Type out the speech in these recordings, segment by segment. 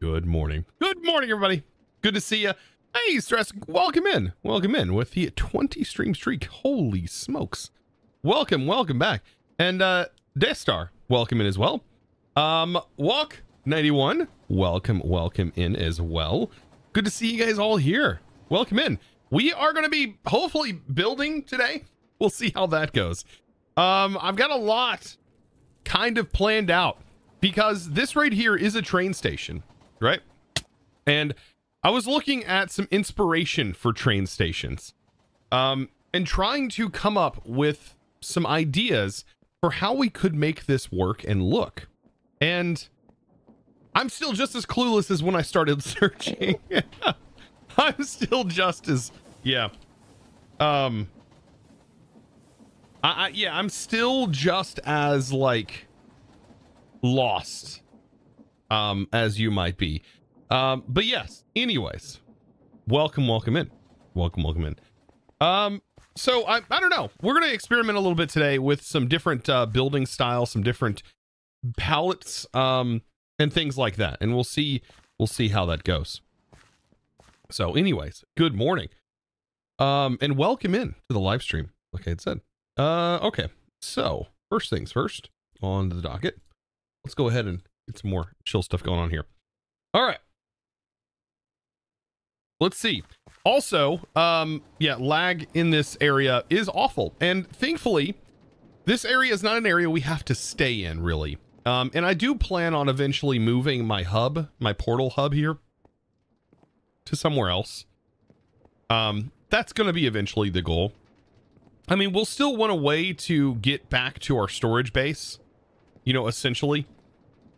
Good morning. Good morning, everybody. Good to see you. Hey, Stress, welcome in. Welcome in with the 20 stream streak. Holy smokes. Welcome, welcome back. And uh Death Star, welcome in as well. Um, Walk 91, welcome, welcome in as well. Good to see you guys all here. Welcome in. We are going to be hopefully building today. We'll see how that goes. Um, I've got a lot kind of planned out because this right here is a train station, right? And I was looking at some inspiration for train stations um, and trying to come up with some ideas for how we could make this work and look. And I'm still just as clueless as when I started searching. I'm still just as yeah. Um I, I yeah, I'm still just as like lost um as you might be. Um but yes, anyways. Welcome, welcome in. Welcome, welcome in. Um so I I don't know. We're going to experiment a little bit today with some different uh building styles, some different palettes um and things like that. And we'll see we'll see how that goes. So anyways, good morning. Um and welcome in to the live stream. Like I had said. Uh okay. So, first things first on the docket. Let's go ahead and some more chill stuff going on here. All right. Let's see. Also, um yeah, lag in this area is awful. And thankfully, this area is not an area we have to stay in really. Um, and I do plan on eventually moving my hub, my portal hub here to somewhere else. Um, that's going to be eventually the goal. I mean, we'll still want a way to get back to our storage base, you know, essentially.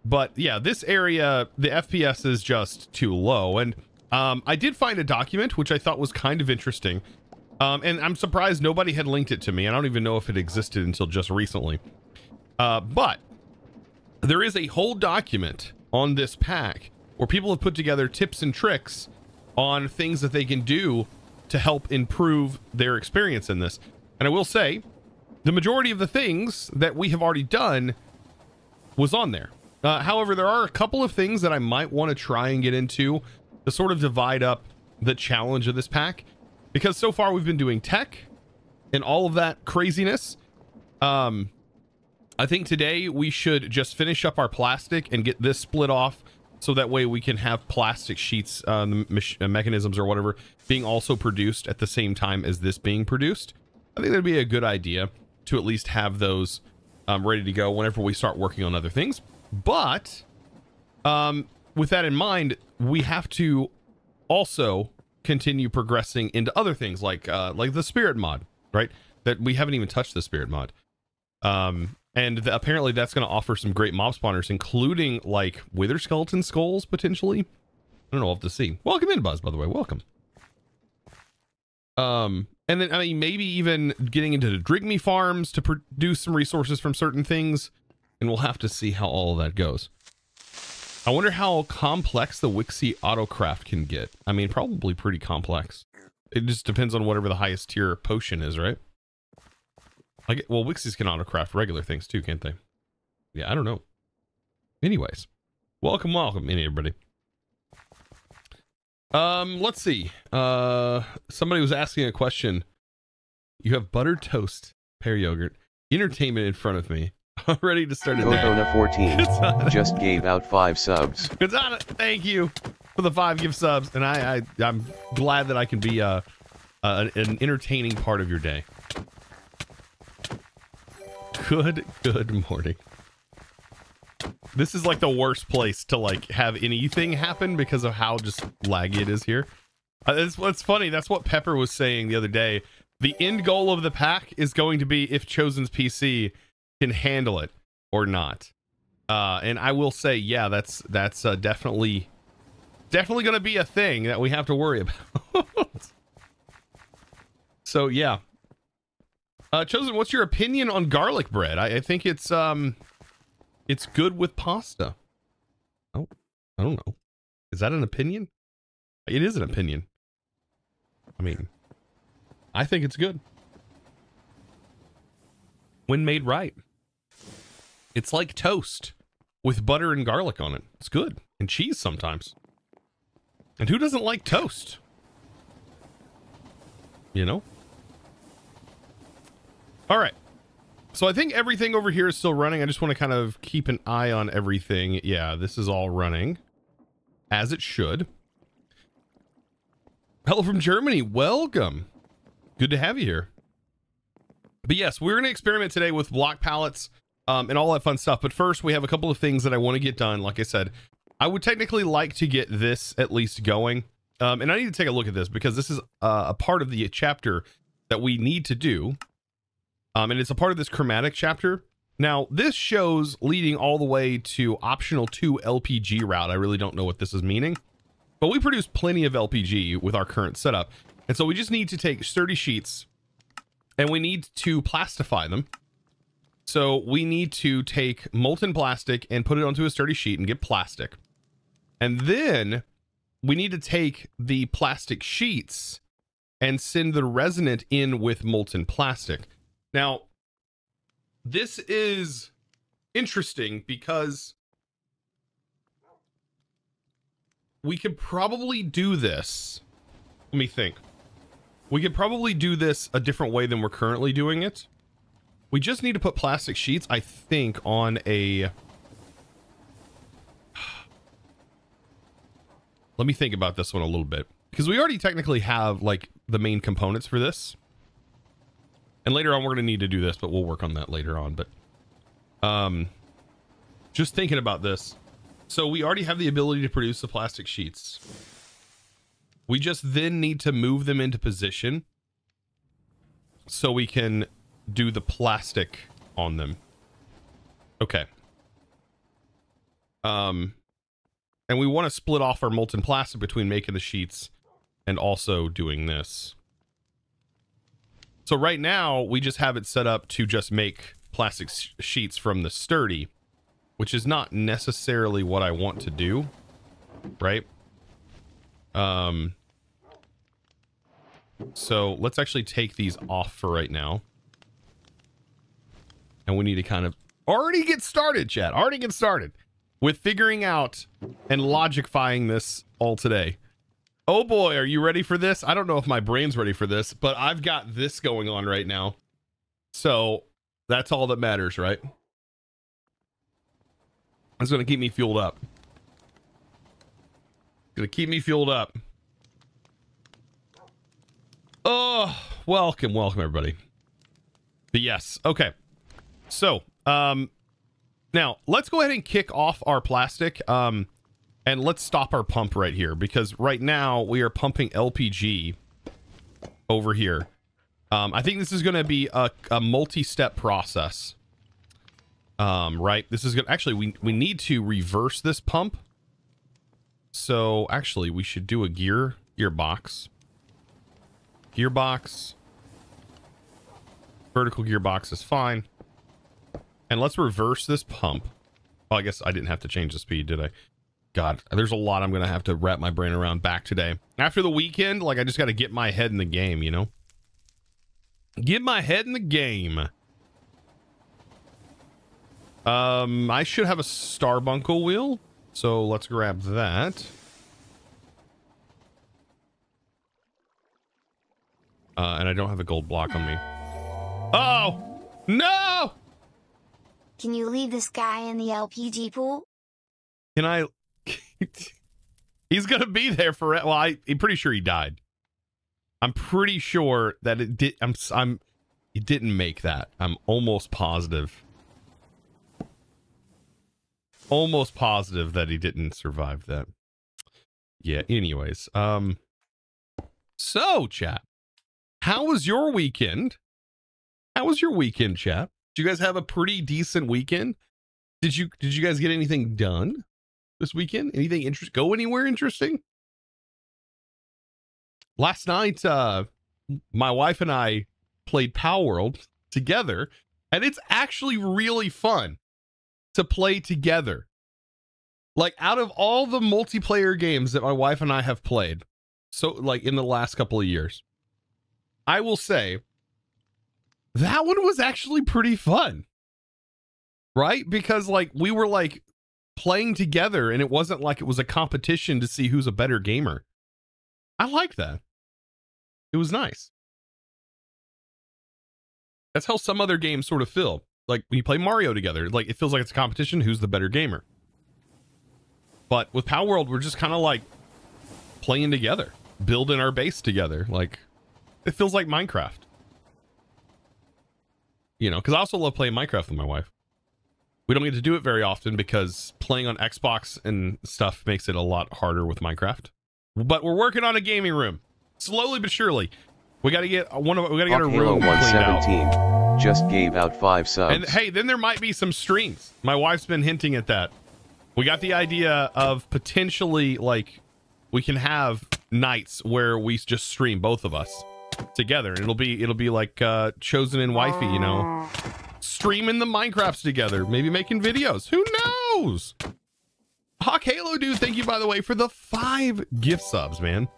But yeah, this area, the FPS is just too low. And um, I did find a document, which I thought was kind of interesting. Um, and I'm surprised nobody had linked it to me. I don't even know if it existed until just recently. Uh, but there is a whole document on this pack where people have put together tips and tricks on things that they can do to help improve their experience in this. And I will say, the majority of the things that we have already done was on there. Uh, however, there are a couple of things that I might want to try and get into to sort of divide up the challenge of this pack. Because so far we've been doing tech and all of that craziness. Um, I think today we should just finish up our plastic and get this split off so that way we can have plastic sheets, uh, uh, mechanisms or whatever, being also produced at the same time as this being produced. I think that'd be a good idea to at least have those um, ready to go whenever we start working on other things. But um, with that in mind, we have to also continue progressing into other things like uh, like the spirit mod, right? That we haven't even touched the spirit mod. Um, and the, apparently that's going to offer some great mob spawners, including like wither skeleton skulls potentially. I don't know. We'll have to see. Welcome in, Buzz. By the way, welcome. Um, and then I mean maybe even getting into the Drigme farms to produce some resources from certain things, and we'll have to see how all that goes. I wonder how complex the Wixie autocraft can get. I mean, probably pretty complex. It just depends on whatever the highest tier potion is, right? I get, well, Wixies can autocraft regular things too, can't they? Yeah, I don't know. Anyways, welcome, welcome, everybody. Um, let's see. Uh, somebody was asking a question. You have buttered toast, pear yogurt, entertainment in front of me. I'm ready to start it. Otona 14 just gave out five subs. Katana, thank you for the five gift subs, and I, I I'm glad that I can be uh, uh an entertaining part of your day. Good, good morning. This is like the worst place to like have anything happen because of how just laggy it is here. Uh, what's funny. That's what Pepper was saying the other day. The end goal of the pack is going to be if Chosen's PC can handle it or not. Uh, and I will say, yeah, that's that's uh, definitely definitely going to be a thing that we have to worry about. so yeah, uh, Chosen, what's your opinion on garlic bread? I, I think it's um, it's good with pasta. Oh, I don't know. Is that an opinion? It is an opinion. I mean, I think it's good. When made right. It's like toast with butter and garlic on it. It's good. and cheese sometimes. And who doesn't like toast? You know? All right. So I think everything over here is still running. I just want to kind of keep an eye on everything. Yeah, this is all running as it should. Hello from Germany. Welcome. Good to have you here. But yes, we're going to experiment today with block palettes um, and all that fun stuff. But first, we have a couple of things that I want to get done. Like I said, I would technically like to get this at least going. Um, and I need to take a look at this because this is uh, a part of the chapter that we need to do. Um, and it's a part of this chromatic chapter. Now, this shows leading all the way to optional 2 LPG route. I really don't know what this is meaning. But we produce plenty of LPG with our current setup. And so we just need to take sturdy sheets and we need to plastify them. So we need to take molten plastic and put it onto a sturdy sheet and get plastic. And then we need to take the plastic sheets and send the resonant in with molten plastic. Now, this is interesting because we could probably do this. Let me think. We could probably do this a different way than we're currently doing it. We just need to put plastic sheets, I think, on a... Let me think about this one a little bit. Because we already technically have, like, the main components for this. And later on, we're going to need to do this, but we'll work on that later on. But, um, just thinking about this. So we already have the ability to produce the plastic sheets. We just then need to move them into position so we can do the plastic on them. Okay. Um, and we want to split off our molten plastic between making the sheets and also doing this. So right now we just have it set up to just make plastic sh sheets from the sturdy, which is not necessarily what I want to do, right? Um, so let's actually take these off for right now. And we need to kind of already get started, chat. Already get started with figuring out and logifying this all today. Oh boy, are you ready for this? I don't know if my brain's ready for this, but I've got this going on right now. So that's all that matters, right? It's going to keep me fueled up. Going to keep me fueled up. Oh, welcome, welcome everybody. But yes, okay. So, um, now let's go ahead and kick off our plastic. Um, and let's stop our pump right here because right now we are pumping LPG over here. Um, I think this is going to be a, a multi-step process. Um, right. This is going to actually, we, we need to reverse this pump. So actually we should do a gear gearbox. Gearbox. Vertical gearbox is fine. And let's reverse this pump. Well, I guess I didn't have to change the speed, did I? God, there's a lot I'm going to have to wrap my brain around back today. After the weekend, like I just got to get my head in the game, you know? Get my head in the game. Um, I should have a Starbuncle wheel. So let's grab that. Uh, and I don't have a gold block on me. Oh! No! Can you leave this guy in the LPG pool? Can I... He's gonna be there for... Well, I, I'm pretty sure he died. I'm pretty sure that it did... I'm... I'm... He didn't make that. I'm almost positive. Almost positive that he didn't survive that. Yeah, anyways. Um... So, chat. How was your weekend? How was your weekend, chat? Did you guys have a pretty decent weekend? Did you did you guys get anything done this weekend? Anything interest go anywhere interesting? Last night, uh my wife and I played Palworld together, and it's actually really fun to play together. Like out of all the multiplayer games that my wife and I have played, so like in the last couple of years, I will say that one was actually pretty fun. Right? Because like we were like playing together and it wasn't like it was a competition to see who's a better gamer. I like that. It was nice. That's how some other games sort of feel. Like when you play Mario together, like it feels like it's a competition who's the better gamer. But with Palworld, we're just kind of like playing together, building our base together. Like it feels like Minecraft. You know, because I also love playing Minecraft with my wife. We don't get to do it very often because playing on Xbox and stuff makes it a lot harder with Minecraft. But we're working on a gaming room, slowly but surely. We got to get one of we got to get a room cleaned out. 117 just gave out five subs. And hey, then there might be some streams. My wife's been hinting at that. We got the idea of potentially like we can have nights where we just stream both of us together. It'll be it'll be like uh chosen and wifey, you know. Streaming the Minecrafts together, maybe making videos. Who knows? Hawk Halo dude, thank you by the way for the five gift subs, man.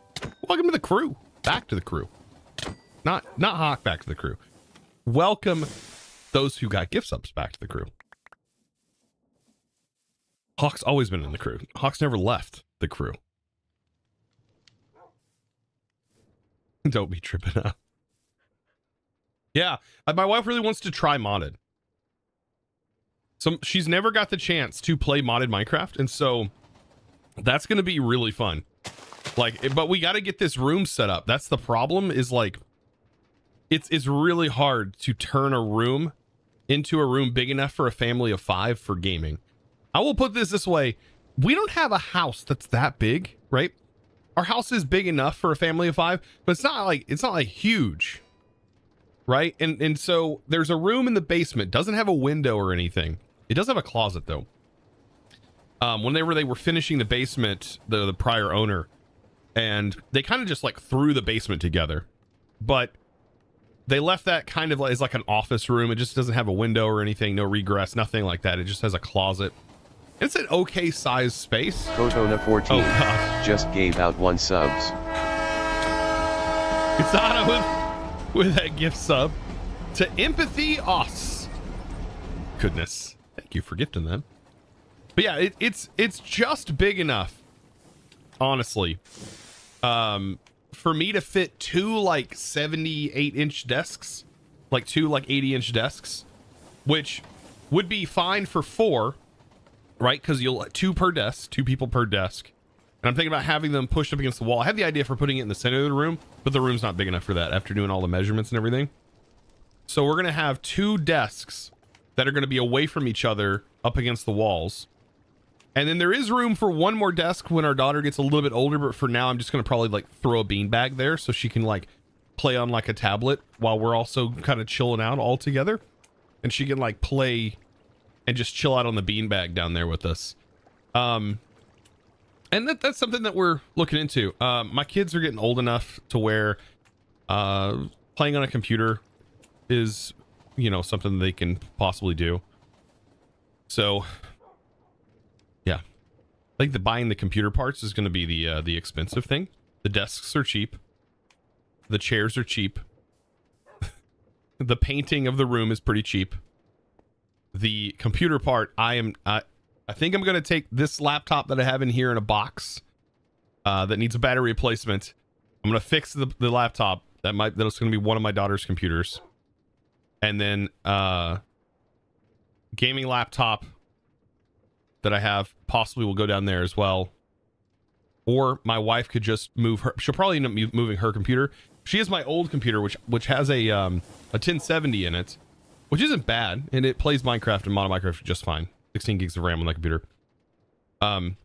Welcome to the crew. Back to the crew. Not not Hawk back to the crew. Welcome those who got gift subs back to the crew. Hawk's always been in the crew. Hawk's never left the crew. Don't be tripping out. Yeah, uh, my wife really wants to try modded. So she's never got the chance to play modded Minecraft, and so that's going to be really fun. Like, eh, but we got to get this room set up. That's the problem. Is like, it's it's really hard to turn a room into a room big enough for a family of five for gaming. I will put this this way: we don't have a house that's that big, right? Our house is big enough for a family of five, but it's not like it's not like huge, right? And and so there's a room in the basement, doesn't have a window or anything. It does have a closet though. Um, whenever they were they were finishing the basement, the the prior owner, and they kind of just like threw the basement together, but they left that kind of like as like an office room. It just doesn't have a window or anything, no regress, nothing like that. It just has a closet. It's an okay size space. Kotona14 Oh, God. just gave out one subs. Katana with with that gift sub to Empathy Us. Goodness, thank you for gifting them. But yeah, it, it's it's just big enough, honestly, um, for me to fit two like seventy-eight inch desks, like two like eighty inch desks, which would be fine for four, right? Because you'll two per desk, two people per desk. And I'm thinking about having them pushed up against the wall. I had the idea for putting it in the center of the room, but the room's not big enough for that after doing all the measurements and everything. So we're going to have two desks that are going to be away from each other up against the walls. And then there is room for one more desk when our daughter gets a little bit older, but for now I'm just going to probably like throw a beanbag there so she can like play on like a tablet while we're also kind of chilling out all together. And she can like play and just chill out on the beanbag down there with us. Um, and that, that's something that we're looking into. Um, my kids are getting old enough to where uh, playing on a computer is, you know, something they can possibly do. So, yeah, I think the buying the computer parts is going to be the uh, the expensive thing. The desks are cheap. The chairs are cheap. the painting of the room is pretty cheap. The computer part, I am I I think I'm going to take this laptop that I have in here in a box uh, that needs a battery replacement. I'm going to fix the, the laptop. That might that's going to be one of my daughter's computers. And then uh gaming laptop that I have possibly will go down there as well. Or my wife could just move her. She'll probably end up moving her computer. She has my old computer, which which has a um, a 1070 in it, which isn't bad, and it plays Minecraft and Modern Minecraft just fine. 16 gigs of RAM on that computer. Um,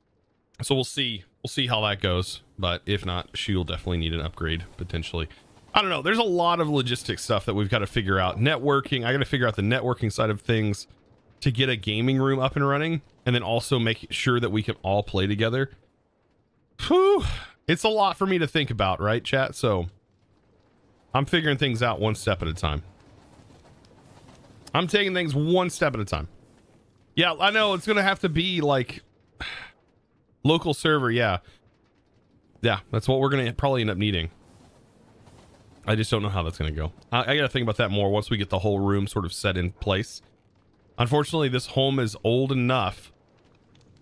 so we'll see. We'll see how that goes. But if not, she'll definitely need an upgrade potentially. I don't know. There's a lot of logistic stuff that we've got to figure out. Networking. I got to figure out the networking side of things to get a gaming room up and running, and then also make sure that we can all play together. Whew. It's a lot for me to think about, right, chat? So I'm figuring things out one step at a time. I'm taking things one step at a time. Yeah, I know it's gonna have to be like local server. Yeah, yeah, that's what we're gonna probably end up needing. I just don't know how that's gonna go. I, I gotta think about that more once we get the whole room sort of set in place. Unfortunately, this home is old enough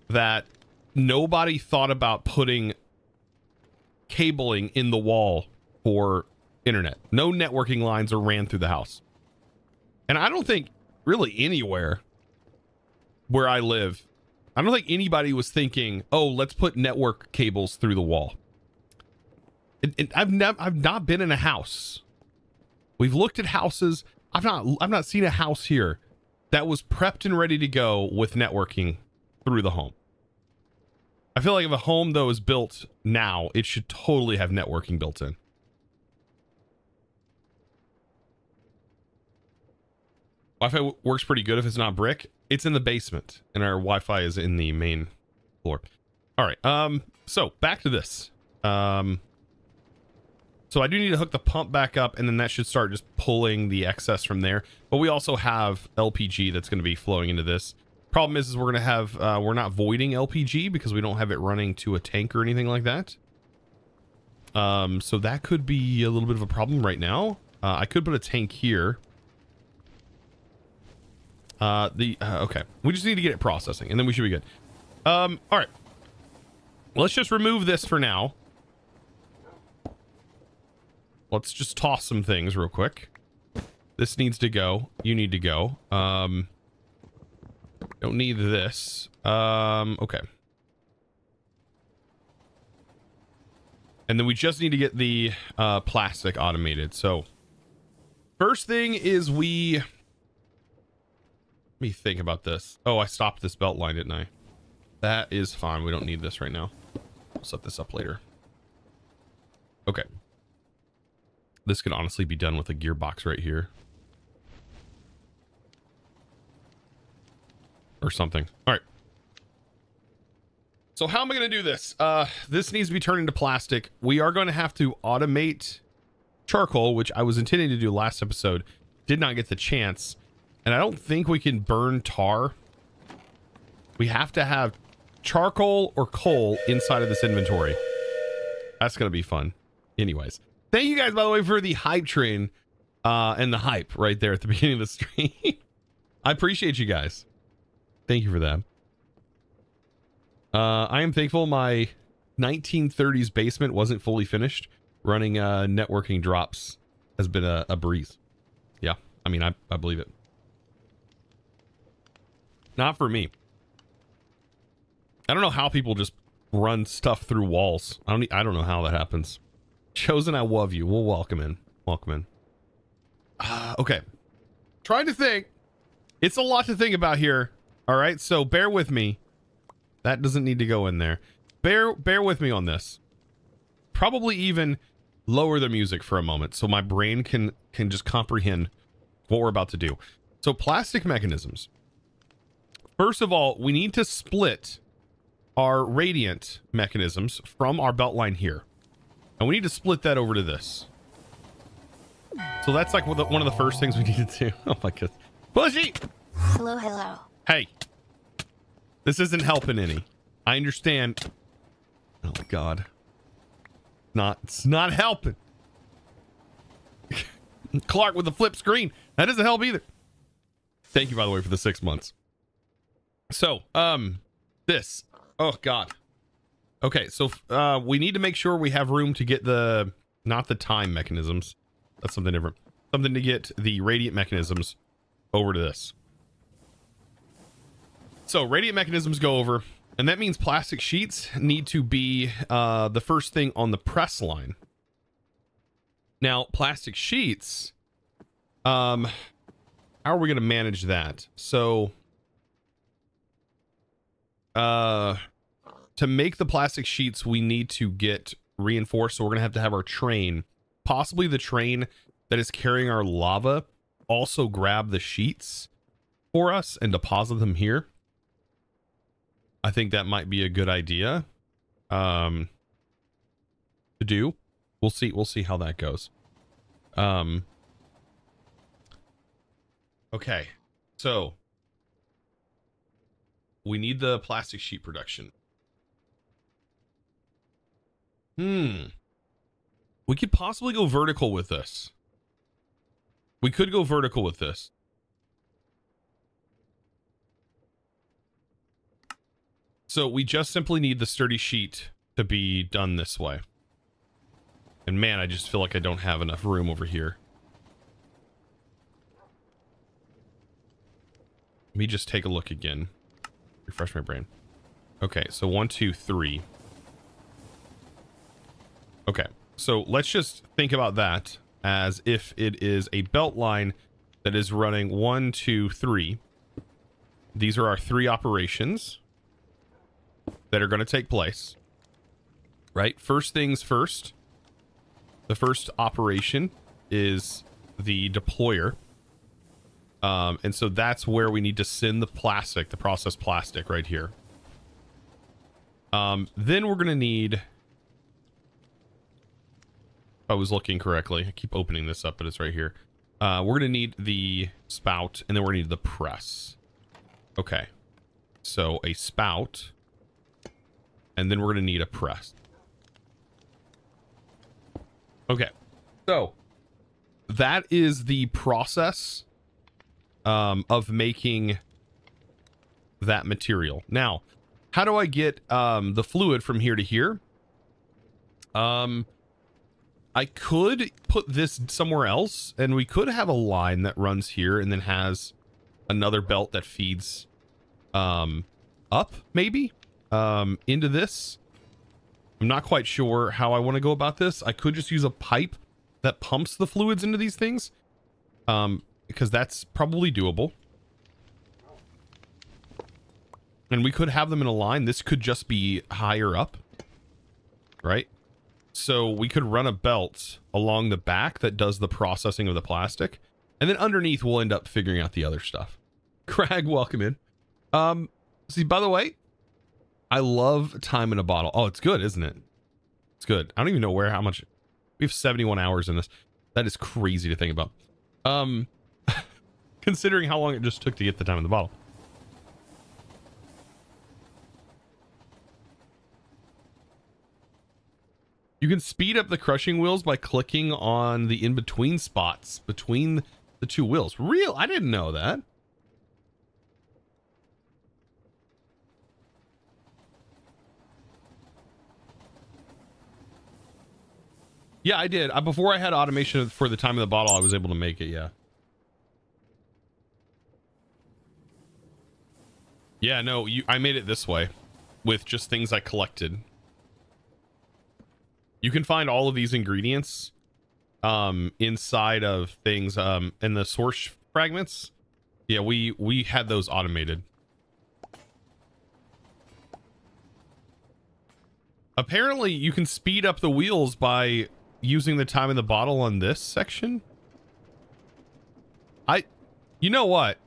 that nobody thought about putting cabling in the wall for internet. No networking lines are ran through the house. And I don't think really anywhere where I live, I don't think anybody was thinking, "Oh, let's put network cables through the wall." It, it, I've never, I've not been in a house. We've looked at houses. I've not, I've not seen a house here that was prepped and ready to go with networking through the home. I feel like if a home though is built now, it should totally have networking built in. Wi-Fi works pretty good if it's not brick. It's in the basement, and our Wi-Fi is in the main floor. All right. Um. So back to this. Um. So I do need to hook the pump back up, and then that should start just pulling the excess from there. But we also have LPG that's going to be flowing into this. Problem is, is we're going to have uh, we're not voiding LPG because we don't have it running to a tank or anything like that. Um. So that could be a little bit of a problem right now. Uh, I could put a tank here. Uh, the uh, okay, we just need to get it processing, and then we should be good. Um, all right. Let's just remove this for now. Let's just toss some things real quick. This needs to go. You need to go. Um, don't need this. Um, okay. And then we just need to get the uh, plastic automated. So, first thing is we me think about this. Oh, I stopped this belt line, didn't I? That is fine. We don't need this right now. I'll set this up later. Okay. This could honestly be done with a gearbox right here. Or something. All right. So how am I going to do this? Uh, this needs to be turned into plastic. We are going to have to automate charcoal, which I was intending to do last episode. Did not get the chance. And I don't think we can burn tar. We have to have charcoal or coal inside of this inventory. That's going to be fun. Anyways, thank you guys, by the way, for the hype train uh, and the hype right there at the beginning of the stream. I appreciate you guys. Thank you for that. Uh, I am thankful my 1930s basement wasn't fully finished. Running uh, networking drops has been a, a breeze. Yeah, I mean, I, I believe it. Not for me. I don't know how people just run stuff through walls. I don't. I don't know how that happens. Chosen, I love you. We'll welcome in. Welcome in. Uh, okay. Trying to think. It's a lot to think about here. All right, so bear with me. That doesn't need to go in there. Bear bear with me on this. Probably even lower the music for a moment so my brain can can just comprehend what we're about to do. So plastic mechanisms. First of all, we need to split our radiant mechanisms from our belt line here. And we need to split that over to this. So that's like one of the- one of the first things we need to do. Oh my god. Bushy! Hello, hello. Hey. This isn't helping any. I understand. Oh my god. Not it's not helping. Clark with the flip screen. That doesn't help either. Thank you by the way for the 6 months. So, um this. Oh god. Okay, so uh we need to make sure we have room to get the not the time mechanisms. That's something different. Something to get the radiant mechanisms over to this. So radiant mechanisms go over, and that means plastic sheets need to be uh, the first thing on the press line. Now, plastic sheets, um, how are we going to manage that? So, uh, to make the plastic sheets, we need to get reinforced. So we're going to have to have our train, possibly the train that is carrying our lava, also grab the sheets for us and deposit them here. I think that might be a good idea um to do. We'll see we'll see how that goes. Um Okay. So we need the plastic sheet production. Hmm. We could possibly go vertical with this. We could go vertical with this. So we just simply need the sturdy sheet to be done this way. And man, I just feel like I don't have enough room over here. Let me just take a look again. Refresh my brain. Okay, so one, two, three. Okay, so let's just think about that as if it is a belt line that is running one, two, three. These are our three operations that are going to take place. Right? First things first. The first operation is the deployer. Um, and so that's where we need to send the plastic, the processed plastic right here. Um, then we're going to need... If I was looking correctly. I keep opening this up, but it's right here. Uh, we're going to need the spout, and then we're going to need the press. Okay. So a spout, and then we're going to need a press. Okay. So that is the process um, of making that material. Now, how do I get um, the fluid from here to here? Um, I could put this somewhere else, and we could have a line that runs here and then has another belt that feeds um, up, maybe, um, into this. I'm not quite sure how I want to go about this. I could just use a pipe that pumps the fluids into these things, um, because that's probably doable. And we could have them in a line. This could just be higher up, right? So we could run a belt along the back that does the processing of the plastic. And then underneath, we'll end up figuring out the other stuff. Crag, welcome in. Um, see, by the way, I love time in a bottle. Oh, it's good, isn't it? It's good. I don't even know where, how much. We have 71 hours in this. That is crazy to think about. Um, considering how long it just took to get the time in the bottle. You can speed up the crushing wheels by clicking on the in-between spots between the two wheels. Real? I didn't know that. Yeah, I did. Uh, before I had automation for the time of the bottle, I was able to make it, yeah. Yeah, no, you, I made it this way with just things I collected. You can find all of these ingredients um, inside of things um, in the source fragments. Yeah, we we had those automated. Apparently, you can speed up the wheels by using the time in the bottle on this section. I, you know what?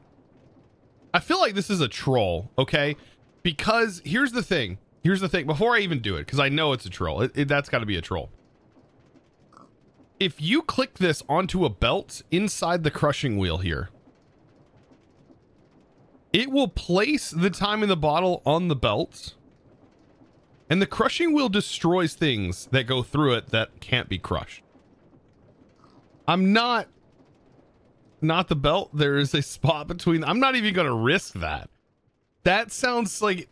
I feel like this is a troll, okay? Because here's the thing. Here's the thing. Before I even do it, because I know it's a troll. It, it, that's got to be a troll. If you click this onto a belt inside the crushing wheel here, it will place the time in the bottle on the belt. And the crushing wheel destroys things that go through it that can't be crushed. I'm not not the belt. There is a spot between. I'm not even going to risk that. That sounds like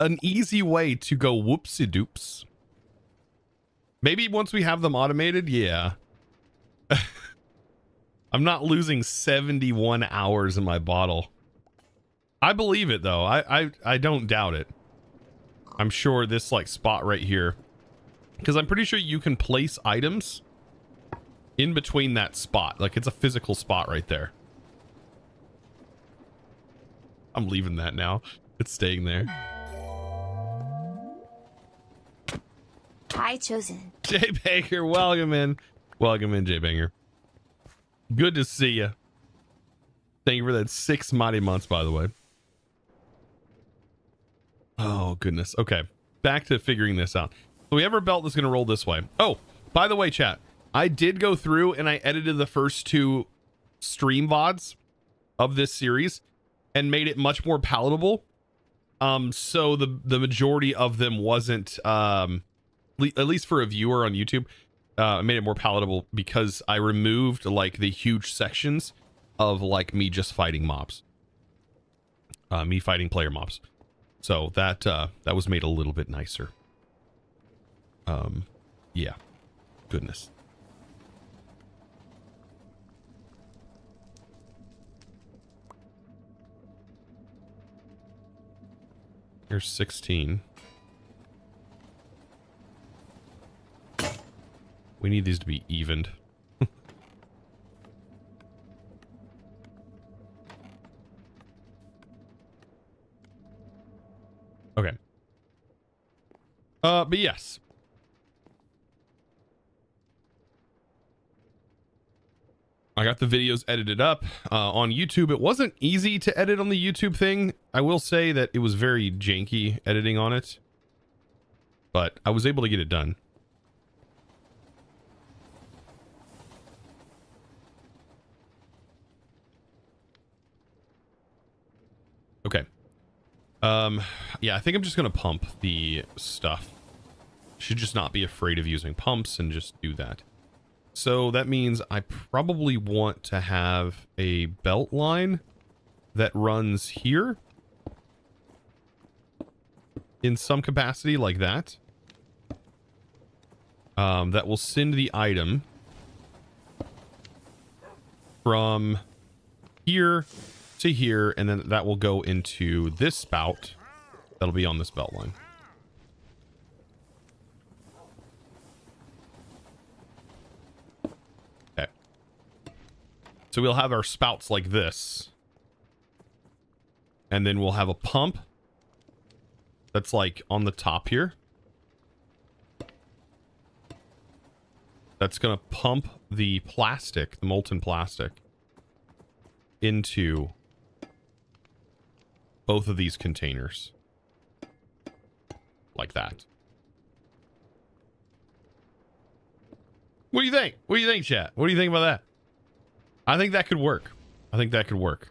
an easy way to go whoopsie doops. Maybe once we have them automated, yeah. I'm not losing 71 hours in my bottle. I believe it though. I I, I don't doubt it. I'm sure this like spot right here. Because I'm pretty sure you can place items in between that spot. Like it's a physical spot right there. I'm leaving that now. It's staying there. Hi, Chosen. Jay Banger, welcome in. Welcome in, Jay Banger. Good to see you. Thank you for that six mighty months, by the way. Oh, goodness. Okay. Back to figuring this out. So we have our belt that's going to roll this way. Oh, by the way, chat, I did go through and I edited the first two stream VODs of this series and made it much more palatable. Um, so the the majority of them wasn't um, le- at least for a viewer on YouTube, uh, I made it more palatable because I removed like the huge sections of like me just fighting mobs, uh, me fighting player mobs. So that uh, that was made a little bit nicer. Um, yeah, goodness. Here's 16. We need these to be evened. okay. Uh, but yes. I got the videos edited up uh, on YouTube. It wasn't easy to edit on the YouTube thing. I will say that it was very janky editing on it, but I was able to get it done. Okay. Um, yeah, I think I'm just going to pump the stuff. Should just not be afraid of using pumps and just do that. So that means I probably want to have a belt line that runs here in some capacity like that. Um, that will send the item from here to here, and then that will go into this spout that'll be on this belt line. So we'll have our spouts like this. And then we'll have a pump that's like on the top here. That's going to pump the plastic, the molten plastic, into both of these containers. Like that. What do you think? What do you think, chat? What do you think about that? I think that could work. I think that could work.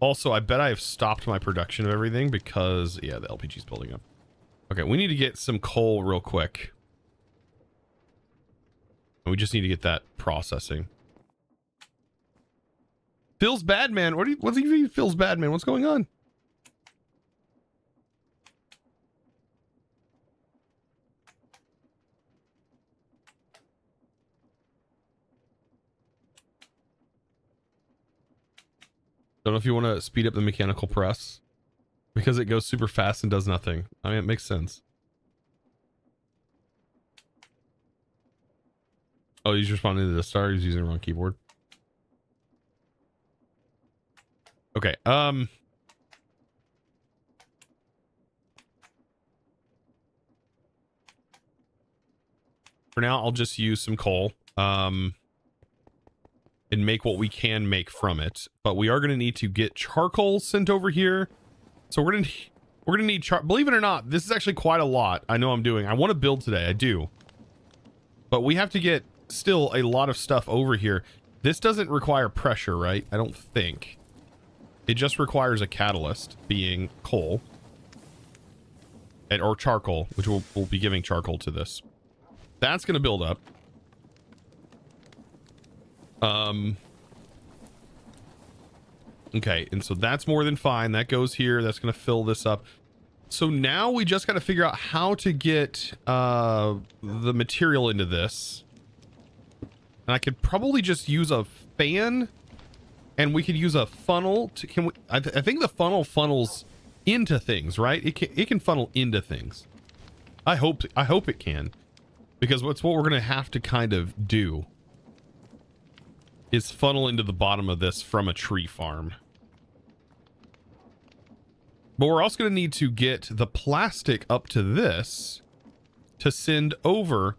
Also, I bet I have stopped my production of everything because, yeah, the LPG's building up. Okay, we need to get some coal real quick. And we just need to get that processing. Phil's bad man. What do you, what's he Phil's bad man? What's going on? Don't know if you want to speed up the mechanical press because it goes super fast and does nothing. I mean, it makes sense. Oh, he's responding to the star. He's using the wrong keyboard. Okay. Um. For now, I'll just use some coal. Um. And make what we can make from it. But we are going to need to get charcoal sent over here. So we're going to we're going to need char believe it or not, this is actually quite a lot. I know I'm doing. I want to build today. I do. But we have to get still a lot of stuff over here. This doesn't require pressure, right? I don't think. It just requires a catalyst, being coal. And, or charcoal, which we'll, we'll be giving charcoal to this. That's going to build up. Um. Okay, and so that's more than fine. That goes here. That's going to fill this up. So now we just got to figure out how to get uh, the material into this. And I could probably just use a fan and we could use a funnel to can we I, th I, think the funnel funnels into things right it can it can funnel into things i hope i hope it can because what's what we're gonna have to kind of do is funnel into the bottom of this from a tree farm but we're also going to need to get the plastic up to this to send over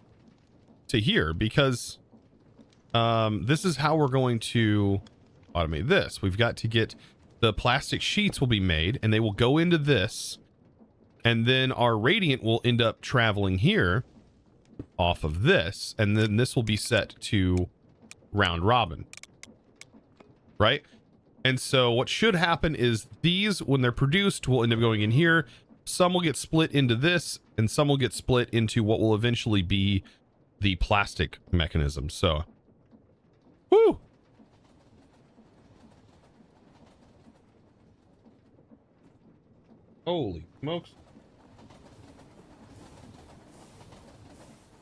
to here because um, this is how we're going to automate this. We've got to get the plastic sheets will be made and they will go into this. And then our radiant will end up traveling here off of this. And then this will be set to round robin. Right? And so what should happen is these, when they're produced, will end up going in here. Some will get split into this and some will get split into what will eventually be the plastic mechanism. So, whoo! Holy smokes.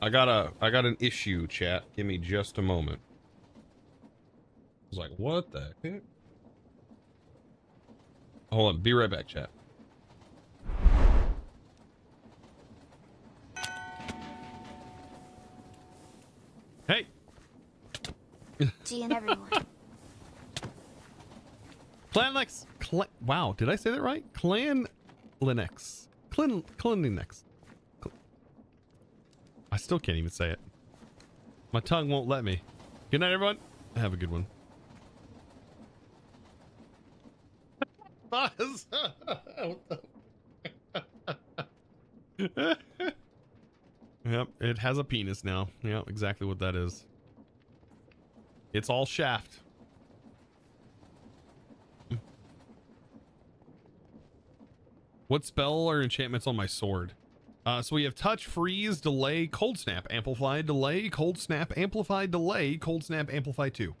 I got a I got an issue, chat. Give me just a moment. Was like, what the heck? Hold on, be right back, chat. Hey, G and everyone. Clan Lex. Cl wow, did I say that right? Clan Linux. Clan Cleanlinux. Cl I still can't even say it. My tongue won't let me. Good night, everyone. Have a good one. Buzz. yep, it has a penis now. Yep, exactly what that is. It's all shaft. What spell or enchantments on my sword? Uh, so we have touch, freeze, delay, cold snap, amplify, delay, cold snap, amplify, delay, cold snap, amplify 2.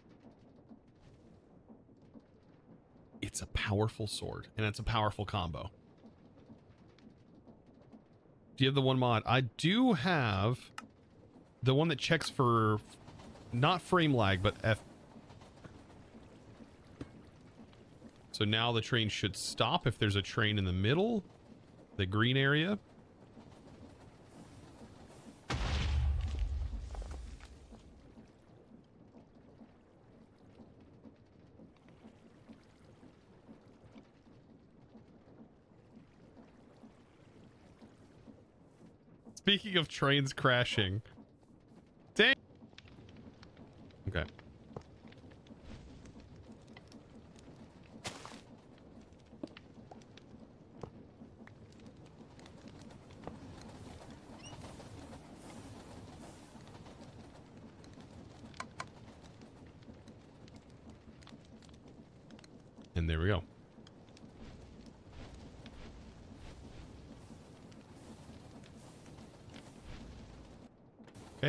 It's a powerful sword, and it's a powerful combo. Do you have the one mod? I do have the one that checks for not frame lag, but F. So now the train should stop if there's a train in the middle, the green area. Speaking of trains crashing. Dang. Okay.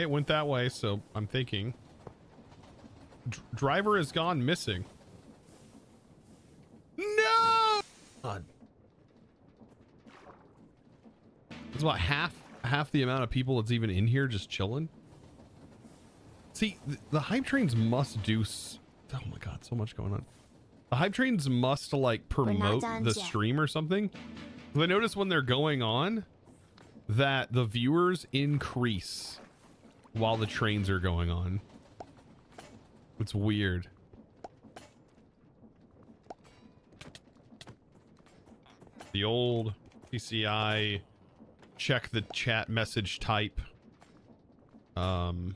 It went that way, so I'm thinking. D driver has gone missing. No! God. It's about half half the amount of people that's even in here just chilling. See, th the hype trains must do. S oh my god, so much going on. The hype trains must like promote the yet. stream or something. I notice when they're going on that the viewers increase while the trains are going on. It's weird. The old PCI check the chat message type. Um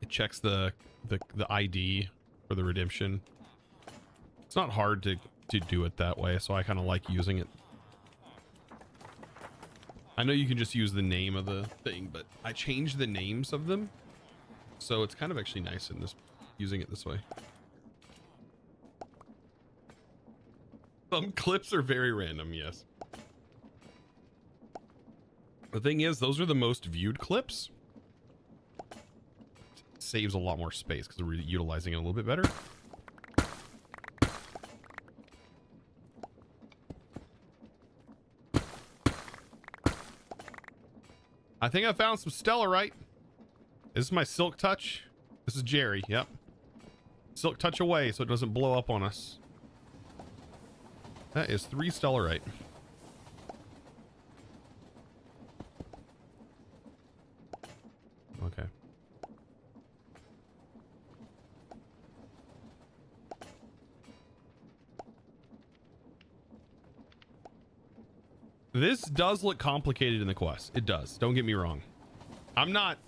it checks the the the ID for the redemption. It's not hard to to do it that way, so I kind of like using it. I know you can just use the name of the thing, but I changed the names of them. So it's kind of actually nice in this using it this way. Some clips are very random, yes. The thing is, those are the most viewed clips. Saves a lot more space because we're utilizing it a little bit better. I think I found some Stellarite. This is my Silk Touch. This is Jerry, yep. Silk Touch away so it doesn't blow up on us. That is three Stellarite. Okay. This does look complicated in the quest. It does. Don't get me wrong. I'm not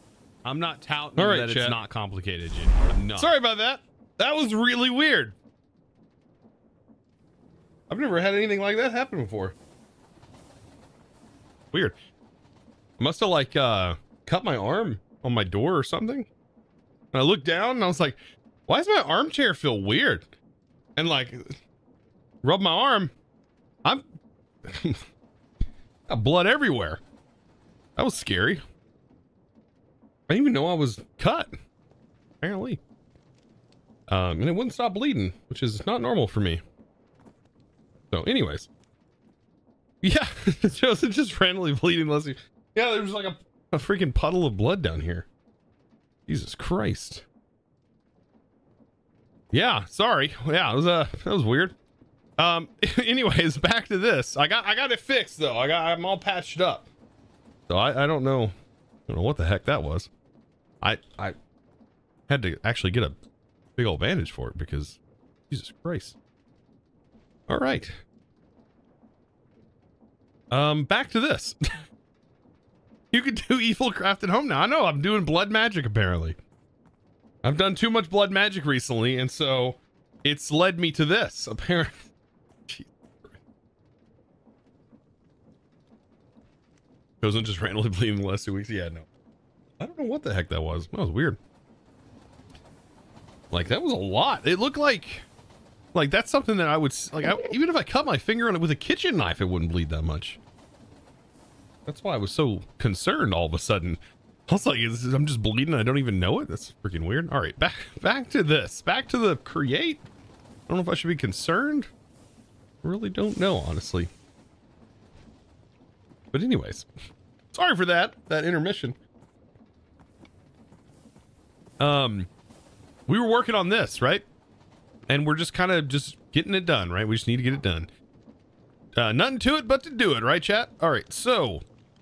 I'm not touting All right, that it's not complicated, Jimmy. I'm not. Sorry about that. That was really weird. I've never had anything like that happen before. Weird. Must have like uh cut my arm on my door or something. And I looked down and I was like, why does my armchair feel weird? And like rub my arm. I'm got blood everywhere. That was scary. I didn't even know I was cut. Apparently. Um, and it wouldn't stop bleeding, which is not normal for me. So, anyways, Yeah, Joseph just randomly bleeding Leslie. Yeah, there's like a, a freaking puddle of blood down here. Jesus Christ. Yeah, sorry. Yeah, it was uh that was weird. Um anyways, back to this. I got I got it fixed though. I got I'm all patched up. So I, I don't know I don't know what the heck that was. I I had to actually get a big old bandage for it because Jesus Christ. All right. Um, back to this. you can do EvilCraft at home now. I know I'm doing blood magic apparently. I've done too much blood magic recently, and so it's led me to this, apparently. Wasn't just randomly bleeding the last two weeks. Yeah, no. I don't know what the heck that was. That was weird. Like that was a lot. It looked like, like that's something that I would like. I, even if I cut my finger on it with a kitchen knife, it wouldn't bleed that much. That's why I was so concerned all of a sudden. I was like, I'm just bleeding. I don't even know it. That's freaking weird. All right, back back to this. Back to the create. I don't know if I should be concerned. I really don't know, honestly. But anyways, sorry for that that intermission. Um, we were working on this, right? And we're just kind of just getting it done, right? We just need to get it done. Uh, nothing to it but to do it, right, chat? All right, so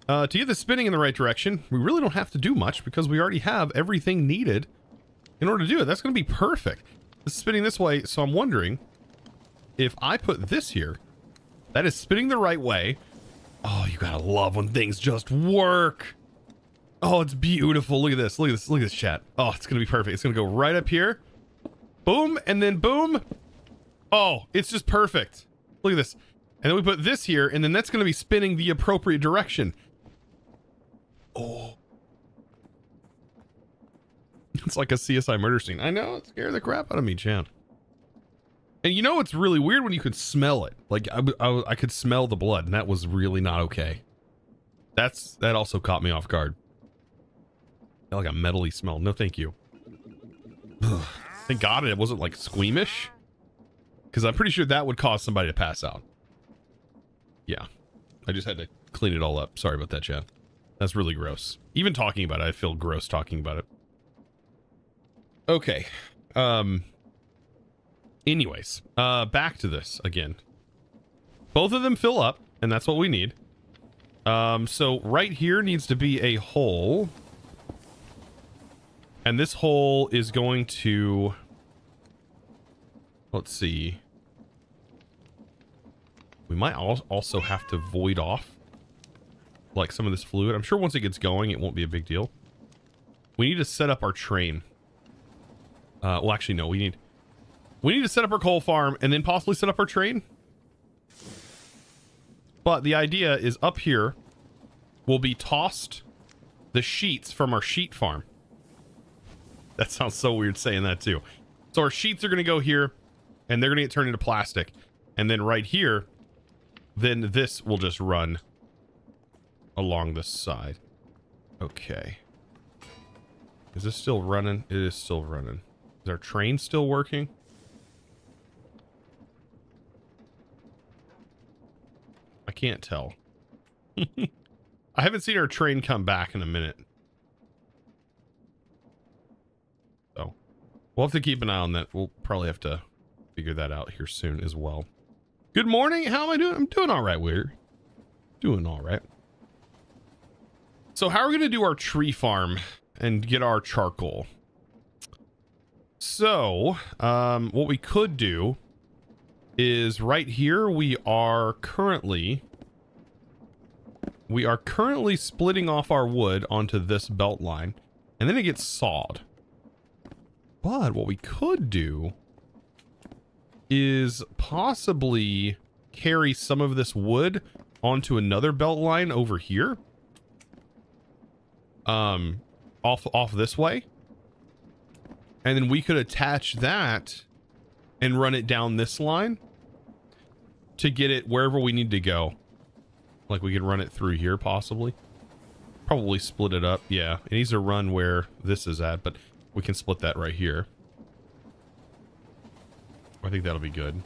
uh, to get the spinning in the right direction, we really don't have to do much because we already have everything needed in order to do it. That's going to be perfect. It's spinning this way, so I'm wondering if I put this here, that is spinning the right way. Oh, you gotta love when things just work. Oh, it's beautiful. Look at this. Look at this. Look at this chat. Oh, it's to be perfect. It's to go right up here. Boom. And then boom. Oh, it's just perfect. Look at this. And then we put this here, and then that's to be spinning the appropriate direction. Oh. It's like a CSI murder scene. I know. It scared the crap out of me, chat. And you know what's really weird when you could smell it? Like, I, I, I could smell the blood, and that was really not okay. That's That also caught me off guard like a metally smell. No, thank you. thank God it wasn't like squeamish. Because I'm pretty sure that would cause somebody to pass out. Yeah. I just had to clean it all up. Sorry about that, chat. That's really gross. Even talking about it, I feel gross talking about it. Okay. Um. Anyways, uh, back to this again. Both of them fill up, and that's what we need. Um, so right here needs to be a hole and this hole is going to... Let's see. We might also have to void off like some of this fluid. I'm sure once it gets going, it won't be a big deal. We need to set up our train. Uh, well, actually, no, we need... We need to set up our coal farm and then possibly set up our train. But the idea is up here will be tossed the sheets from our sheet farm. That sounds so weird saying that too. So our sheets are going to go here and they're going to get turned into plastic. And then right here, then this will just run along the side. Okay. Is this still running? It is still running. Is our train still working? I can't tell. I haven't seen our train come back in a minute. So we'll have to keep an eye on that. We'll probably have to figure that out here soon as well. Good morning. How am I doing? I'm doing all right, Weird. Doing all right. So how are we going to do our tree farm and get our charcoal? So, um, what we could do is right here, we are currently, we are currently splitting off our wood onto this belt line and then it gets sawed. But what we could do is possibly carry some of this wood onto another belt line over here. Um, off, off this way. And then we could attach that and run it down this line to get it wherever we need to go. Like we could run it through here possibly. Probably split it up. Yeah, it needs to run where this is at, but we can split that right here. I think that'll be good.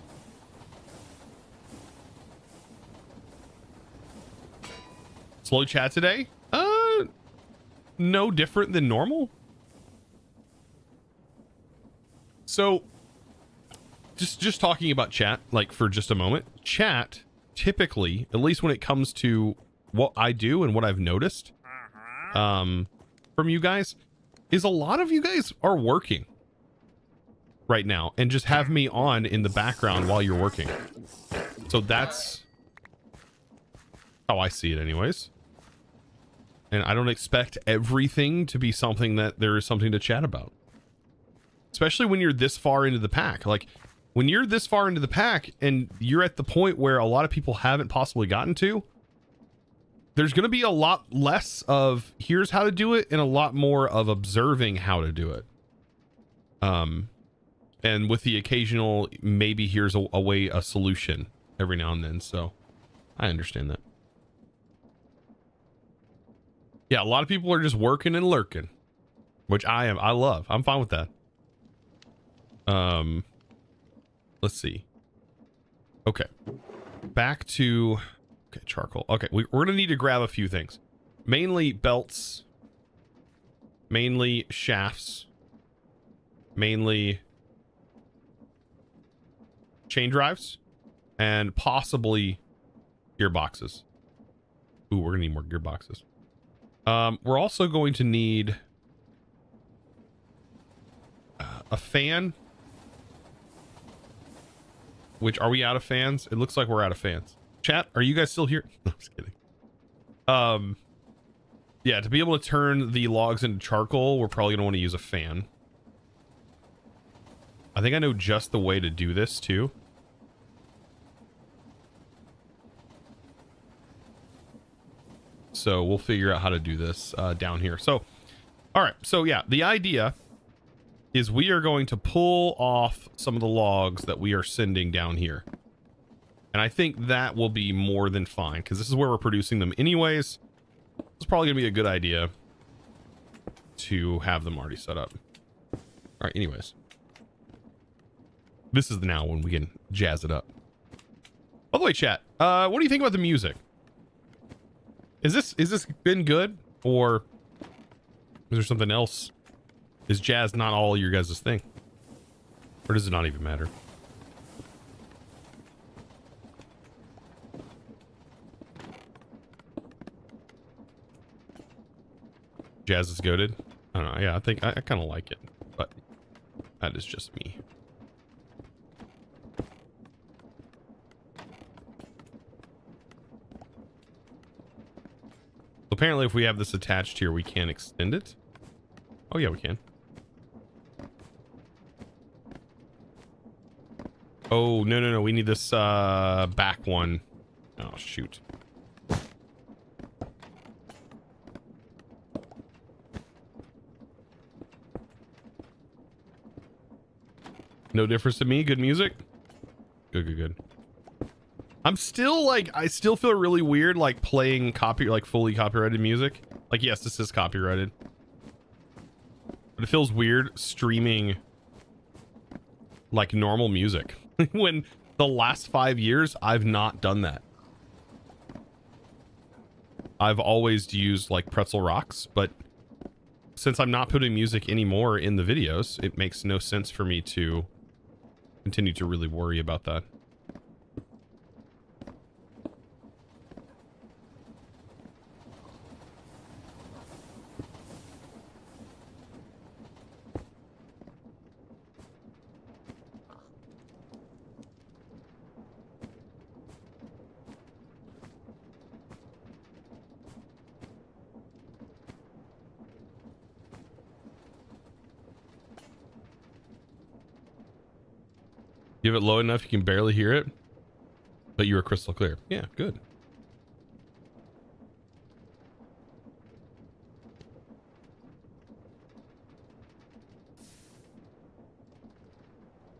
Slow chat today? Uh, no different than normal. So, just just talking about chat, like for just a moment, chat typically, at least when it comes to what I do and what I've noticed, um, from you guys, is a lot of you guys are working right now and just have me on in the background while you're working. So that's how I see it, anyways. And I don't expect everything to be something that there is something to chat about especially when you're this far into the pack. Like when you're this far into the pack and you're at the point where a lot of people haven't possibly gotten to, there's going to be a lot less of here's how to do it and a lot more of observing how to do it. Um, and with the occasional maybe here's a, a way a solution every now and then. So I understand that. Yeah, a lot of people are just working and lurking, which I am. I love. I'm fine with that. Um, let's see. Okay, back to okay charcoal. Okay, we, we're gonna need to grab a few things, mainly belts, mainly shafts, mainly chain drives, and possibly gearboxes. Ooh, we're gonna need more gearboxes. Um, we're also going to need uh, a fan which are we out of fans? It looks like we're out of fans. Chat, are you guys still here? I'm just kidding. Um, yeah, to be able to turn the logs into charcoal, we're probably gonna want to use a fan. I think I know just the way to do this too. So we'll figure out how to do this uh, down here. So, all right. So yeah, the idea is we are going to pull off some of the logs that we are sending down here. And I think that will be more than fine because this is where we're producing them anyways. It's probably going to be a good idea to have them already set up. All right, anyways. This is the now when we can jazz it up. By the way, chat, uh, what do you think about the music? Is this is this been good or is there something else is jazz not all your guys' thing? Or does it not even matter? Jazz is goaded. I don't know. Yeah, I think I, I kind of like it, but that is just me. Apparently, if we have this attached here, we can extend it. Oh, yeah, we can. Oh, no, no, no. We need this uh, back one. Oh, shoot. No difference to me. Good music. Good, good, good. I'm still like, I still feel really weird like playing copy, like fully copyrighted music. Like, yes, this is copyrighted. But it feels weird streaming like normal music. when the last five years, I've not done that. I've always used like pretzel rocks, but since I'm not putting music anymore in the videos, it makes no sense for me to continue to really worry about that. Give it low enough you can barely hear it, but you are crystal clear. Yeah, good.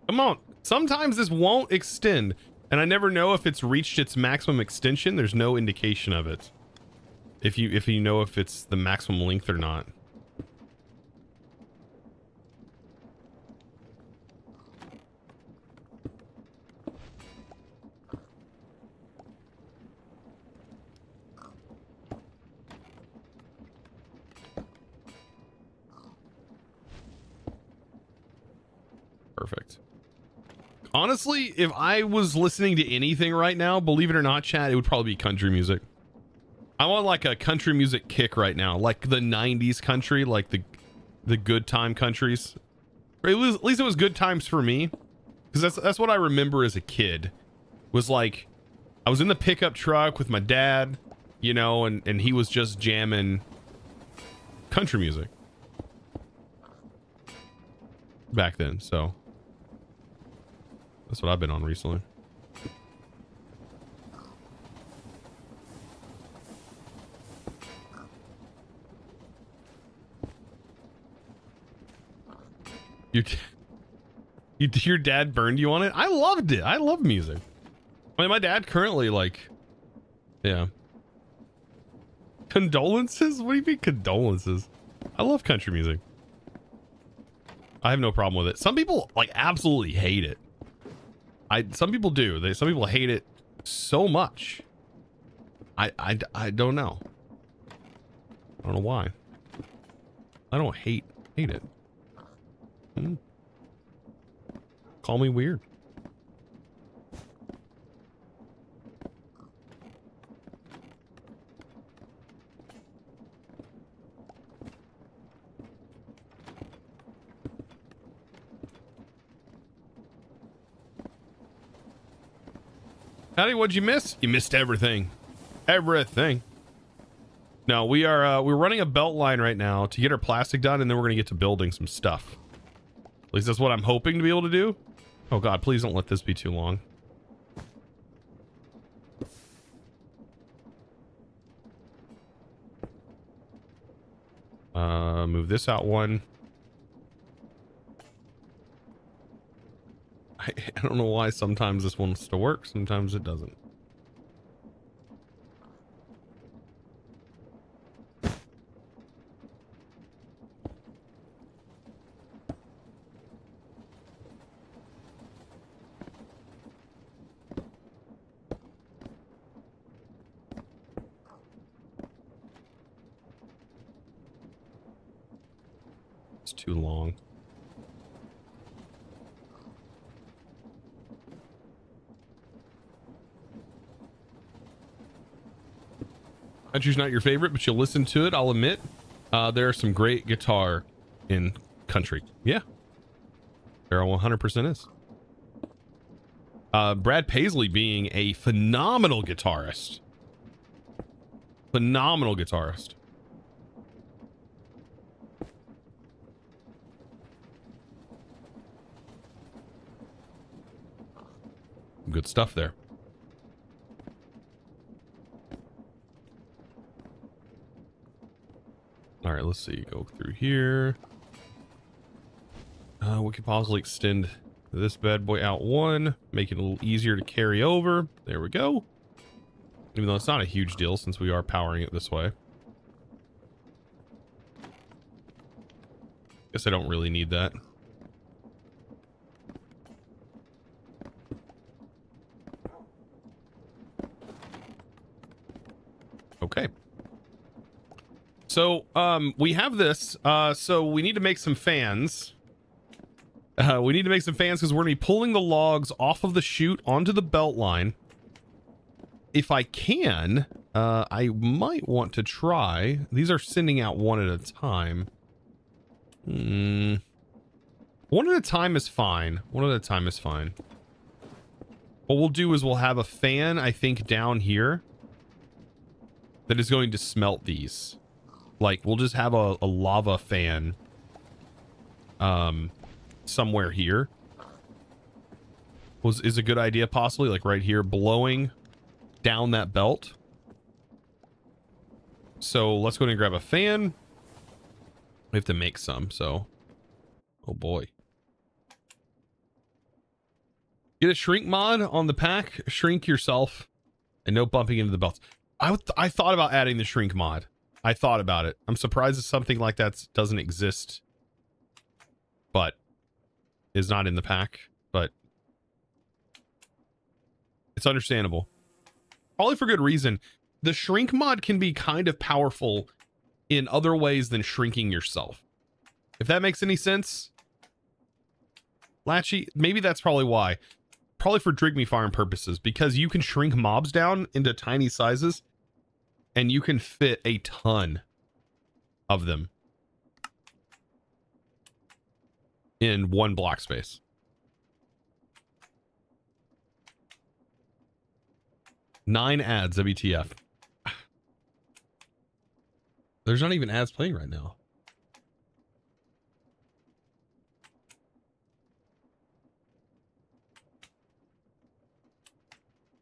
Come on. Sometimes this won't extend, and I never know if it's reached its maximum extension. There's no indication of it. If you if you know if it's the maximum length or not. Perfect. Honestly, if I was listening to anything right now, believe it or not, chat, it would probably be country music. I want like a country music kick right now, like the '90s country, like the the good time countries. Or at least, at least it was good times for me, because that's that's what I remember as a kid. Was like, I was in the pickup truck with my dad, you know, and and he was just jamming country music back then. So that's what I've been on recently. Your, you, your dad burned you on it? I loved it. I love music. I mean, my dad currently, like, yeah. Condolences? What do you mean condolences? I love country music. I have no problem with it. Some people, like, absolutely hate it. I Some people do. They Some people hate it so much. I, I, I don't know. I don't know why. I don't hate hate it. Hmm. Call me weird. Howdy, what'd you miss? You missed everything. Everything. No, we are uh, we're running a belt line right now to get our plastic done, and then we're gonna get to building some stuff. At least that's what I'm hoping to be able to do. Oh god, please don't let this be too long. Uh, move this out one. I, I don't know why sometimes this wants to work, sometimes it doesn't. It's too long. Country's not your favorite, but you'll listen to it. I'll admit, uh, there are some great guitar in country. Yeah, there 100% is. Uh, Brad Paisley being a phenomenal guitarist. Phenomenal guitarist. Good stuff there. All right, let's see. Go through here. Uh, we could possibly extend this bad boy out one, make it a little easier to carry over. There we go. Even though it's not a huge deal since we are powering it this way. Guess I don't really need that. Okay. So, um, we have this. Uh, so we need to make some fans. Uh, we need to make some fans because we're going to be pulling the logs off of the chute onto the belt line. If I can, uh, I might want to try. These are sending out one at a time. Hmm. One at a time is fine. One at a time is fine. What we'll do is we'll have a fan, I think, down here that is going to smelt these. Like, we'll just have a, a lava fan um, somewhere here. Was Is a good idea, possibly, like right here, blowing down that belt. So let's go ahead and grab a fan. We have to make some, so... Oh boy. Get a shrink mod on the pack. Shrink yourself. And no bumping into the belts. I, I thought about adding the shrink mod. I thought about it. I'm surprised that something like that doesn't exist. But is not in the pack. But it's understandable. Probably for good reason. The shrink mod can be kind of powerful in other ways than shrinking yourself. If that makes any sense. Latchy, maybe that's probably why. Probably for Drigmy farm purposes, because you can shrink mobs down into tiny sizes and you can fit a ton of them in one block space. Nine ads, WTF. There's not even ads playing right now.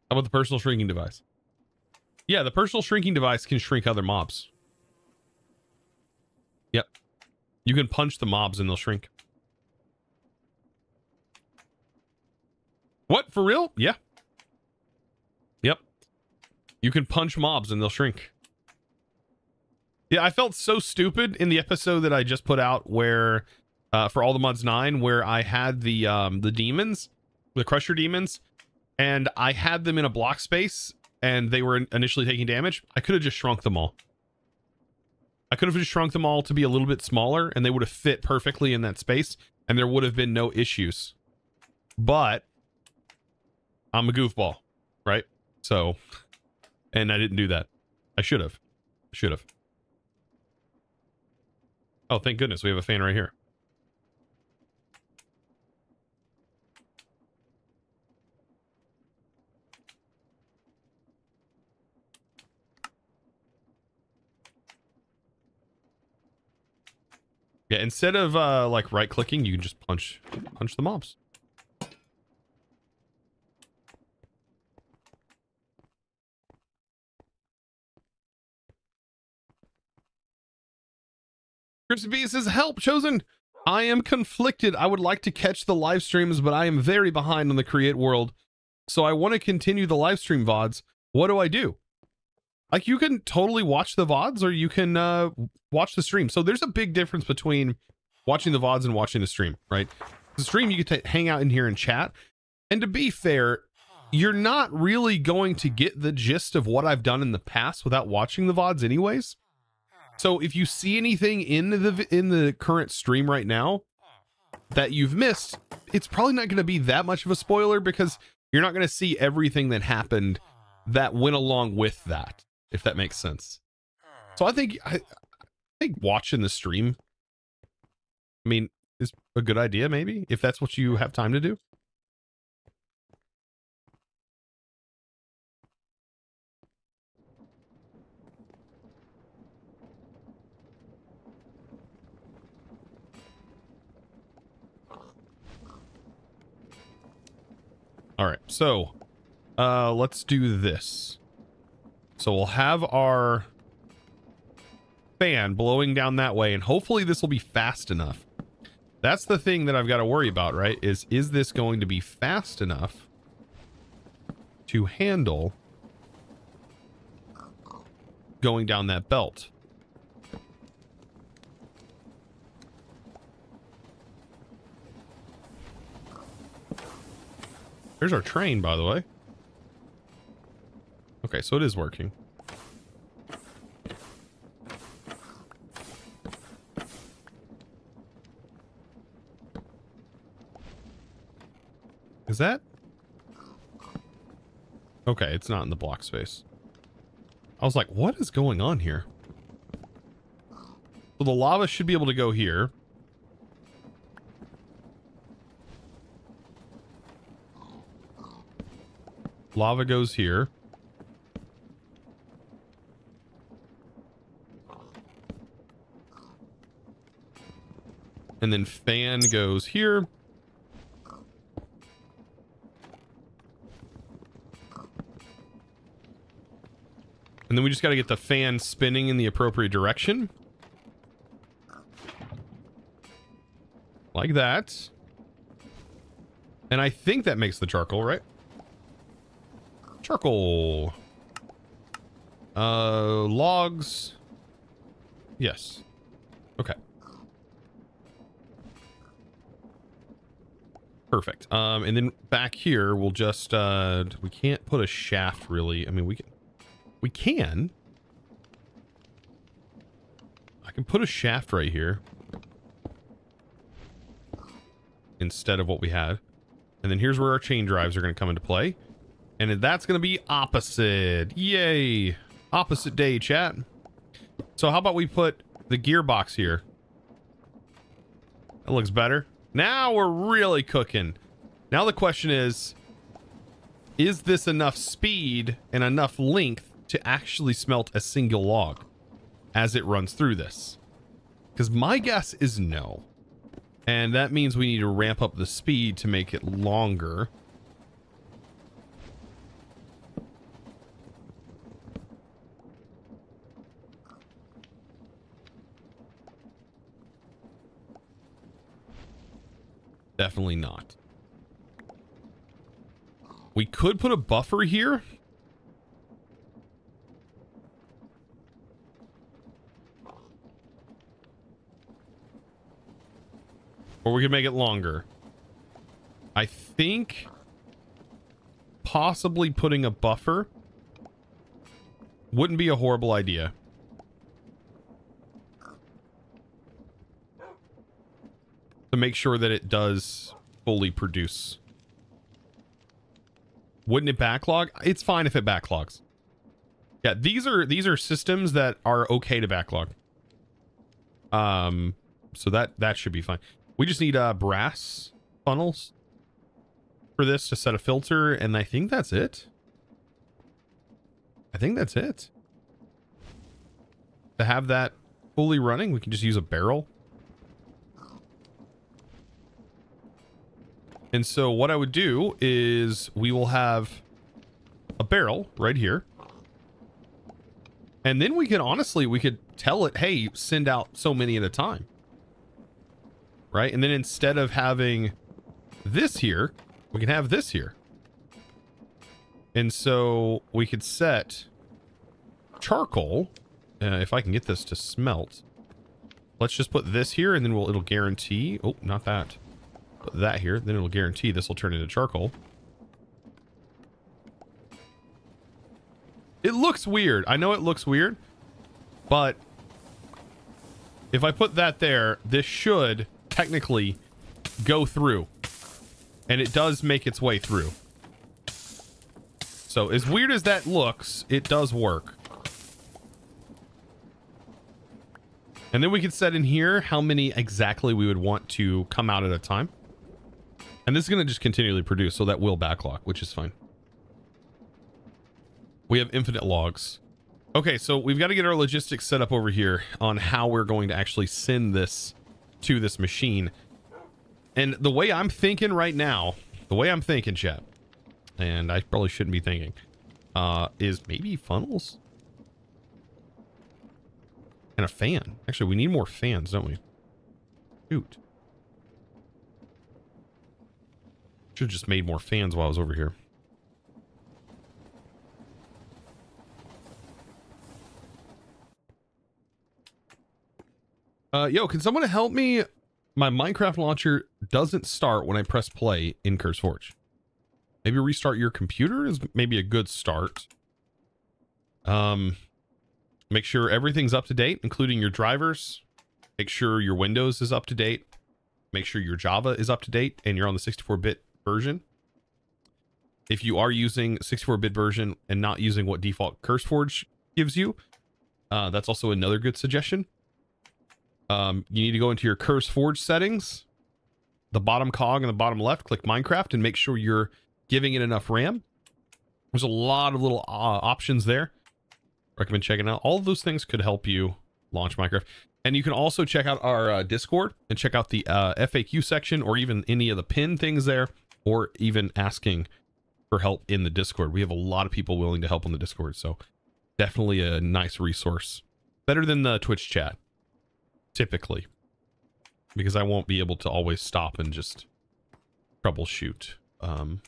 How about the personal shrinking device? Yeah, the personal shrinking device can shrink other mobs. Yep. You can punch the mobs and they'll shrink. What? For real? Yeah. Yep. You can punch mobs and they'll shrink. Yeah, I felt so stupid in the episode that I just put out where uh, for all the mods 9 where I had the um the demons, the crusher demons, and I had them in a block space and they were initially taking damage. I could have just shrunk them all. I could have just shrunk them all to be a little bit smaller and they would have fit perfectly in that space and there would have been no issues. But I'm a goofball, right? So, and I didn't do that. I should have. I Should have. Oh, thank goodness we have a fan right here. Yeah, instead of uh like right clicking, you can just punch punch the mobs. Crispy B says, help, chosen. I am conflicted. I would like to catch the live streams, but I am very behind on the create world. So I want to continue the live stream VODs. What do I do? Like you can totally watch the VODs or you can uh, watch the stream. So there's a big difference between watching the VODs and watching the stream, right? The stream, you get to hang out in here and chat. And to be fair, you're not really going to get the gist of what I've done in the past without watching the VODs anyways. So if you see anything in the in the current stream right now that you've missed, it's probably not going to be that much of a spoiler because you're not going to see everything that happened that went along with that, if that makes sense. So I think I, I think watching the stream, I mean, is a good idea maybe if that's what you have time to do. All right, so uh, let's do this. So we'll have our fan blowing down that way, and hopefully this will be fast enough. That's the thing that I've got to worry about, right? Is is this going to be fast enough to handle going down that belt? There's our train, by the way. Okay, so it is working. Is that? Okay, it's not in the block space. I was like, what is going on here? So the lava should be able to go here. Lava goes here. And then fan goes here. And then we just got to get the fan spinning in the appropriate direction. Like that. And I think that makes the charcoal, right? Charcoal. Uh, logs. Yes. Okay. Perfect. Um, and then back here, we'll just, uh, we can't put a shaft really. I mean, we can, we can. I can put a shaft right here. instead of what we had. And then here's where our chain drives are going to come into play. And that's going to be opposite. Yay. Opposite day, chat. So how about we put the gearbox here? That looks better. Now we're really cooking. Now the question is, is this enough speed and enough length to actually smelt a single log as it runs through this? Because my guess is no. And that means we need to ramp up the speed to make it longer. Definitely not. We could put a buffer here. Or we could make it longer. I think possibly putting a buffer wouldn't be a horrible idea. To make sure that it does fully produce. Wouldn't it backlog? It's fine if it backlogs. Yeah, these are these are systems that are okay to backlog. Um so that that should be fine. We just need uh, brass funnels for this to set a filter, and I think that's it. I think that's it. To have that fully running, we can just use a barrel. And so what I would do is we will have a barrel right here. And then we can honestly, we could tell it, hey, send out so many at a time right? And then instead of having this here, we can have this here. And so we could set charcoal. Uh, if I can get this to smelt. Let's just put this here and then we'll, it'll guarantee. Oh, not that. Put that here. Then it'll guarantee this will turn into charcoal. It looks weird. I know it looks weird, but if I put that there, this should technically go through. And it does make its way through. So as weird as that looks, it does work. And then we could set in here how many exactly we would want to come out at a time. And this is going to just continually produce, so that will backlog, which is fine. We have infinite logs. Okay, so we've got to get our logistics set up over here on how we're going to actually send this to this machine. And the way I'm thinking right now, the way I'm thinking, chat, and I probably shouldn't be thinking, uh, is maybe funnels? And a fan. Actually, we need more fans, don't we? Shoot. Should have just made more fans while I was over here. Uh, yo, can someone help me? My Minecraft launcher doesn't start when I press play in CurseForge. Maybe restart your computer is maybe a good start. Um, make sure everything's up to date, including your drivers. Make sure your Windows is up to date. Make sure your Java is up to date and you're on the 64-bit version. If you are using 64-bit version and not using what default CurseForge gives you, uh, that's also another good suggestion. Um, you need to go into your CurseForge settings, the bottom cog in the bottom left, click Minecraft and make sure you're giving it enough RAM. There's a lot of little uh, options there. Recommend checking out. All of those things could help you launch Minecraft. And you can also check out our uh, Discord and check out the uh, FAQ section or even any of the pin things there or even asking for help in the Discord. We have a lot of people willing to help on the Discord. So definitely a nice resource. Better than the Twitch chat typically because I won't be able to always stop and just troubleshoot um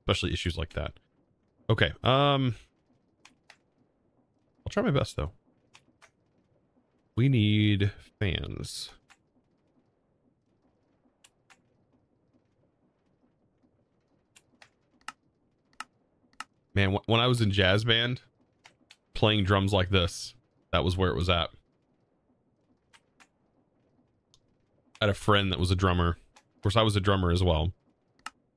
especially issues like that okay um I'll try my best though we need fans man when I was in jazz band playing drums like this that was where it was at I had a friend that was a drummer Of course, I was a drummer as well.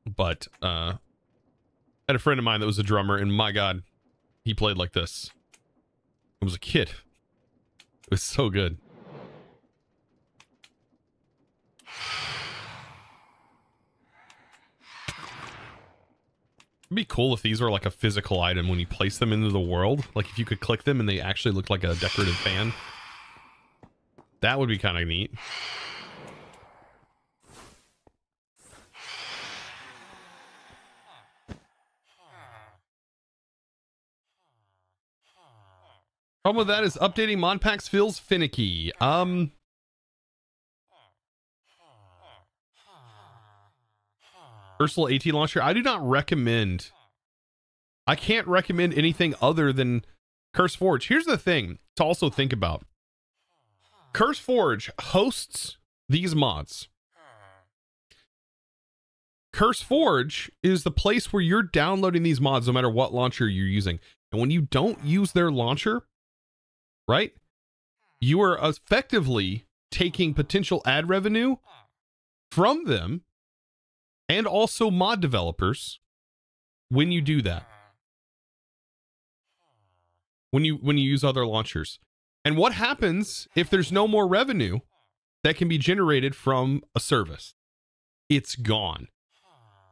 But uh I had a friend of mine that was a drummer, and my god, he played like this. I was a kid. It was so good. It'd be cool if these were like a physical item when you place them into the world. Like if you could click them and they actually look like a decorative fan. That would be kind of neat. Problem with that is updating mod packs feels finicky. Um, Ursula AT launcher. I do not recommend. I can't recommend anything other than Curse Forge. Here's the thing to also think about. Curse Forge hosts these mods. Curse Forge is the place where you're downloading these mods no matter what launcher you're using. And when you don't use their launcher, right? You are effectively taking potential ad revenue from them and also mod developers when you do that. When you when you use other launchers. And what happens if there's no more revenue that can be generated from a service? It's gone.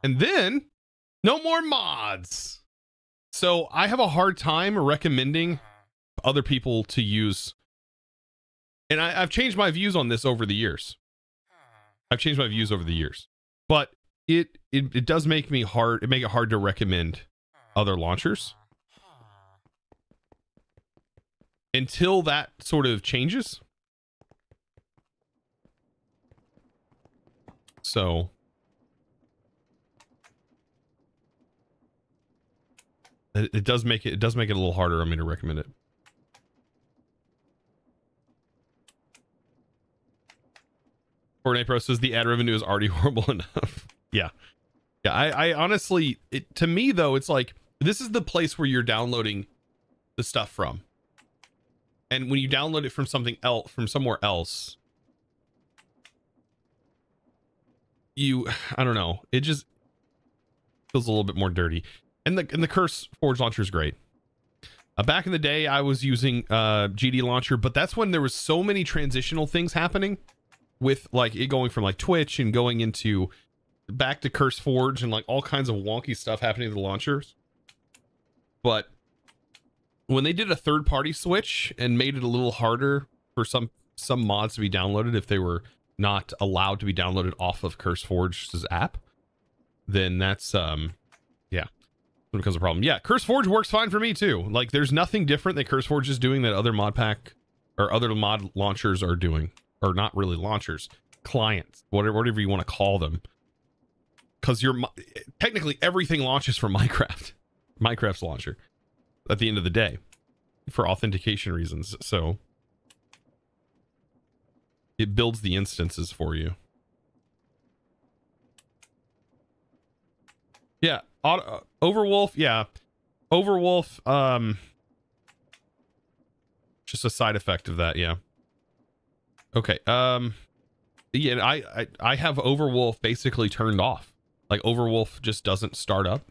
And then no more mods. So I have a hard time recommending other people to use. And I, I've changed my views on this over the years. I've changed my views over the years. But it, it it does make me hard it make it hard to recommend other launchers. Until that sort of changes. So. It, it does make it it does make it a little harder on me to recommend it. Fortnite Pro says the ad revenue is already horrible enough. Yeah. Yeah. I, I honestly, it, to me though, it's like, this is the place where you're downloading the stuff from. And when you download it from something else, from somewhere else, you, I don't know, it just feels a little bit more dirty. And the, and the Curse Forge launcher is great. Uh, back in the day, I was using uh, GD launcher, but that's when there was so many transitional things happening with like it going from like Twitch and going into back to Curse Forge and like all kinds of wonky stuff happening to the launchers. But when they did a third party switch and made it a little harder for some some mods to be downloaded if they were not allowed to be downloaded off of Curse Forge's app, then that's um yeah. Becomes a problem. Yeah, Curse Forge works fine for me too. Like there's nothing different that Curse Forge is doing that other mod pack or other mod launchers are doing or not really launchers, clients, whatever, whatever you want to call them. Because you're technically everything launches from Minecraft, Minecraft's launcher at the end of the day for authentication reasons. So it builds the instances for you. Yeah, auto, uh, Overwolf, yeah. Overwolf um just a side effect of that, yeah. Okay. Um. Yeah, I, I I have Overwolf basically turned off. Like Overwolf just doesn't start up.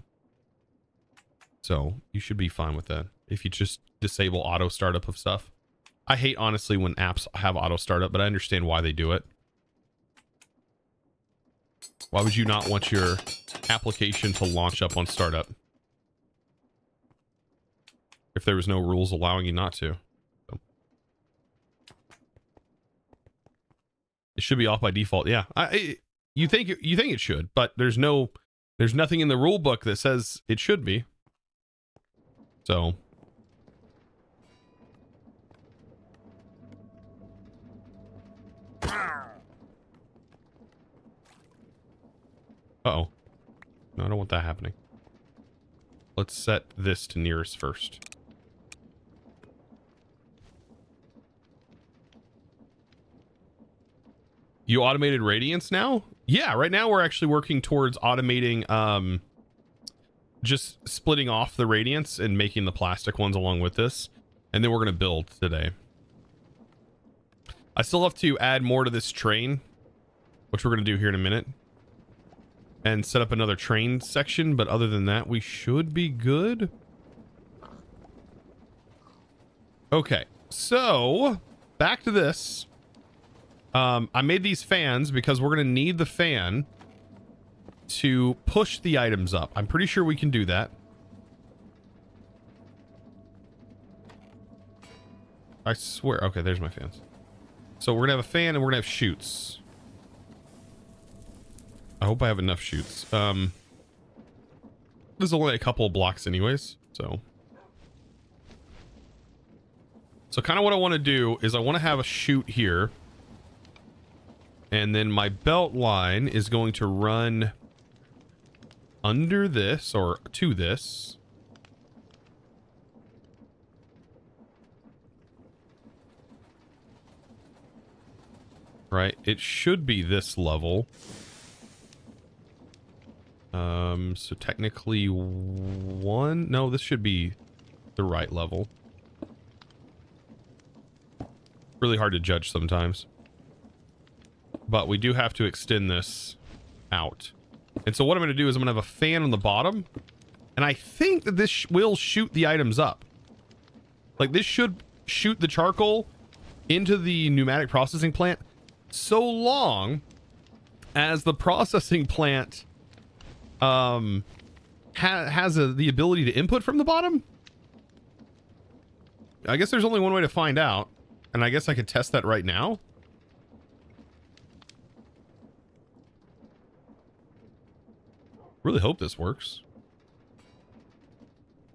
So you should be fine with that if you just disable auto startup of stuff. I hate honestly when apps have auto startup, but I understand why they do it. Why would you not want your application to launch up on startup? If there was no rules allowing you not to. It should be off by default. Yeah, I, you think you think it should, but there's no, there's nothing in the rule book that says it should be. So. Uh oh. No, I don't want that happening. Let's set this to nearest first. You automated radiance now? Yeah, right now we're actually working towards automating um just splitting off the radiance and making the plastic ones along with this. And then we're going to build today. I still have to add more to this train, which we're going to do here in a minute. and set up another train section. But other than that, we should be good. Okay, so back to this. Um, I made these fans because we're going to need the fan to push the items up. I'm pretty sure we can do that. I swear. Okay, there's my fans. So we're going to have a fan and we're going to have chutes. I hope I have enough chutes. Um, there's only a couple blocks anyways, so... So kind of what I want to do is I want to have a chute here. And then my belt line is going to run under this or to this. Right, it should be this level. Um, so technically one, no, this should be the right level. Really hard to judge sometimes. But we do have to extend this out. And so what I'm going to do is I'm going to have a fan on the bottom. And I think that this sh will shoot the items up. Like this should shoot the charcoal into the pneumatic processing plant so long as the processing plant um ha has a, the ability to input from the bottom. I guess there's only one way to find out. And I guess I could test that right now. Really hope this works.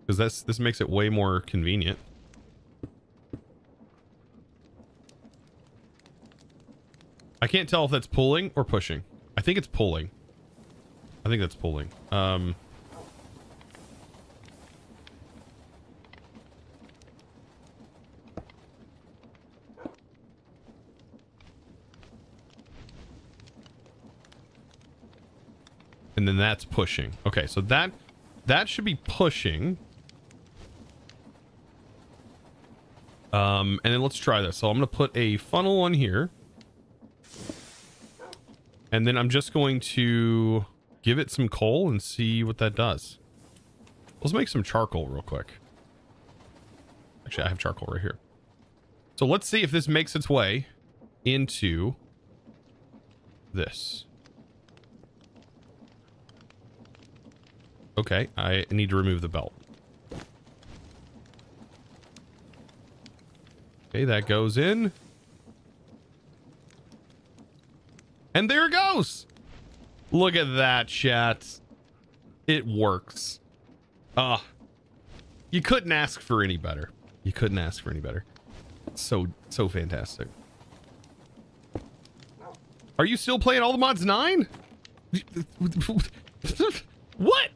Because that's this makes it way more convenient. I can't tell if that's pulling or pushing. I think it's pulling. I think that's pulling. Um, and then that's pushing. Okay, so that that should be pushing. Um, and then let's try this. So I'm going to put a funnel on here. And then I'm just going to give it some coal and see what that does. Let's make some charcoal real quick. Actually, I have charcoal right here. So let's see if this makes its way into this. Okay, I need to remove the belt. Okay, that goes in. And there it goes. Look at that, chat. It works. Ah. You couldn't ask for any better. You couldn't ask for any better. So, so fantastic. Are you still playing all the mods 9? what?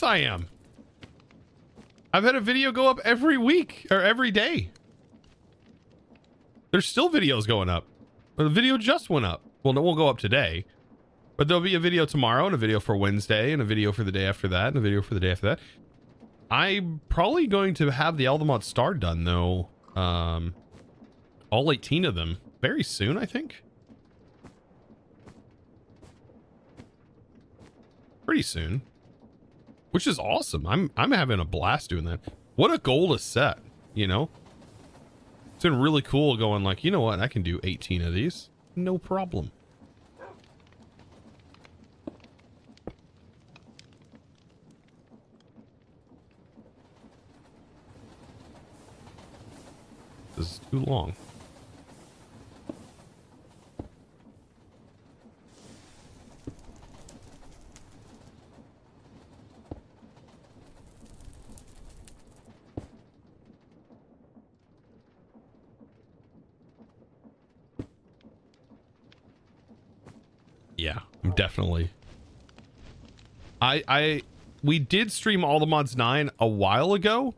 Course I am. I've had a video go up every week or every day. There's still videos going up. But the video just went up. Well, it won't go up today. But there'll be a video tomorrow and a video for Wednesday and a video for the day after that and a video for the day after that. I'm probably going to have the Aldemont Star done though. Um, all 18 of them very soon, I think. Pretty soon. Which is awesome. I'm I'm having a blast doing that. What a goal to set, you know? It's been really cool going like, you know what, I can do 18 of these. No problem. This is too long. Yeah, I'm definitely. I I we did stream all the mods 9 a while ago.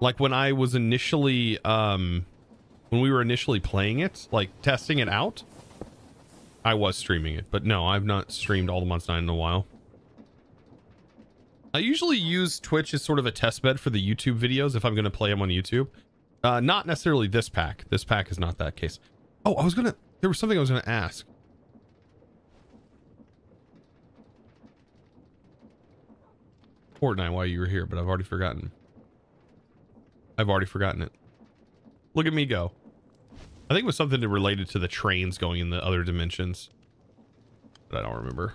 Like when I was initially um when we were initially playing it, like testing it out. I was streaming it, but no, I've not streamed all the mods 9 in a while. I usually use Twitch as sort of a test bed for the YouTube videos if I'm going to play them on YouTube. Uh, not necessarily this pack. This pack is not that case. Oh, I was gonna. There was something I was gonna ask. Fortnite, while you were here, but I've already forgotten. I've already forgotten it. Look at me go. I think it was something related to the trains going in the other dimensions. But I don't remember.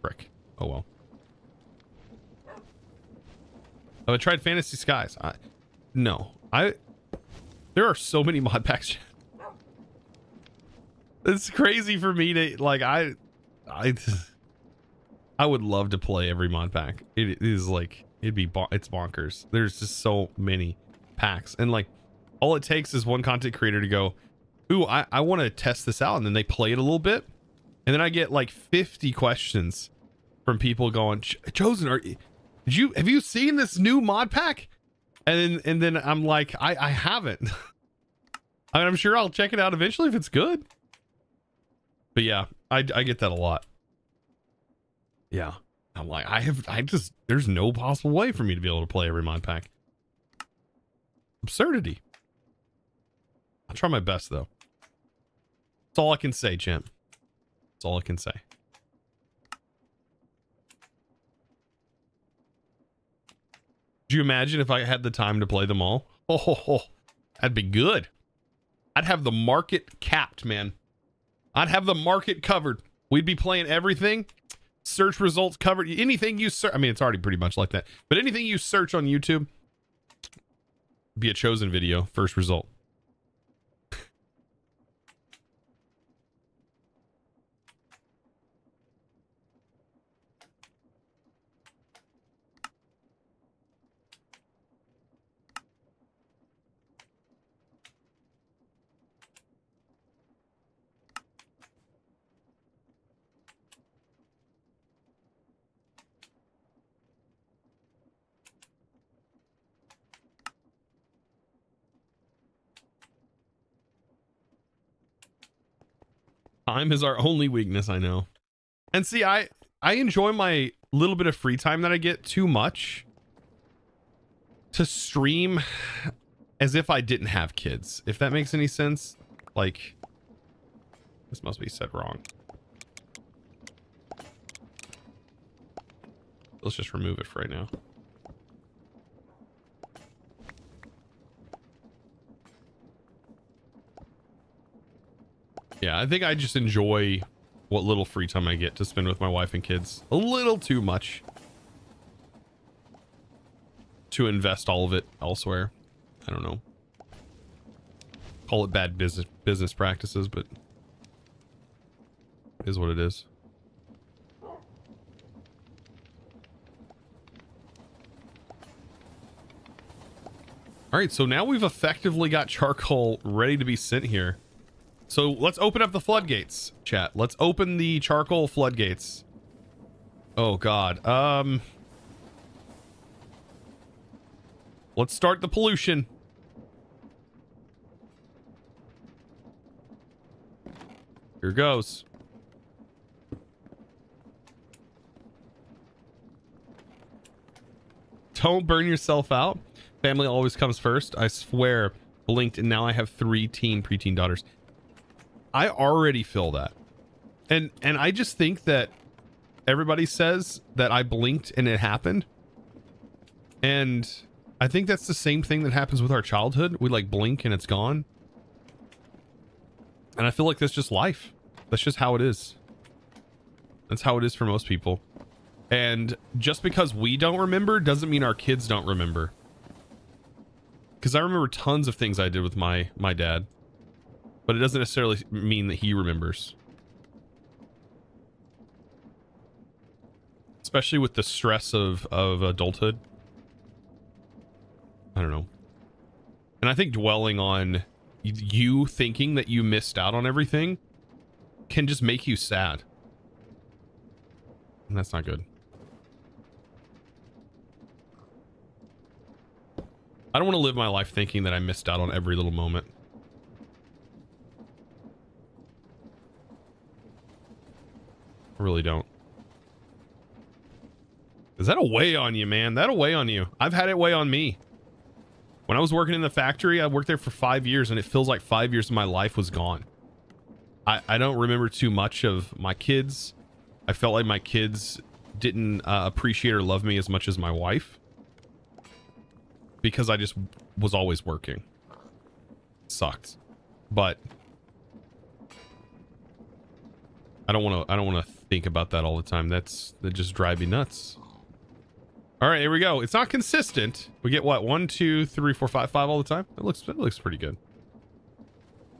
Frick. Oh well. Have I tried Fantasy Skies? I, no. I. There are so many mod packs. it's crazy for me to like. I. I. I would love to play every mod pack. It is like it'd be bon- it's bonkers. There's just so many packs, and like all it takes is one content creator to go, "Ooh, I I want to test this out," and then they play it a little bit, and then I get like 50 questions from people going, "Chosen, are did you have you seen this new mod pack?" And then and then I'm like, "I I haven't." I mean, I'm sure I'll check it out eventually if it's good. But yeah, I I get that a lot. Yeah. I'm like, I have, I just, there's no possible way for me to be able to play every mod pack. Absurdity. I'll try my best though. That's all I can say, champ. That's all I can say. Do you imagine if I had the time to play them all? Oh, ho, ho. that'd be good. I'd have the market capped, man. I'd have the market covered. We'd be playing everything search results covered anything you search i mean it's already pretty much like that but anything you search on youtube be a chosen video first result Time is our only weakness, I know. And see, I I enjoy my little bit of free time that I get too much to stream as if I didn't have kids. If that makes any sense. Like this must be said wrong. Let's just remove it for right now. Yeah, I think I just enjoy what little free time I get to spend with my wife and kids. A little too much to invest all of it elsewhere. I don't know. Call it bad business business practices, but is what it is. All right, so now we've effectively got charcoal ready to be sent here. So let's open up the floodgates, chat. Let's open the charcoal floodgates. Oh god. Um Let's start the pollution. Here goes. Don't burn yourself out. Family always comes first. I swear. Blinked and now I have three teen preteen daughters. I already feel that. And and I just think that everybody says that I blinked and it happened. And I think that's the same thing that happens with our childhood. We like blink and it's gone. And I feel like that's just life. That's just how it is. That's how it is for most people. And just because we don't remember doesn't mean our kids don't remember. Because I remember tons of things I did with my my dad but it doesn't necessarily mean that he remembers. Especially with the stress of, of adulthood. I don't know. And I think dwelling on you thinking that you missed out on everything can just make you sad. And that's not good. I don't want to live my life thinking that I missed out on every little moment. Really don't. Is that a weigh on you, man? That'll weigh on you. I've had it weigh on me. When I was working in the factory, I worked there for five years and it feels like five years of my life was gone. I, I don't remember too much of my kids. I felt like my kids didn't uh, appreciate or love me as much as my wife because I just was always working. Sucked. But I don't want to I don't want to think about that all the time. That's that just drive me nuts. All right, here we go. It's not consistent. We get what? One, two, three, four, five, five all the time. It looks it looks pretty good.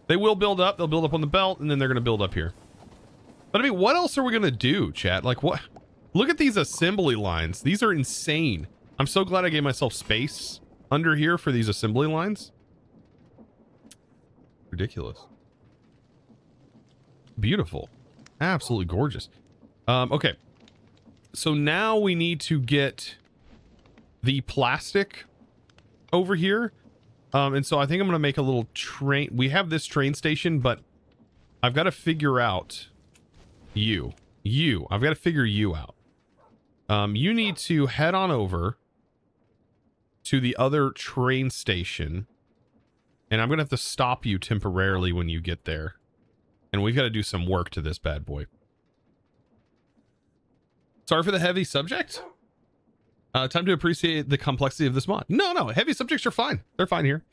They will build up. They'll build up on the belt, and then they're to build up here. But I mean, what else are we to do, chat? Like, what? Look at these assembly lines. These are insane. I'm so glad I gave myself space under here for these assembly lines. Ridiculous. Beautiful. Absolutely gorgeous. Um, okay. So now we need to get the plastic over here. Um, and so I think I'm going to make a little train. We have this train station, but I've got to figure out you. You. I've got to figure you out. Um, you need to head on over to the other train station. And I'm going to have to stop you temporarily when you get there. And we've got to do some work to this bad boy. Sorry for the heavy subject. Uh, time to appreciate the complexity of this mod. No, no, heavy subjects are fine. They're fine here.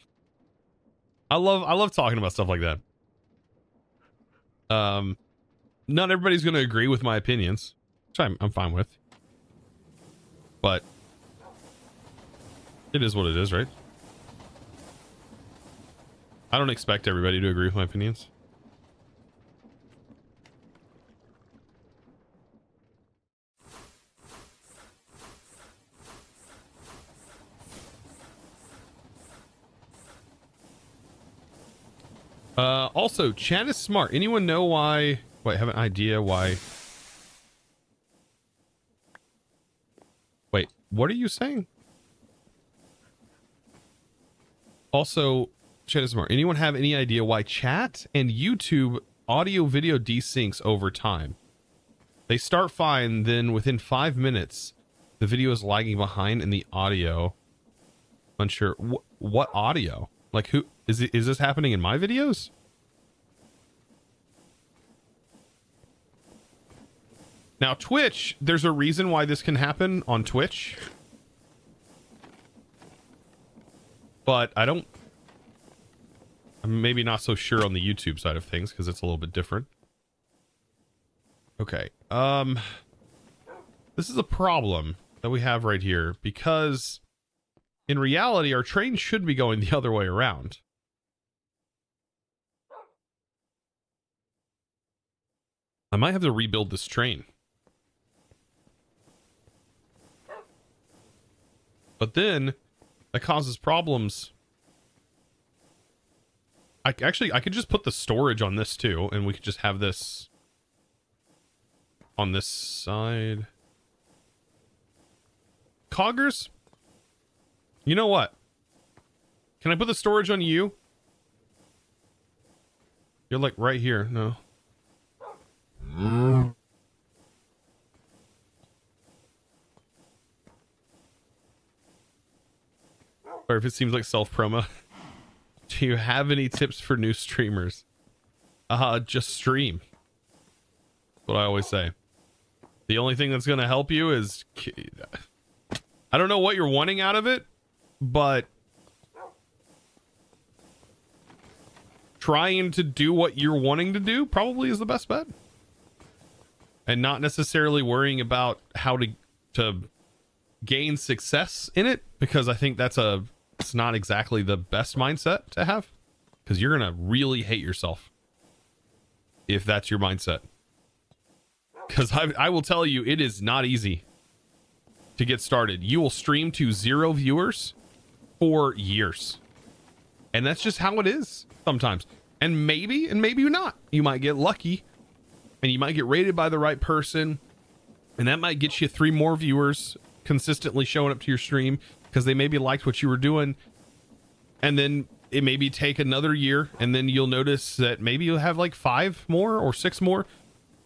I love, I love talking about stuff like that. Um, not everybody's going to agree with my opinions, which I'm, I'm fine with. But it is what it is, right? I don't expect everybody to agree with my opinions. Uh, also, chat is smart. Anyone know why? Wait, have an idea why? Wait, what are you saying? Also, chat is smart. Anyone have any idea why chat and YouTube audio video desyncs over time? They start fine, then within five minutes, the video is lagging behind in the audio. Unsure. Wh what audio? Like who? Is it, is this happening in my videos? Now Twitch, there's a reason why this can happen on Twitch. But I don't I'm maybe not so sure on the YouTube side of things because it's a little bit different. Okay. Um this is a problem that we have right here because in reality our train should be going the other way around. I might have to rebuild this train. But then that causes problems. I actually I could just put the storage on this too, and we could just have this on this side. Coggers, you know what? Can I put the storage on you? You're like right here. No. Or if it seems like self promo. Do you have any tips for new streamers? Uh, just stream. That's what I always say. The only thing that's going to help you is I don't know what you're wanting out of it, but trying to do what you're wanting to do probably is the best bet. And not necessarily worrying about how to to gain success in it because I think that's a it's not exactly the best mindset to have because you're going to really hate yourself if that's your mindset. Because I, I will tell you, it is not easy to get started. You will stream to zero viewers for years. And that's just how it is sometimes. And maybe, and maybe you not. You might get lucky and you might get rated by the right person. And that might get you three more viewers consistently showing up to your stream because they maybe liked what you were doing. And then it maybe take another year and then you'll notice that maybe you'll have like five more or six more.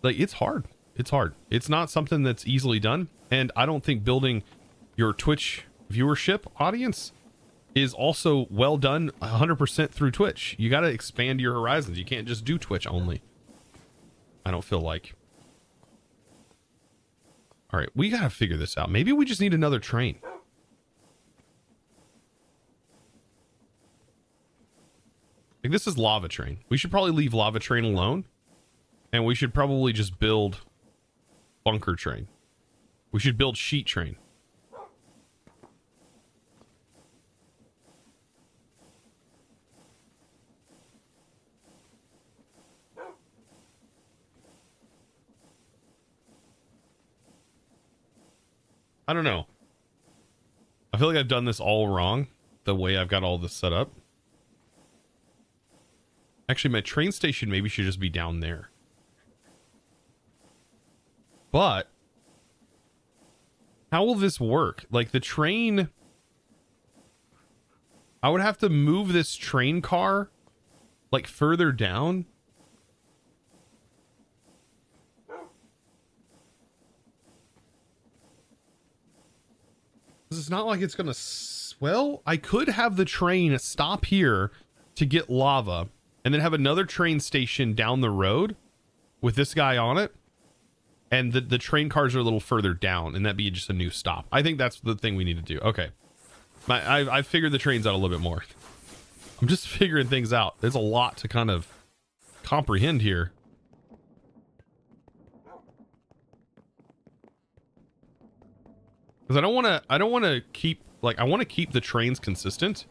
Like it's hard. It's hard. It's not something that's easily done. And I don't think building your Twitch viewership audience is also well done 100% through Twitch. You got to expand your horizons. You can't just do Twitch only. I don't feel like. All right, we got to figure this out. Maybe we just need another train. Like this is lava train. We should probably leave lava train alone. And we should probably just build bunker train. We should build sheet train. I don't know. I feel like I've done this all wrong, the way I've got all this set up. Actually, my train station maybe should just be down there. But how will this work? Like the train I would have to move this train car like further down. It's not like it's going to well, I could have the train stop here to get lava and then have another train station down the road with this guy on it and the, the train cars are a little further down and that'd be just a new stop. I think that's the thing we need to do. Okay. My, I, I figured the trains out a little bit more. I'm just figuring things out. There's a lot to kind of comprehend here because i don't want to i don't want to keep like i want to keep the trains consistent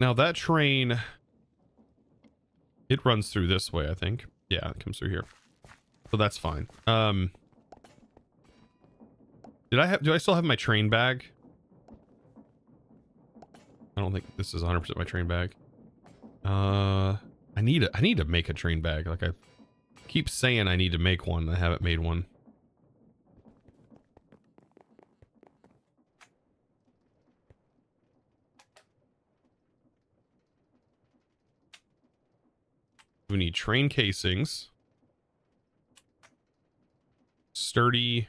now that train it runs through this way, I think. Yeah, it comes through here. So that's fine. Um, did I have, do I still have my train bag? I don't think this is 100% my train bag. Uh, I need a, I need to make a train bag. Like I keep saying I need to make one. I haven't made one. We need train casings. Sturdy.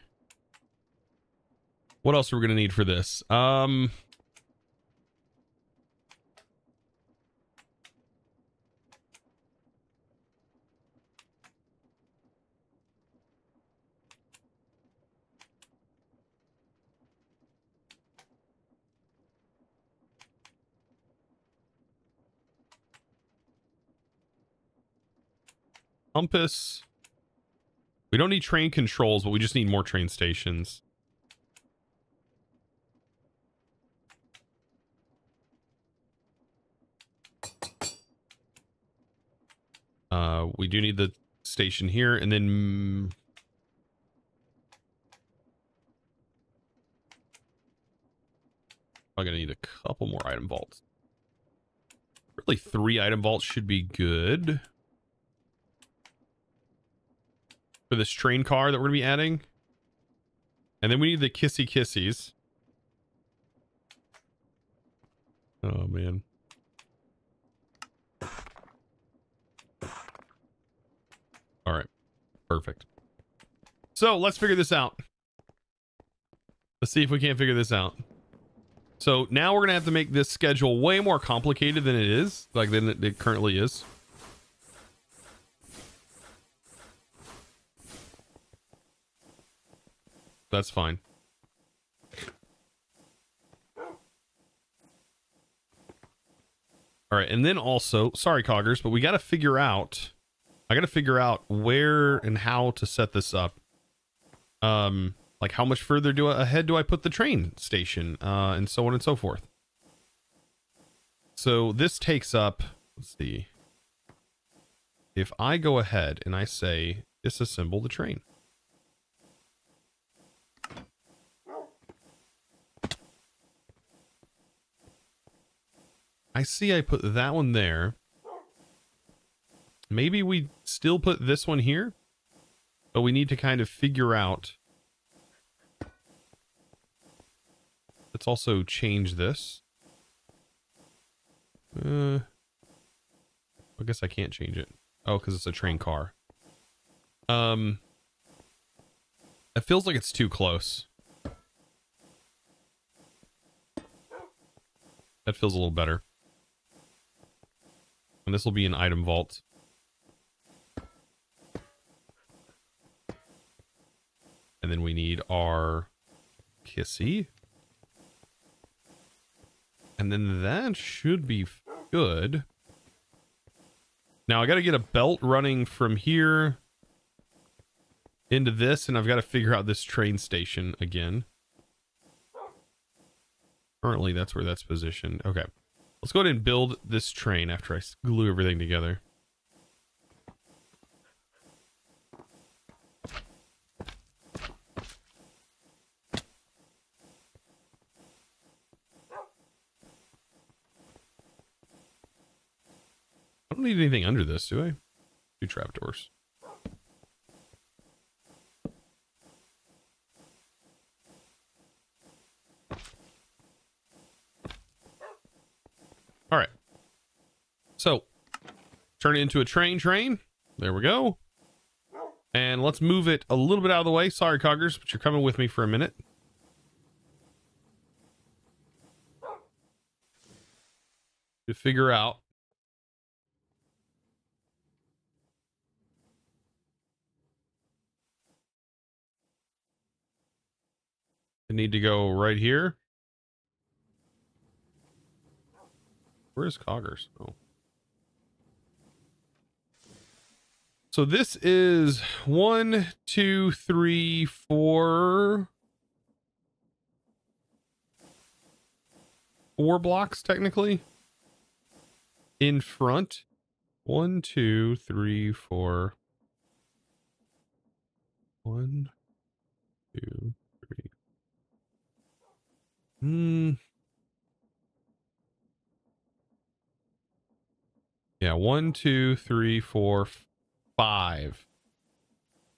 What else are we going to need for this? Um... Compass. We don't need train controls, but we just need more train stations. Uh, we do need the station here, and then... I'm gonna need a couple more item vaults. Really, three item vaults should be good for this train car that we're going to be adding. And then we need the kissy kissies. Oh, man. All right. Perfect. So let's figure this out. Let's see if we can't figure this out. So now we're going to have to make this schedule way more complicated than it is, like than it currently is. That's fine. All right, and then also, sorry, Coggers, but we got to figure out, I got to figure out where and how to set this up. Um, like how much further do I, ahead do I put the train station, uh, and so on and so forth. So this takes up, let's see, if I go ahead and I say disassemble the train. I see I put that one there. Maybe we still put this one here, but we need to kind of figure out. Let's also change this. Uh, I guess I can't change it. Oh, because it's a train car. Um, it feels like it's too close. That feels a little better. And this will be an item vault. And then we need our Kissy. And then that should be good. Now I got to get a belt running from here into this, and I've got to figure out this train station again. Currently, that's where that's positioned. Okay. Let's go ahead and build this train after I glue everything together. I don't need anything under this, do I? Two trapdoors. All right. So, turn it into a train train. There we go. And let's move it a little bit out of the way. Sorry, Coggers, but you're coming with me for a minute. To figure out I need to go right here. Where's Coggers? Oh. So this is one, two, three, four, four blocks technically in front. One, two, three, four. One, two, three. Hmm. Yeah, one, two, three, four, five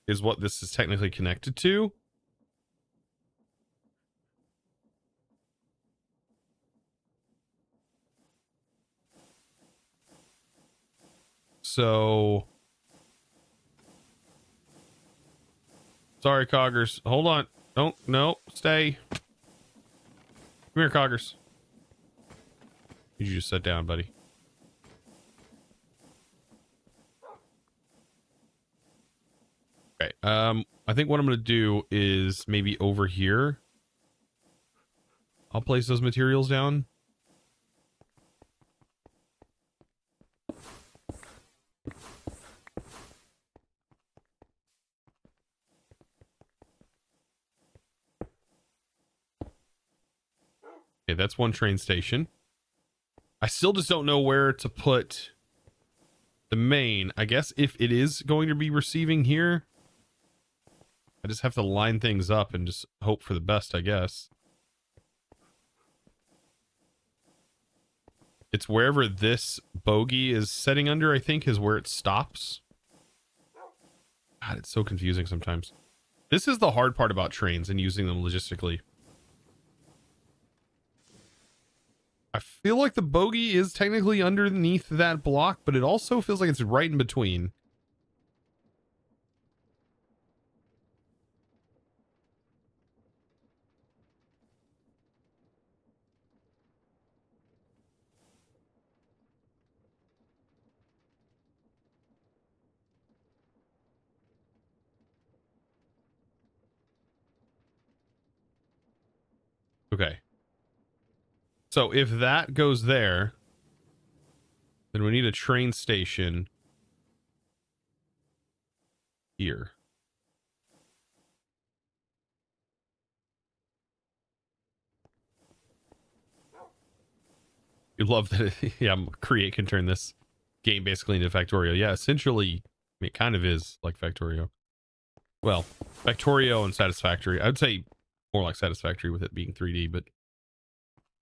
is what this is technically connected to. So, sorry, Coggers. Hold on. Don't, no, stay. Come here, Coggers. You just sit down, buddy. Okay. Um, I think what I'm going to do is maybe over here. I'll place those materials down. Okay, that's one train station. I still just don't know where to put the main. I guess if it is going to be receiving here, I just have to line things up and just hope for the best, I guess. It's wherever this bogey is setting under, I think, is where it stops. God, it's so confusing sometimes. This is the hard part about trains and using them logistically. I feel like the bogey is technically underneath that block, but it also feels like it's right in between. Okay. So if that goes there, then we need a train station here. You love that. yeah, create can turn this game basically into Factorio. Yeah, essentially, I mean, it kind of is like Factorio. Well, Factorio and Satisfactory. I'd say more like Satisfactory with it being 3D, but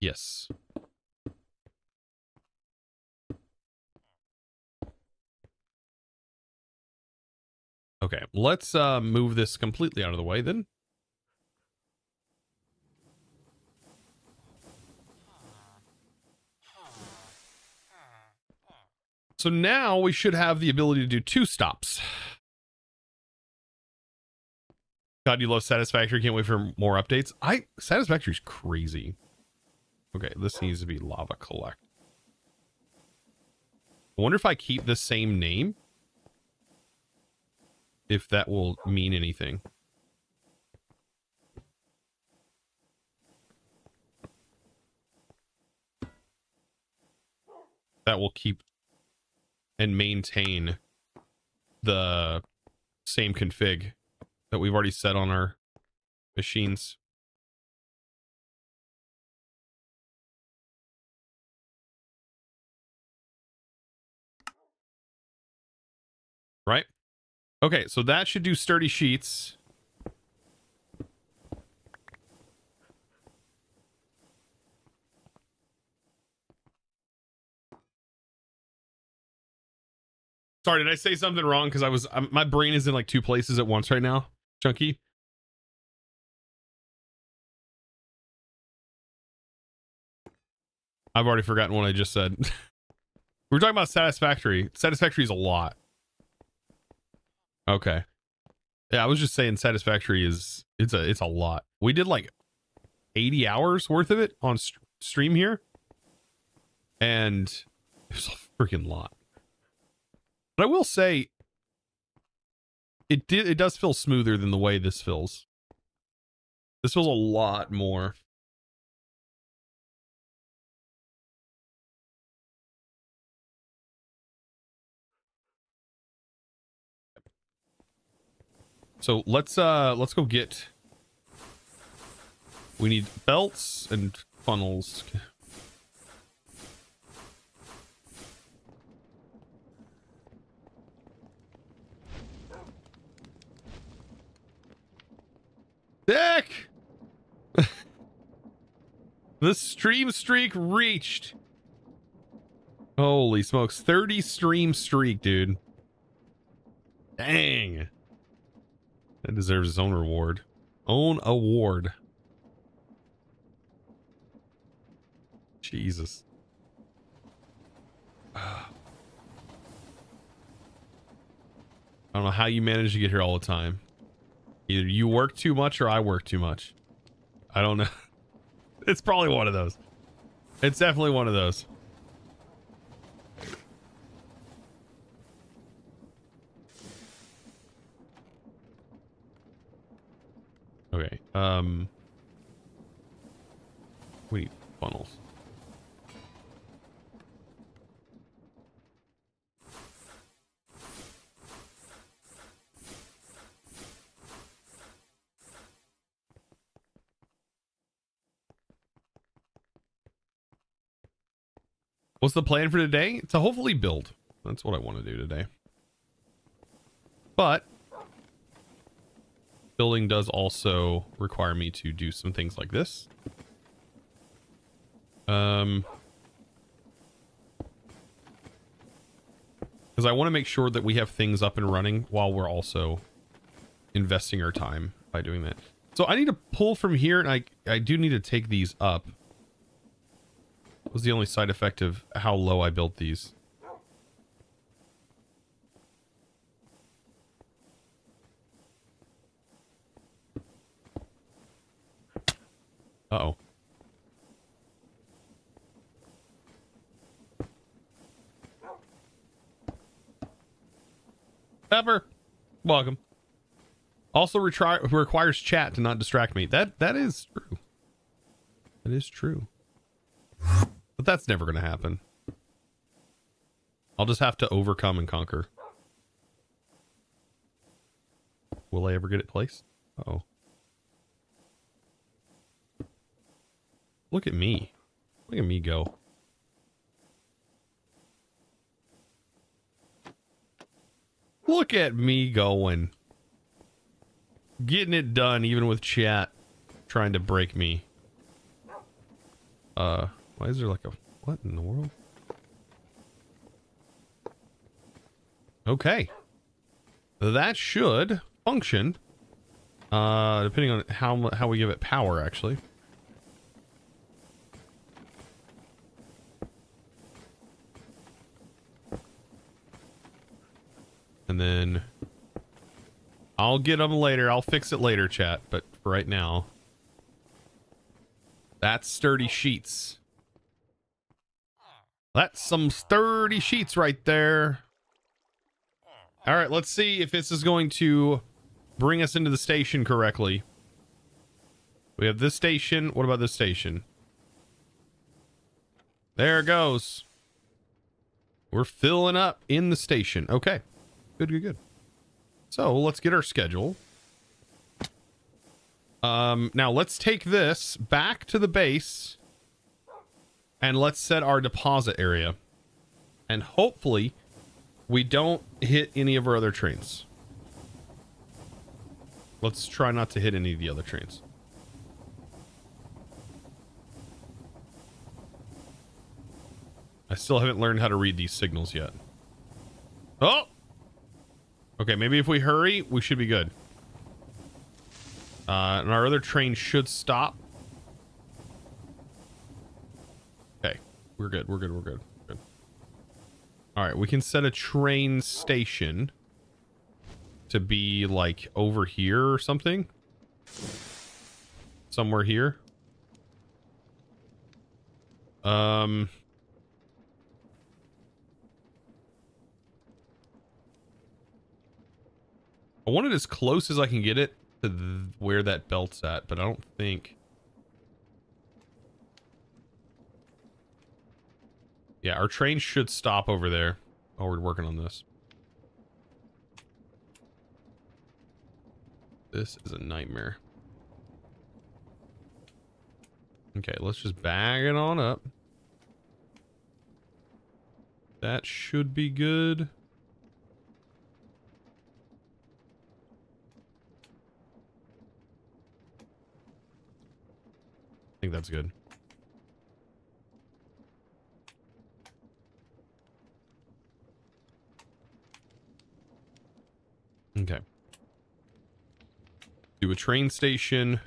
yes. Okay, let's uh, move this completely out of the way then. So now we should have the ability to do two stops. God, you love Satisfactory. Can't wait for more updates. I Satisfactory's crazy. Okay, this needs to be lava collect. I wonder if I keep the same name. If that will mean anything. That will keep and maintain the same config that we've already set on our machines. Right? Okay, so that should do sturdy sheets. Sorry, did I say something wrong? Because I was um, my brain is in like two places at once right now. Chunky. I've already forgotten what I just said. we were talking about satisfactory. Satisfactory is a lot. Okay. Yeah, I was just saying satisfactory is it's a it's a lot. We did like 80 hours worth of it on st stream here. And it was a freaking lot. But I will say it did it does feel smoother than the way this feels. This feels a lot more. So let's uh let's go get we need belts and funnels. Dick! the stream streak reached. Holy smokes. 30 stream streak, dude. Dang. That deserves its own reward. Own award. Jesus. I don't know how you manage to get here all the time. Either you work too much or I work too much. I don't know. It's probably one of those. It's definitely one of those. Okay. Um. We need funnels. What's the plan for today? To hopefully build. That's what I want to do today. But building does also require me to do some things like this. Um, because I want to make sure that we have things up and running while we're also investing our time by doing that. So I need to pull from here, and I I do need to take these up. Was the only side effect of how low I built these. Uh-oh. Pepper, welcome. Also retry- requires chat to not distract me. That that is true. That is true. But that's never going to happen. I'll just have to overcome and conquer. Will I ever get it placed? Uh oh. Look at me. Look at me go. Look at me going. Getting it done even with chat trying to break me. Uh, why is there like a... What in the world? Okay. That should function. Uh, depending on how how we give it power, actually. And then I'll get them later. I'll fix it later, chat. But right now, that's sturdy sheets. That's some sturdy sheets right there. All right, let's see if this is going to bring us into the station correctly. We have this station. What about this station? There it goes. We're filling up in the station. Okay. Good, good, good. So let's get our schedule. Um, now let's take this back to the base and let's set our deposit area. And hopefully we don't hit any of our other trains. Let's try not to hit any of the other trains. I still haven't learned how to read these signals yet. Oh! Okay, maybe if we hurry, we should be good. Uh, and our other train should stop. We're good, we're good, we're good. good. All right, we can set a train station to be like over here or something. Somewhere here. Um... I want it as close as I can get it to where that belt's at, but I don't think... Yeah, our train should stop over there while we're working on this. This is a nightmare. Okay, let's just bag it on up. That should be good. I think that's good. Okay. Do a train station.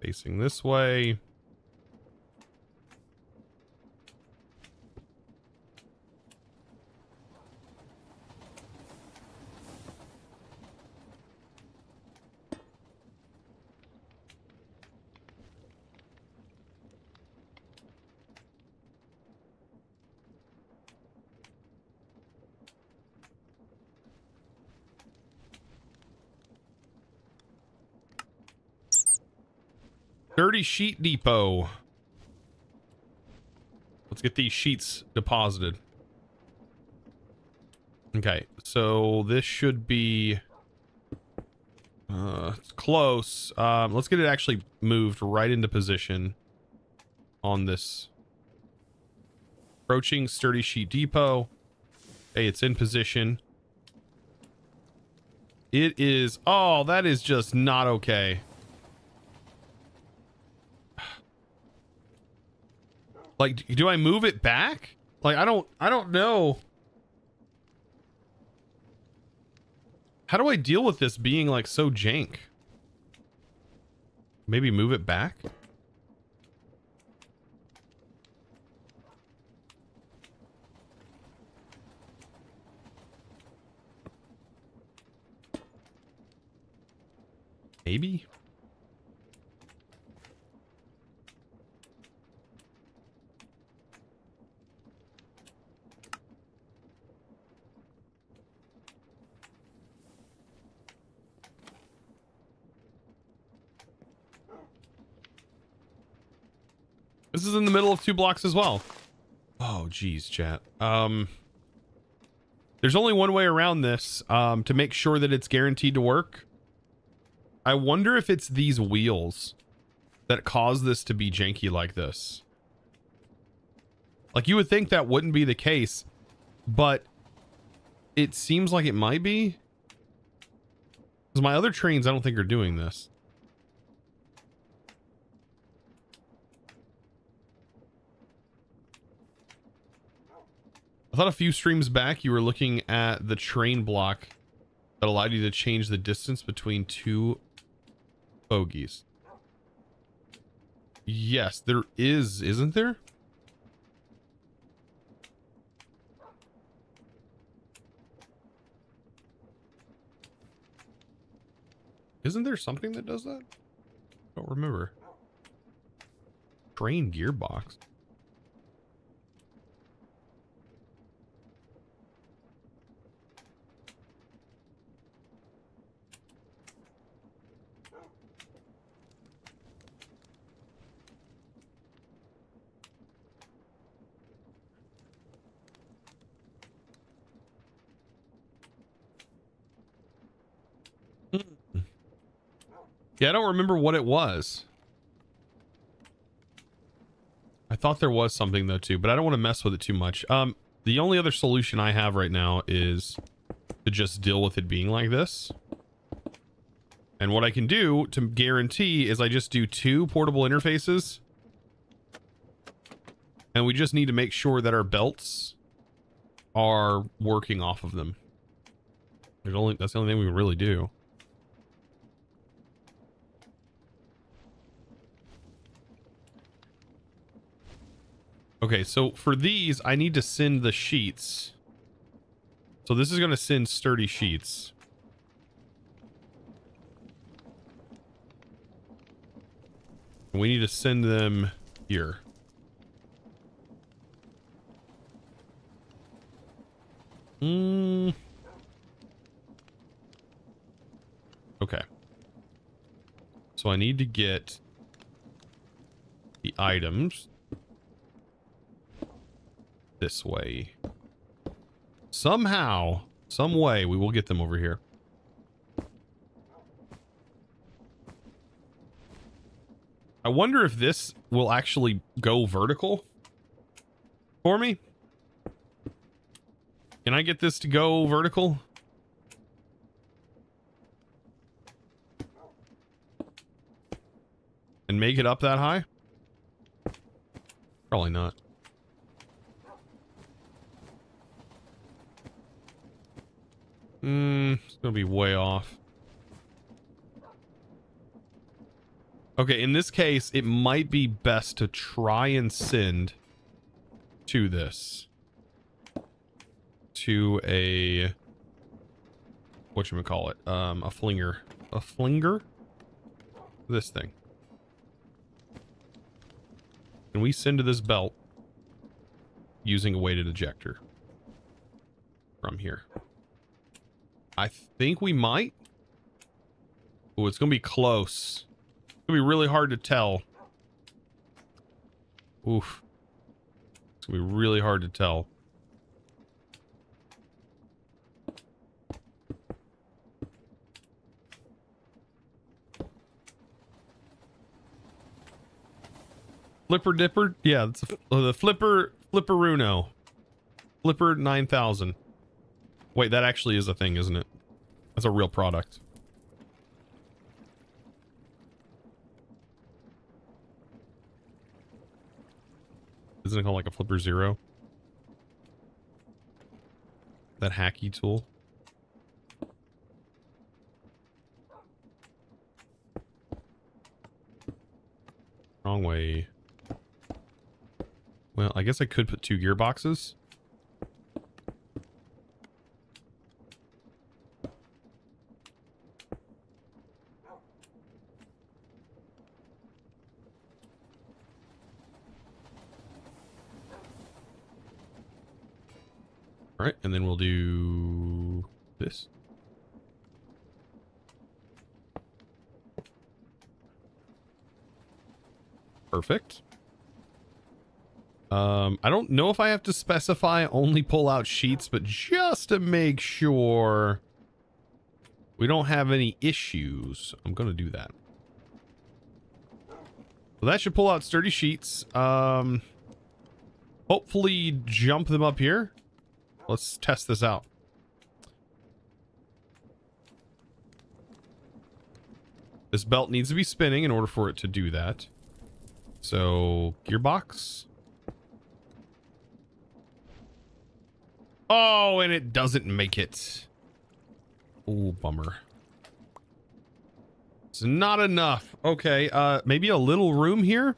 Facing this way. Sturdy sheet depot. Let's get these sheets deposited. Okay, so this should be uh it's close. Um let's get it actually moved right into position on this approaching sturdy sheet depot. Hey, it's in position. It is oh, that is just not okay. Like, do I move it back? Like, I don't, I don't know. How do I deal with this being like so jank? Maybe move it back? Maybe? This is in the middle of two blocks as well. Oh, geez, chat. Um, there's only one way around this um, to make sure that it's guaranteed to work. I wonder if it's these wheels that cause this to be janky like this. Like you would think that wouldn't be the case, but it seems like it might be. Because my other trains, I don't think are doing this. I thought a few streams back you were looking at the train block that allowed you to change the distance between two bogies. Yes, there is, isn't there? Isn't there something that does that? I don't remember. train gearbox. Yeah, I don't remember what it was. I thought there was something though too, but I don't want to mess with it too much. Um, the only other solution I have right now is to just deal with it being like this. And what I can do to guarantee is I just do two portable interfaces. And we just need to make sure that our belts are working off of them. There's only that's the only thing we really do. Okay, so for these, I need to send the sheets. So this is going to send sturdy sheets. We need to send them here. Mm. Okay. So I need to get the items this way. Somehow, some way, we will get them over here. I wonder if this will actually go vertical for me. Can I get this to go vertical? And make it up that high? Probably not. Hmm, it's gonna be way off. Okay, in this case, it might be best to try and send to this. To a... What you call it? Um, a flinger. A flinger? This thing. Can we send to this belt using a weighted ejector from here? I think we might. Oh, it's going to be close. It's going to be really hard to tell. Oof. It's going to be really hard to tell. Flipper Dipper? Yeah, it's a, uh, the Flipper Flipperuno. Flipper 9000. Wait, that actually is a thing, isn't it? That's a real product. Isn't it called like a Flipper Zero? That hacky tool? Wrong way. Well, I guess I could put two gearboxes. All right, and then we'll do this. Perfect. Um, I don't know if I have to specify only pull out sheets, but just to make sure we don't have any issues, I'm going to do that. Well, that should pull out sturdy sheets. Um, hopefully jump them up here. Let's test this out. This belt needs to be spinning in order for it to do that. So, gearbox. Oh, and it doesn't make it. Oh, bummer. It's not enough. Okay, uh, maybe a little room here?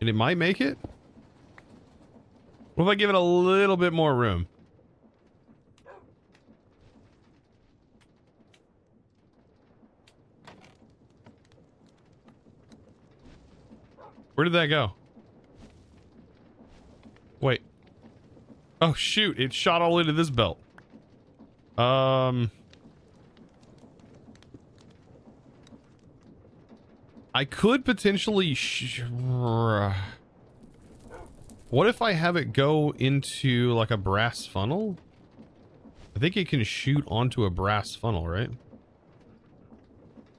And it might make it? What if I give it a little bit more room? Where did that go? Wait. Oh shoot, it shot all into this belt. Um I could potentially What if I have it go into like a brass funnel? I think it can shoot onto a brass funnel, right?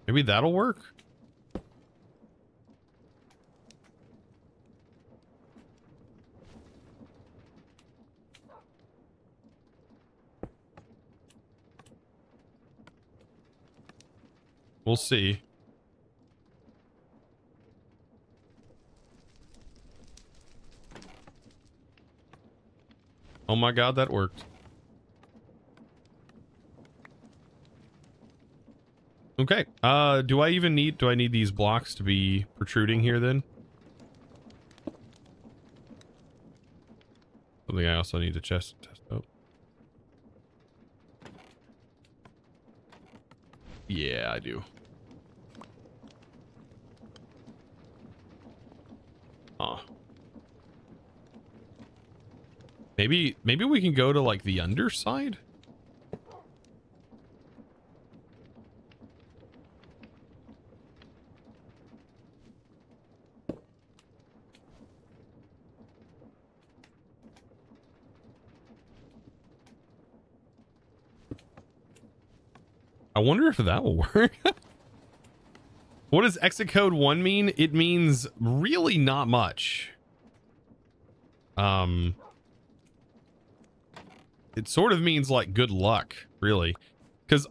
Maybe that'll work? We'll see. Oh my god, that worked. Okay. Uh, do I even need, do I need these blocks to be protruding here then? Something I also need to chest test out. Yeah, I do. Huh. Maybe, maybe we can go to like the underside? I wonder if that will work. what does exit code 1 mean? It means really not much. Um, it sort of means like good luck, really, because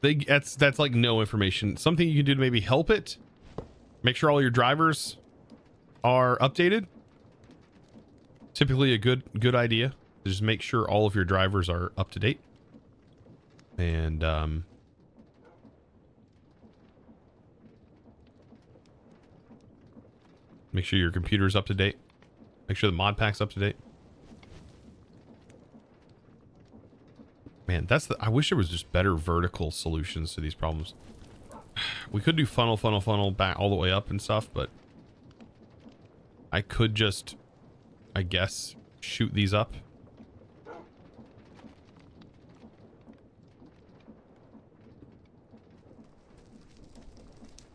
they that's that's like no information. Something you can do to maybe help it. Make sure all your drivers are updated. Typically, a good good idea. Just make sure all of your drivers are up to date. And um, Make sure your computer's up to date. Make sure the mod pack's up to date. Man, that's the... I wish there was just better vertical solutions to these problems. We could do funnel, funnel, funnel back all the way up and stuff, but... I could just, I guess, shoot these up.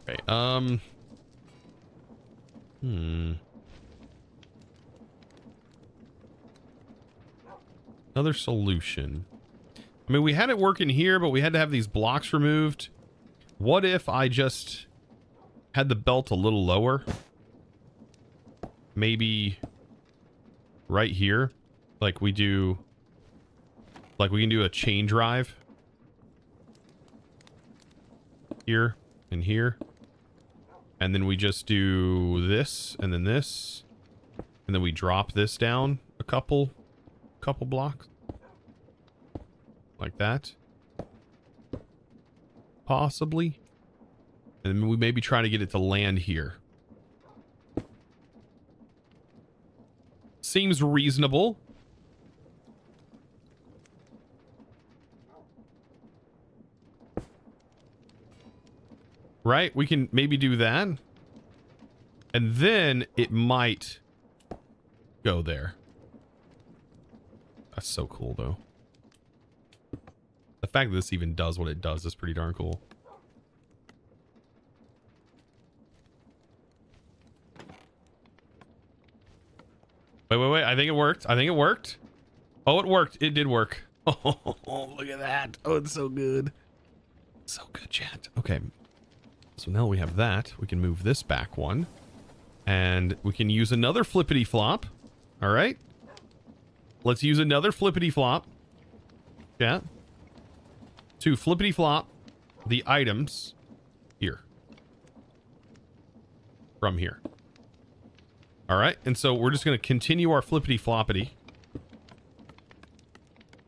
Okay, um... Hmm. Another solution. I mean, we had it working here, but we had to have these blocks removed. What if I just had the belt a little lower? Maybe right here? Like we do... Like we can do a chain drive. Here and here. And then we just do this and then this. And then we drop this down a couple, couple blocks. Like that. Possibly. And we maybe try to get it to land here. Seems reasonable. Right? We can maybe do that. And then it might go there. That's so cool, though. The fact that this even does what it does is pretty darn cool. Wait, wait, wait. I think it worked. I think it worked. Oh, it worked. It did work. Oh, look at that. Oh, it's so good. So good, chat. Okay, so now we have that. We can move this back one. And we can use another flippity flop. All right. Let's use another flippity flop. Yeah. To flippity flop the items here. From here. All right. And so we're just going to continue our flippity floppity.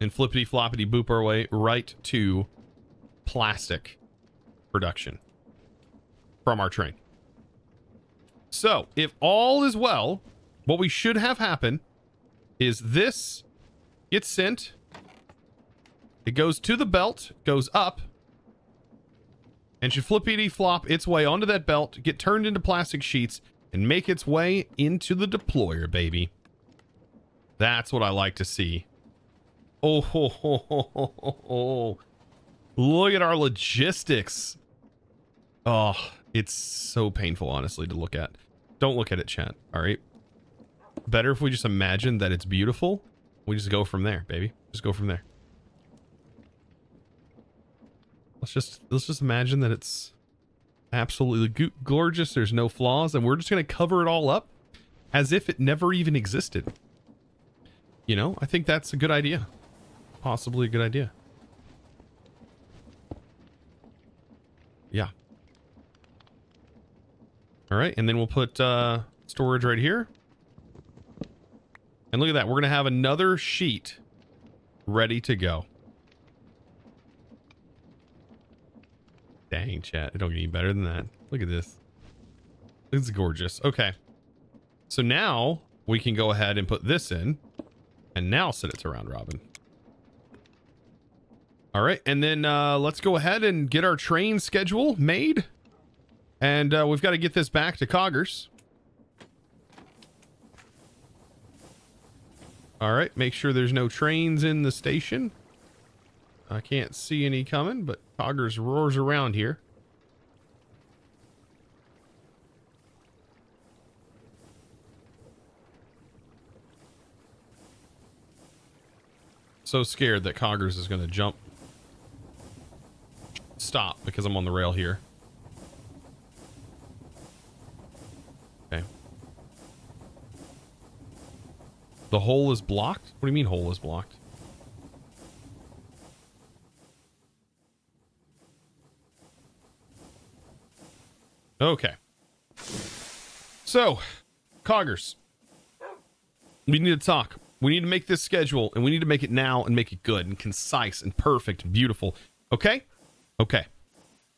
And flippity floppity boop our way right to plastic production from our train. So, if all is well, what we should have happen is this gets sent. It goes to the belt, goes up, and should flippity flop its way onto that belt, get turned into plastic sheets, and make its way into the deployer, baby. That's what I like to see. Oh, ho, ho, ho, ho, ho, ho. look at our logistics. Oh, it's so painful, honestly, to look at. Don't look at it, chat. All right. Better if we just imagine that it's beautiful. We just go from there, baby. Just go from there. Let's just let's just imagine that it's absolutely gorgeous. There's no flaws, and we're just gonna cover it all up as if it never even existed. You know, I think that's a good idea. Possibly a good idea. Yeah. All right, and then we'll put uh, storage right here. And look at that. We're going to have another sheet ready to go. Dang, chat. It don't get any better than that. Look at this. It's gorgeous. Okay. So now we can go ahead and put this in and now set it to round robin. All right. And then uh, let's go ahead and get our train schedule made. And uh, we've got to get this back to Coggers. All right, make sure there's no trains in the station. I can't see any coming, but Coggers roars around here. So scared that Coggers is going to jump. Stop because I'm on the rail here. Okay. The hole is blocked? What do you mean hole is blocked? Okay. So, Coggers. We need to talk. We need to make this schedule, and we need to make it now and make it good and concise and perfect and beautiful. Okay? Okay.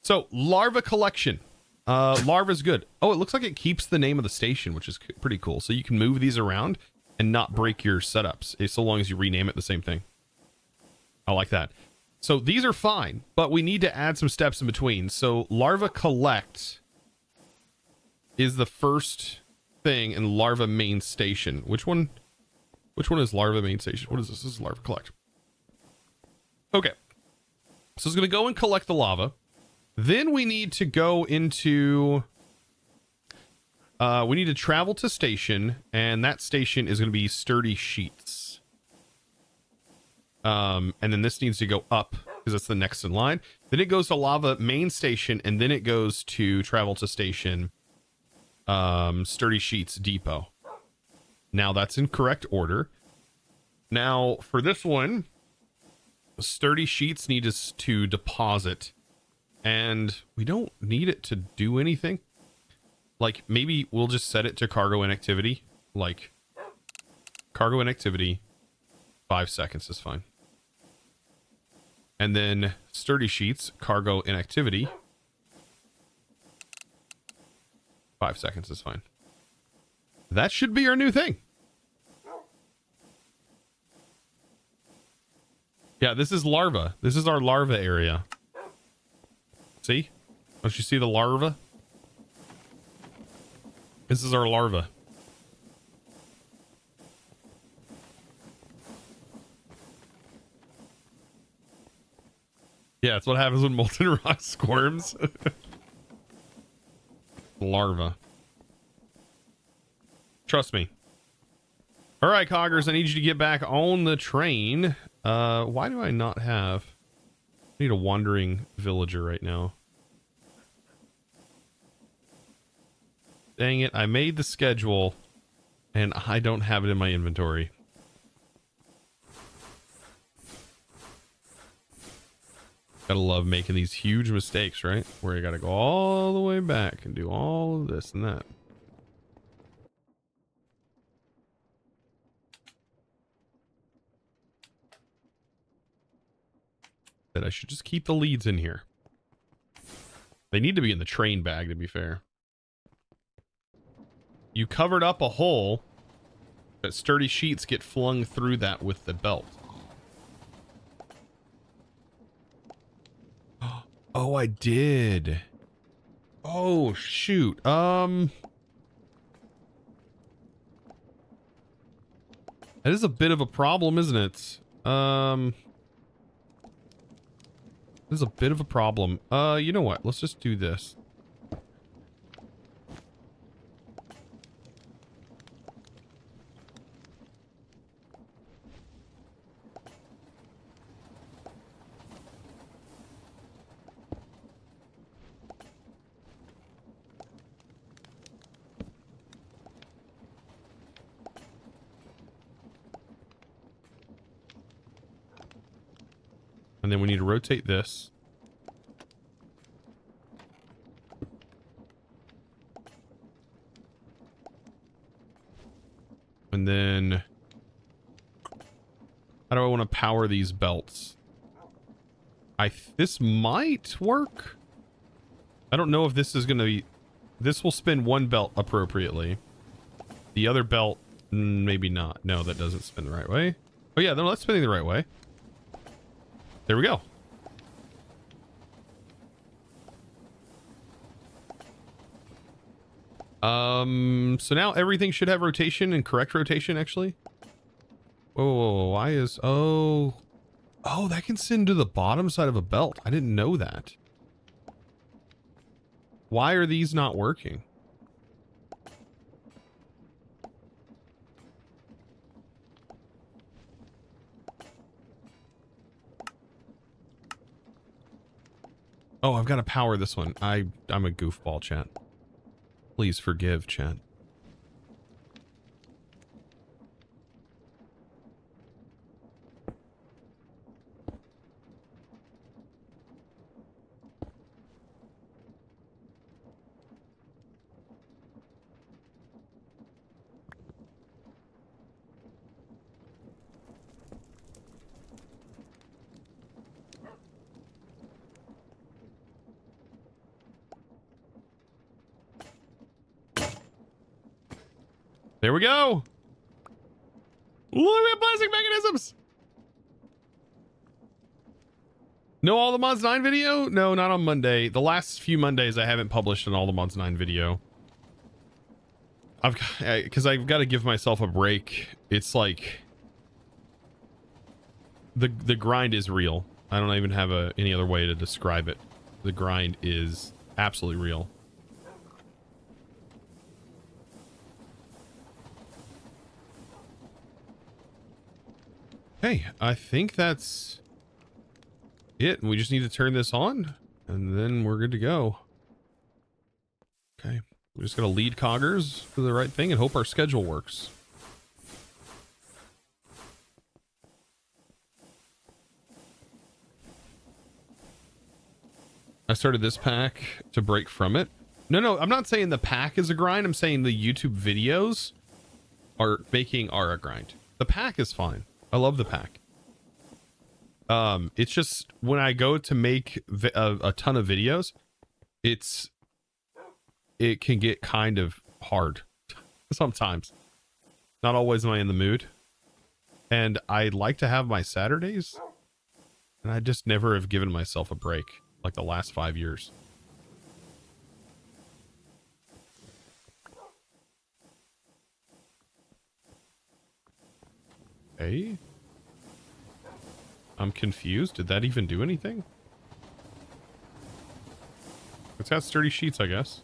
So, larva collection. Uh, larva is good. Oh, it looks like it keeps the name of the station, which is pretty cool. So you can move these around and not break your setups eh, so long as you rename it the same thing. I like that. So these are fine, but we need to add some steps in between. So larva collect is the first thing in larva main station. Which one? Which one is larva main station? What is this? This is larva collect. Okay. So it's going to go and collect the lava. Then we need to go into uh, we need to travel to station, and that station is going to be sturdy sheets. Um, and then this needs to go up because that's the next in line. Then it goes to lava main station, and then it goes to travel to station, um, sturdy sheets depot. Now that's in correct order. Now for this one, sturdy sheets need us to deposit, and we don't need it to do anything like maybe we'll just set it to cargo inactivity. Like cargo inactivity, five seconds is fine. And then sturdy sheets, cargo inactivity, five seconds is fine. That should be our new thing. Yeah, this is larva. This is our larva area. See? Don't you see the larva? This is our larva. Yeah, that's what happens when molten rock squirms. larva. Trust me. All right, Coggers, I need you to get back on the train. Uh, why do I not have... I need a wandering villager right now. Dang it, I made the schedule and I don't have it in my inventory. Gotta love making these huge mistakes, right? Where you gotta go all the way back and do all of this and that. That I should just keep the leads in here. They need to be in the train bag, to be fair. You covered up a hole, but sturdy sheets get flung through that with the belt. Oh, I did. Oh, shoot. Um... That is a bit of a problem, isn't it? Um... This is a bit of a problem. Uh, you know what? Let's just do this. And then we need to rotate this. And then how do I want to power these belts? I this might work. I don't know if this is going to be this will spin one belt appropriately. The other belt mm, maybe not. No, that doesn't spin the right way. Oh yeah, no, that's spinning the right way. There we go. Um, so now everything should have rotation and correct rotation, actually. Whoa, whoa, whoa, why is... Oh... Oh, that can send to the bottom side of a belt. I didn't know that. Why are these not working? Oh, I've got to power this one. I, I'm a goofball, chat. Please forgive, chat. There we go. Look at plastic mechanisms. No All the Mods 9 video? No, not on Monday. The last few Mondays I haven't published an All the Mods 9 video. I've because I've got to give myself a break. It's like the the grind is real. I don't even have a any other way to describe it. The grind is absolutely real. Okay, I think that's it. We just need to turn this on and then we're good to go. Okay, we're just got to lead coggers to the right thing and hope our schedule works. I started this pack to break from it. No, no, I'm not saying the pack is a grind. I'm saying the YouTube videos are making are a grind. The pack is fine. I love the pack. Um, it's just when I go to make a, a ton of videos, it's it can get kind of hard sometimes. Not always am I in the mood. And I like to have my Saturdays. And I just never have given myself a break like the last five years. Okay. I'm confused. Did that even do anything? It's got sturdy sheets, I guess.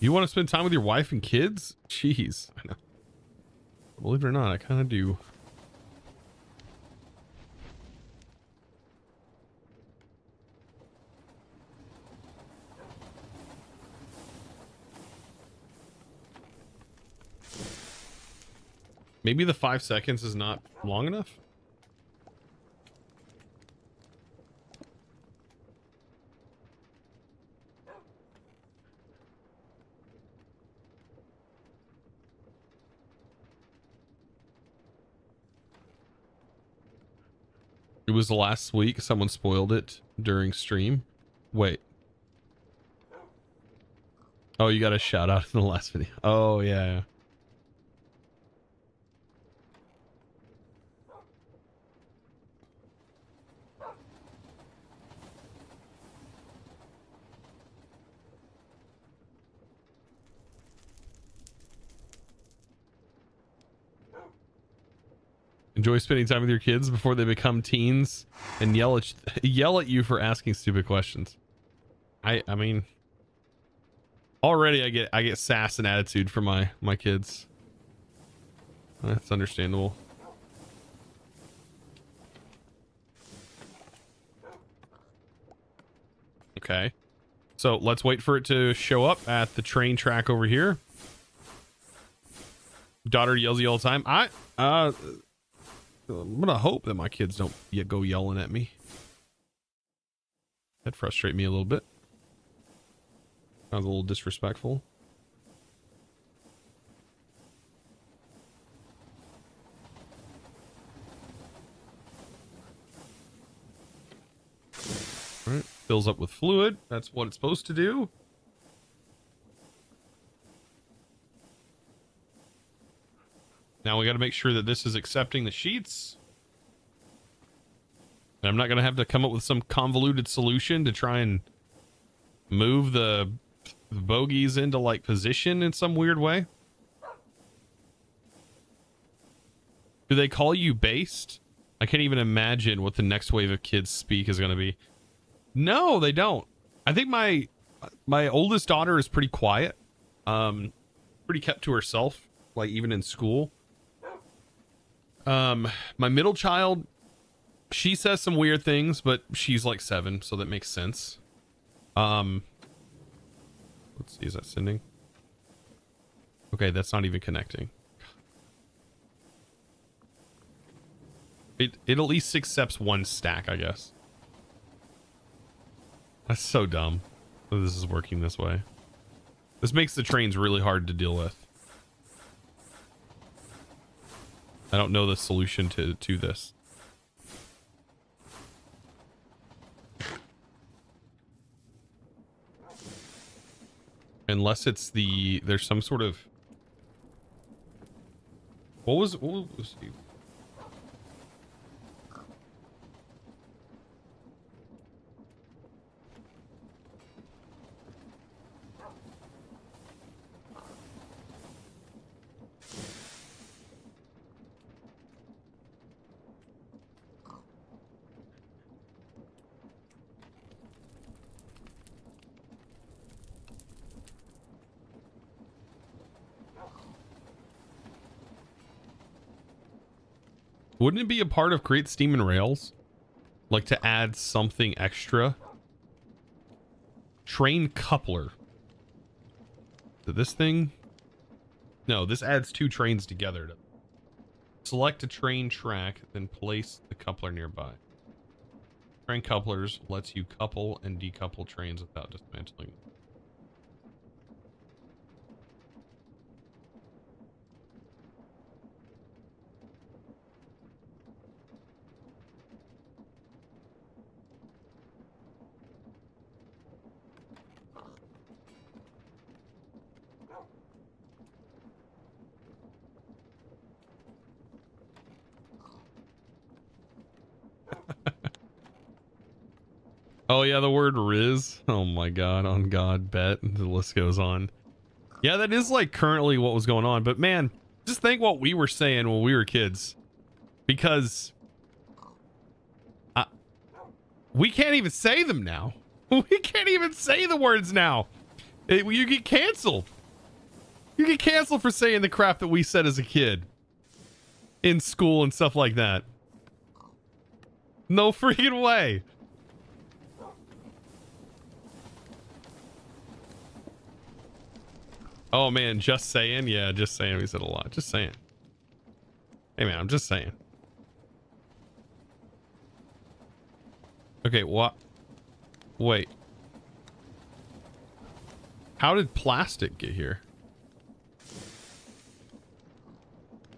You want to spend time with your wife and kids? Jeez. I know. Believe it or not, I kind of do. Maybe the five seconds is not long enough? It was last week. Someone spoiled it during stream. Wait. Oh, you got a shout out in the last video. Oh, yeah. yeah. Enjoy spending time with your kids before they become teens and yell at yell at you for asking stupid questions. I I mean already I get I get sass and attitude from my my kids. That's understandable. Okay. So let's wait for it to show up at the train track over here. Daughter yells you all the time. I uh I'm gonna hope that my kids don't yet go yelling at me. That frustrate me a little bit. Sounds a little disrespectful. All right, fills up with fluid. That's what it's supposed to do. Now we got to make sure that this is accepting the sheets. I'm not going to have to come up with some convoluted solution to try and move the bogies into like position in some weird way. Do they call you based? I can't even imagine what the next wave of kids speak is going to be. No, they don't. I think my my oldest daughter is pretty quiet. Um pretty kept to herself like even in school. Um, my middle child, she says some weird things, but she's like seven, so that makes sense. Um, let's see, is that sending? Okay, that's not even connecting. It it at least accepts one stack, I guess. That's so dumb. That this is working this way. This makes the trains really hard to deal with. I don't know the solution to, to this. Unless it's the, there's some sort of, what was, what was, Wouldn't it be a part of Create Steam and Rails? Like to add something extra? Train coupler. To this thing? No, this adds two trains together. To Select a train track, then place the coupler nearby. Train couplers lets you couple and decouple trains without dismantling. Oh yeah, the word Riz. Oh my god, on God, bet. The list goes on. Yeah, that is like currently what was going on. But man, just think what we were saying when we were kids. Because I, we can't even say them now. We can't even say the words now. It, you get canceled. You get canceled for saying the crap that we said as a kid in school and stuff like that. No freaking way. Oh man, just saying. Yeah, just saying. We said a lot. Just saying. Hey man, I'm just saying. Okay, what? Wait. How did plastic get here?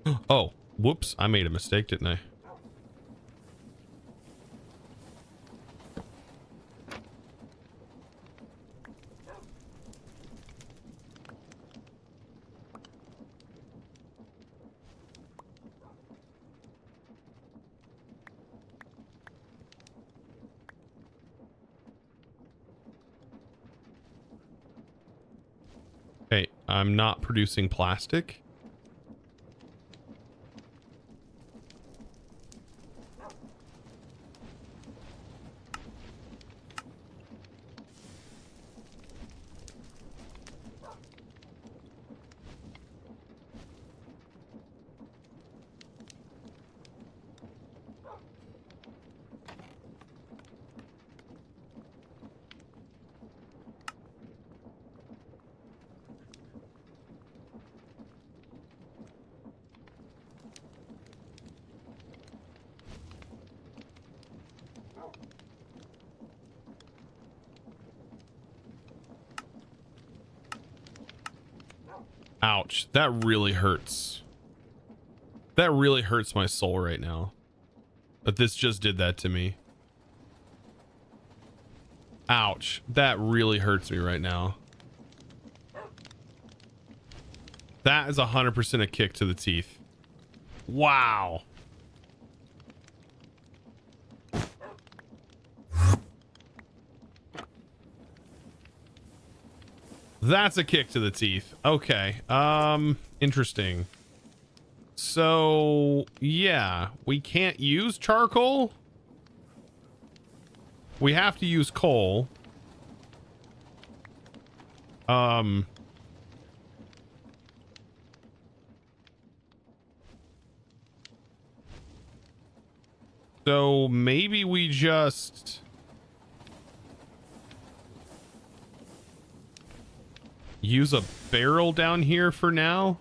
Oh, whoops. I made a mistake, didn't I? I'm not producing plastic. Ouch. That really hurts. That really hurts my soul right now. But this just did that to me. Ouch. That really hurts me right now. That is 100% a kick to the teeth. Wow. That's a kick to the teeth. Okay. Um, interesting. So, yeah, we can't use charcoal. We have to use coal. Um, so maybe we just use a barrel down here for now?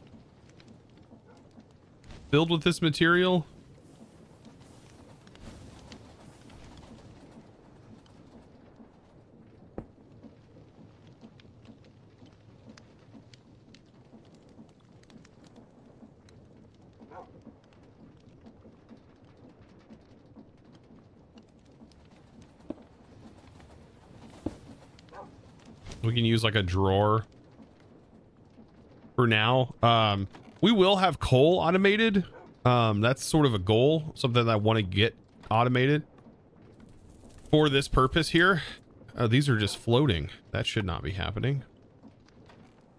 Filled with this material? We can use like a drawer for now. Um, we will have coal automated. Um, that's sort of a goal, something that I want to get automated for this purpose here. Uh, these are just floating. That should not be happening.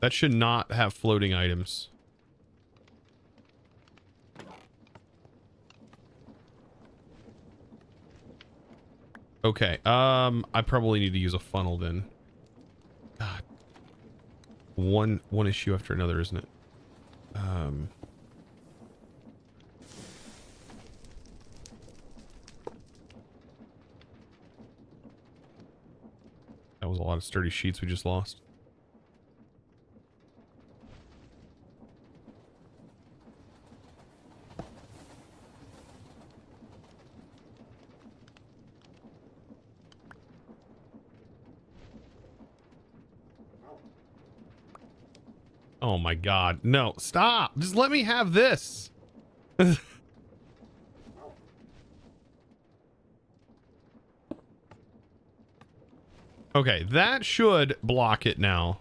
That should not have floating items. Okay, um, I probably need to use a funnel then. One one issue after another, isn't it? Um That was a lot of sturdy sheets we just lost. Oh my god. No, stop. Just let me have this. okay, that should block it now.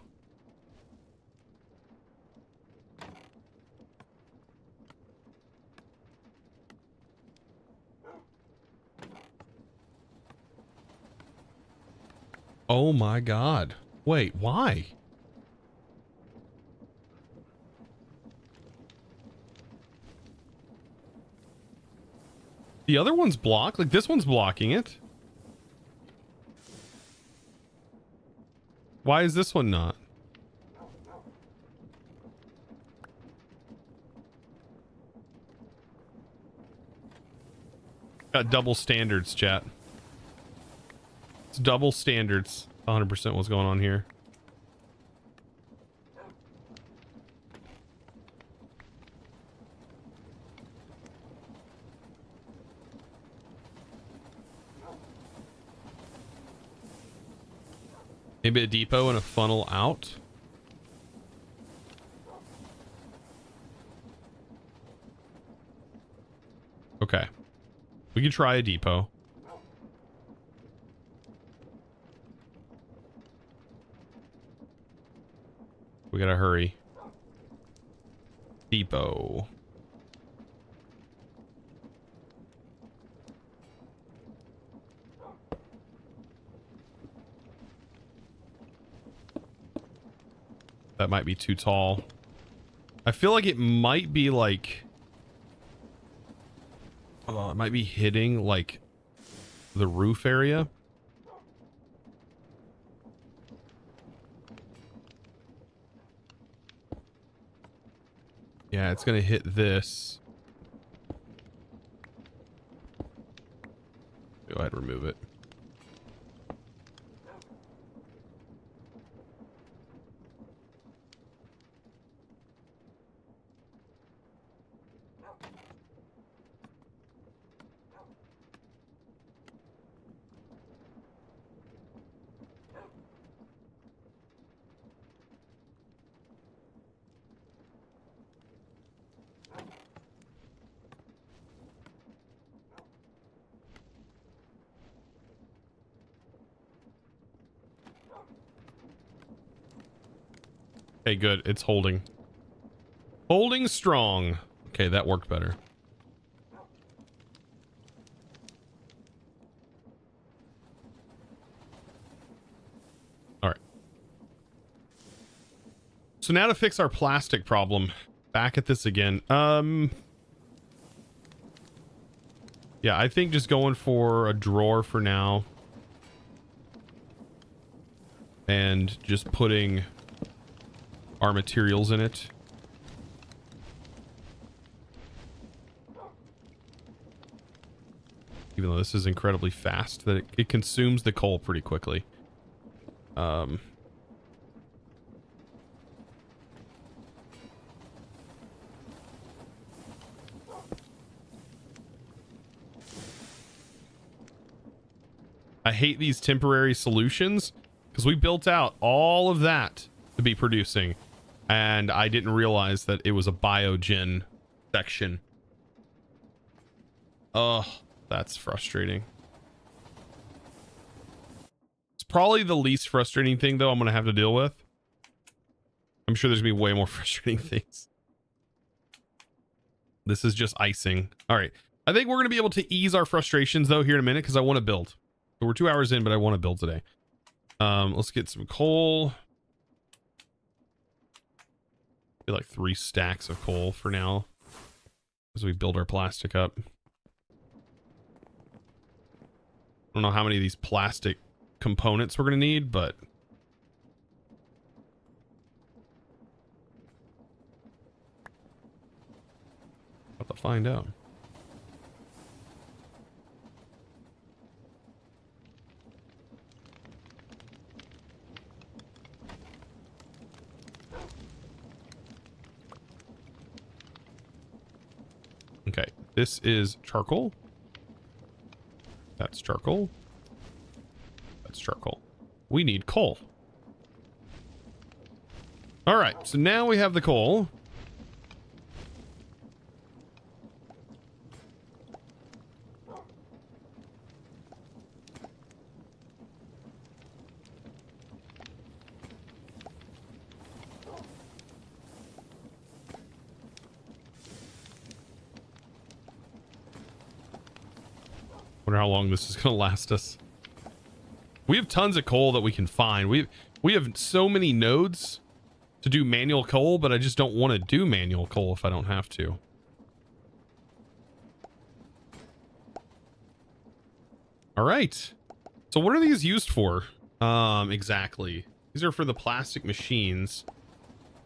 Oh my god. Wait, why? The other one's blocked. Like this one's blocking it. Why is this one not? Got double standards, chat. It's double standards. 100% what's going on here. Maybe a depot and a funnel out. Okay. We can try a depot. We gotta hurry. Depot. That might be too tall. I feel like it might be like... Oh, it might be hitting like the roof area. Yeah, it's going to hit this. Go ahead, remove it. Good. It's holding. Holding strong. Okay, that worked better. All right. So now to fix our plastic problem. Back at this again. Um... Yeah, I think just going for a drawer for now. And just putting our materials in it. Even though this is incredibly fast, that it, it consumes the coal pretty quickly. Um, I hate these temporary solutions because we built out all of that to be producing and I didn't realize that it was a biogen section. Oh, that's frustrating. It's probably the least frustrating thing though I'm going to have to deal with. I'm sure there's going to be way more frustrating things. This is just icing. All right. I think we're going to be able to ease our frustrations though here in a minute because I want to build. So we're two hours in, but I want to build today. Um, let's get some coal. Like three stacks of coal for now as we build our plastic up. I don't know how many of these plastic components we're going to need, but i have to find out. Okay, this is charcoal. That's charcoal. That's charcoal. We need coal. All right, so now we have the coal. Long this is going to last us. We have tons of coal that we can find. We we have so many nodes to do manual coal, but I just don't want to do manual coal if I don't have to. All right. So what are these used for? Um, exactly. These are for the plastic machines.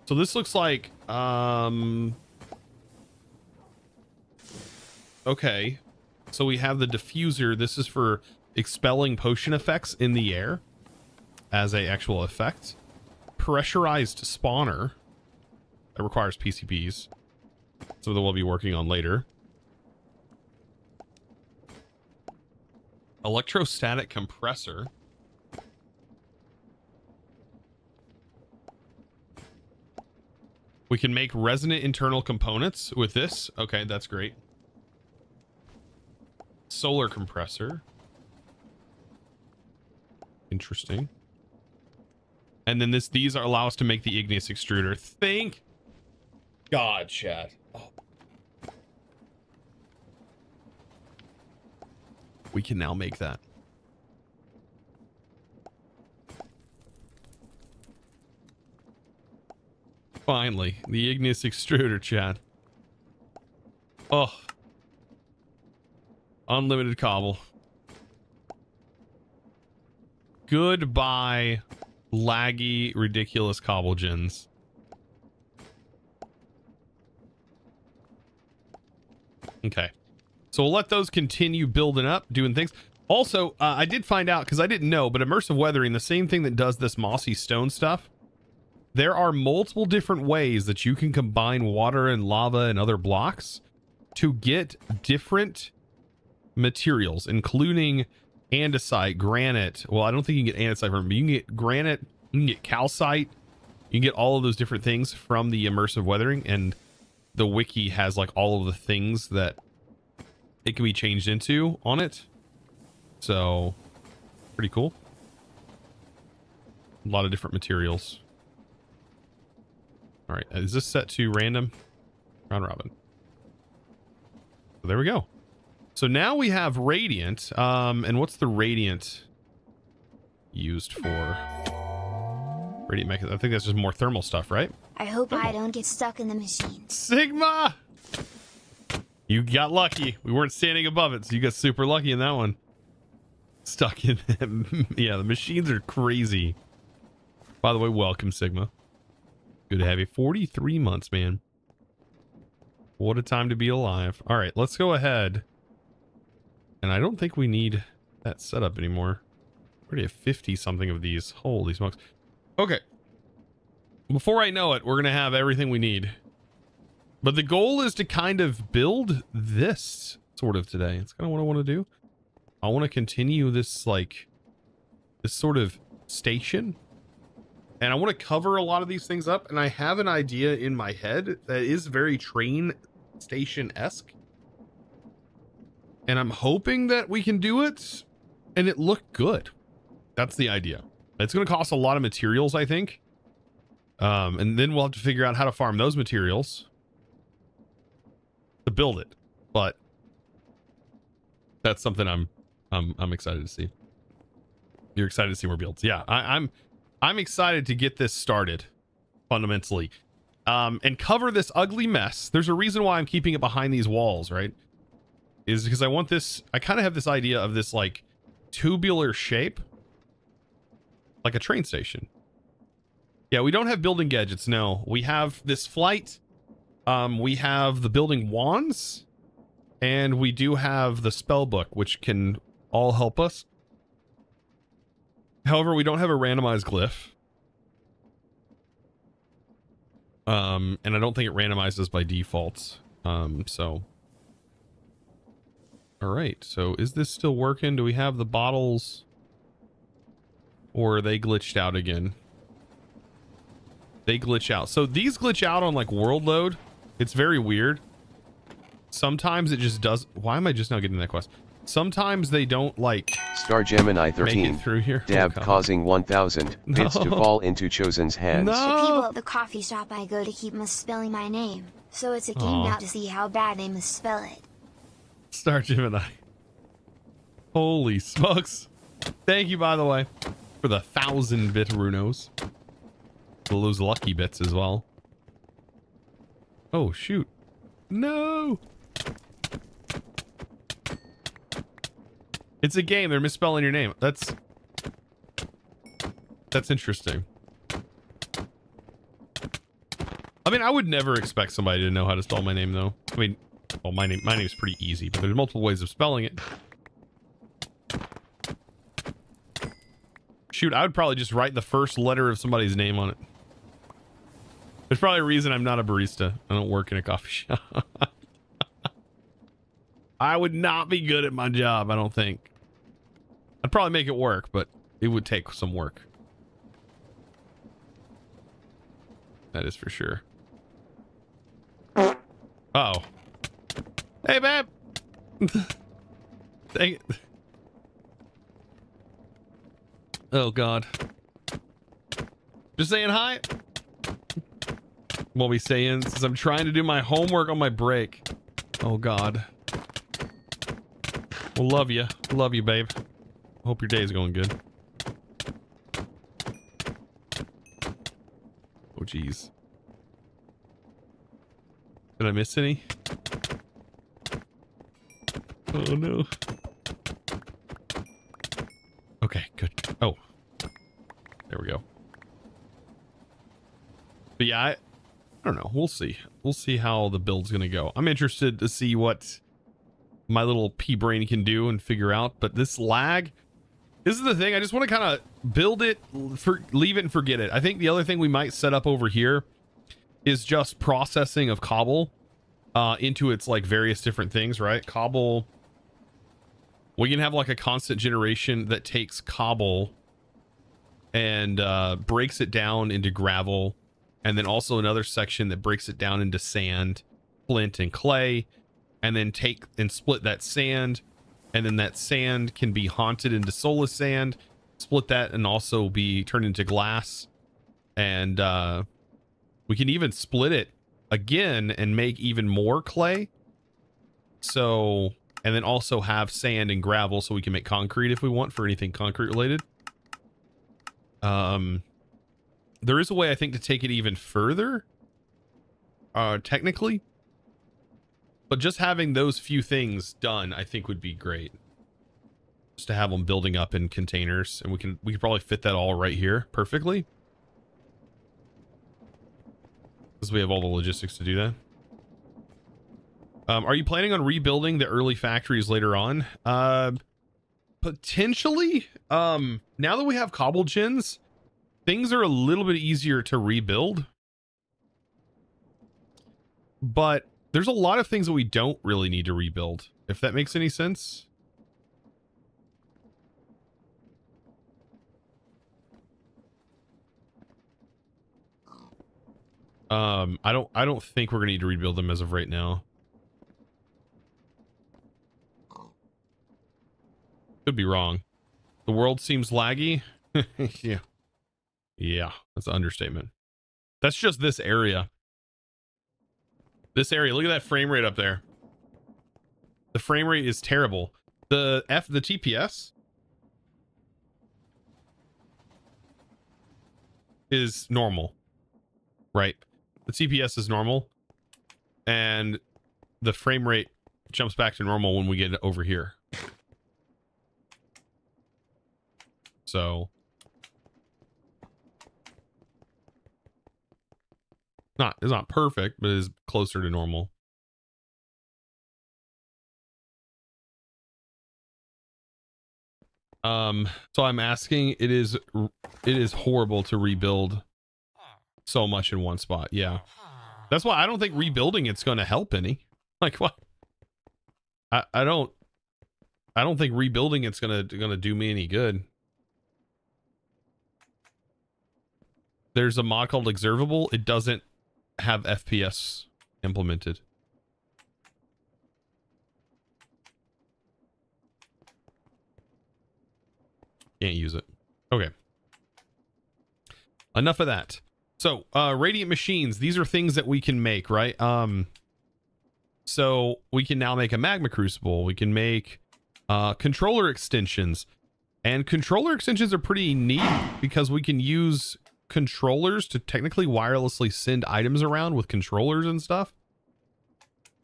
So this looks like, um, okay. So we have the diffuser. This is for expelling potion effects in the air as a actual effect. Pressurized spawner that requires PCBs. So that we'll be working on later. Electrostatic compressor. We can make resonant internal components with this. Okay, that's great solar compressor. Interesting. And then this these are allow us to make the igneous extruder. Thank God, chat. Oh. We can now make that. Finally, the igneous extruder, chat. Oh, Unlimited cobble. Goodbye, laggy, ridiculous cobble gens. Okay. So we'll let those continue building up, doing things. Also, uh, I did find out, because I didn't know, but immersive weathering, the same thing that does this mossy stone stuff, there are multiple different ways that you can combine water and lava and other blocks to get different materials, including andesite, granite. Well, I don't think you can get andesite from, but you can get granite, you can get calcite, you can get all of those different things from the immersive weathering, and the wiki has like all of the things that it can be changed into on it. So, pretty cool. A lot of different materials. All right, is this set to random? Round robin. So there we go. So now we have radiant. Um, and what's the radiant used for? Radiant mechanism. I think that's just more thermal stuff, right? I hope I don't get stuck in the machine. Sigma! You got lucky. We weren't standing above it, so you got super lucky in that one. Stuck in yeah, the machines are crazy. By the way, welcome, Sigma. Good to have you. 43 months, man. What a time to be alive. All right, let's go ahead. And I don't think we need that setup anymore. We already have 50 something of these. Holy smokes. Okay. Before I know it, we're going to have everything we need. But the goal is to kind of build this sort of today. It's kind of what I want to do. I want to continue this like this sort of station. And I want to cover a lot of these things up. And I have an idea in my head that is very train station-esque. And I'm hoping that we can do it and it look good. That's the idea. It's going to cost a lot of materials, I think. Um, and then we'll have to figure out how to farm those materials to build it. But that's something I'm I'm I'm excited to see. You're excited to see more builds. Yeah, I, I'm I'm excited to get this started fundamentally. Um, and cover this ugly mess. There's a reason why I'm keeping it behind these walls, right? Is because I want this I kind of have this idea of this like tubular shape. Like a train station. Yeah, we don't have building gadgets, no. We have this flight. Um, we have the building wands. And we do have the spell book, which can all help us. However, we don't have a randomized glyph. Um, and I don't think it randomizes by default. Um, so. All right. So is this still working? Do we have the bottles? Or are they glitched out again? They glitch out. So these glitch out on like world load. It's very weird. Sometimes it just does. Why am I just now getting that quest? Sometimes they don't like Star Gemini make 13. it through here. Dab Oh, causing 1000 bits to fall into Chosen's hands. The people No. at the coffee shop I go to keep misspelling my name. So it's a game Aw. now to see how bad they misspell it. Star Gemini. Holy smokes. Thank you, by the way, for the thousand bit runos. Those lucky bits as well. Oh, shoot. No. It's a game. They're misspelling your name. That's. That's interesting. I mean, I would never expect somebody to know how to spell my name, though. I mean, well, my name my name's pretty easy, but there's multiple ways of spelling it. Shoot, I would probably just write the first letter of somebody's name on it. There's probably a reason I'm not a barista. I don't work in a coffee shop. I would not be good at my job, I don't think. I'd probably make it work, but it would take some work. That is for sure. Uh oh. Hey, babe. Dang it. Oh, God. Just saying hi. Won't be saying since I'm trying to do my homework on my break. Oh, God. Well, love you. Love you, babe. Hope your day's going good. Oh, jeez. Did I miss any? Oh no. Okay, good. Oh. There we go. But yeah, I, I don't know. We'll see. We'll see how the build's going to go. I'm interested to see what my little pea brain can do and figure out. But this lag, this is the thing. I just want to kind of build it, for, leave it and forget it. I think the other thing we might set up over here is just processing of cobble uh, into its like various different things, right? Cobble. We can have like a constant generation that takes cobble and uh, breaks it down into gravel, and then also another section that breaks it down into sand, flint, and clay, and then take and split that sand, and then that sand can be haunted into soul sand, split that, and also be turned into glass, and uh, We can even split it again and make even more clay. So, and then also have sand and gravel so we can make concrete if we want for anything concrete related. Um, there is a way I think to take it even further, uh, technically. But just having those few things done, I think would be great. Just to have them building up in containers, and we can we could probably fit that all right here perfectly. Because we have all the logistics to do that. Um, are you planning on rebuilding the early factories later on? Uh, potentially. Um, now that we have cobble gens, things are a little bit easier to rebuild. But there's a lot of things that we don't really need to rebuild, if that makes any sense. Um, I don't I don't think we're gonna need to rebuild them as of right now. Could be wrong. The world seems laggy. yeah. Yeah, that's an understatement. That's just this area. This area, look at that frame rate up there. The frame rate is terrible. The F the TPS is normal. Right? The TPS is normal and the frame rate jumps back to normal when we get over here. So not it's not perfect, but it is closer to normal. Um, so I'm asking, it is it is horrible to rebuild so much in one spot. Yeah. That's why I don't think rebuilding it's going to help any. Like what? I I don't I don't think rebuilding it's going to going to do me any good. There's a mod called Observable. It doesn't have FPS implemented. Can't use it. Okay. Enough of that. So, uh, radiant machines, these are things that we can make, right? Um, so we can now make a magma crucible. We can make, uh, controller extensions and controller extensions are pretty neat because we can use controllers to technically wirelessly send items around with controllers and stuff.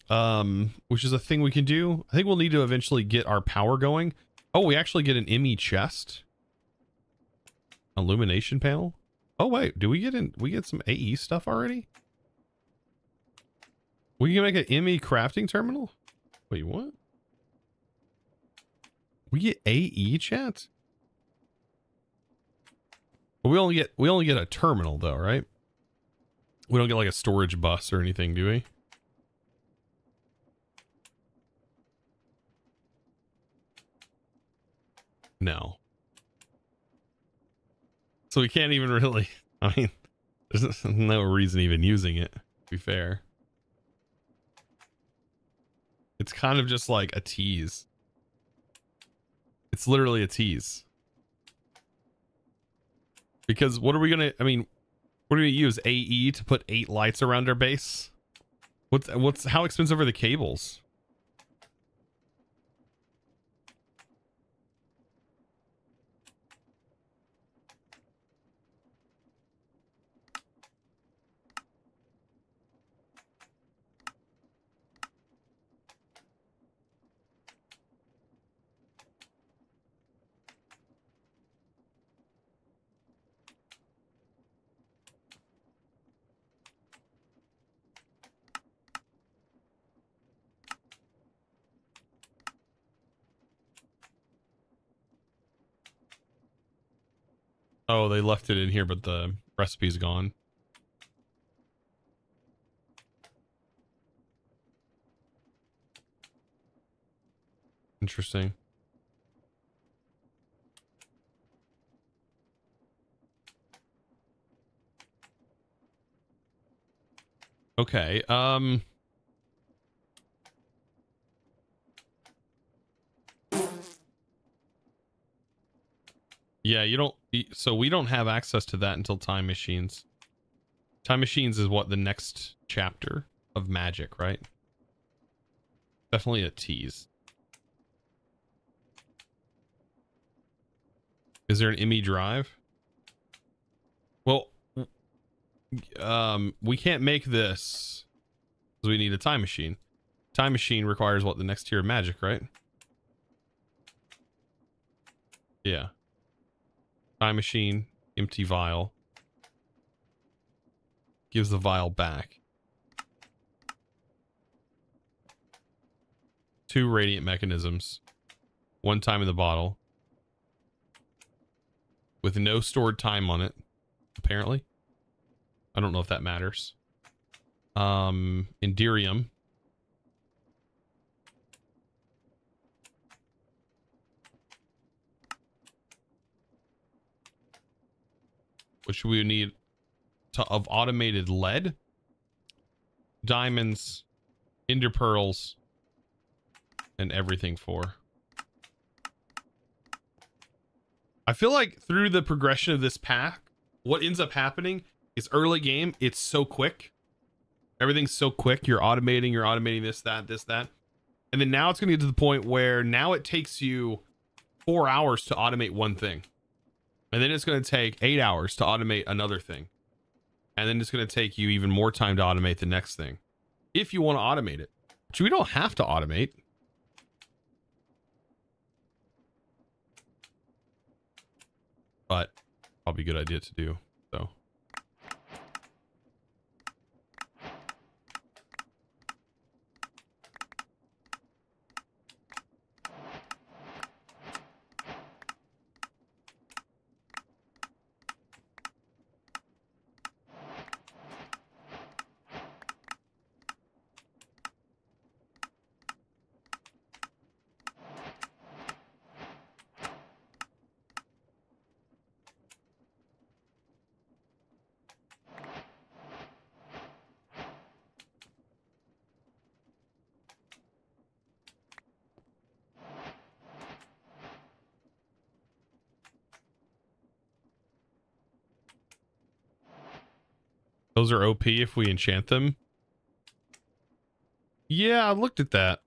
Um, which is a thing we can do. I think we'll need to eventually get our power going. Oh, we actually get an ME chest. Illumination panel. Oh wait, do we get in we get some AE stuff already? We can make an ME crafting terminal? Wait, what? We get AE chat? We only get we only get a terminal though, right? We don't get like a storage bus or anything, do we? No. So we can't even really I mean there's no reason even using it, to be fair. It's kind of just like a tease. It's literally a tease. Because what are we gonna? I mean, what are we use? AE to put eight lights around our base? What's what's how expensive are the cables? Oh, they left it in here, but the recipe's gone. Interesting. Okay, um... Yeah, you don't. So we don't have access to that until time machines. Time machines is what the next chapter of magic, right? Definitely a tease. Is there an ME drive? Well, um, we can't make this because we need a time machine. Time machine requires what the next tier of magic, right? Yeah. Time machine, empty vial. Gives the vial back. Two radiant mechanisms. One time in the bottle. With no stored time on it, apparently. I don't know if that matters. Um, Enderium. Which we need to, of automated lead, diamonds, ender pearls, and everything for. I feel like through the progression of this pack, what ends up happening is early game, it's so quick. Everything's so quick. You're automating, you're automating this, that, this, that. And then now it's going to get to the point where now it takes you four hours to automate one thing. And then it's going to take eight hours to automate another thing. And then it's going to take you even more time to automate the next thing. If you want to automate it. Which we don't have to automate. But probably a good idea to do. So. Are OP if we enchant them. Yeah, I looked at that.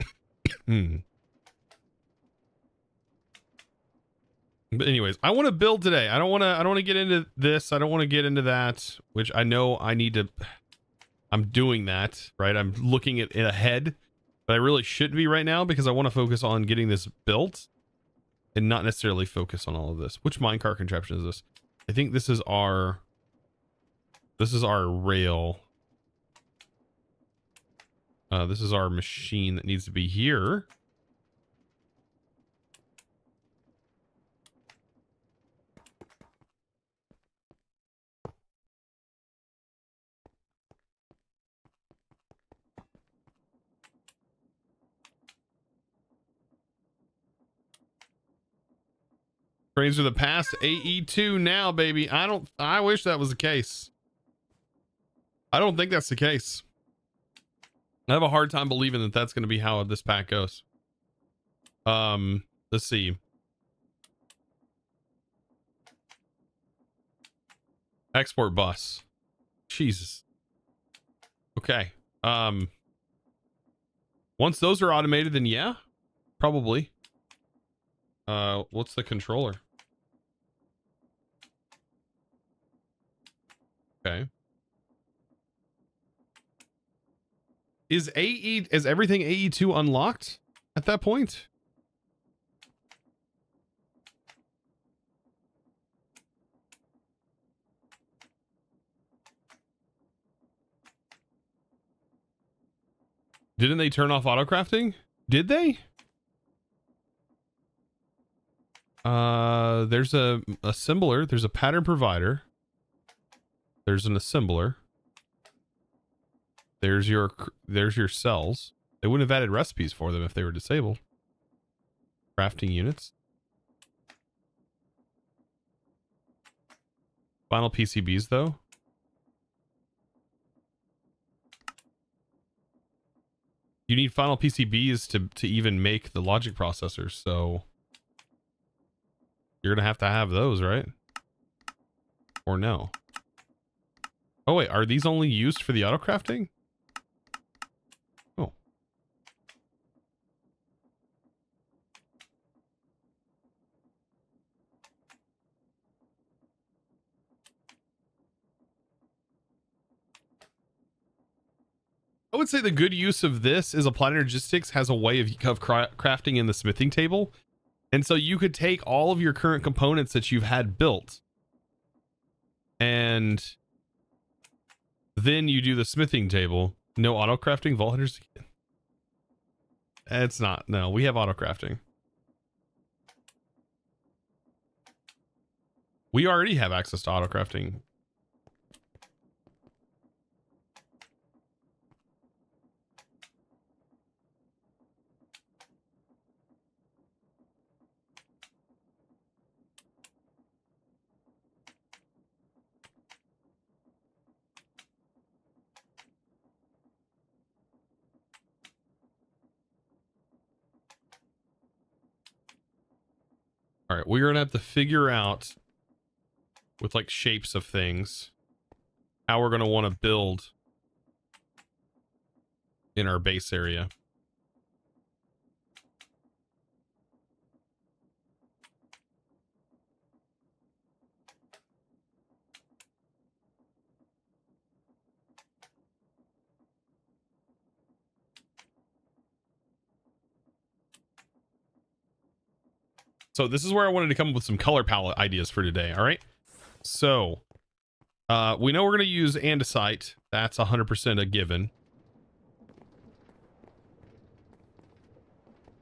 hmm. But anyways, I want to build today. I don't want to I don't want to get into this. I don't want to get into that, which I know I need to I'm doing that, right? I'm looking at it ahead, but I really shouldn't be right now because I want to focus on getting this built and not necessarily focus on all of this. Which minecart contraption is this? I think this is our this is our rail. Uh, this is our machine that needs to be here. Trains of the past AE2 now, baby. I don't I wish that was the case. I don't think that's the case. I have a hard time believing that that's going to be how this pack goes. Um, let's see. Export bus. Jesus. Okay. Um, once those are automated, then yeah, probably. Uh, what's the controller? Okay. Is AE is everything AE2 unlocked at that point? Didn't they turn off auto crafting? Did they? Uh, there's a assembler. There's a pattern provider. There's an assembler. There's your there's your cells. They wouldn't have added recipes for them if they were disabled. Crafting units. Final PCBs though. You need final PCBs to to even make the logic processors, so you're gonna have to have those, right? Or no? Oh wait, are these only used for the auto crafting? I would say the good use of this is Applied Energistics has a way of, of crafting in the smithing table. And so you could take all of your current components that you've had built and then you do the smithing table. No auto crafting vault hunters. It's not. No, we have auto crafting. We already have access to auto crafting. All right, we're gonna have to figure out with like shapes of things how we're gonna want to build in our base area. So this is where I wanted to come up with some color palette ideas for today. All right. So uh, we know we're going to use andesite. That's 100% a given.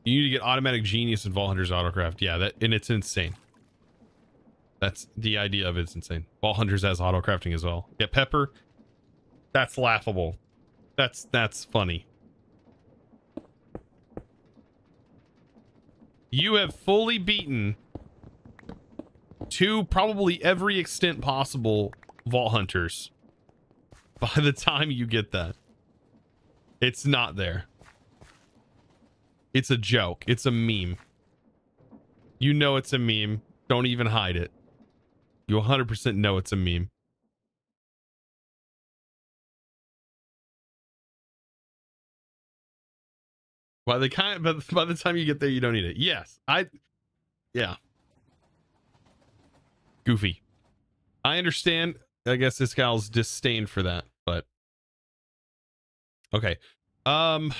You need to get automatic genius and Vault Hunter's autocraft. Yeah, that and it's insane. That's the idea of it's insane. Vault Hunters has autocrafting as well. Yeah, pepper. That's laughable. That's that's funny. You have fully beaten to probably every extent possible vault hunters. By the time you get that it's not there. It's a joke. It's a meme. You know it's a meme. Don't even hide it. You 100% know it's a meme By the kind, but by the time you get there, you don't need it. Yes, I, yeah. Goofy. I understand. I guess this gal's disdain for that, but okay. Um,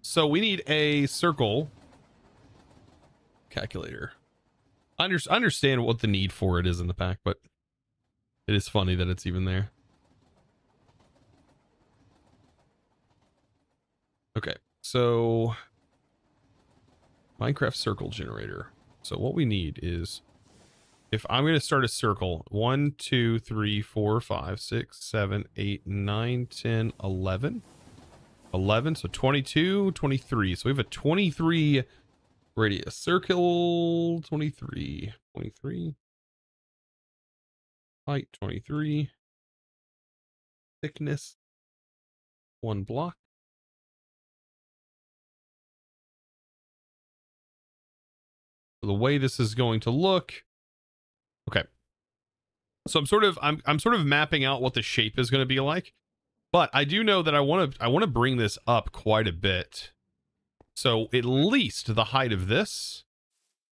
so we need a circle calculator. I under, understand what the need for it is in the pack, but it is funny that it's even there. Okay. So Minecraft circle generator. So what we need is if I'm going to start a circle, 1, 2, 3, 4, 5, 6, 7, 8, 9, 10, 11. 11, so 22, 23. So we have a 23 radius. Circle 23. 23. Height 23. Thickness. One block. The way this is going to look. Okay. So I'm sort of I'm I'm sort of mapping out what the shape is going to be like. But I do know that I want to I want to bring this up quite a bit. So at least the height of this.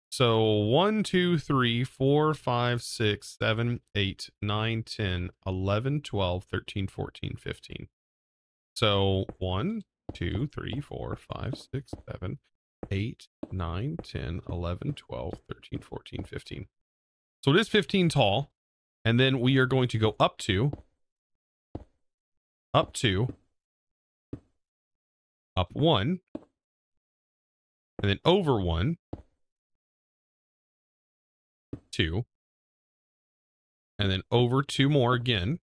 So 1, 2, 3, 4, 5, 6, 7, 8, 9, 10, 11, 12, 13, 14, 15. So 1, 2, 3, 4, 5, 6, 7, 8, 9, 10, 11, 12, 13, 14, 15. So it is 15 tall. And then we are going to go up to, up to, up one, and then over one, two, and then over two more again.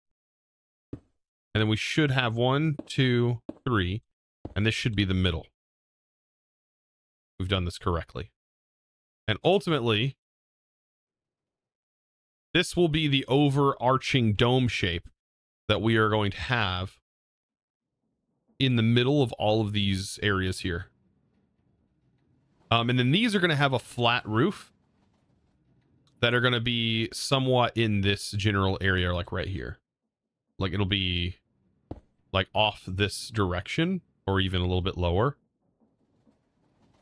And then we should have one, two, three, and this should be the middle we've done this correctly. And ultimately, this will be the overarching dome shape that we are going to have in the middle of all of these areas here. Um, and then these are going to have a flat roof that are going to be somewhat in this general area, like right here. Like it'll be like off this direction or even a little bit lower.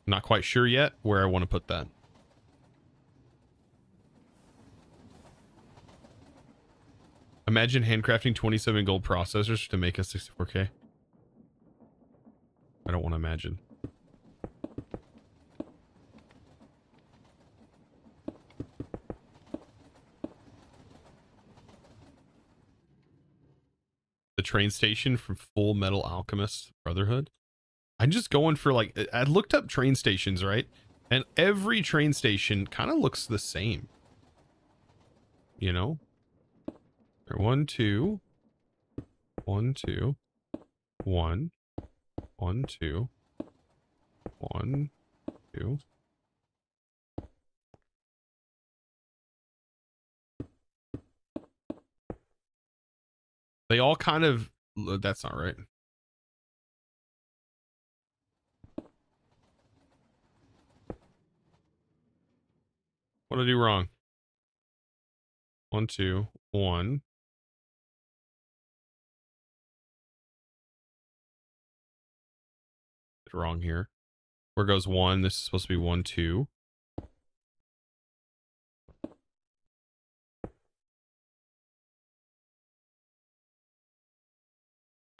Not quite sure yet where I want to put that. Imagine handcrafting 27 gold processors to make a 64K. I don't want to imagine. The train station from Full Metal Alchemist Brotherhood. I'm just going for like, I looked up train stations, right? And every train station kind of looks the same. You know? One, two, one, two, one, one, two, one, two. They all kind of, that's not right. What did I do wrong? One, two, one. wrong here. Where goes one? This is supposed to be one, two.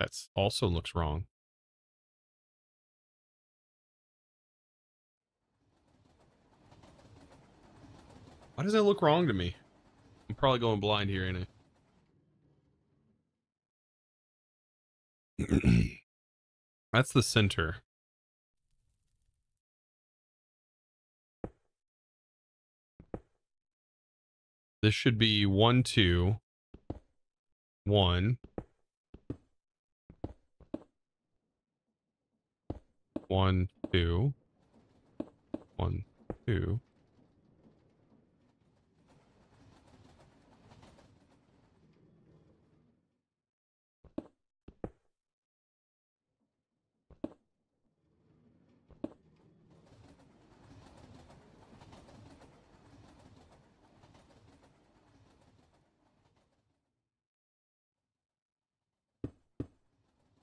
That's also looks wrong. Why does that look wrong to me? I'm probably going blind here, ain't I? That's the center. This should be one, two, one, one, two, one, two.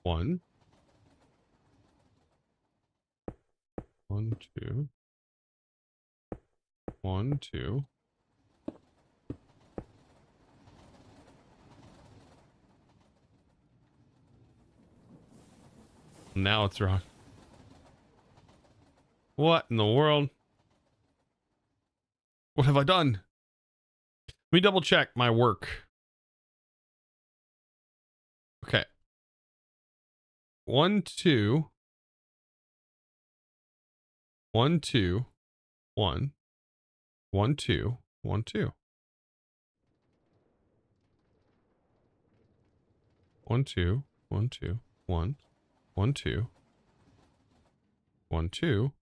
One. One, two. One, two. Now it's wrong. What in the world? What have I done? Let me double check my work. One, two. One, two. One. One, two. One, two. One, two. One, two. One. One, two. One, two.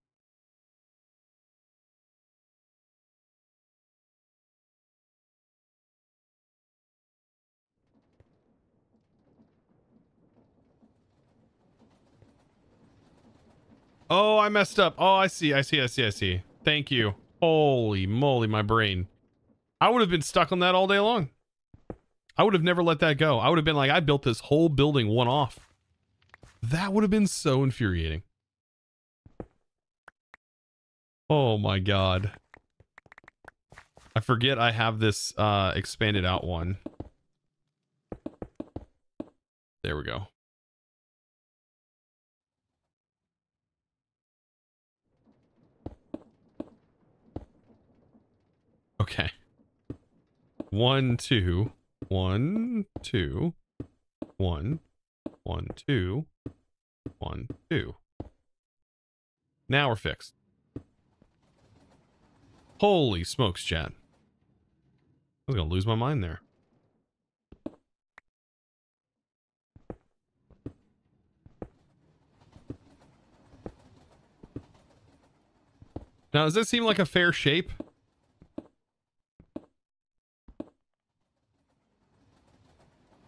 Oh, I messed up. Oh, I see. I see. I see. I see. Thank you. Holy moly, my brain. I would have been stuck on that all day long. I would have never let that go. I would have been like, I built this whole building one off. That would have been so infuriating. Oh my god. I forget I have this uh, expanded out one. There we go. Okay. One, two, one, two, one, one, two, one, two. Now we're fixed. Holy smokes, chat. I was going to lose my mind there. Now, does this seem like a fair shape?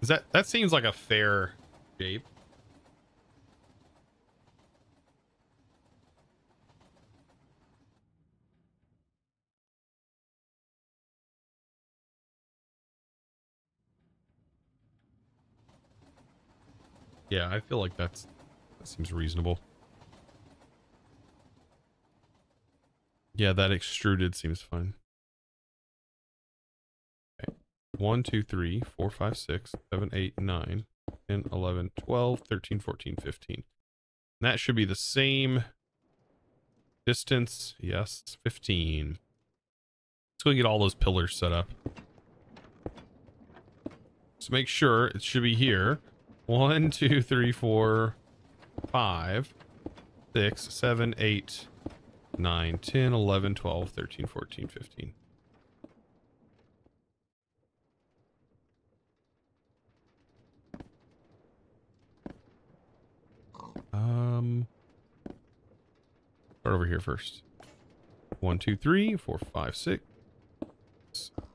Is that that seems like a fair shape? Yeah, I feel like that's that seems reasonable. Yeah, that extruded seems fine. Okay. 1, 2, 3, 4, 5, 6, 7, 8, 9, 10, 11, 12, 13, 14, 15. And that should be the same distance. Yes, 15. Let's go get all those pillars set up. So make sure it should be here. One, two, three, four, five, six, seven, eight, nine, ten, eleven, twelve, thirteen, fourteen, fifteen. Um, start over here first. One, two, three, four, five, six,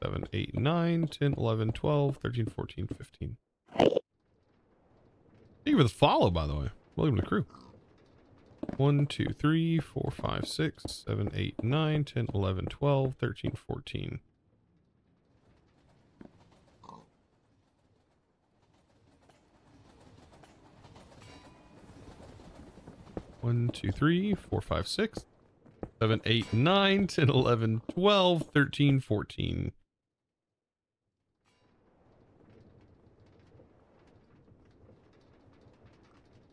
seven, eight, nine, ten, eleven, twelve, thirteen, fourteen, fifteen. Thank you for the follow, by the way. Welcome to the crew. One, two, three, four, five, six, seven, eight, nine, ten, eleven, twelve, thirteen, fourteen. 1, 2, 3, 4, 5, 6, 7, 8, 9, 10, 11, 12, 13, 14.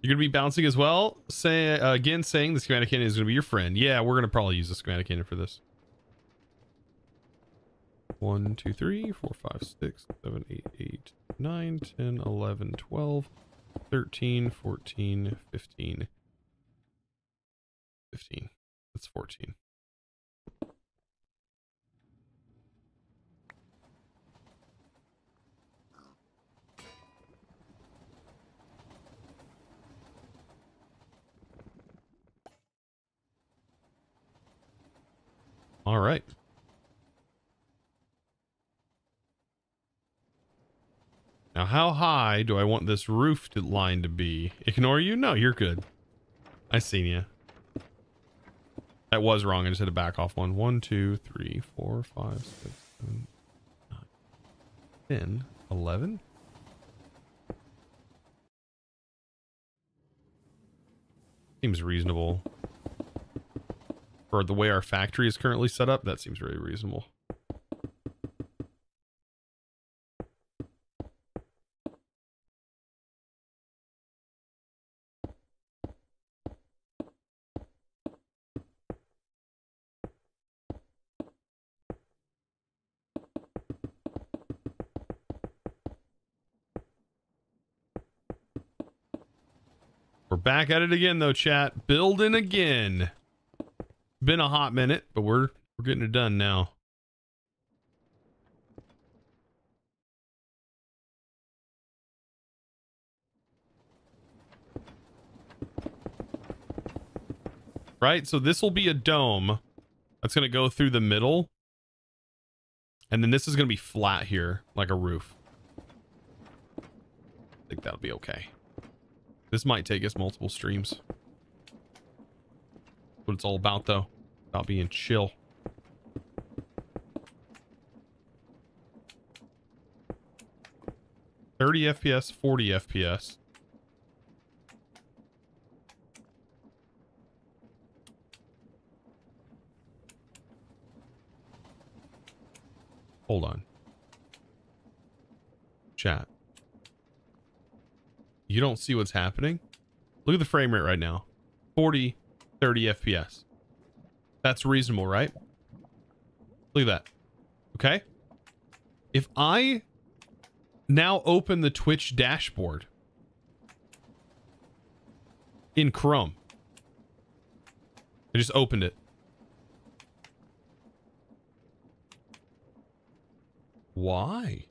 You're going to be bouncing as well. Say uh, Again, saying the schematic cannon is going to be your friend. Yeah, we're going to probably use the schematic cannon for this. 1, 2, 3, 4, 5, 6, 7, 8, 8, 9, 10, 11, 12, 13, 14, 15. 15. That's 14. All right. Now, how high do I want this roof to line to be? Ignore you? No, you're good. I seen you. That was wrong. I just had to back off one. One, two, three, four, five, six, seven, nine, ten, eleven. Seems reasonable. For the way our factory is currently set up, that seems very reasonable. Back at it again though, chat. Building again. Been a hot minute, but we're we're getting it done now. Right? So this will be a dome that's going to go through the middle. And then this is going to be flat here, like a roof. I think that'll be okay. This might take us multiple streams. What it's all about, though. About being chill. Thirty FPS, forty FPS. Hold on. Chat. You don't see what's happening? Look at the frame rate right now. 40, 30 FPS. That's reasonable, right? Look at that. Okay. If I now open the Twitch dashboard in Chrome, I just opened it. Why?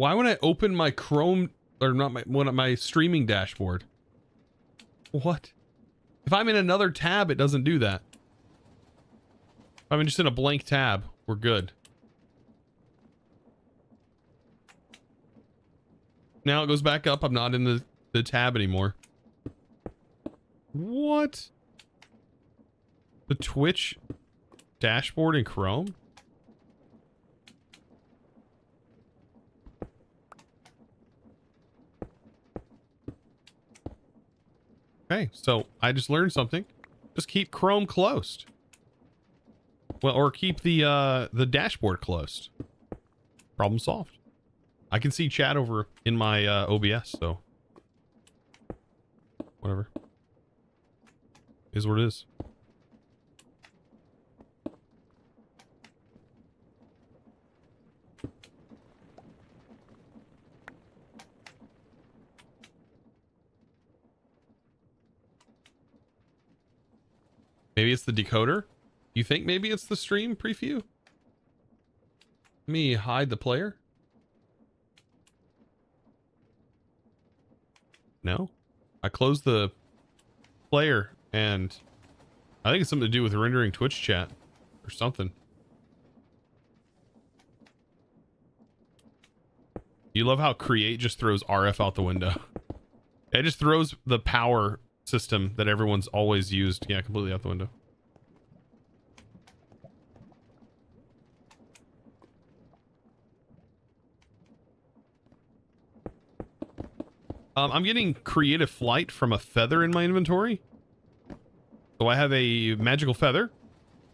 Why would I open my Chrome or not my one my streaming dashboard? What? If I'm in another tab, it doesn't do that. If I'm just in a blank tab, we're good. Now it goes back up. I'm not in the, the tab anymore. What? The Twitch dashboard in Chrome? Okay, so I just learned something. Just keep Chrome closed. Well, or keep the uh, the dashboard closed. Problem solved. I can see chat over in my uh, OBS, so whatever. Is what it is. Maybe it's the decoder? You think maybe it's the stream preview? Let me hide the player. No? I closed the player and I think it's something to do with rendering Twitch chat or something. You love how create just throws RF out the window. It just throws the power system that everyone's always used. Yeah, completely out the window. Um, I'm getting creative flight from a feather in my inventory. So I have a magical feather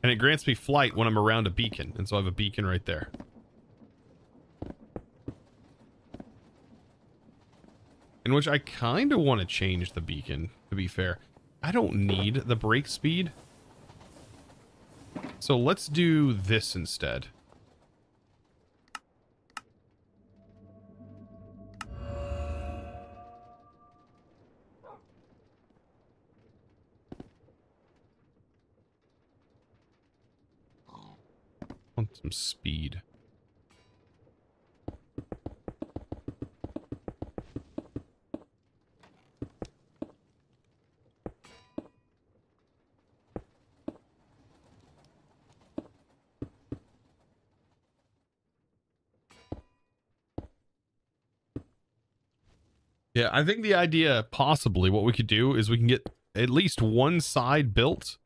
and it grants me flight when I'm around a beacon. And so I have a beacon right there. In which I kind of want to change the beacon, to be fair. I don't need the brake speed. So let's do this instead. want some speed. Yeah, I think the idea possibly what we could do is we can get at least one side built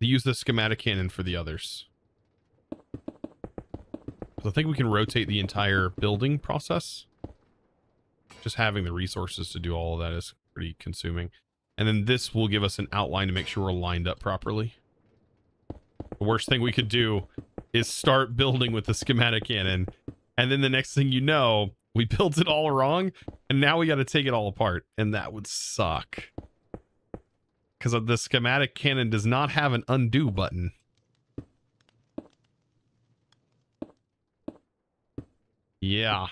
to use the schematic cannon for the others. So I think we can rotate the entire building process. Just having the resources to do all of that is pretty consuming. And then this will give us an outline to make sure we're lined up properly. The worst thing we could do is start building with the schematic cannon. And then the next thing you know, we built it all wrong. And now we got to take it all apart. And that would suck. Because the schematic cannon does not have an undo button. Yeah.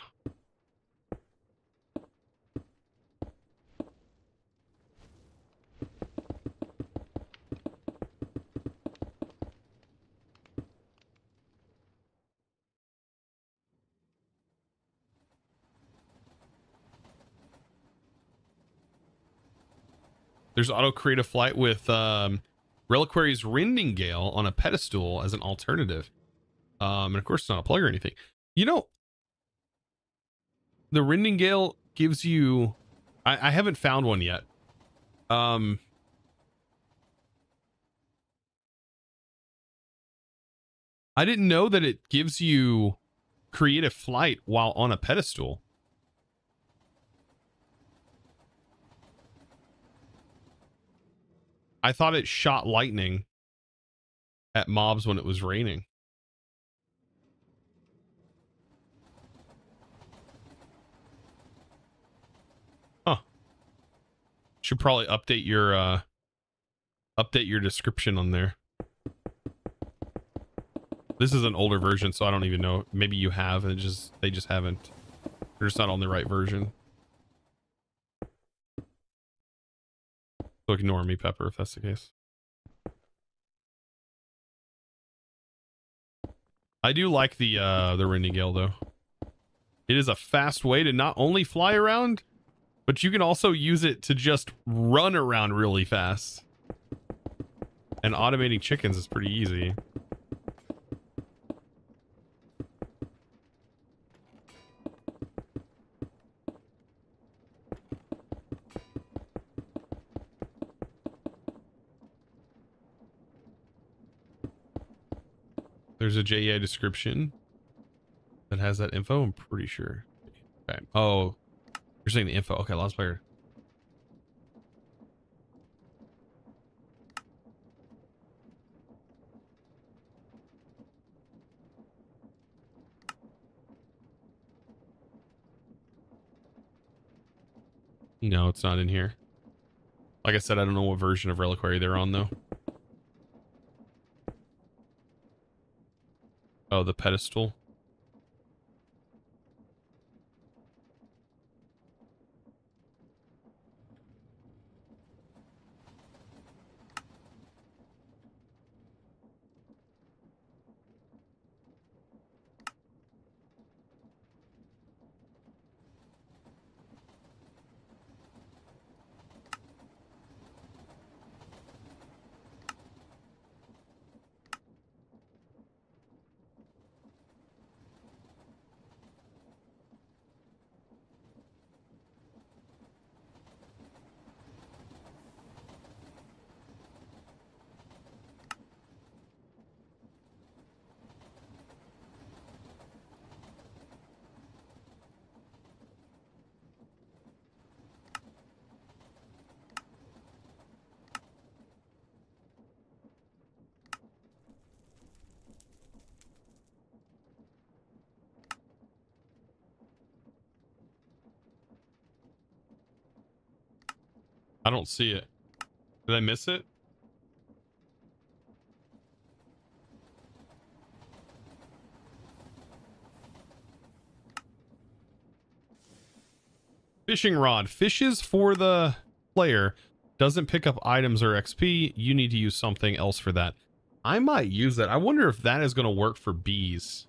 There's auto create a flight with um, Reliquary's Rending Gale on a pedestal as an alternative. Um, and of course, it's not a plug or anything. You know, the Rending Gale gives you. I, I haven't found one yet. Um. I didn't know that it gives you creative flight while on a pedestal. I thought it shot lightning at mobs when it was raining. Huh. Should probably update your uh update your description on there. This is an older version, so I don't even know. Maybe you have and just they just haven't. They're just not on the right version. So ignore me, Pepper, if that's the case. I do like the uh the Rending Gale though. It is a fast way to not only fly around, but you can also use it to just run around really fast. And automating chickens is pretty easy. There's a JEI description that has that info. I'm pretty sure. Okay. Oh, you're saying the info. Okay, lost player. No, it's not in here. Like I said, I don't know what version of Reliquary they're on, though. Oh, the pedestal. I don't see it. Did I miss it? Fishing rod. Fishes for the player. Doesn't pick up items or XP. You need to use something else for that. I might use that. I wonder if that is going to work for bees.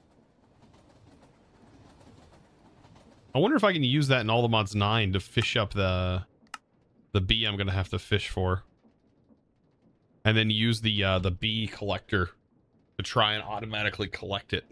I wonder if I can use that in all the mods 9 to fish up the the bee I'm gonna have to fish for. And then use the uh, the bee collector to try and automatically collect it.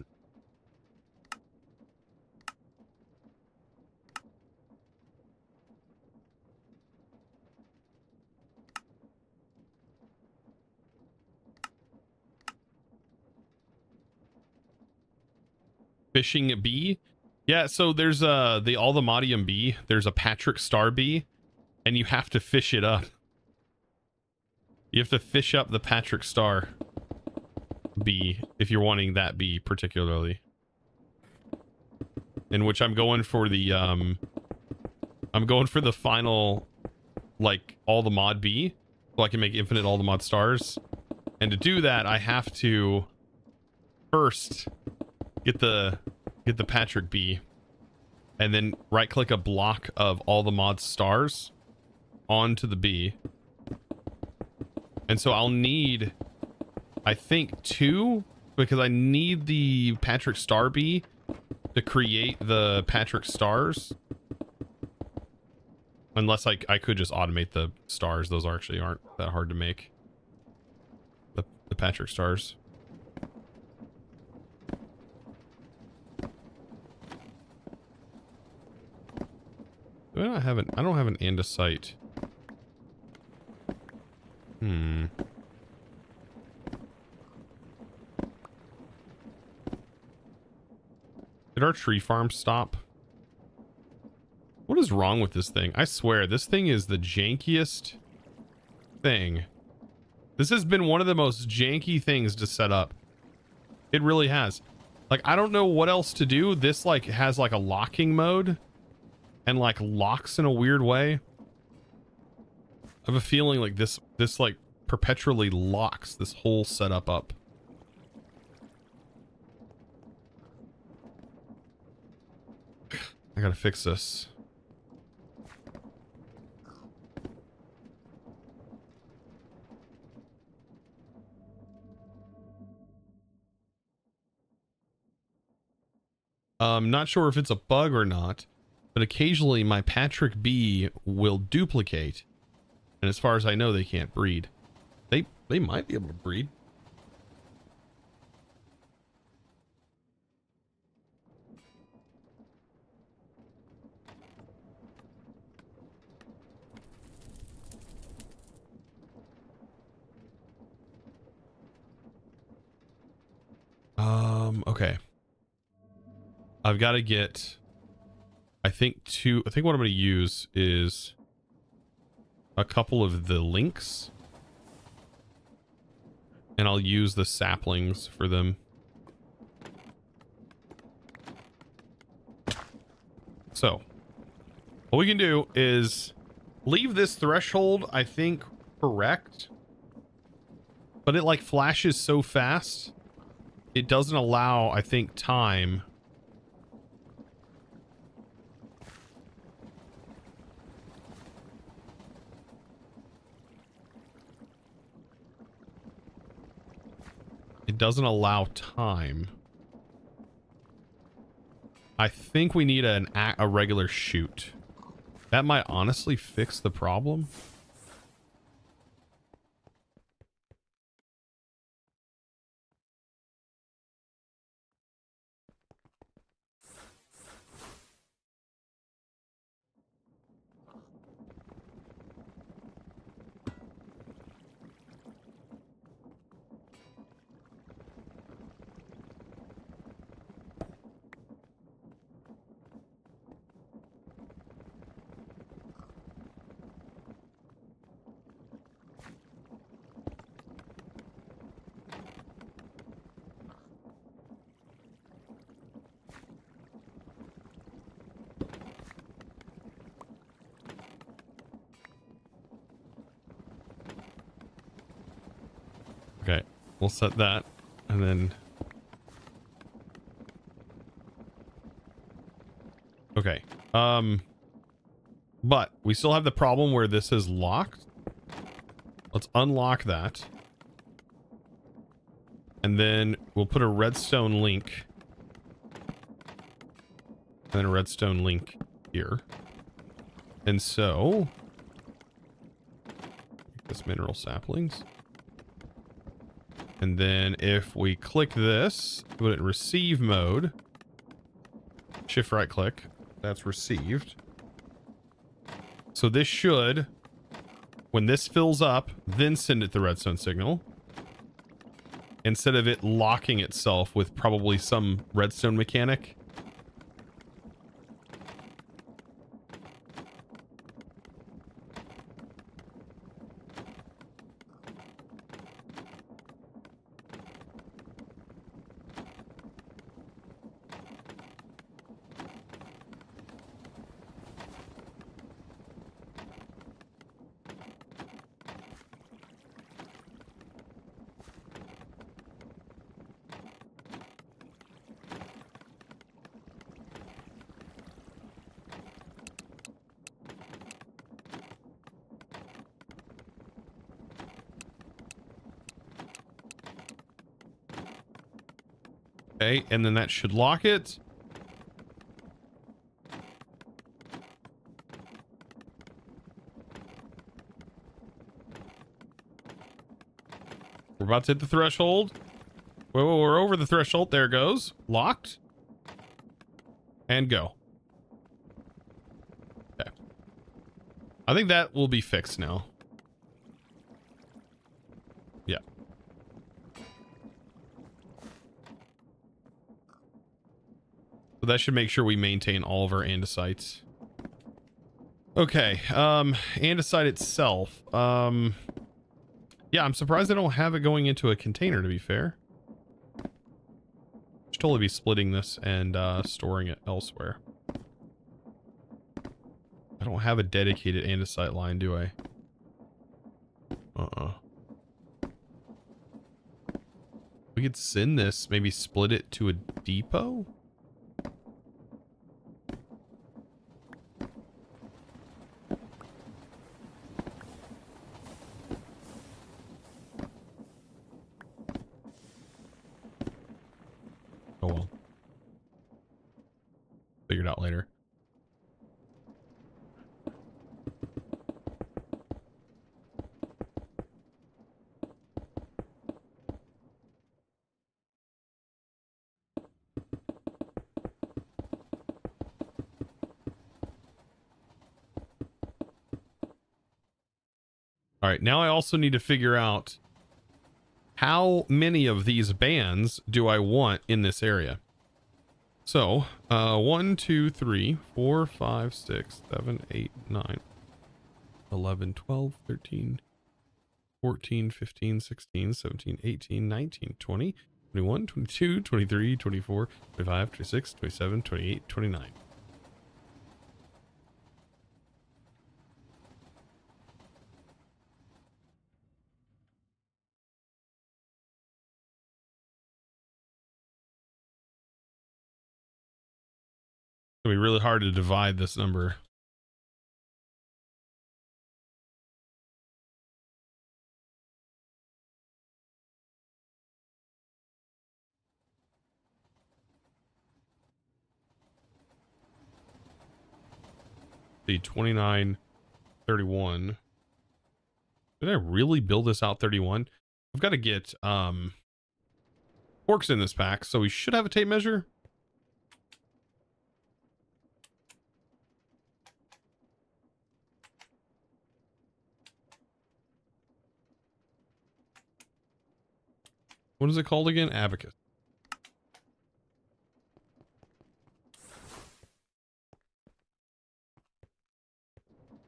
Fishing bee? Yeah, so there's uh the Allthemodium bee. There's a Patrick Star bee and you have to fish it up. You have to fish up the Patrick Star bee if you're wanting that bee particularly. In which I'm going for the um I'm going for the final like all the mod bee so I can make infinite all the mod stars. And to do that I have to first get the get the Patrick bee and then right click a block of all the mod stars onto the bee. And so I'll need, I think, two, because I need the Patrick Star bee to create the Patrick Stars. Unless I, I could just automate the stars. Those actually aren't that hard to make. The, the Patrick Stars. Do I not have an, I don't have an andesite. Hmm. Did our tree farm stop? What is wrong with this thing? I swear, this thing is the jankiest thing. This has been one of the most janky things to set up. It really has. Like, I don't know what else to do. This, like, has, like, a locking mode. And, like, locks in a weird way. I have a feeling like this, this like perpetually locks this whole setup up. I gotta fix this. I'm not sure if it's a bug or not, but occasionally my Patrick bee will duplicate and as far as I know, they can't breed. They they might be able to breed. Um, okay. I've got to get, I think two, I think what I'm going to use is a couple of the links and I'll use the saplings for them. So what we can do is leave this threshold, I think, correct. But it like flashes so fast. It doesn't allow, I think, time. It doesn't allow time. I think we need an a regular chute. That might honestly fix the problem. Okay, we'll set that and then... Okay, um... But we still have the problem where this is locked. Let's unlock that. And then we'll put a redstone link. And then a redstone link here. And so... This mineral saplings. And then if we click this, put it receive mode, shift right click, that's received. So this should, when this fills up, then send it the redstone signal. Instead of it locking itself with probably some redstone mechanic. Okay, and then that should lock it. We're about to hit the threshold. Whoa, we're over the threshold. There goes. Locked. And go. Okay. I think that will be fixed now. That should make sure we maintain all of our andesites. Okay, um, andesite itself. Um, yeah, I'm surprised I don't have it going into a container, to be fair. Should totally be splitting this and uh, storing it elsewhere. I don't have a dedicated andesite line, do I? Uh-uh. We could send this, maybe split it to a depot? Oh well. Figured out later. All right, now I also need to figure out how many of these bands do I want in this area? So, uh, 1, 2, 3, 4, 5, 6, 7, 8, 9, 11, 12, 13, 14, 15, 16, 17, 18, 19, 20, 21, 22, 23, 24, 25, 26, 27, 28, 29. Gonna be really hard to divide this number. The 29, 31. Did I really build this out 31? I've got to get um forks in this pack, so we should have a tape measure. What is it called again? Abacus.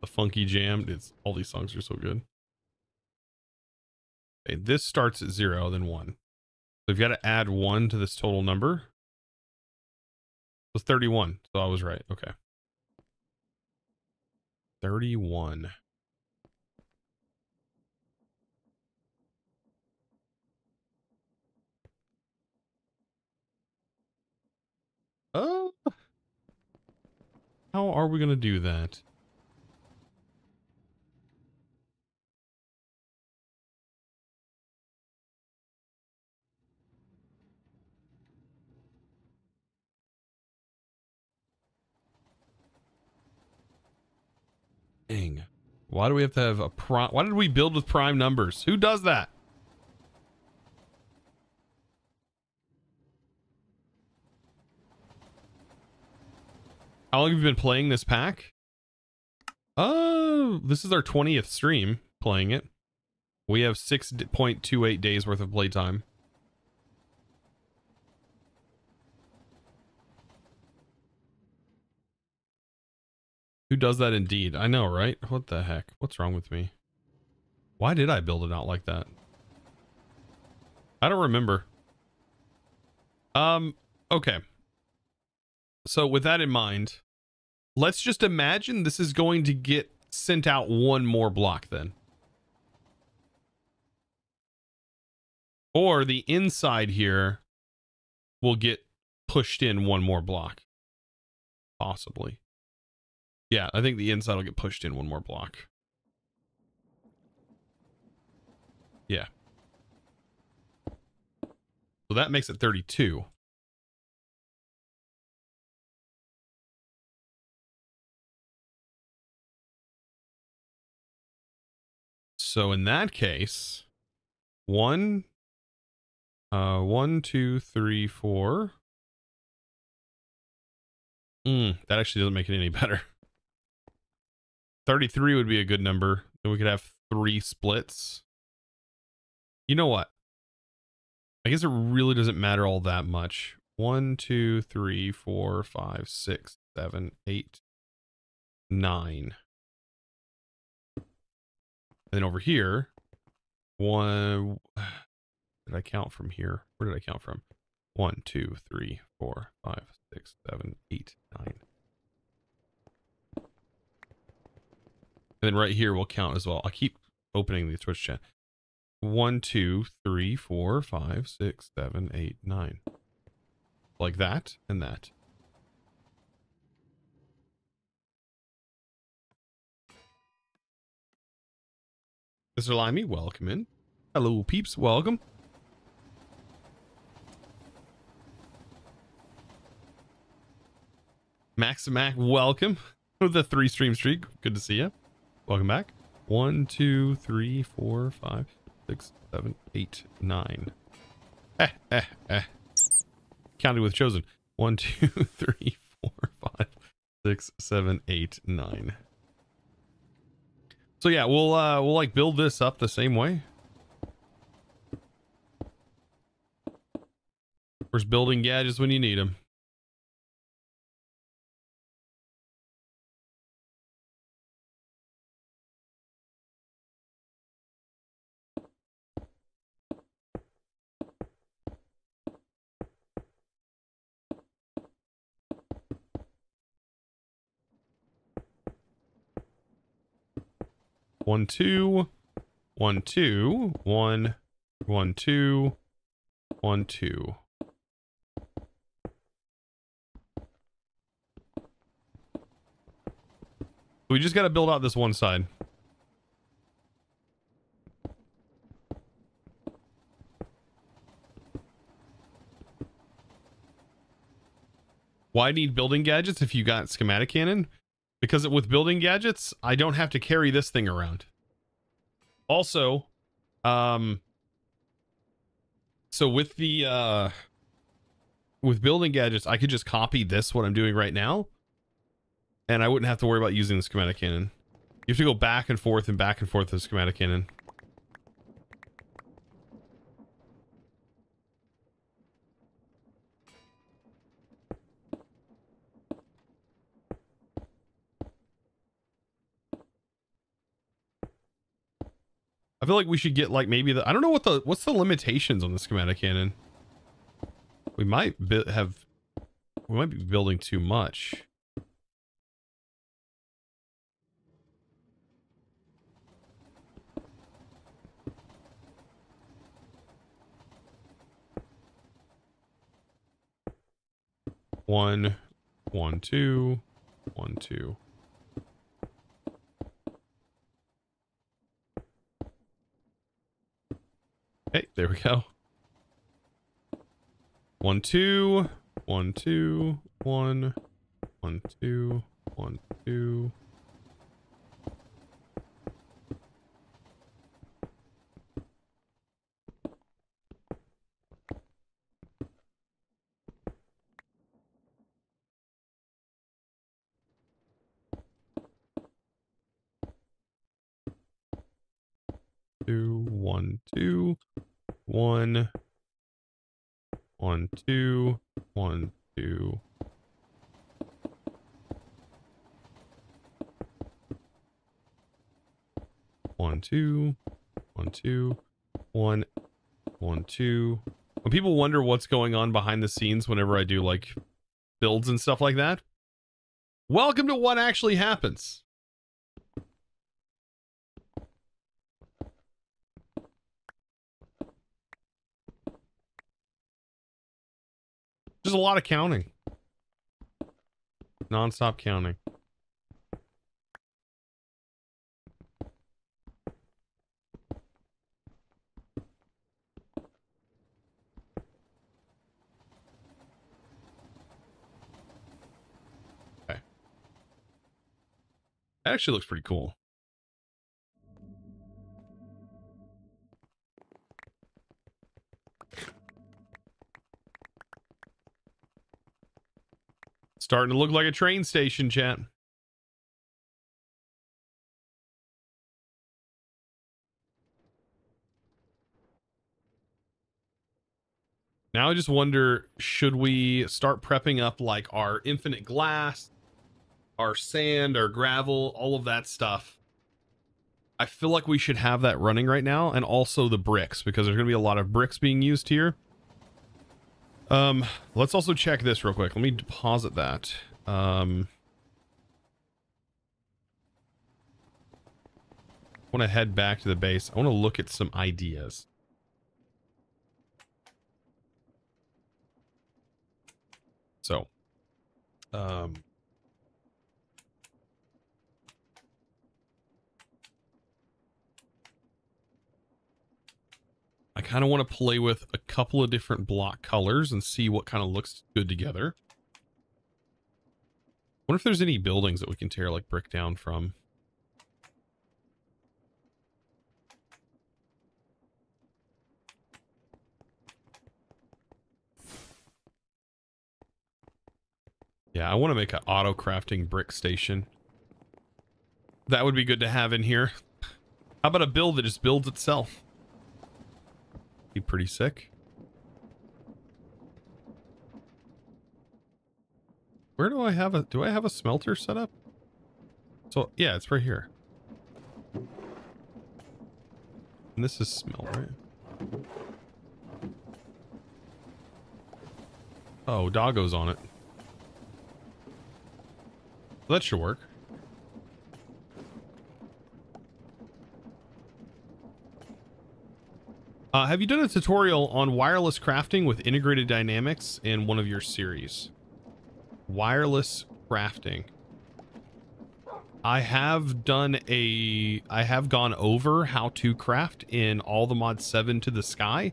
The funky jam. It's all these songs are so good. Okay, this starts at zero, then one. So we've got to add one to this total number. So 31. So I was right. Okay. 31. Oh. How are we going to do that? Dang. Why do we have to have a prime? Why did we build with prime numbers? Who does that? How long have you been playing this pack? Oh, this is our 20th stream playing it. We have 6.28 days worth of playtime. Who does that indeed? I know, right? What the heck? What's wrong with me? Why did I build it out like that? I don't remember. Um, okay. So with that in mind, let's just imagine this is going to get sent out one more block then. Or the inside here will get pushed in one more block. Possibly. Yeah, I think the inside will get pushed in one more block. Yeah. So that makes it 32. So in that case, one, uh, one, two, three, four. Mm, that actually doesn't make it any better. 33 would be a good number. Then we could have three splits. You know what? I guess it really doesn't matter all that much. One, two, three, four, five, six, seven, eight, nine. And then over here, one, did I count from here? Where did I count from? One, two, three, four, five, six, seven, eight, nine. And then right here will count as well. I'll keep opening the Twitch chat. One, two, three, four, five, six, seven, eight, nine. Like that and that. Mr. Limey, welcome in. Hello, peeps, welcome. Max Mac, welcome. With the three stream streak. Good to see you. Welcome back. One, two, three, four, five, six, seven, eight, nine. Eh, eh, eh. Counted with chosen. One, two, three, four, five, six, seven, eight, nine. So yeah, we'll uh, we'll like build this up the same way. Of course, building gadgets when you need them. One, two, one, two, one, one, two, one, two. We just got to build out this one side. Why need building gadgets if you got schematicannon? Because with building gadgets, I don't have to carry this thing around. Also, um, so with the, uh, with building gadgets, I could just copy this, what I'm doing right now, and I wouldn't have to worry about using the schematicannon. You have to go back and forth and back and forth with the schematicannon. I feel like we should get like maybe the I don't know what the what's the limitations on the schematicannon. We might have we might be building too much. One, one, two, one, two. Hey, there we go. One, two, one, two, one, one, two, one, two. Two, one, two, one, one, two, one, two. One, two, one, two, one, one, two. When people wonder what's going on behind the scenes whenever I do like builds and stuff like that, welcome to what actually happens. Just a lot of counting. Non-stop counting. Okay. That actually looks pretty cool. Starting to look like a train station, chat. Now I just wonder, should we start prepping up like our infinite glass, our sand, our gravel, all of that stuff? I feel like we should have that running right now and also the bricks because there's going to be a lot of bricks being used here. Um, let's also check this real quick. Let me deposit that. Um, I want to head back to the base. I want to look at some ideas. So, um, I kind of want to play with a couple of different block colors and see what kind of looks good together. wonder if there's any buildings that we can tear like brick down from. Yeah, I want to make an auto crafting brick station. That would be good to have in here. How about a build that just builds itself? Be pretty sick. Where do I have a... Do I have a smelter set up? So, yeah, it's right here. And this is smell, right? Oh, doggo's on it. That should work. Uh, have you done a tutorial on wireless crafting with integrated dynamics in one of your series? Wireless crafting. I have done a I have gone over how to craft in all the mod 7 to the sky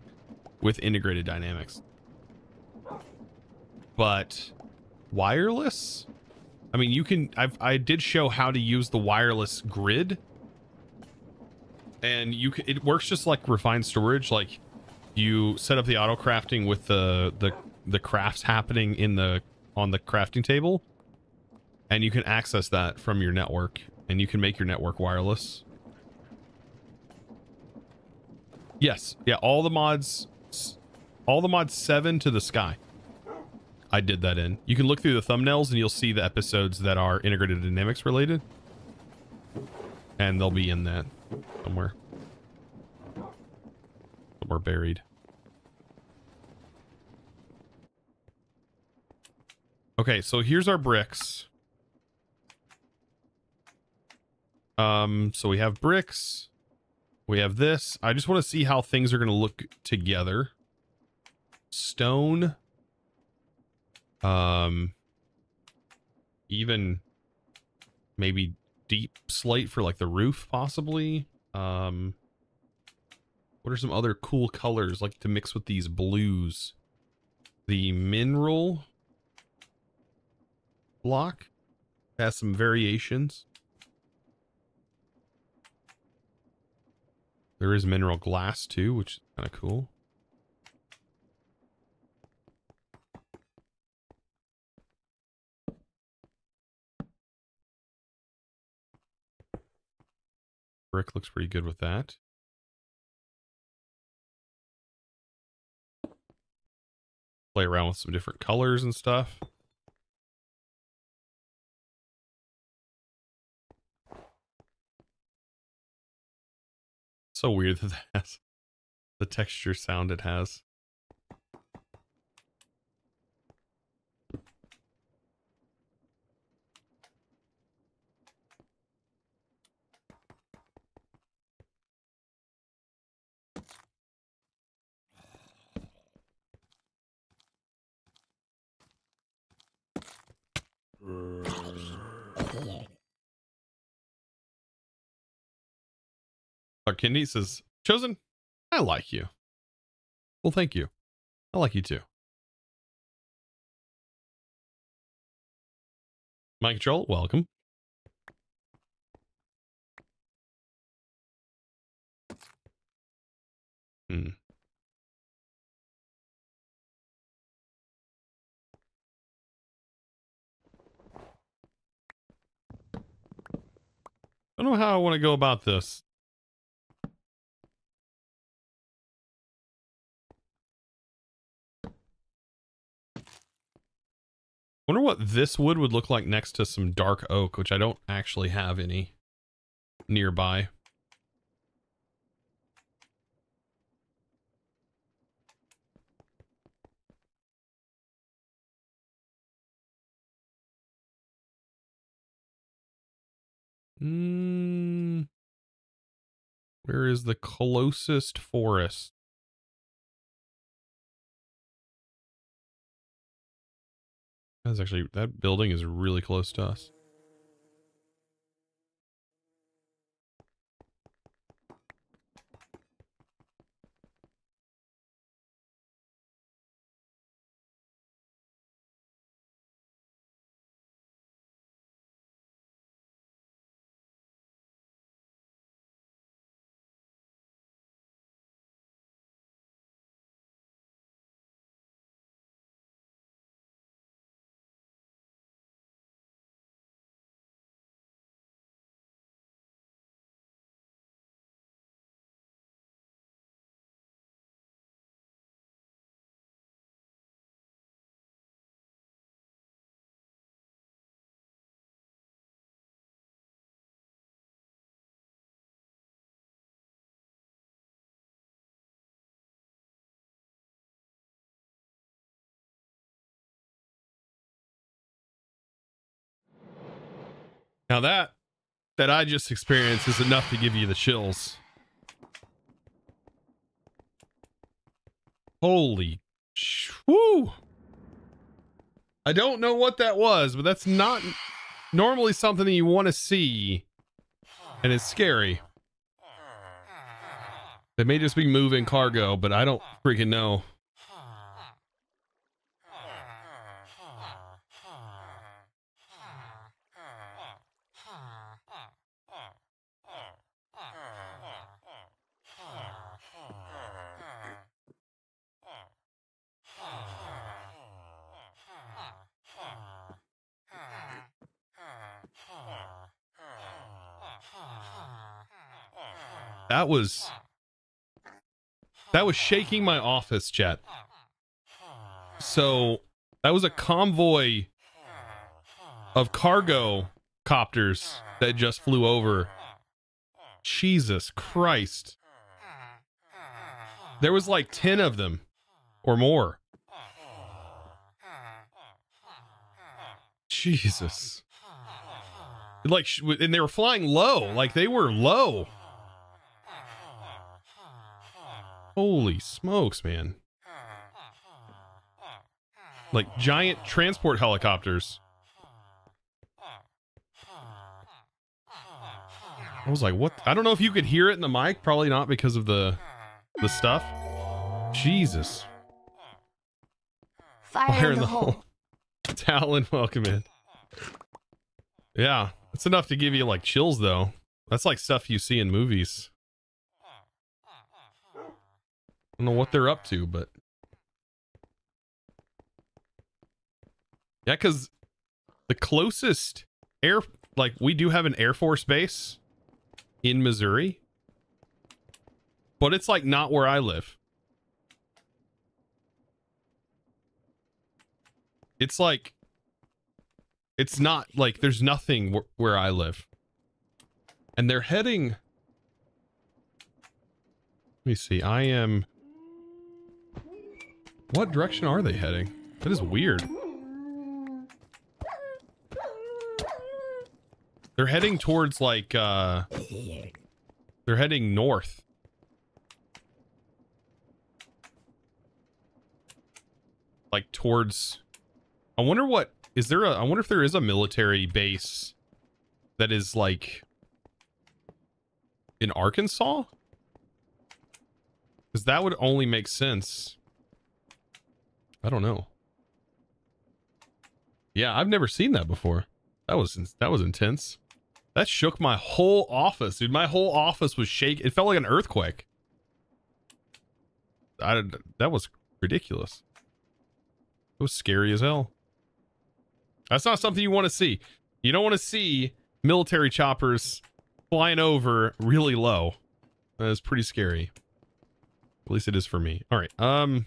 with integrated dynamics. But wireless? I mean, you can I've I did show how to use the wireless grid. And you can it works just like refined storage like you set up the auto crafting with the the the crafts happening in the on the crafting table and you can access that from your network and you can make your network wireless. Yes. Yeah all the mods all the mods 7 to the sky. I did that in. You can look through the thumbnails and you'll see the episodes that are integrated dynamics related and they'll be in that somewhere somewhere buried okay so here's our bricks Um, so we have bricks. We have this. I just want to see how things are going to look together. Stone. Um, even maybe deep slate for like the roof, possibly. Um, what are some other cool colors like to mix with these blues? The mineral block has some variations. There is mineral glass too, which is kind of cool. Brick looks pretty good with that. Play around with some different colors and stuff. So weird that, that has the texture sound it has. Clark says, Chosen, I like you. Well, thank you. I like you too. Mike Joel, welcome. Hmm. I don't know how I want to go about this. Wonder what this wood would look like next to some dark oak, which I don't actually have any nearby. Hmm. Where is the closest forest? That's actually, that building is really close to us. Now that that I just experienced is enough to give you the chills. Holy whoo. I don't know what that was, but that's not normally something that you want to see. And it's scary. They may just be moving cargo, but I don't freaking know. That was that was shaking my office, chat. So that was a convoy of cargo copters that just flew over. Jesus Christ. There was like 10 of them or more. Jesus. Like, and they were flying low. Like they were low. Holy smokes, man. Like giant transport helicopters. I was like, what? I don't know if you could hear it in the mic. Probably not because of the the stuff. Jesus. Fire, Fire in the, the hole. hole. Talon, welcome in. Yeah, it's enough to give you like chills though. That's like stuff you see in movies. Don't know what they're up to, but yeah, because the closest air, like we do have an Air Force base in Missouri, but it's like not where I live. It's like, it's not like there's nothing wh where I live. And they're heading. Let me see. I am what direction are they heading? That is weird. They're heading towards like, uh... They're heading north. Like towards... I wonder what... Is there a... I wonder if there is a military base that is like... In Arkansas? Because that would only make sense. I don't know. Yeah, I've never seen that before. That was that was intense. That shook my whole office, dude. My whole office was shaking. It felt like an earthquake. I, that was ridiculous. It was scary as hell. That's not something you want to see. You don't want to see military choppers flying over really low. That is pretty scary. At least it is for me. All right. Um,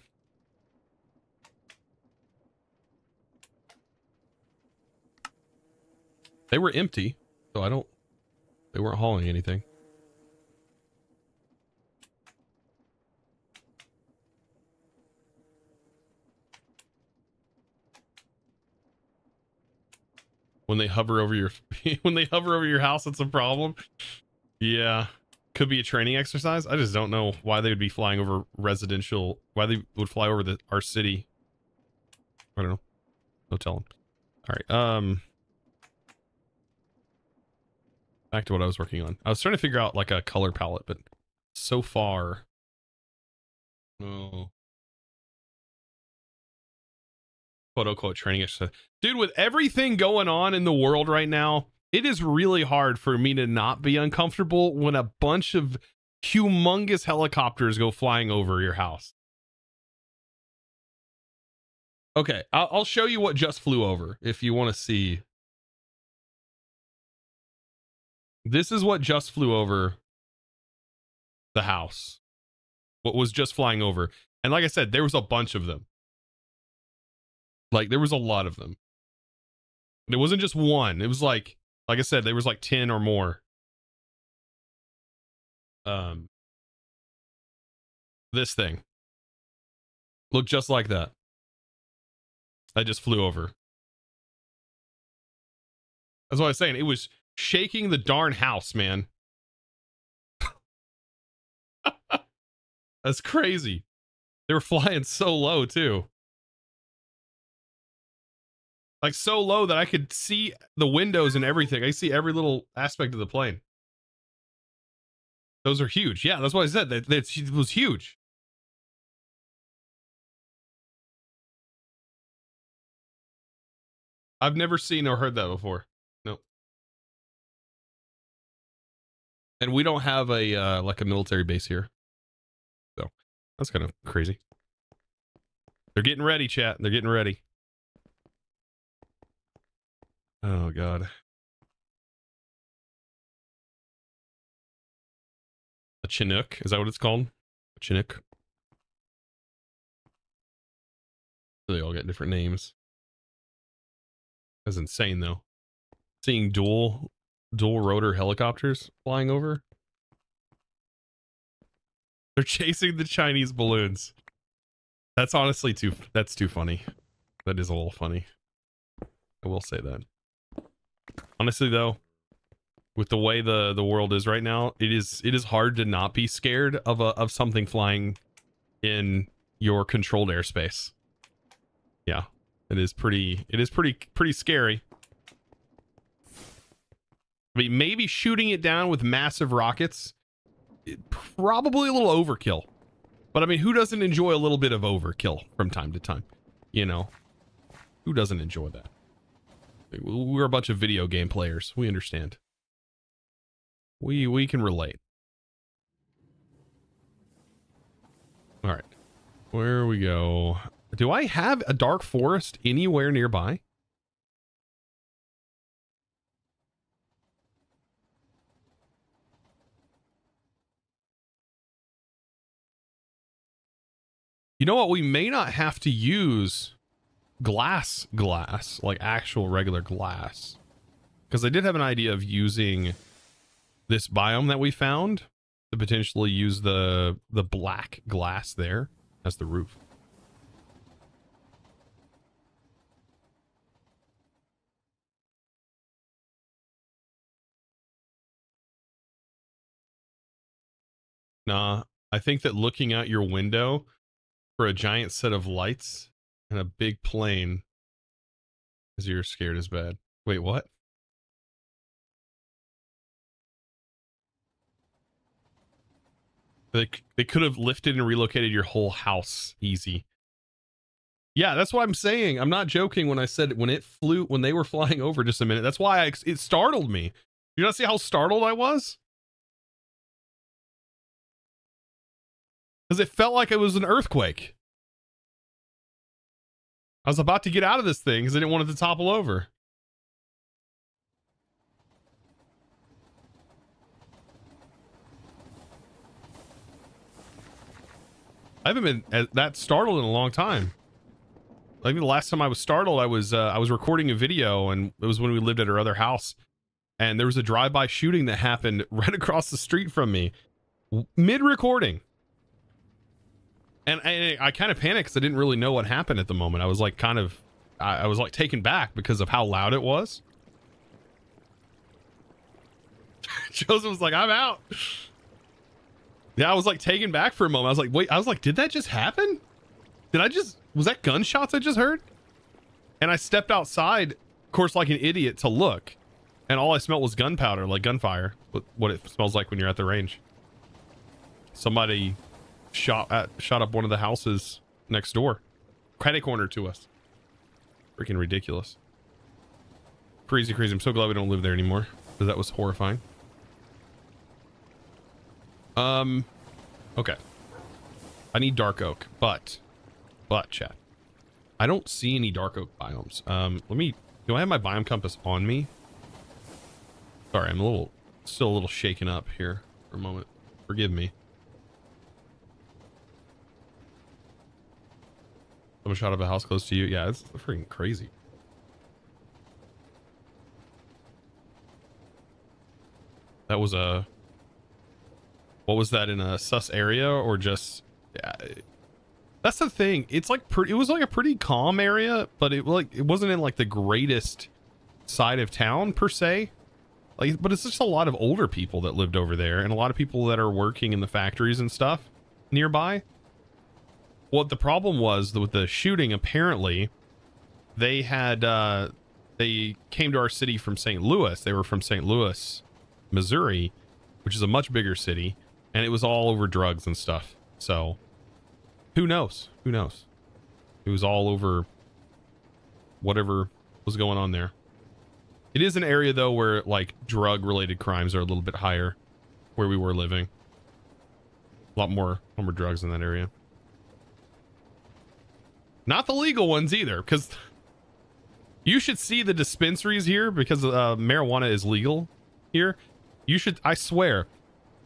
They were empty, so I don't... They weren't hauling anything. When they hover over your... when they hover over your house, it's a problem. Yeah. Could be a training exercise. I just don't know why they would be flying over residential... Why they would fly over the our city. I don't know. No telling. All right. Um back to what I was working on. I was trying to figure out like a color palette, but so far, no. Quote unquote training. Dude, with everything going on in the world right now, it is really hard for me to not be uncomfortable when a bunch of humongous helicopters go flying over your house. Okay, I'll show you what just flew over if you want to see This is what just flew over the house. What was just flying over. And like I said, there was a bunch of them. Like there was a lot of them. It wasn't just one. It was like like I said, there was like 10 or more. Um this thing looked just like that. I just flew over. That's what I was saying. It was shaking the darn house, man. That's crazy. They were flying so low too. Like so low that I could see the windows and everything. I see every little aspect of the plane. Those are huge. Yeah, that's what I said. That, that it was huge. I've never seen or heard that before. And we don't have a uh, like a military base here. So that's kind of crazy. They're getting ready, chat. They're getting ready. Oh god. A Chinook, is that what it's called? A Chinook. They all get different names. That's insane though. Seeing dual dual rotor helicopters flying over. They're chasing the Chinese balloons. That's honestly too that's too funny. That is a little funny. I will say that. Honestly though, with the way the the world is right now, it is it is hard to not be scared of a of something flying in your controlled airspace. Yeah. It is pretty it is pretty pretty scary. I mean, maybe shooting it down with massive rockets, probably a little overkill. But I mean, who doesn't enjoy a little bit of overkill from time to time? You know, who doesn't enjoy that? We're a bunch of video game players. We understand. We we can relate. All right, where we go? Do I have a dark forest anywhere nearby? You know what? We may not have to use glass glass, like actual regular glass. Because I did have an idea of using this biome that we found to potentially use the the black glass there as the roof. Nah, I think that looking out your window for a giant set of lights and a big plane as you're scared as bad. Wait, what? They, they could have lifted and relocated your whole house easy. Yeah, that's what I'm saying. I'm not joking when I said when it flew when they were flying over just a minute. That's why I, it startled me. You not see how startled I was? Because it felt like it was an earthquake. I was about to get out of this thing because I didn't want it to topple over. I haven't been that startled in a long time. I think the last time I was startled, I was uh, I was recording a video, and it was when we lived at our other house, and there was a drive-by shooting that happened right across the street from me, mid-recording and I, I kind of panicked because I didn't really know what happened at the moment. I was like kind of, I, I was like taken back because of how loud it was. Joseph was like, I'm out. Yeah, I was like taken back for a moment. I was like, wait, I was like, did that just happen? Did I just, was that gunshots I just heard? And I stepped outside, of course, like an idiot to look. And all I smelled was gunpowder, like gunfire, what it smells like when you're at the range. Somebody shot at shot up one of the houses next door. Credit corner to us. Freaking ridiculous. Crazy, crazy. I'm so glad we don't live there anymore. Because that was horrifying. Um, okay. I need dark oak, but, but, chat. I don't see any dark oak biomes. Um, let me, do I have my biome compass on me? Sorry, I'm a little, still a little shaken up here for a moment. Forgive me. Someone shot up a house close to you. Yeah, it's freaking crazy. That was a... What was that in a sus area or just... Yeah, that's the thing. It's like pretty... It was like a pretty calm area, but it like it wasn't in like the greatest side of town per se. Like, but it's just a lot of older people that lived over there and a lot of people that are working in the factories and stuff nearby. What the problem was with the shooting, apparently, they had, uh, they came to our city from St. Louis. They were from St. Louis, Missouri, which is a much bigger city, and it was all over drugs and stuff. So, who knows? Who knows? It was all over whatever was going on there. It is an area though where like drug related crimes are a little bit higher where we were living. A lot more, lot more drugs in that area. Not the legal ones either, because you should see the dispensaries here because uh, marijuana is legal here. You should, I swear,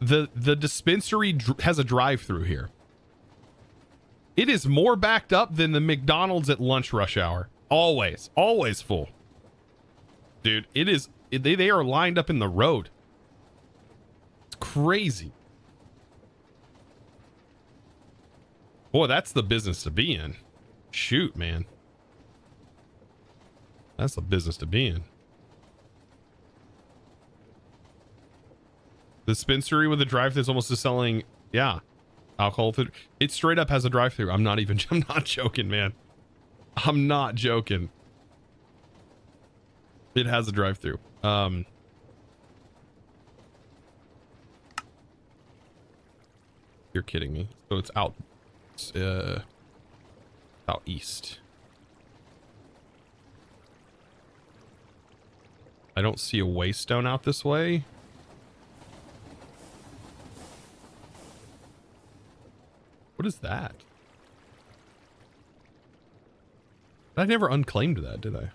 the the dispensary has a drive-through here. It is more backed up than the McDonald's at lunch rush hour. Always, always full. Dude, it is they they are lined up in the road. It's crazy. Boy, that's the business to be in. Shoot, man. That's the business to be in. The dispensary with a drive-through is almost just selling, yeah, alcohol. It straight up has a drive-through. I'm not even. I'm not joking, man. I'm not joking. It has a drive-through. Um. You're kidding me. So it's out. It's, uh. East. I don't see a waystone out this way. What is that? I never unclaimed that, did I?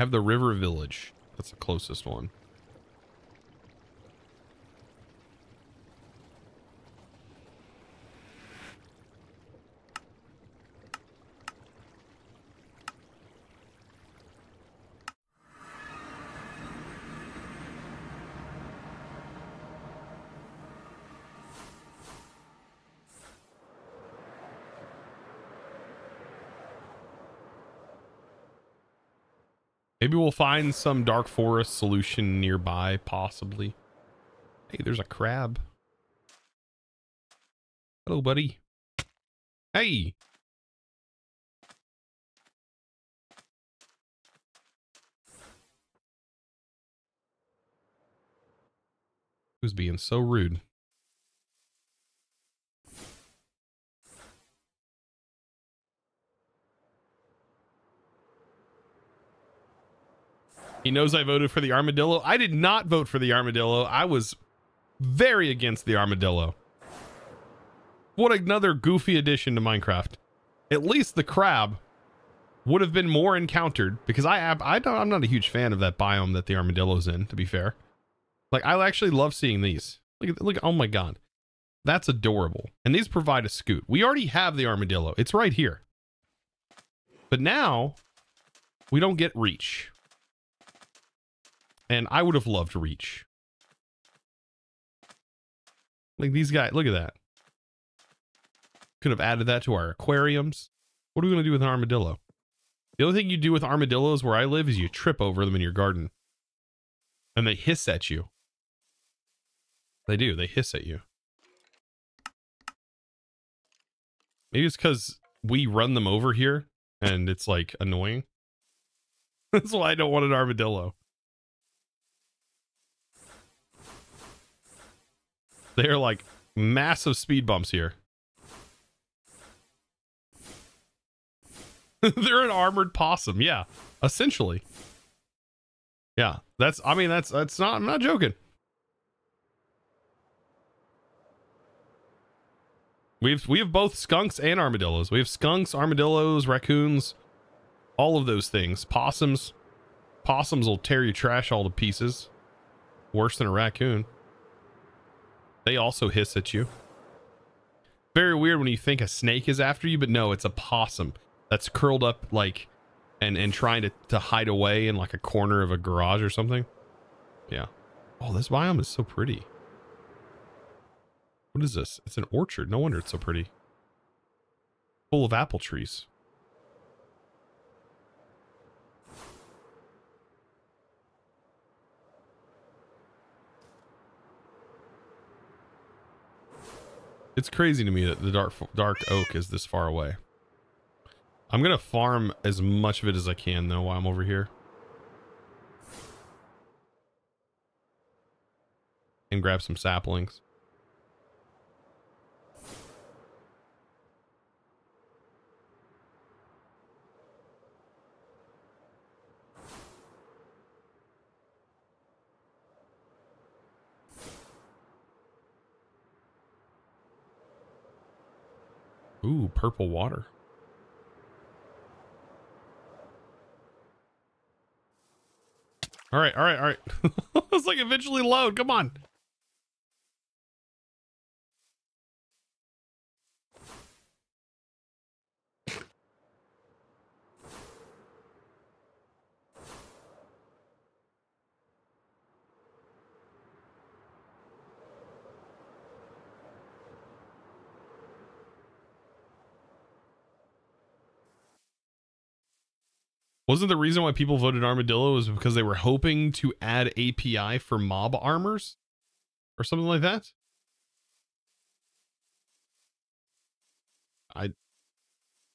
Have the River Village. That's the closest one. Maybe we'll find some dark forest solution nearby, possibly. Hey, there's a crab. Hello, buddy. Hey. Who's being so rude? He knows I voted for the armadillo. I did not vote for the armadillo. I was very against the armadillo. What another goofy addition to Minecraft. At least the crab would have been more encountered because I I don't I'm not a huge fan of that biome that the armadillo's in, to be fair. Like I actually love seeing these. Look look oh my god. That's adorable. And these provide a scoot. We already have the armadillo. It's right here. But now we don't get reach. And I would have loved to reach. Like these guys, look at that. Could have added that to our aquariums. What are we going to do with an armadillo? The only thing you do with armadillos where I live is you trip over them in your garden. And they hiss at you. They do. They hiss at you. Maybe it's because we run them over here and it's like annoying. That's why I don't want an armadillo. They're like massive speed bumps here. They're an armored possum. Yeah, essentially. Yeah, that's, I mean, that's, that's not, I'm not joking. We've, we have both skunks and armadillos. We have skunks, armadillos, raccoons, all of those things. Possums. Possums will tear your trash all to pieces. Worse than a raccoon. They also hiss at you. Very weird when you think a snake is after you, but no, it's a possum that's curled up like and and trying to, to hide away in like a corner of a garage or something. Yeah. Oh, this biome is so pretty. What is this? It's an orchard. No wonder it's so pretty. Full of apple trees. It's crazy to me that the dark dark oak is this far away. I'm gonna farm as much of it as I can though while I'm over here. And grab some saplings. Ooh, purple water. All right, all right, all right. it's like eventually load. Come on. Wasn't the reason why people voted Armadillo was because they were hoping to add API for mob armors or something like that? I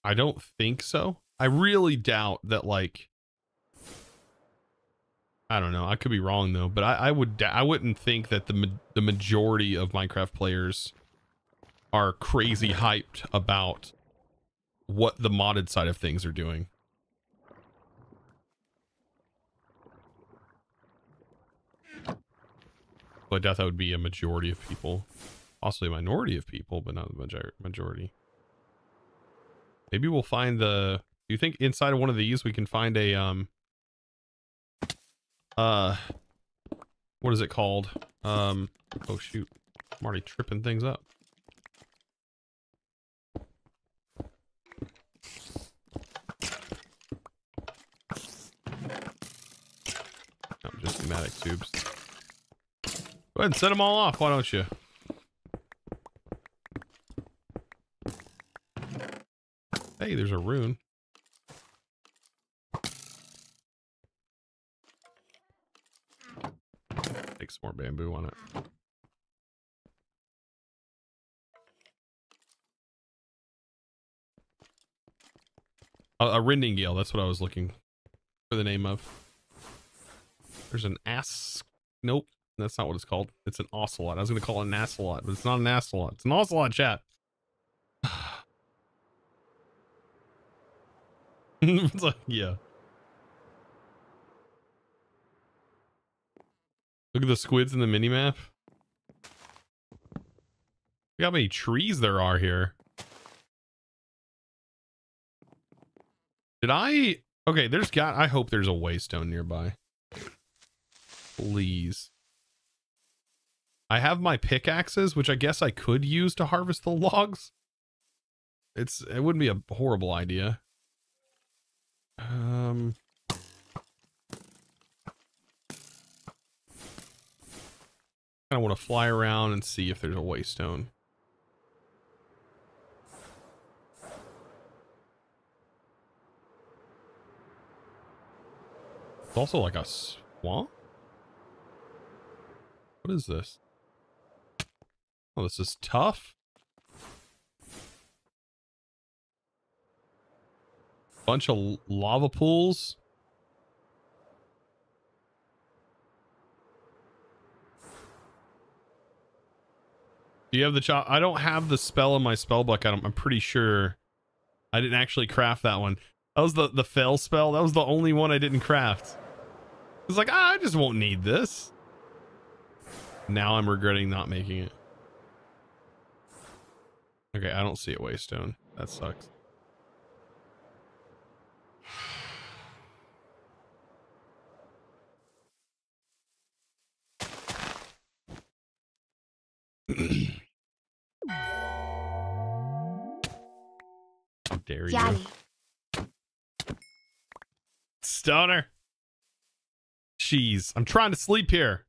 I don't think so. I really doubt that like I don't know. I could be wrong though, but I, I would I wouldn't think that the the majority of Minecraft players are crazy hyped about what the modded side of things are doing. I doubt that would be a majority of people. Possibly a minority of people, but not the majority. Maybe we'll find the... Do you think inside of one of these we can find a... um? Uh... What is it called? Um... Oh, shoot. I'm already tripping things up. Oh, just pneumatic tubes. Go ahead and set them all off, why don't you? Hey, there's a rune. Take some more bamboo on it. A, a Rendingale, that's what I was looking for the name of. There's an ass. Nope. That's not what it's called. It's an ocelot. I was going to call it an ocelot, but it's not an ocelot. It's an ocelot, chat. like, yeah. Look at the squids in the minimap. Look how many trees there are here. Did I? Okay, there's got, I hope there's a waystone nearby. Please. I have my pickaxes, which I guess I could use to harvest the logs. It's it wouldn't be a horrible idea. Um of want to fly around and see if there's a waystone. It's also like a swamp. What is this? Oh, this is tough. Bunch of lava pools. Do you have the chop? I don't have the spell in my spell book. I'm, I'm pretty sure I didn't actually craft that one. That was the, the fail spell. That was the only one I didn't craft. It's like, ah, I just won't need this. Now I'm regretting not making it. Okay, I don't see a waystone. That sucks. dare you. Stoner. Jeez, I'm trying to sleep here.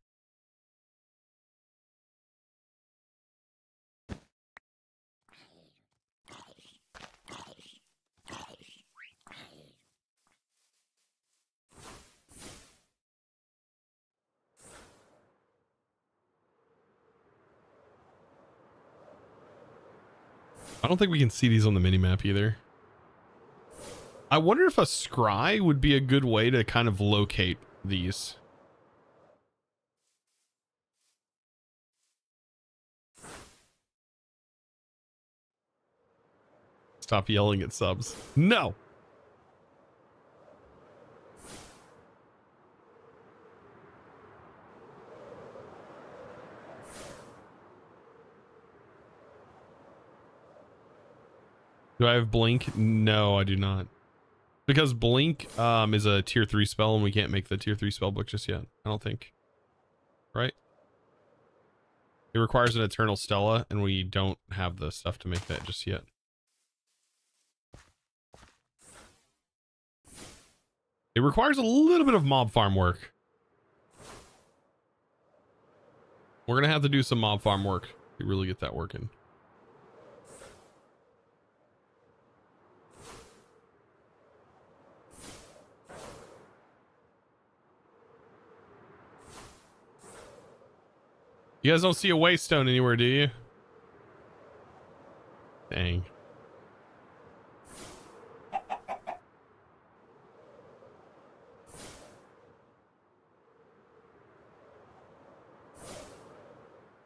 I don't think we can see these on the mini map either. I wonder if a scry would be a good way to kind of locate these. Stop yelling at subs. No. Do I have blink? No, I do not. Because blink um is a tier 3 spell and we can't make the tier 3 spell book just yet. I don't think. Right? It requires an eternal stella and we don't have the stuff to make that just yet. It requires a little bit of mob farm work. We're going to have to do some mob farm work to really get that working. You guys don't see a waystone anywhere, do you? Dang.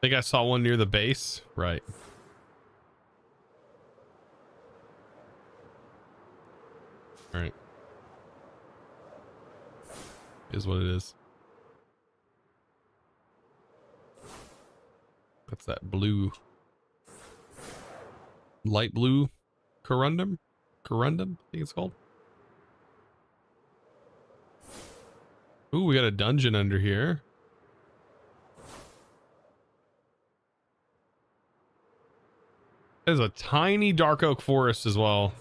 think I saw one near the base. Right. All right. Is what it is. That's that blue. Light blue corundum? Corundum, I think it's called. Ooh, we got a dungeon under here. There's a tiny dark oak forest as well.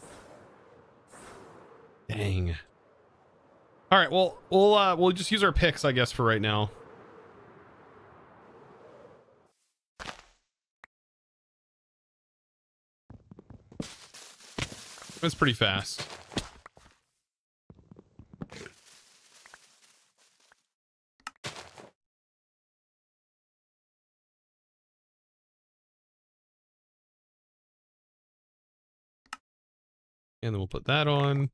Dang. All right, well, we'll uh, we'll just use our picks, I guess, for right now. It's pretty fast. And then we'll put that on.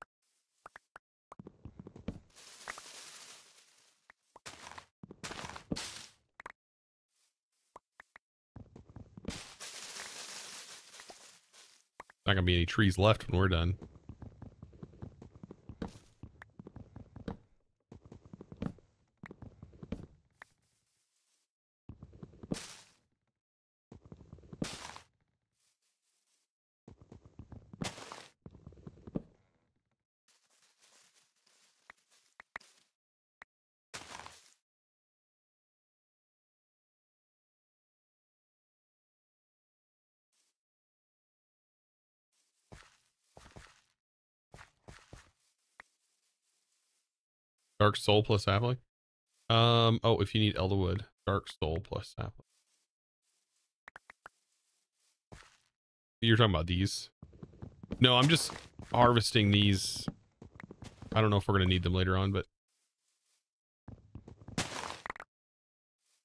Not gonna be any trees left when we're done. Dark soul plus sapling. Um. Oh, if you need elderwood, dark soul plus sapling. You're talking about these? No, I'm just harvesting these. I don't know if we're gonna need them later on, but.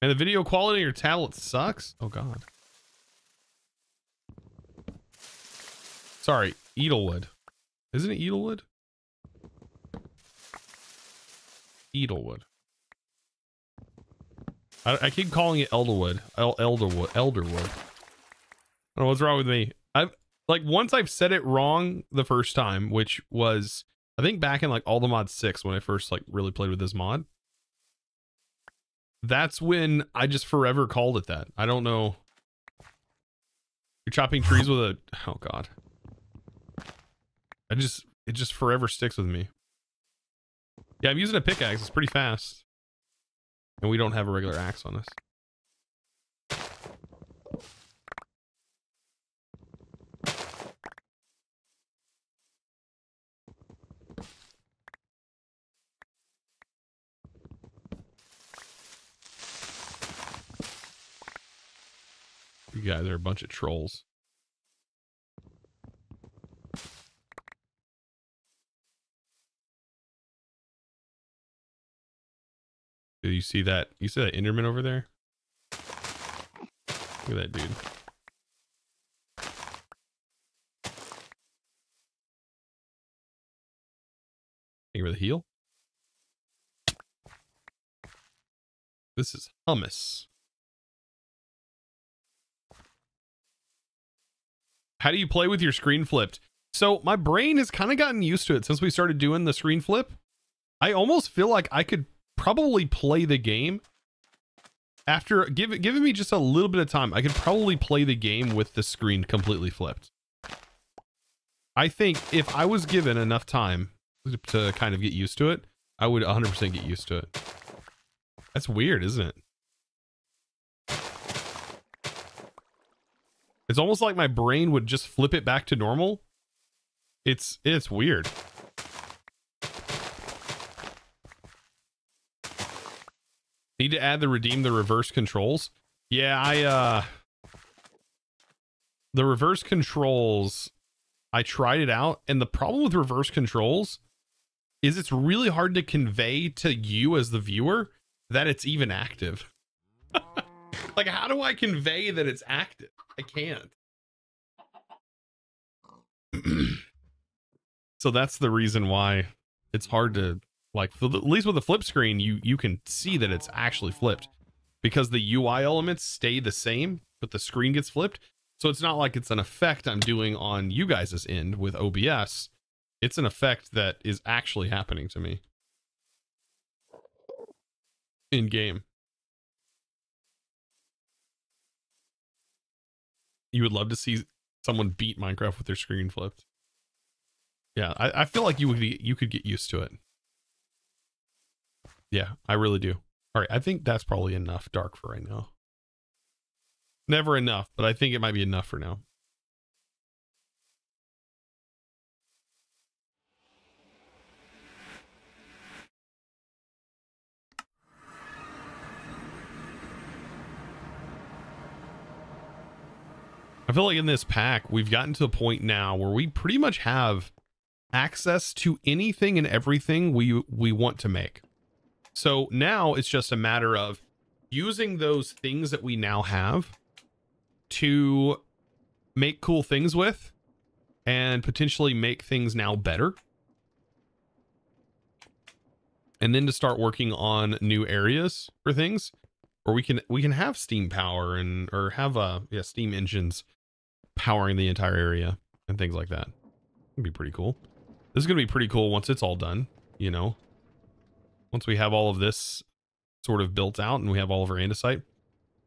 And the video quality of your tablet sucks. Oh God. Sorry, Edelwood. Isn't it Edelwood? Edelwood. I, I keep calling it Elderwood. El Elderwood. Elderwood. I don't know what's wrong with me. I've like once I've said it wrong the first time, which was I think back in like all the mod six when I first like really played with this mod. That's when I just forever called it that. I don't know. You're chopping trees with a oh god. I just it just forever sticks with me. Yeah, I'm using a pickaxe. It's pretty fast. And we don't have a regular axe on us. You guys are a bunch of trolls. Do you see that? You see that Enderman over there? Look at that dude. Thank you for the heal. This is hummus. How do you play with your screen flipped? So my brain has kind of gotten used to it since we started doing the screen flip. I almost feel like I could probably play the game after give giving me just a little bit of time. I could probably play the game with the screen completely flipped. I think if I was given enough time to kind of get used to it, I would 100% get used to it. That's weird, isn't it? It's almost like my brain would just flip it back to normal. It's it's weird. Need to add the redeem the reverse controls. Yeah, I uh the reverse controls I tried it out and the problem with reverse controls is it's really hard to convey to you as the viewer that it's even active. like how do I convey that it's active? I can't. so that's the reason why it's hard to like at least with the flip screen you you can see that it's actually flipped because the UI elements stay the same but the screen gets flipped so it's not like it's an effect I'm doing on you guys' end with OBS. It's an effect that is actually happening to me in game. You would love to see someone beat Minecraft with their screen flipped. Yeah, I, I feel like you would be, you could get used to it. Yeah, I really do. All right, I think that's probably enough dark for right now. Never enough, but I think it might be enough for now. I feel like in this pack, we've gotten to a point now where we pretty much have access to anything and everything we we want to make. So now it's just a matter of using those things that we now have to make cool things with and potentially make things now better. And then to start working on new areas for things or we can we can have steam power and or have uh yeah steam engines powering the entire area and things like that. It'd be pretty cool. This is going to be pretty cool once it's all done, you know. Once we have all of this sort of built out and we have all of our andesite.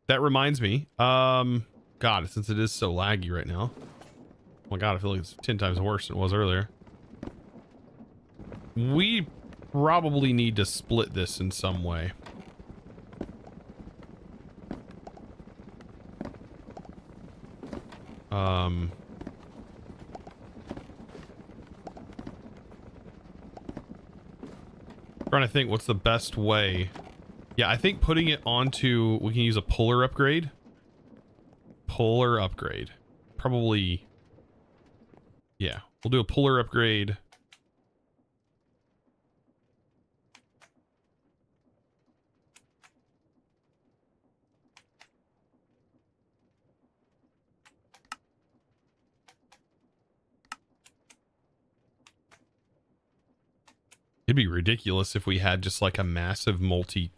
That reminds me, um God, since it is so laggy right now. Oh my God, I feel like it's 10 times worse than it was earlier. We probably need to split this in some way. Um... Trying to think what's the best way. Yeah, I think putting it onto, we can use a puller upgrade puller upgrade. Probably, yeah, we'll do a puller upgrade. It'd be ridiculous if we had just like a massive multi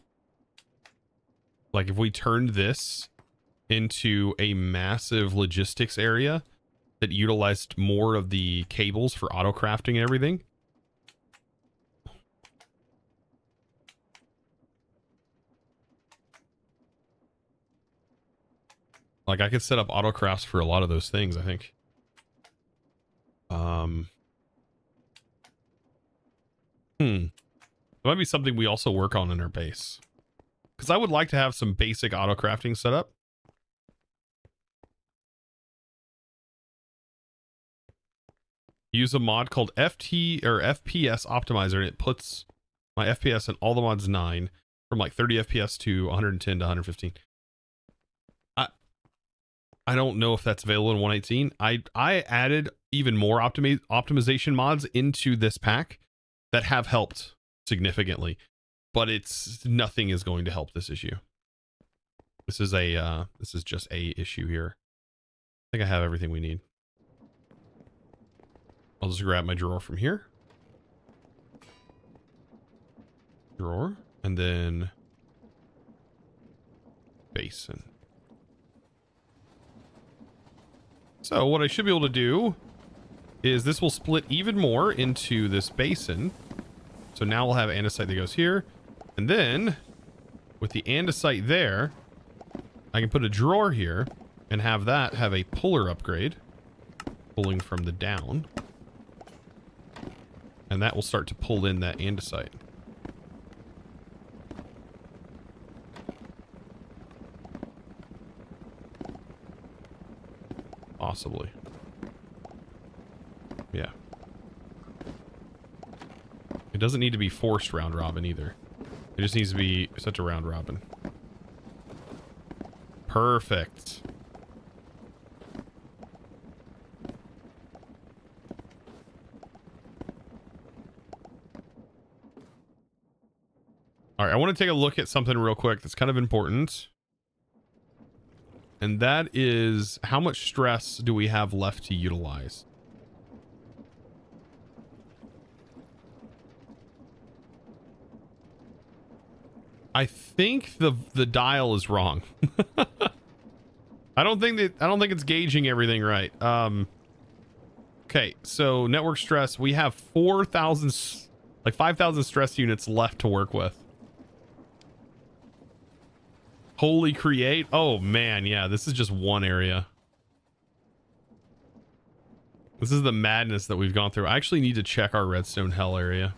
like if we turned this into a massive logistics area that utilized more of the cables for auto crafting and everything. Like I could set up auto crafts for a lot of those things, I think. Um Hmm. That might be something we also work on in our base. Because I would like to have some basic auto crafting set up. use a mod called FT or FPS optimizer and it puts my FPS in all the mods 9 from like 30 FPS to 110 to 115. I I don't know if that's available in 118. I I added even more optimi- optimization mods into this pack that have helped significantly, but it's nothing is going to help this issue. This is a uh this is just a issue here. I think I have everything we need. I'll just grab my drawer from here. Drawer. And then basin. So what I should be able to do is this will split even more into this basin. So now we'll have andesite that goes here. And then with the andesite there, I can put a drawer here and have that have a puller upgrade pulling from the down. And that will start to pull in that andesite. Possibly. Yeah. It doesn't need to be forced round robin either. It just needs to be such a round robin. Perfect. All right, I want to take a look at something real quick that's kind of important. And that is how much stress do we have left to utilize? I think the the dial is wrong. I don't think that I don't think it's gauging everything right. Um Okay, so network stress, we have 4,000 like 5,000 stress units left to work with. Holy create. Oh man, yeah, this is just one area. This is the madness that we've gone through. I actually need to check our redstone hell area.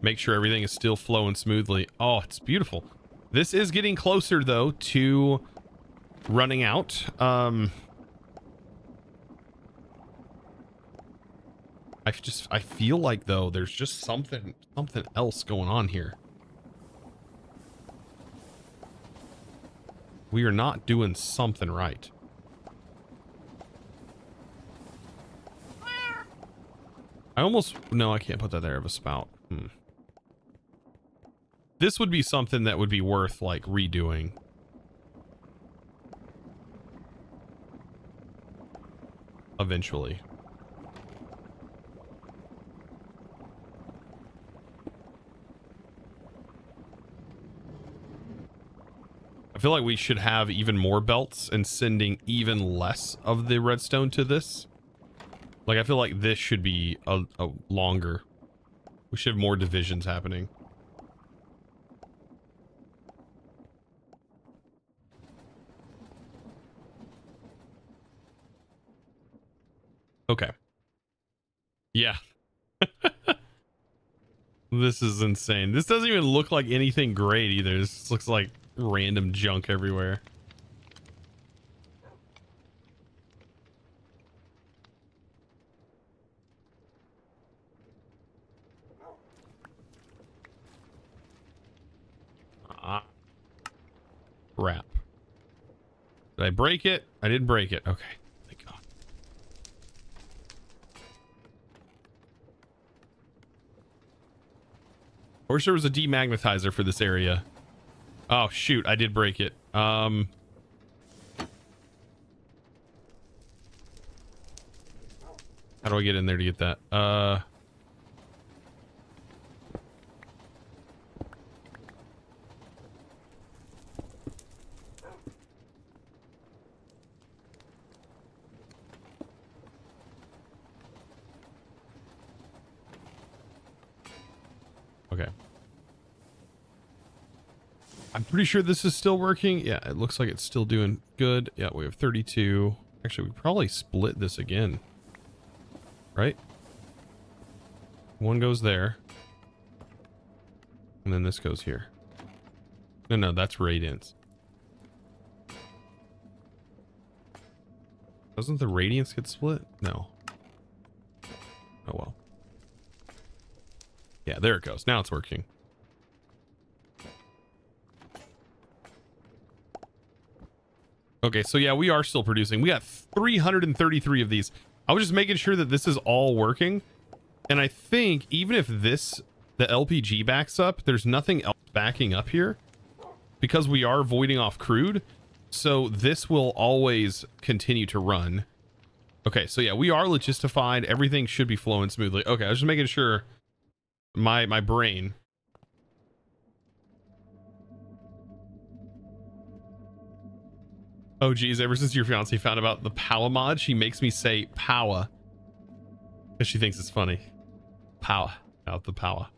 Make sure everything is still flowing smoothly. Oh, it's beautiful. This is getting closer though to running out. Um I just I feel like though there's just something something else going on here. We are not doing something right. I almost... No, I can't put that there of a spout. This would be something that would be worth, like, redoing. Eventually. I feel like we should have even more belts and sending even less of the redstone to this. Like, I feel like this should be a, a longer. We should have more divisions happening. Okay. Yeah. this is insane. This doesn't even look like anything great either. This looks like random junk everywhere. Ah. Did I break it? I didn't break it. Okay. Thank God. I wish there was a demagnetizer for this area. Oh, shoot. I did break it. Um... How do I get in there to get that? Uh... Okay. I'm pretty sure this is still working. Yeah, it looks like it's still doing good. Yeah, we have 32. Actually, we probably split this again. Right? One goes there. And then this goes here. No, no, that's radiance. Doesn't the radiance get split? No. Oh well. Yeah, there it goes. Now it's working. Okay, so yeah, we are still producing. We got 333 of these. I was just making sure that this is all working. And I think even if this, the LPG backs up, there's nothing else backing up here because we are voiding off crude. So this will always continue to run. Okay, so yeah, we are logistified. Everything should be flowing smoothly. Okay, I was just making sure my my brain. Oh geez, ever since your fiance found about the Powah mod, she makes me say power. Because she thinks it's funny. Power. Out the power.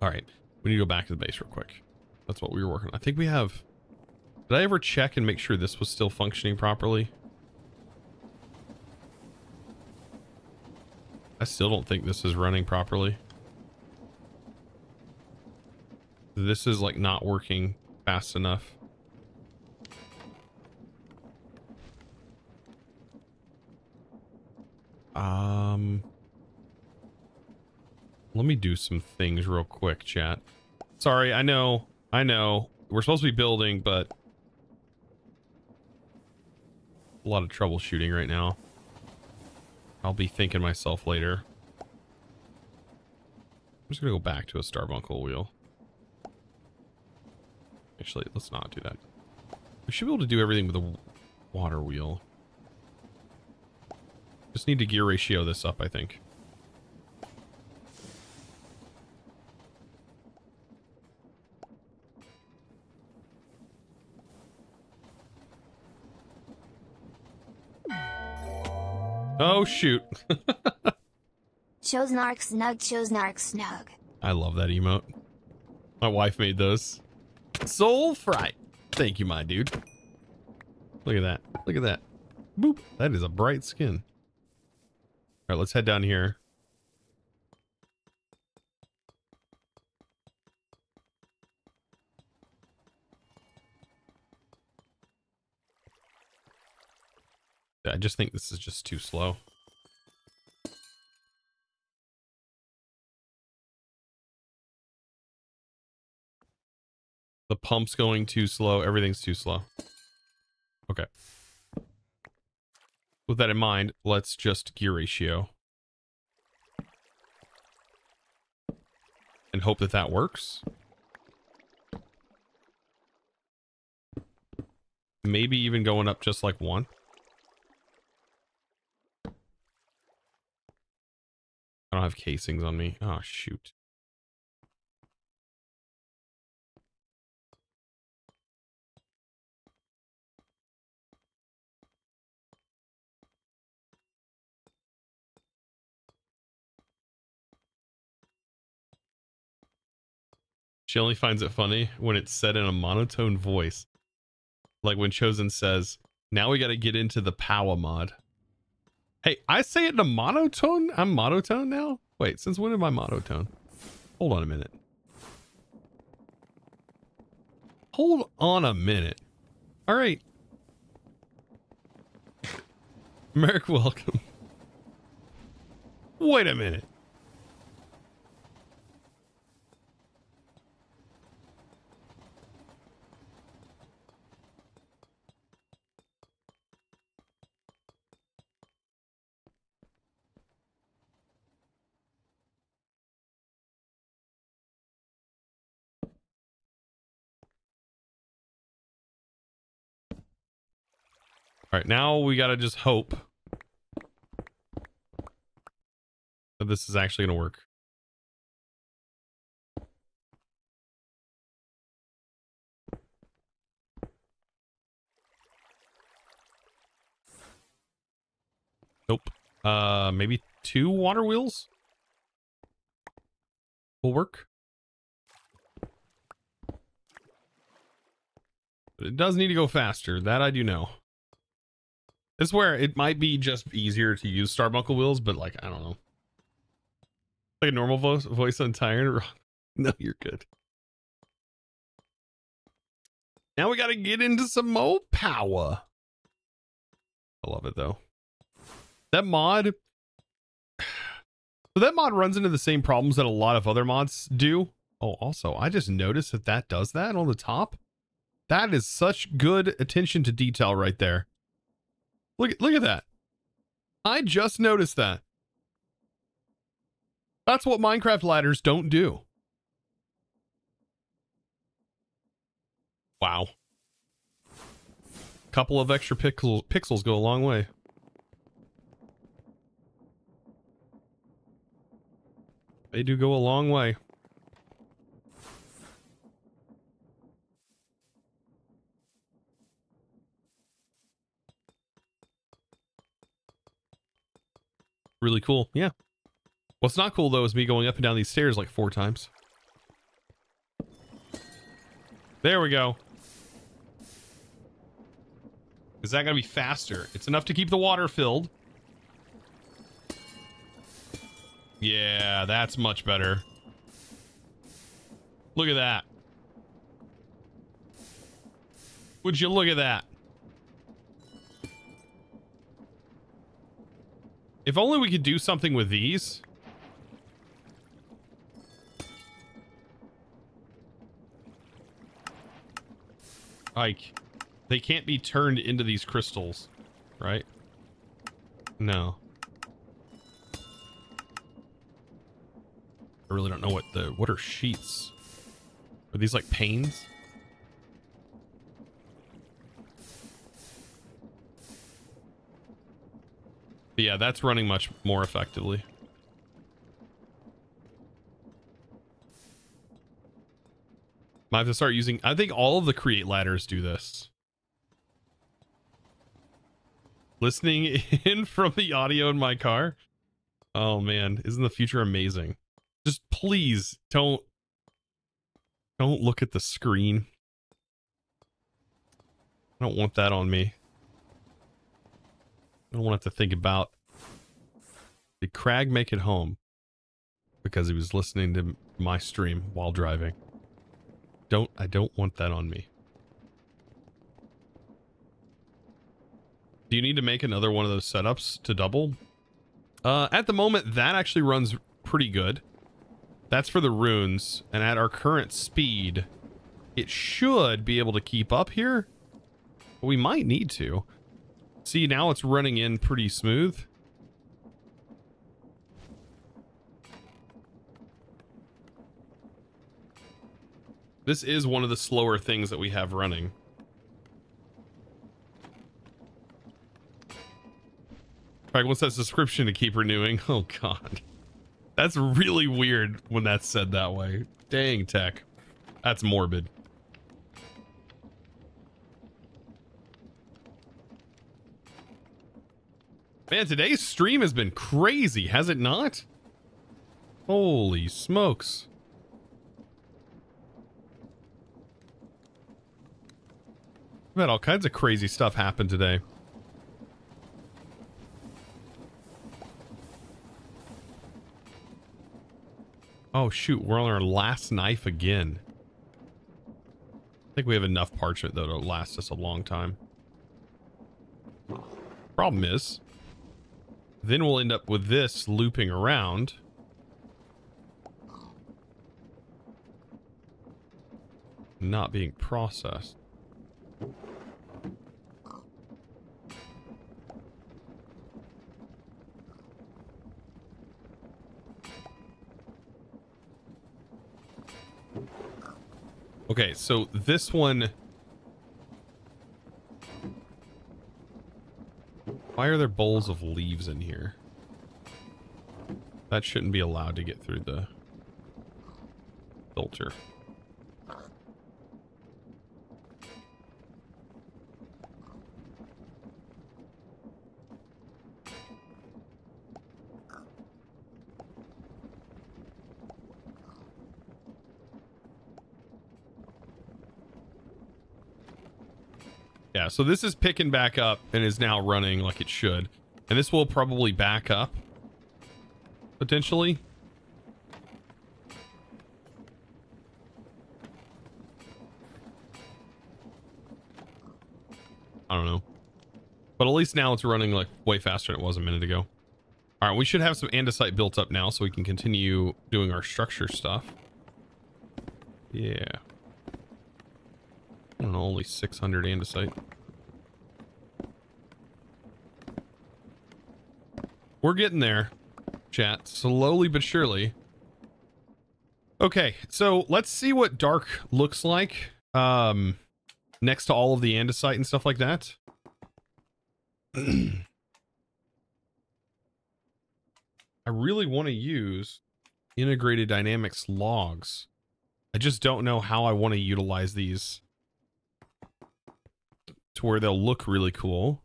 Alright. We need to go back to the base real quick. That's what we were working on. I think we have... Did I ever check and make sure this was still functioning properly? I still don't think this is running properly. This is like not working fast enough. Um, let me do some things real quick, chat. Sorry, I know, I know. We're supposed to be building, but a lot of troubleshooting right now. I'll be thinking myself later. I'm just gonna go back to a Starbuncle wheel. Actually, let's not do that. We should be able to do everything with a water wheel. Just need to gear ratio this up, I think. Oh, shoot. Chosenark snug, Chosenark snug. I love that emote. My wife made those. Soul Fright. Thank you, my dude. Look at that. Look at that. Boop. That is a bright skin. All right, let's head down here. I just think this is just too slow. The pump's going too slow. Everything's too slow. Okay. With that in mind, let's just gear ratio. And hope that that works. Maybe even going up just like one. I don't have casings on me. Oh, shoot. She only finds it funny when it's said in a monotone voice. Like when Chosen says, now we got to get into the Powah mod. Hey, I say it in a monotone? I'm monotone now? Wait, since when am I monotone? Hold on a minute. Hold on a minute. All right. Merrick, welcome. Wait a minute. All right, now we got to just hope that this is actually going to work. Nope. Uh, maybe two water wheels will work. But it does need to go faster. That I do know. Is where it might be just easier to use Starbuncle wheels, but like, I don't know. Like a normal voice, voice on Tyrant. No, you're good. Now we got to get into some more power. I love it though. That mod. So that mod runs into the same problems that a lot of other mods do. Oh, also, I just noticed that that does that on the top. That is such good attention to detail right there. Look, look at that. I just noticed that. That's what Minecraft ladders don't do. Wow. Couple of extra pixels pixels go a long way. They do go a long way. Really cool. Yeah. What's not cool though is me going up and down these stairs like four times. There we go. Is that going to be faster? It's enough to keep the water filled. Yeah, that's much better. Look at that. Would you look at that? If only we could do something with these. Like, they can't be turned into these crystals, right? No. I really don't know what the, what are sheets? Are these like panes? But yeah, that's running much more effectively. I have to start using, I think all of the create ladders do this. Listening in from the audio in my car. Oh man, isn't the future amazing? Just please don't, don't look at the screen. I don't want that on me. I don't want to have to think about did Crag make it home because he was listening to my stream while driving. Don't I don't want that on me. Do you need to make another one of those setups to double? Uh, at the moment, that actually runs pretty good. That's for the runes, and at our current speed, it should be able to keep up here. We might need to. See, now it's running in pretty smooth. This is one of the slower things that we have running. Right, what's that subscription to keep renewing? Oh god. That's really weird when that's said that way. Dang tech. That's morbid. Man, today's stream has been crazy, has it not? Holy smokes. We've had all kinds of crazy stuff happen today. Oh shoot, we're on our last knife again. I think we have enough parchment though to last us a long time. Problem is, then we'll end up with this looping around. Not being processed. Okay, so this one... Why are there bowls of leaves in here? That shouldn't be allowed to get through the filter. Yeah, so this is picking back up and is now running like it should. And this will probably back up. Potentially. I don't know. But at least now it's running like way faster than it was a minute ago. All right, we should have some andesite built up now so we can continue doing our structure stuff. Yeah. I don't only 600 andesite. We're getting there, chat. Slowly but surely. Okay, so let's see what dark looks like um, next to all of the andesite and stuff like that. I really want to use integrated dynamics logs. I just don't know how I want to utilize these to where they'll look really cool.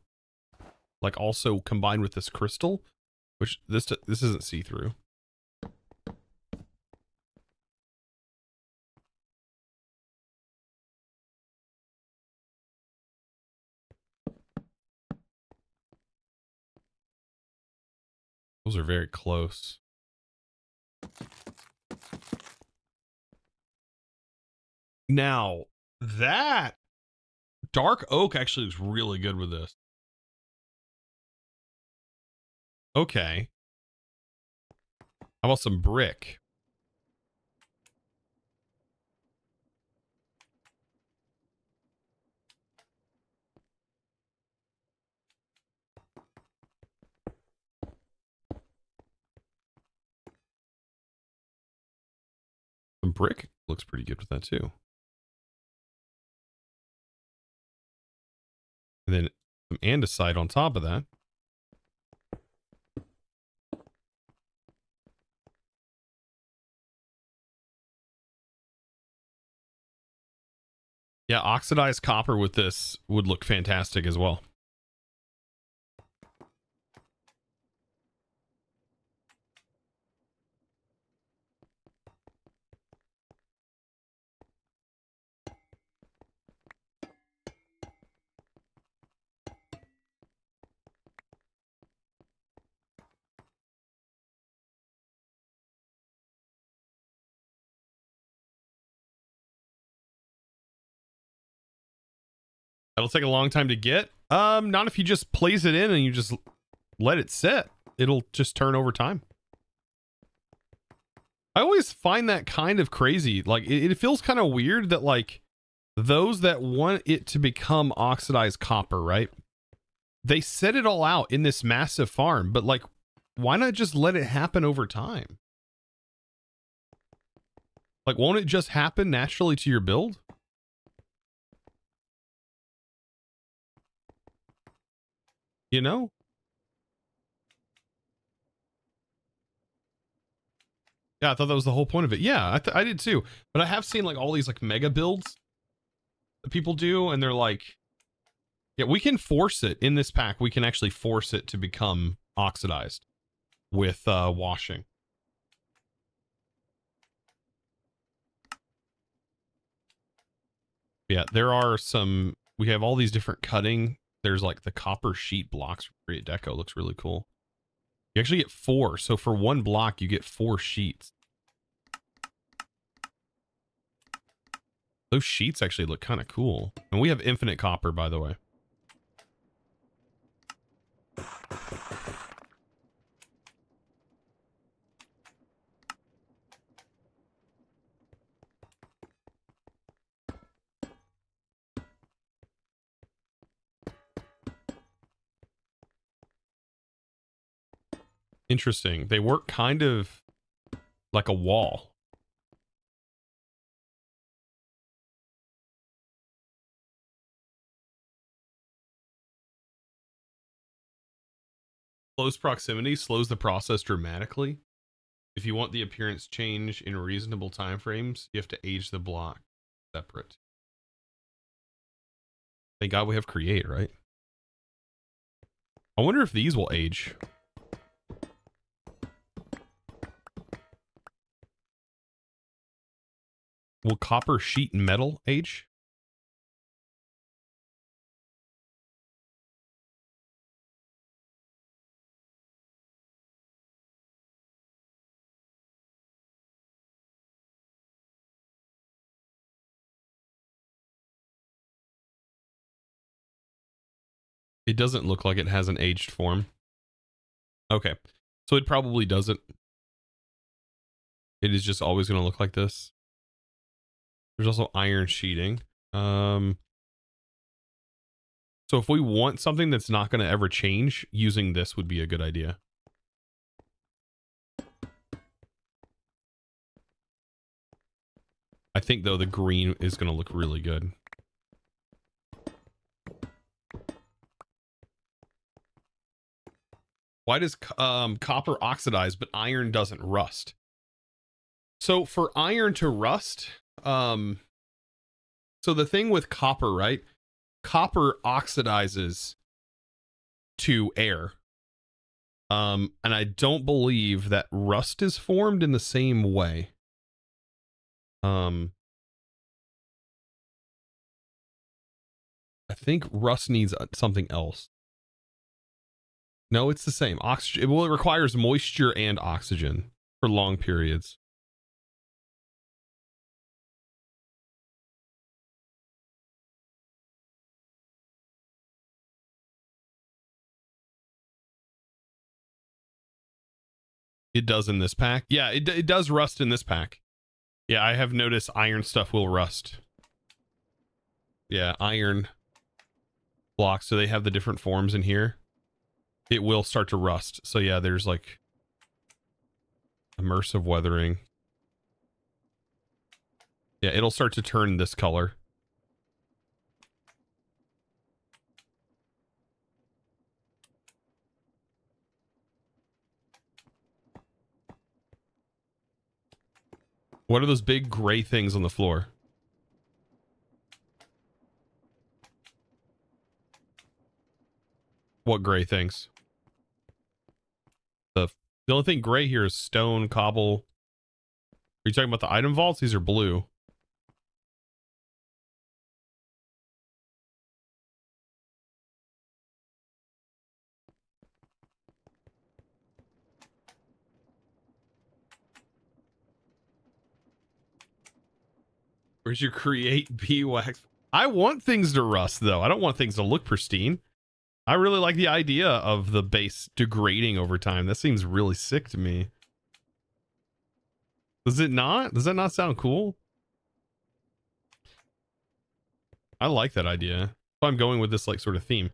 Like also combined with this crystal, which this this isn't see-through. Those are very close. Now, that dark oak actually looks really good with this. Okay. How about some brick? Some brick looks pretty good with that too. And then some andesite on top of that. Yeah, oxidized copper with this would look fantastic as well. That'll take a long time to get. Um, not if you just place it in and you just let it sit. It'll just turn over time. I always find that kind of crazy. Like it, it feels kind of weird that like those that want it to become oxidized copper, right? They set it all out in this massive farm, but like why not just let it happen over time? Like won't it just happen naturally to your build? You know? Yeah, I thought that was the whole point of it. Yeah, I, I did too. But I have seen like all these like mega builds that people do, and they're like, yeah, we can force it in this pack. We can actually force it to become oxidized with uh, washing. Yeah, there are some. We have all these different cutting there's like the copper sheet blocks for Deco. Looks really cool. You actually get four. So for one block, you get four sheets. Those sheets actually look kind of cool. And we have infinite copper, by the way. Interesting. They work kind of like a wall. Close proximity slows the process dramatically. If you want the appearance change in reasonable time frames, you have to age the block separate. Thank God we have create, right? I wonder if these will age. Will copper sheet metal age? It doesn't look like it has an aged form. Okay. So it probably doesn't. It is just always going to look like this. There's also iron sheeting. Um, so if we want something that's not going to ever change, using this would be a good idea. I think, though, the green is going to look really good. Why does um, copper oxidize, but iron doesn't rust? So for iron to rust, um, so the thing with copper, right? Copper oxidizes to air. Um, and I don't believe that rust is formed in the same way. Um, I think rust needs uh, something else. No, it's the same. Oxygen. Well, it requires moisture and oxygen for long periods. It does in this pack. Yeah, it, it does rust in this pack. Yeah, I have noticed iron stuff will rust. Yeah, iron blocks. So they have the different forms in here. It will start to rust. So yeah, there's like immersive weathering. Yeah, it'll start to turn this color. What are those big gray things on the floor? What gray things? The the only thing gray here is stone, cobble. Are you talking about the item vaults? These are blue. Where's your create beeswax? I want things to rust though. I don't want things to look pristine. I really like the idea of the base degrading over time. That seems really sick to me. Does it not? Does that not sound cool? I like that idea. So I'm going with this like sort of theme.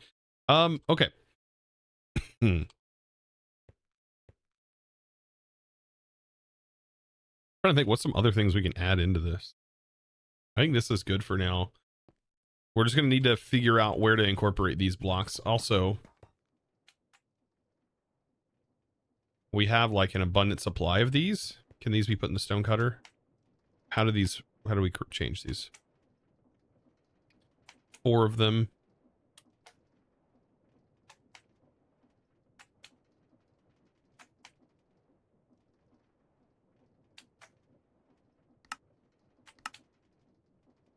Um, okay. hmm. trying to think what's some other things we can add into this. I think this is good for now. We're just going to need to figure out where to incorporate these blocks. Also, we have like an abundant supply of these. Can these be put in the stone cutter? How do these, how do we change these? Four of them.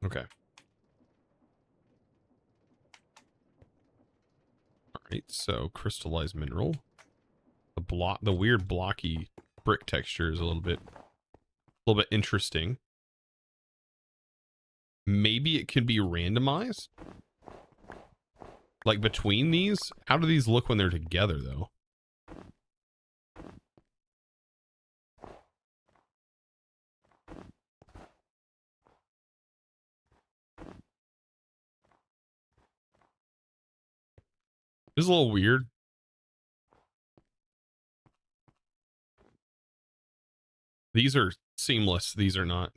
Okay. All right, so crystallized mineral. The block, the weird blocky brick texture is a little bit, a little bit interesting. Maybe it can be randomized. Like between these, how do these look when they're together though? Is a little weird. These are seamless. These are not.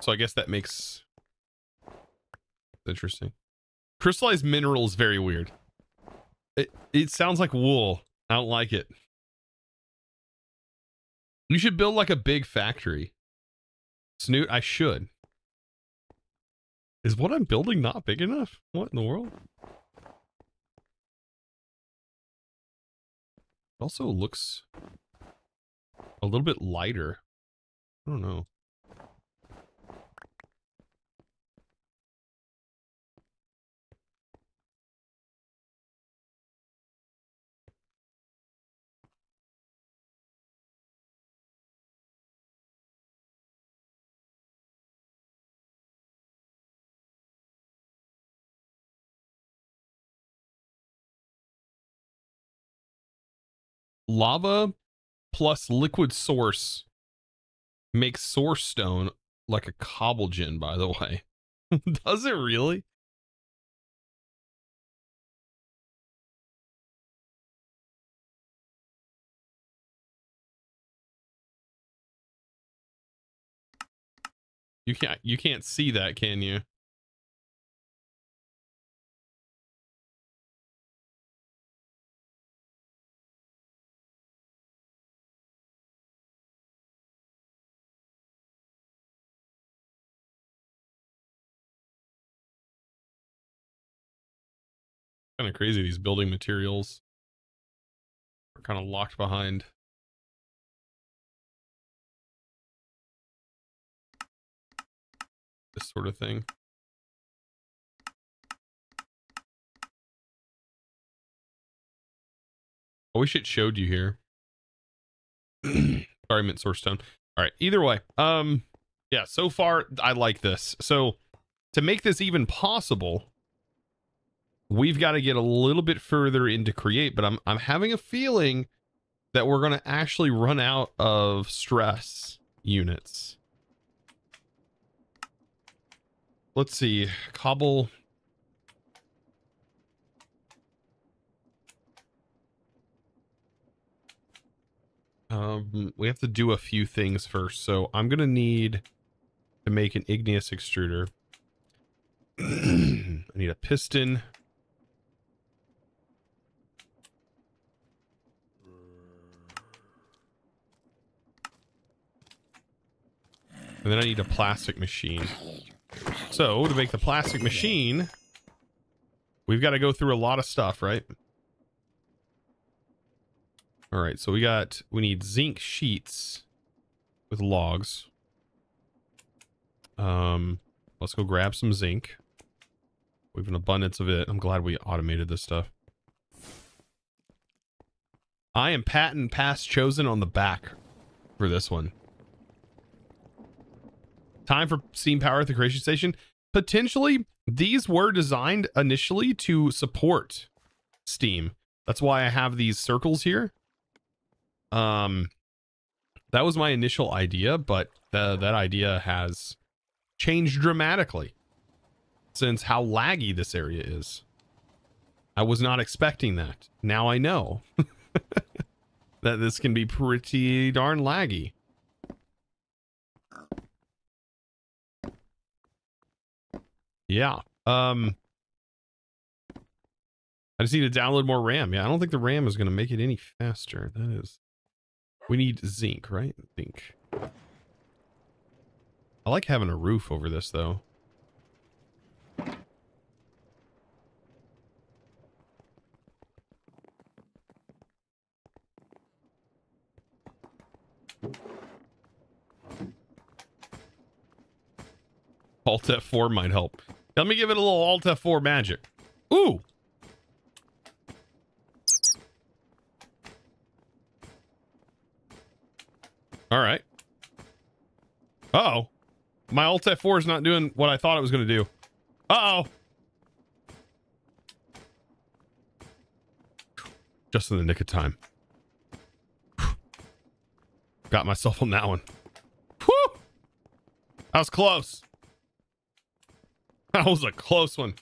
So I guess that makes interesting. Crystallized mineral is very weird. It it sounds like wool. I don't like it. You should build like a big factory. Snoot, I should. Is what I'm building not big enough? What in the world? also looks a little bit lighter. I don't know. Lava plus liquid source makes source stone like a cobblegen, by the way. Does it really? You can't you can't see that, can you? Kind of crazy. These building materials are kind of locked behind. This sort of thing. I wish it showed you here. Sorry, I meant source stone. All right. Either way, um, yeah. So far, I like this. So to make this even possible, we've got to get a little bit further into create. But I'm I'm having a feeling that we're going to actually run out of stress units. Let's see, cobble. Um, we have to do a few things first. So I'm going to need to make an igneous extruder. I need a piston. And then I need a plastic machine. So to make the plastic machine, we've got to go through a lot of stuff, right? All right, so we got, we need zinc sheets with logs. Um, let's go grab some zinc. We have an abundance of it. I'm glad we automated this stuff. I am patent pass chosen on the back for this one. Time for steam power at the creation station. Potentially, these were designed initially to support steam. That's why I have these circles here. Um, that was my initial idea, but the, that idea has changed dramatically since how laggy this area is. I was not expecting that. Now I know that this can be pretty darn laggy. Yeah. Um, I just need to download more RAM. Yeah, I don't think the RAM is going to make it any faster. That is we need zinc, right? Zinc. I like having a roof over this, though. Alt F4 might help. Let me give it a little Alt F4 magic. Ooh! All right. Uh oh My Alt F4 is not doing what I thought it was going to do. Uh-oh. Just in the nick of time. Got myself on that one. Whew! That was close. That was a close one.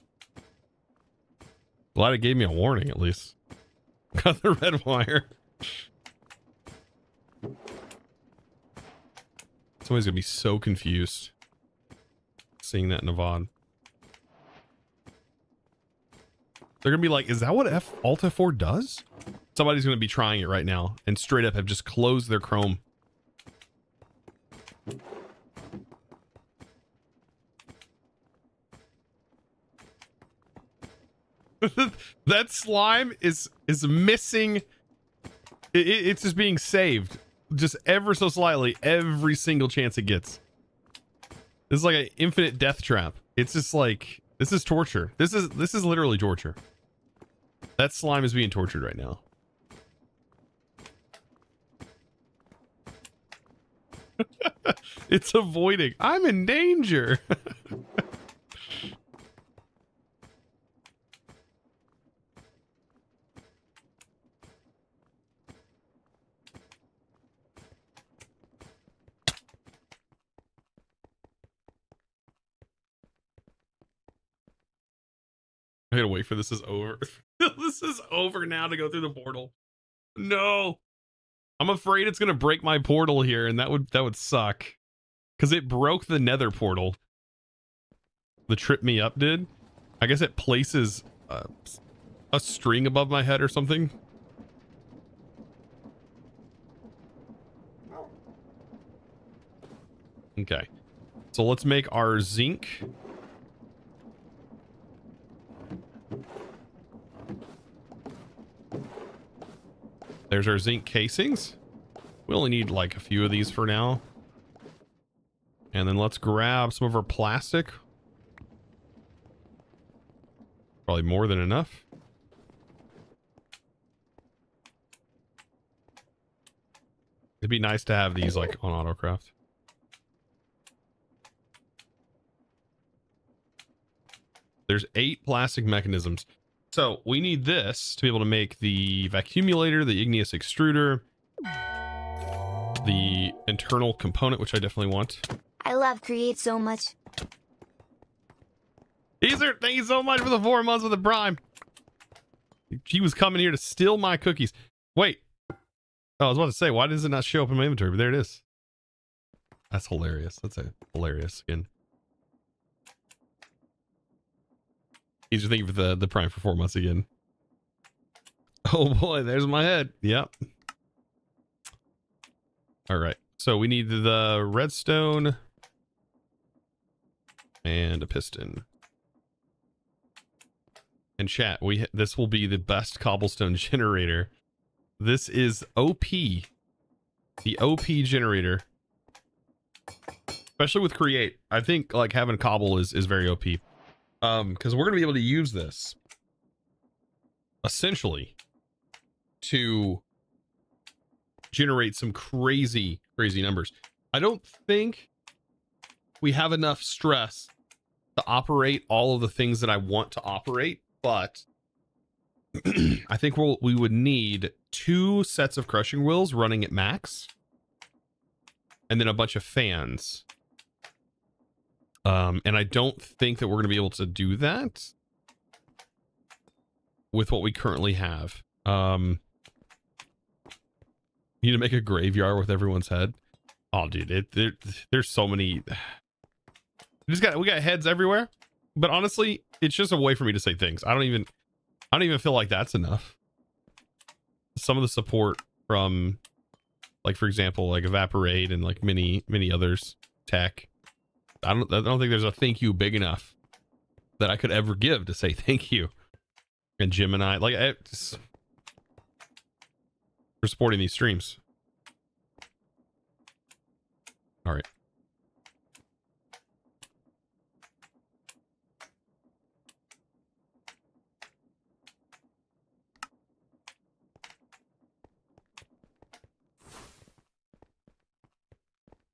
Glad it gave me a warning at least. Got the red wire. Somebody's gonna be so confused seeing that in a VOD. They're gonna be like, is that what F Alt F4 does? Somebody's gonna be trying it right now and straight up have just closed their Chrome. that slime is is missing it, it's just being saved just ever so slightly every single chance it gets. This is like an infinite death trap. It's just like this is torture. This is this is literally torture. That slime is being tortured right now. it's avoiding. I'm in danger. I gotta wait for this is over. this is over now to go through the portal. No. I'm afraid it's gonna break my portal here, and that would that would suck. Cause it broke the nether portal. The trip me up did. I guess it places a, a string above my head or something. Okay. So let's make our zinc There's our zinc casings. We only need like a few of these for now. And then let's grab some of our plastic. Probably more than enough. It'd be nice to have these like on autocraft. There's eight plastic mechanisms. So we need this to be able to make the vacuumulator, the igneous extruder, the internal component, which I definitely want. I love Create so much. Easer, thank you so much for the four months with the prime. She was coming here to steal my cookies. Wait. Oh, I was about to say, why does it not show up in my inventory? But there it is. That's hilarious. That's a hilarious skin. Easer, thank thinking for the, the prime for four months again. Oh boy, there's my head. Yep. All right. So we need the redstone and a piston. And chat, we this will be the best cobblestone generator. This is OP. The OP generator. Especially with create. I think like having cobble is is very OP. Um cuz we're going to be able to use this essentially to generate some crazy crazy numbers. I don't think we have enough stress to operate all of the things that I want to operate but I think we'll, we would need two sets of crushing wheels running at max and then a bunch of fans. Um, and I don't think that we're going to be able to do that with what we currently have. Um, you need to make a graveyard with everyone's head. Oh, dude, it, there, there's so many. We just got we got heads everywhere. But honestly, it's just a way for me to say things. I don't even I don't even feel like that's enough. Some of the support from like for example, like evaporate and like many many others tech. I don't I don't think there's a thank you big enough that I could ever give to say thank you. And Gemini, like I just, for supporting these streams. All right.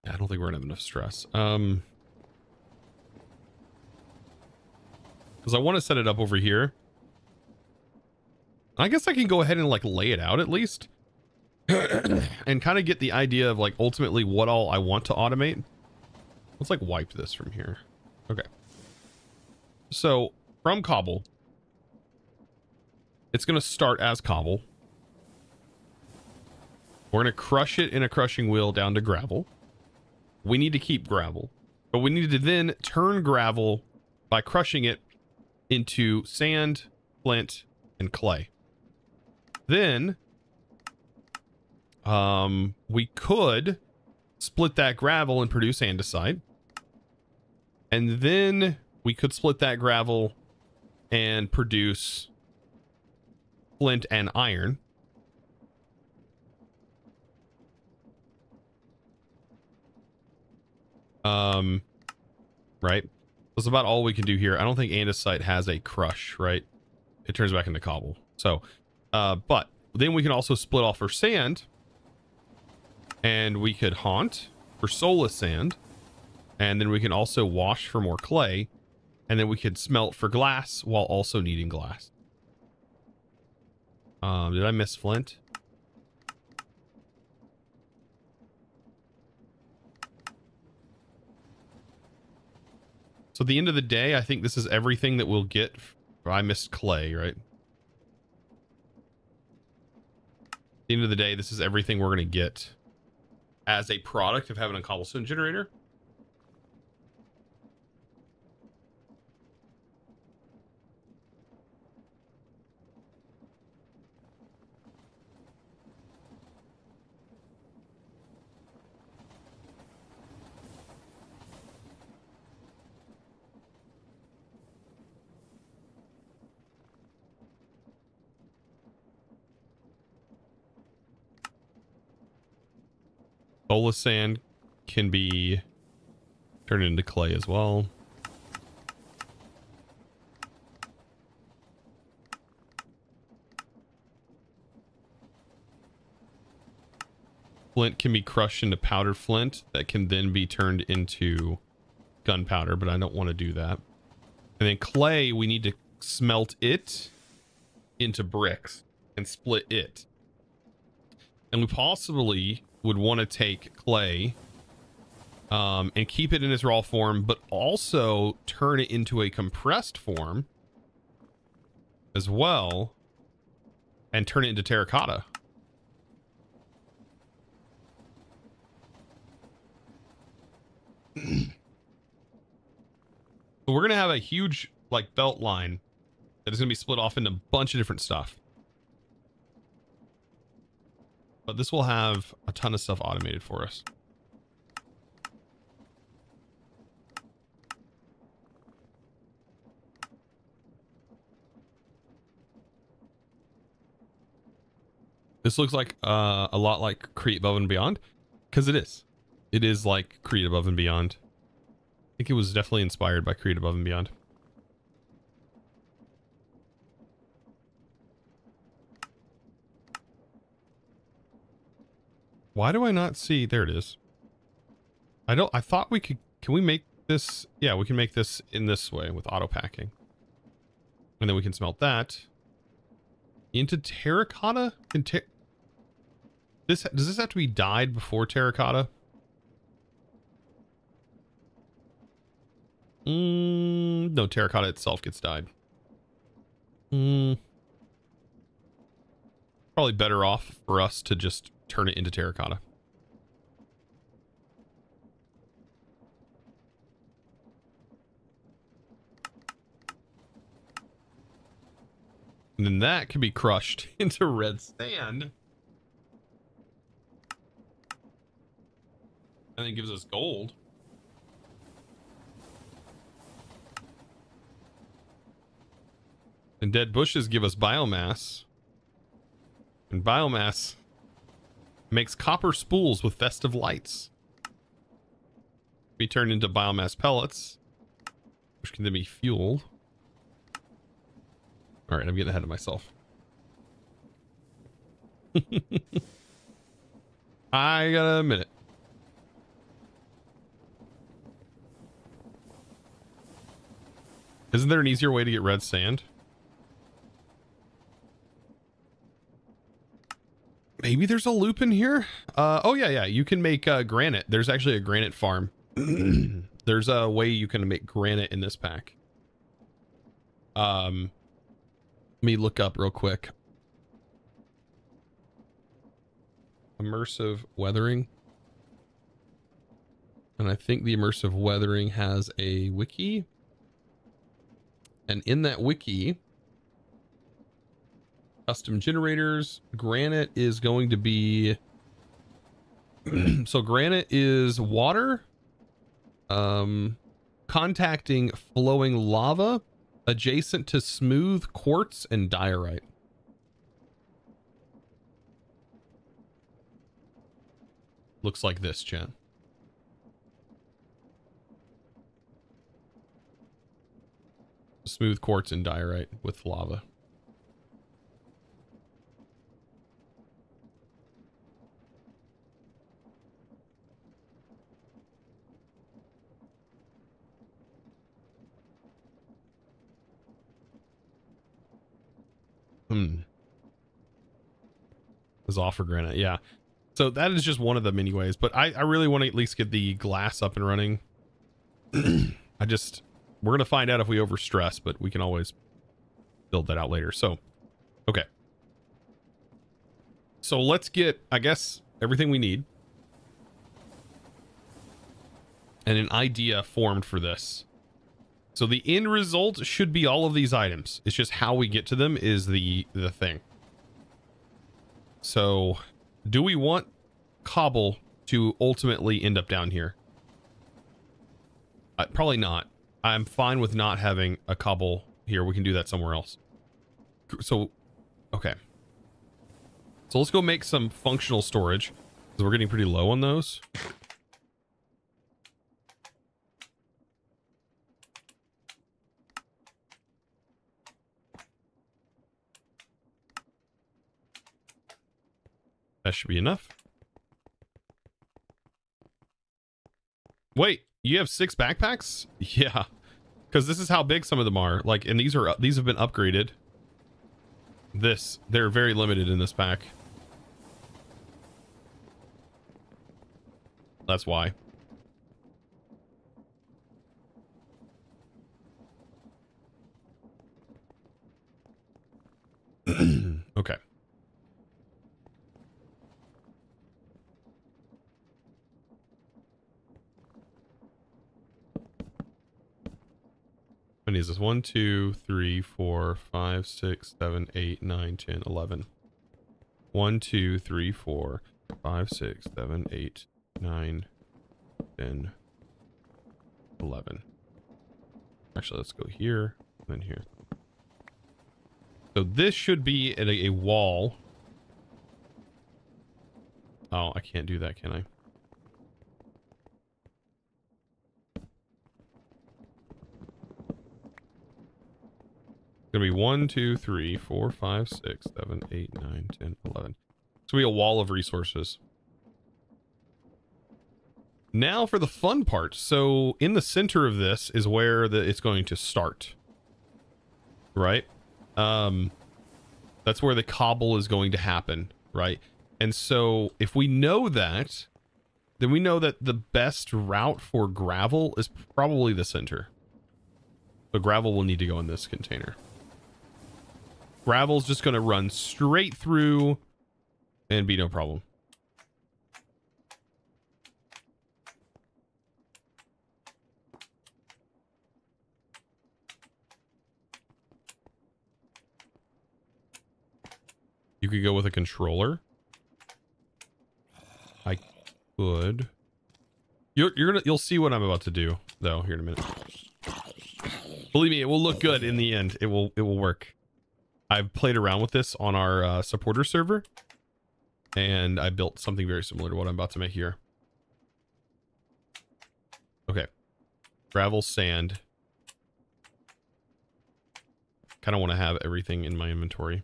I don't think we're gonna have enough stress. Um, because I want to set it up over here. I guess I can go ahead and like lay it out at least, and kind of get the idea of like ultimately what all I want to automate. Let's like wipe this from here. Okay. So from cobble, it's gonna start as cobble. We're gonna crush it in a crushing wheel down to gravel we need to keep gravel. But we need to then turn gravel by crushing it into sand, flint, and clay. Then um, we could split that gravel and produce andesite. And then we could split that gravel and produce flint and iron. Um, right? That's about all we can do here. I don't think andesite has a crush, right? It turns back into cobble. So, uh, but then we can also split off for sand. And we could haunt for soulless sand. And then we can also wash for more clay. And then we could smelt for glass while also needing glass. Um, did I miss flint? So at the end of the day, I think this is everything that we'll get. I missed clay, right? At the end of the day, this is everything we're going to get as a product of having a cobblestone generator. Bola sand can be turned into clay as well. Flint can be crushed into powdered flint that can then be turned into gunpowder, but I don't want to do that. And then clay, we need to smelt it into bricks and split it. And we possibly would want to take clay um, and keep it in its raw form, but also turn it into a compressed form as well and turn it into terracotta. so we're going to have a huge like belt line that is going to be split off into a bunch of different stuff. But this will have a ton of stuff automated for us. This looks like uh, a lot like Create Above and Beyond, because it is. It is like Create Above and Beyond. I think it was definitely inspired by Create Above and Beyond. Why do I not see? There it is. I don't, I thought we could, can we make this? Yeah, we can make this in this way with auto packing. And then we can smelt that into terracotta. In ter this, does this have to be dyed before terracotta? Mm, no, terracotta itself gets dyed. Mm, probably better off for us to just turn it into terracotta. And then that can be crushed into red sand. And then gives us gold. And dead bushes give us biomass. And biomass makes copper spools with festive lights. Be turned into biomass pellets, which can then be fueled. All right, I'm getting ahead of myself. I got a minute. Isn't there an easier way to get red sand? Maybe there's a loop in here. Uh, oh yeah, yeah. You can make uh, granite. There's actually a granite farm. there's a way you can make granite in this pack. Um, let me look up real quick. Immersive weathering. And I think the immersive weathering has a wiki. And in that wiki, custom generators. Granite is going to be... so granite is water um, contacting flowing lava adjacent to smooth quartz and diorite. Looks like this, Chen. Smooth quartz and diorite with lava. Hmm. Is offer granite, yeah. So that is just one of the many ways, but I, I really want to at least get the glass up and running. I just, we're going to find out if we overstress, but we can always build that out later. So, okay. So let's get, I guess, everything we need. And an idea formed for this. So the end result should be all of these items. It's just how we get to them is the the thing. So do we want cobble to ultimately end up down here? Uh, probably not. I'm fine with not having a cobble here. We can do that somewhere else. So, okay. So let's go make some functional storage. Because we're getting pretty low on those. That should be enough. Wait, you have six backpacks? Yeah, because this is how big some of them are. Like, and these are these have been upgraded. This they're very limited in this pack. That's why. okay. Many is this? 1, 2, 3, 4, 5, 6, 7, 8, 9, 10, 11. 1, 2, 3, 4, 5, 6, 7, 8, 9, 10, 11. Actually, let's go here and then here. So this should be at a, a wall. Oh, I can't do that, can I? Gonna be one, two, three, four, five, six, seven, eight, nine, ten, eleven. It's gonna be a wall of resources. Now for the fun part. So in the center of this is where the it's going to start. Right? Um that's where the cobble is going to happen, right? And so if we know that, then we know that the best route for gravel is probably the center. But gravel will need to go in this container. Gravel's just going to run straight through and be no problem. You could go with a controller. I could. You're, you're gonna you'll see what I'm about to do though here in a minute. Believe me, it will look good in the end. It will it will work. I've played around with this on our uh, supporter server, and I built something very similar to what I'm about to make here. Okay. Gravel, sand. Kind of want to have everything in my inventory.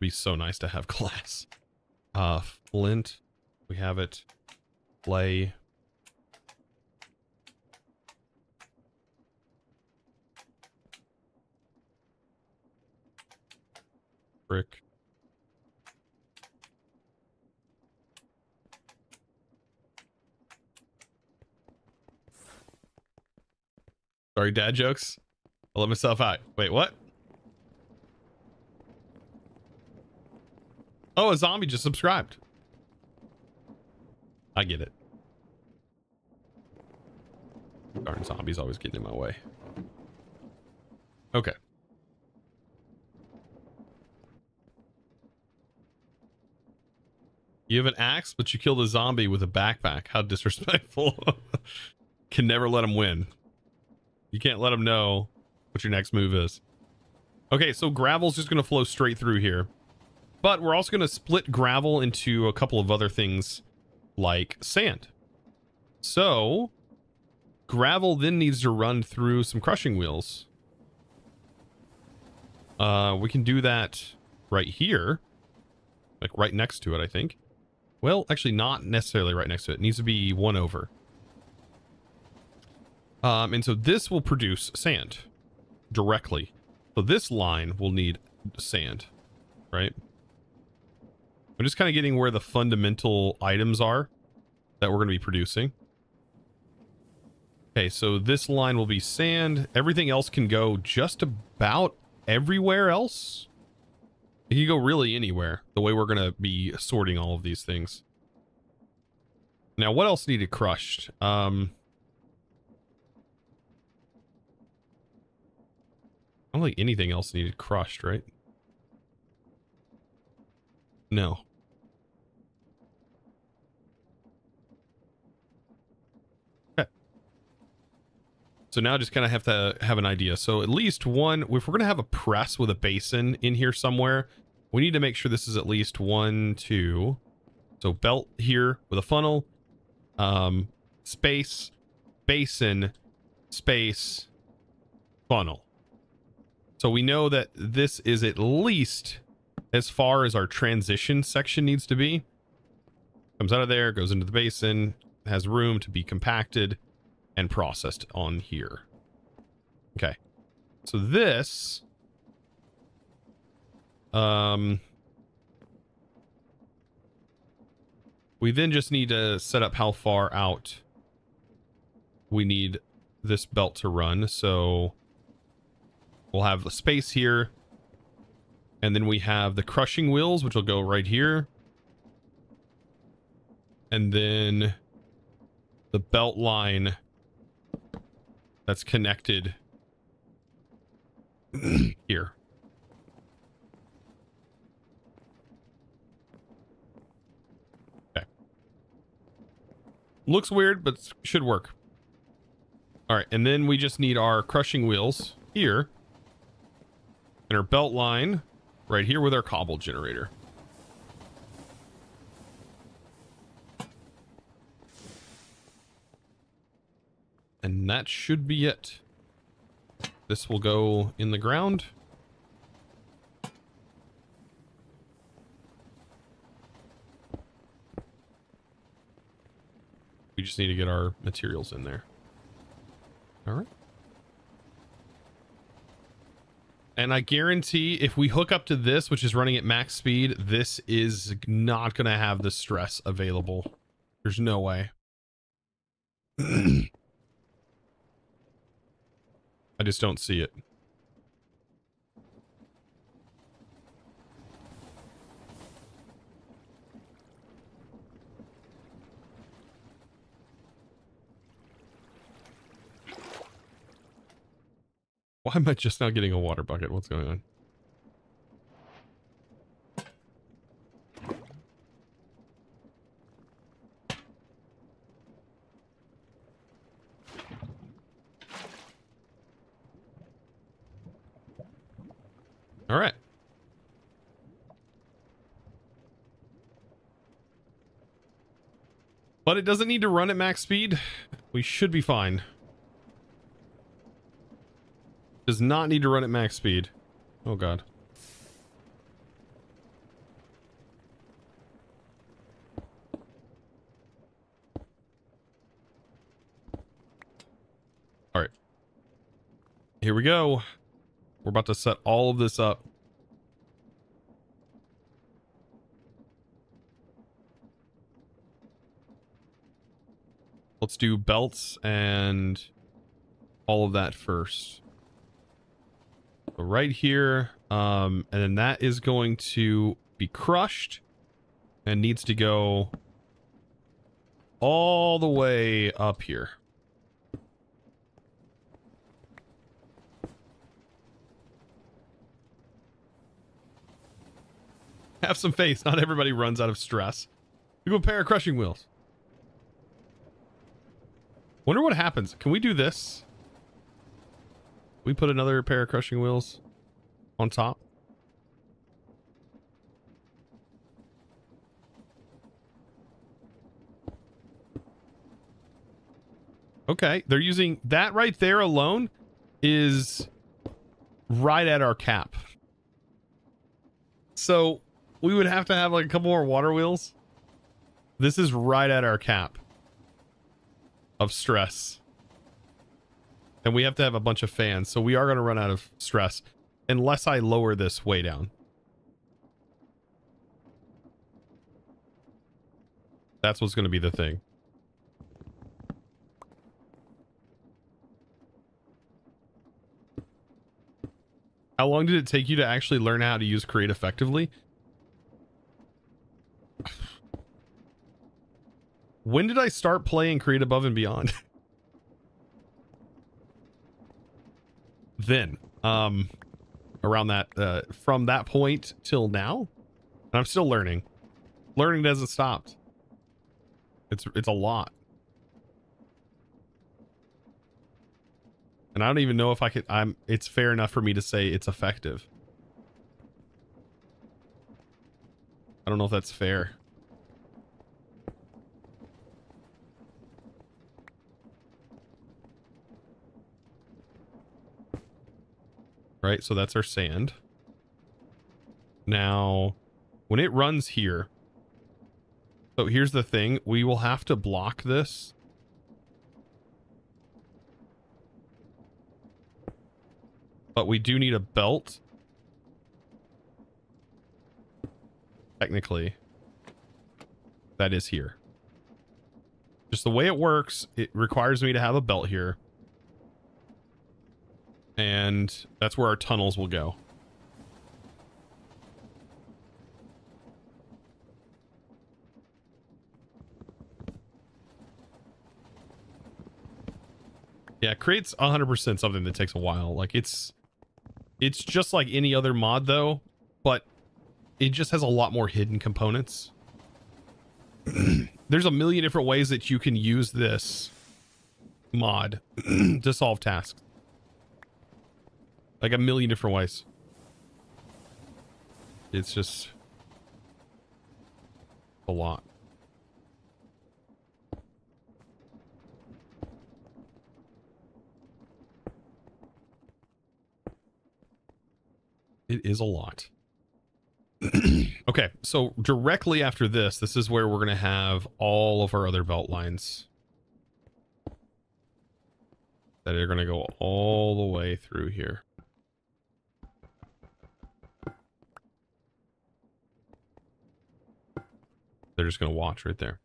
be so nice to have glass. Uh, flint. We have it. Play. Brick. Sorry, dad jokes. I'll let myself out. Wait, what? Oh, a zombie just subscribed. I get it. Darn zombies always getting in my way. Okay. You have an axe, but you killed a zombie with a backpack. How disrespectful. Can never let him win. You can't let him know what your next move is. Okay, so gravel's just going to flow straight through here. But we're also going to split gravel into a couple of other things like sand. So gravel then needs to run through some crushing wheels. Uh, we can do that right here, like right next to it, I think. Well, actually not necessarily right next to it. It needs to be one over. Um, and so this will produce sand directly. So this line will need sand, right? I'm just kind of getting where the fundamental items are that we're going to be producing. Okay, so this line will be sand. Everything else can go just about everywhere else. It can go really anywhere, the way we're going to be sorting all of these things. Now, what else needed crushed? Um, I don't think anything else needed crushed, right? No. So now I just kind of have to have an idea. So at least one, if we're going to have a press with a basin in here somewhere, we need to make sure this is at least one, two. So belt here with a funnel, um, space, basin, space, funnel. So we know that this is at least as far as our transition section needs to be. Comes out of there, goes into the basin, has room to be compacted and processed on here. Okay. So this um we then just need to set up how far out we need this belt to run. So we'll have the space here. And then we have the crushing wheels, which will go right here. And then the belt line that's connected here. Okay. Looks weird, but should work. All right, and then we just need our crushing wheels here. And our belt line right here with our cobble generator. And that should be it. This will go in the ground. We just need to get our materials in there. All right. And I guarantee if we hook up to this, which is running at max speed, this is not going to have the stress available. There's no way. I just don't see it. Why am I just now getting a water bucket? What's going on? All right. But it doesn't need to run at max speed. We should be fine. Does not need to run at max speed. Oh god. All right. Here we go. We're about to set all of this up. Let's do belts and all of that first. Right here, um, and then that is going to be crushed and needs to go all the way up here. Have some faith. Not everybody runs out of stress. We go a pair of crushing wheels. Wonder what happens. Can we do this? We put another pair of crushing wheels on top. Okay, they're using that right there alone is right at our cap. So we would have to have like a couple more water wheels. This is right at our cap of stress. And we have to have a bunch of fans. So we are going to run out of stress unless I lower this way down. That's what's going to be the thing. How long did it take you to actually learn how to use create effectively? When did I start playing create above and beyond? then, um, around that, uh, from that point till now, and I'm still learning. Learning doesn't stop. It's, it's a lot. And I don't even know if I could I'm it's fair enough for me to say it's effective. I don't know if that's fair. Right, so that's our sand. Now, when it runs here, so here's the thing, we will have to block this. But we do need a belt. Technically. That is here. Just the way it works, it requires me to have a belt here. And that's where our tunnels will go. Yeah, creates 100% something that takes a while. Like it's it's just like any other mod though, but it just has a lot more hidden components. There's a million different ways that you can use this mod to solve tasks. Like a million different ways. It's just a lot. It is a lot. okay, so directly after this, this is where we're going to have all of our other belt lines. That are going to go all the way through here. They're just going to watch right there.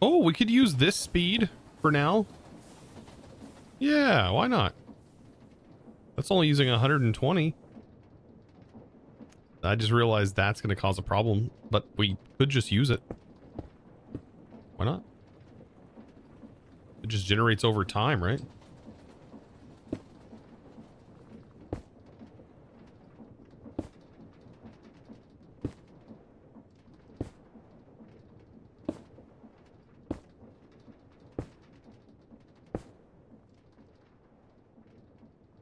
Oh, we could use this speed for now. Yeah, why not? That's only using 120. I just realized that's going to cause a problem, but we could just use it. Why not? It just generates over time, right?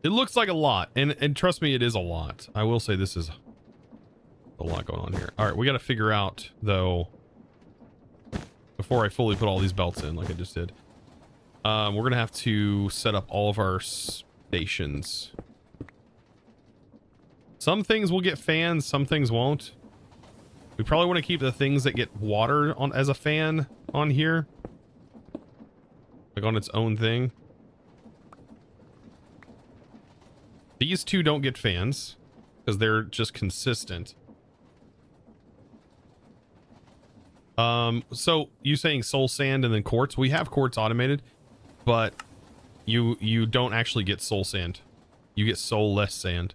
It looks like a lot, and and trust me, it is a lot. I will say this is a lot going on here. All right, we got to figure out though before I fully put all these belts in, like I just did. Um, we're gonna have to set up all of our stations. Some things will get fans, some things won't. We probably want to keep the things that get water on as a fan on here, like on its own thing. These two don't get fans because they're just consistent. Um, so you saying soul sand and then quartz? We have quartz automated, but you you don't actually get soul sand. You get soul less sand,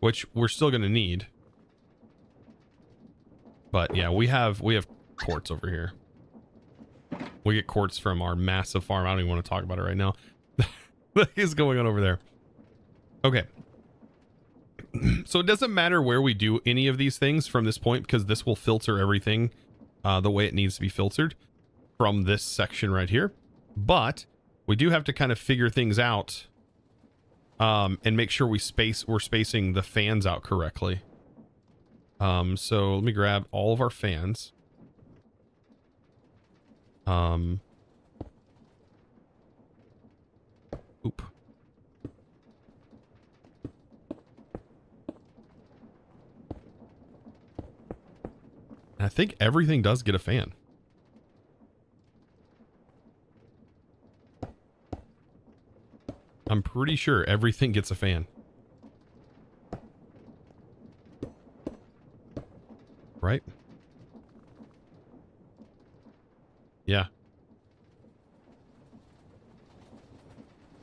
which we're still gonna need. But yeah, we have we have quartz over here. We get quartz from our massive farm. I don't even want to talk about it right now. what is going on over there? Okay. so it doesn't matter where we do any of these things from this point because this will filter everything uh, the way it needs to be filtered from this section right here. But we do have to kind of figure things out um, and make sure we space we're spacing the fans out correctly. Um, so let me grab all of our fans. Um, oop. I think everything does get a fan. I'm pretty sure everything gets a fan. Right? Yeah.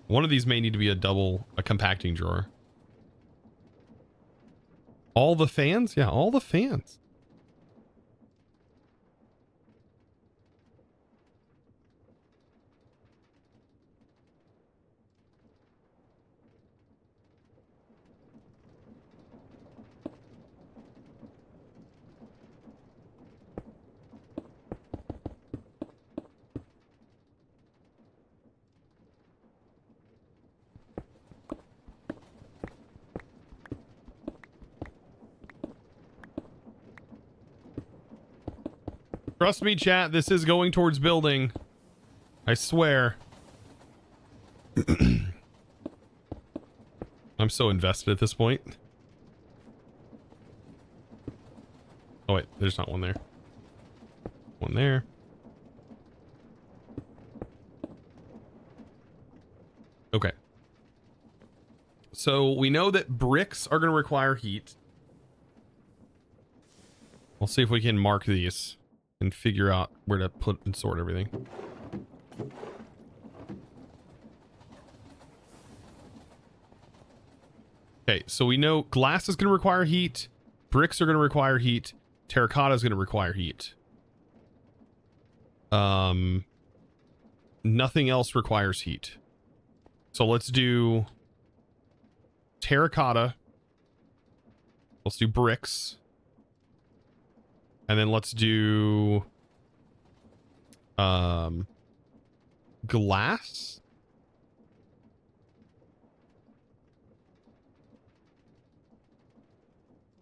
One of these may need to be a double, a compacting drawer. All the fans? Yeah, all the fans. Trust me, chat. This is going towards building. I swear. I'm so invested at this point. Oh wait, there's not one there. One there. Okay. So we know that bricks are going to require heat. We'll see if we can mark these and figure out where to put and sort everything. Okay, so we know glass is going to require heat, bricks are going to require heat, terracotta is going to require heat. Um, nothing else requires heat. So let's do terracotta. Let's do bricks. And then let's do um glass.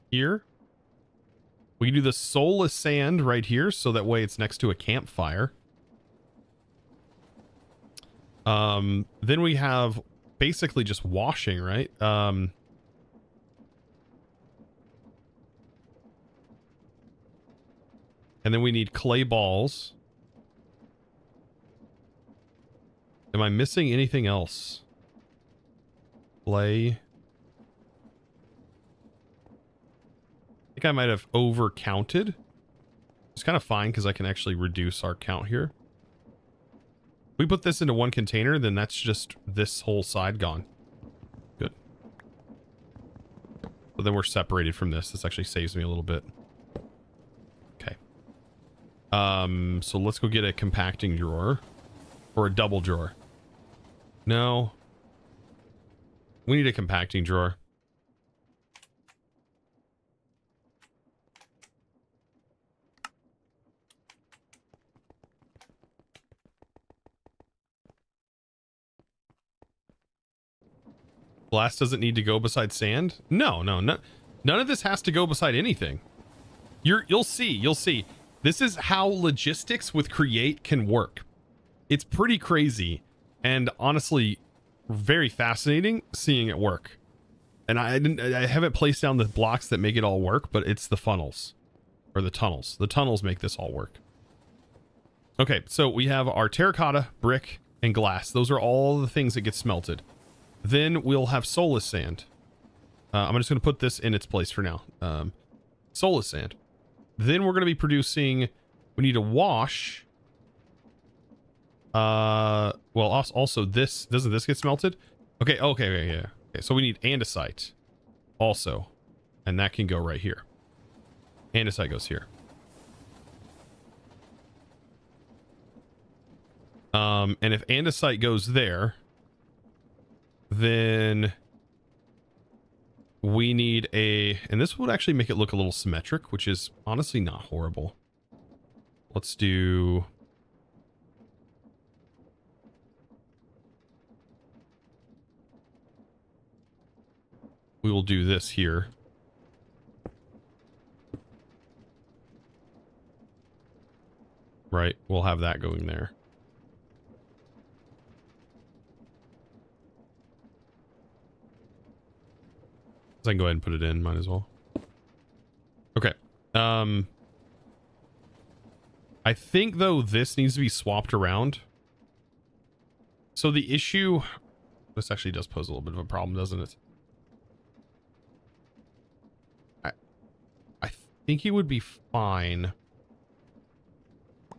Here. We can do the soulless sand right here so that way it's next to a campfire. Um then we have basically just washing, right? Um And then we need clay balls. Am I missing anything else? Clay. I think I might have over counted. It's kind of fine because I can actually reduce our count here. If we put this into one container, then that's just this whole side gone. Good. But then we're separated from this. This actually saves me a little bit. Um, so let's go get a compacting drawer. Or a double drawer. No. We need a compacting drawer. Glass doesn't need to go beside sand? No, no, no. None of this has to go beside anything. You're, you'll see, you'll see. This is how logistics with Create can work. It's pretty crazy and honestly very fascinating seeing it work. And I didn't I haven't placed down the blocks that make it all work, but it's the funnels or the tunnels. The tunnels make this all work. Okay, so we have our terracotta, brick, and glass. Those are all the things that get smelted. Then we'll have soulless sand. Uh, I'm just going to put this in its place for now. Um, sand. Then we're going to be producing, we need to wash. Uh, well, also this, doesn't this get smelted? Okay, okay, okay, yeah. Okay, so we need andesite also. And that can go right here. Andesite goes here. Um, and if andesite goes there, then we need a, and this would actually make it look a little symmetric, which is honestly not horrible. Let's do, we will do this here. Right, we'll have that going there. I can go ahead and put it in, might as well. Okay. Um, I think, though, this needs to be swapped around. So the issue... This actually does pose a little bit of a problem, doesn't it? I, I think it would be fine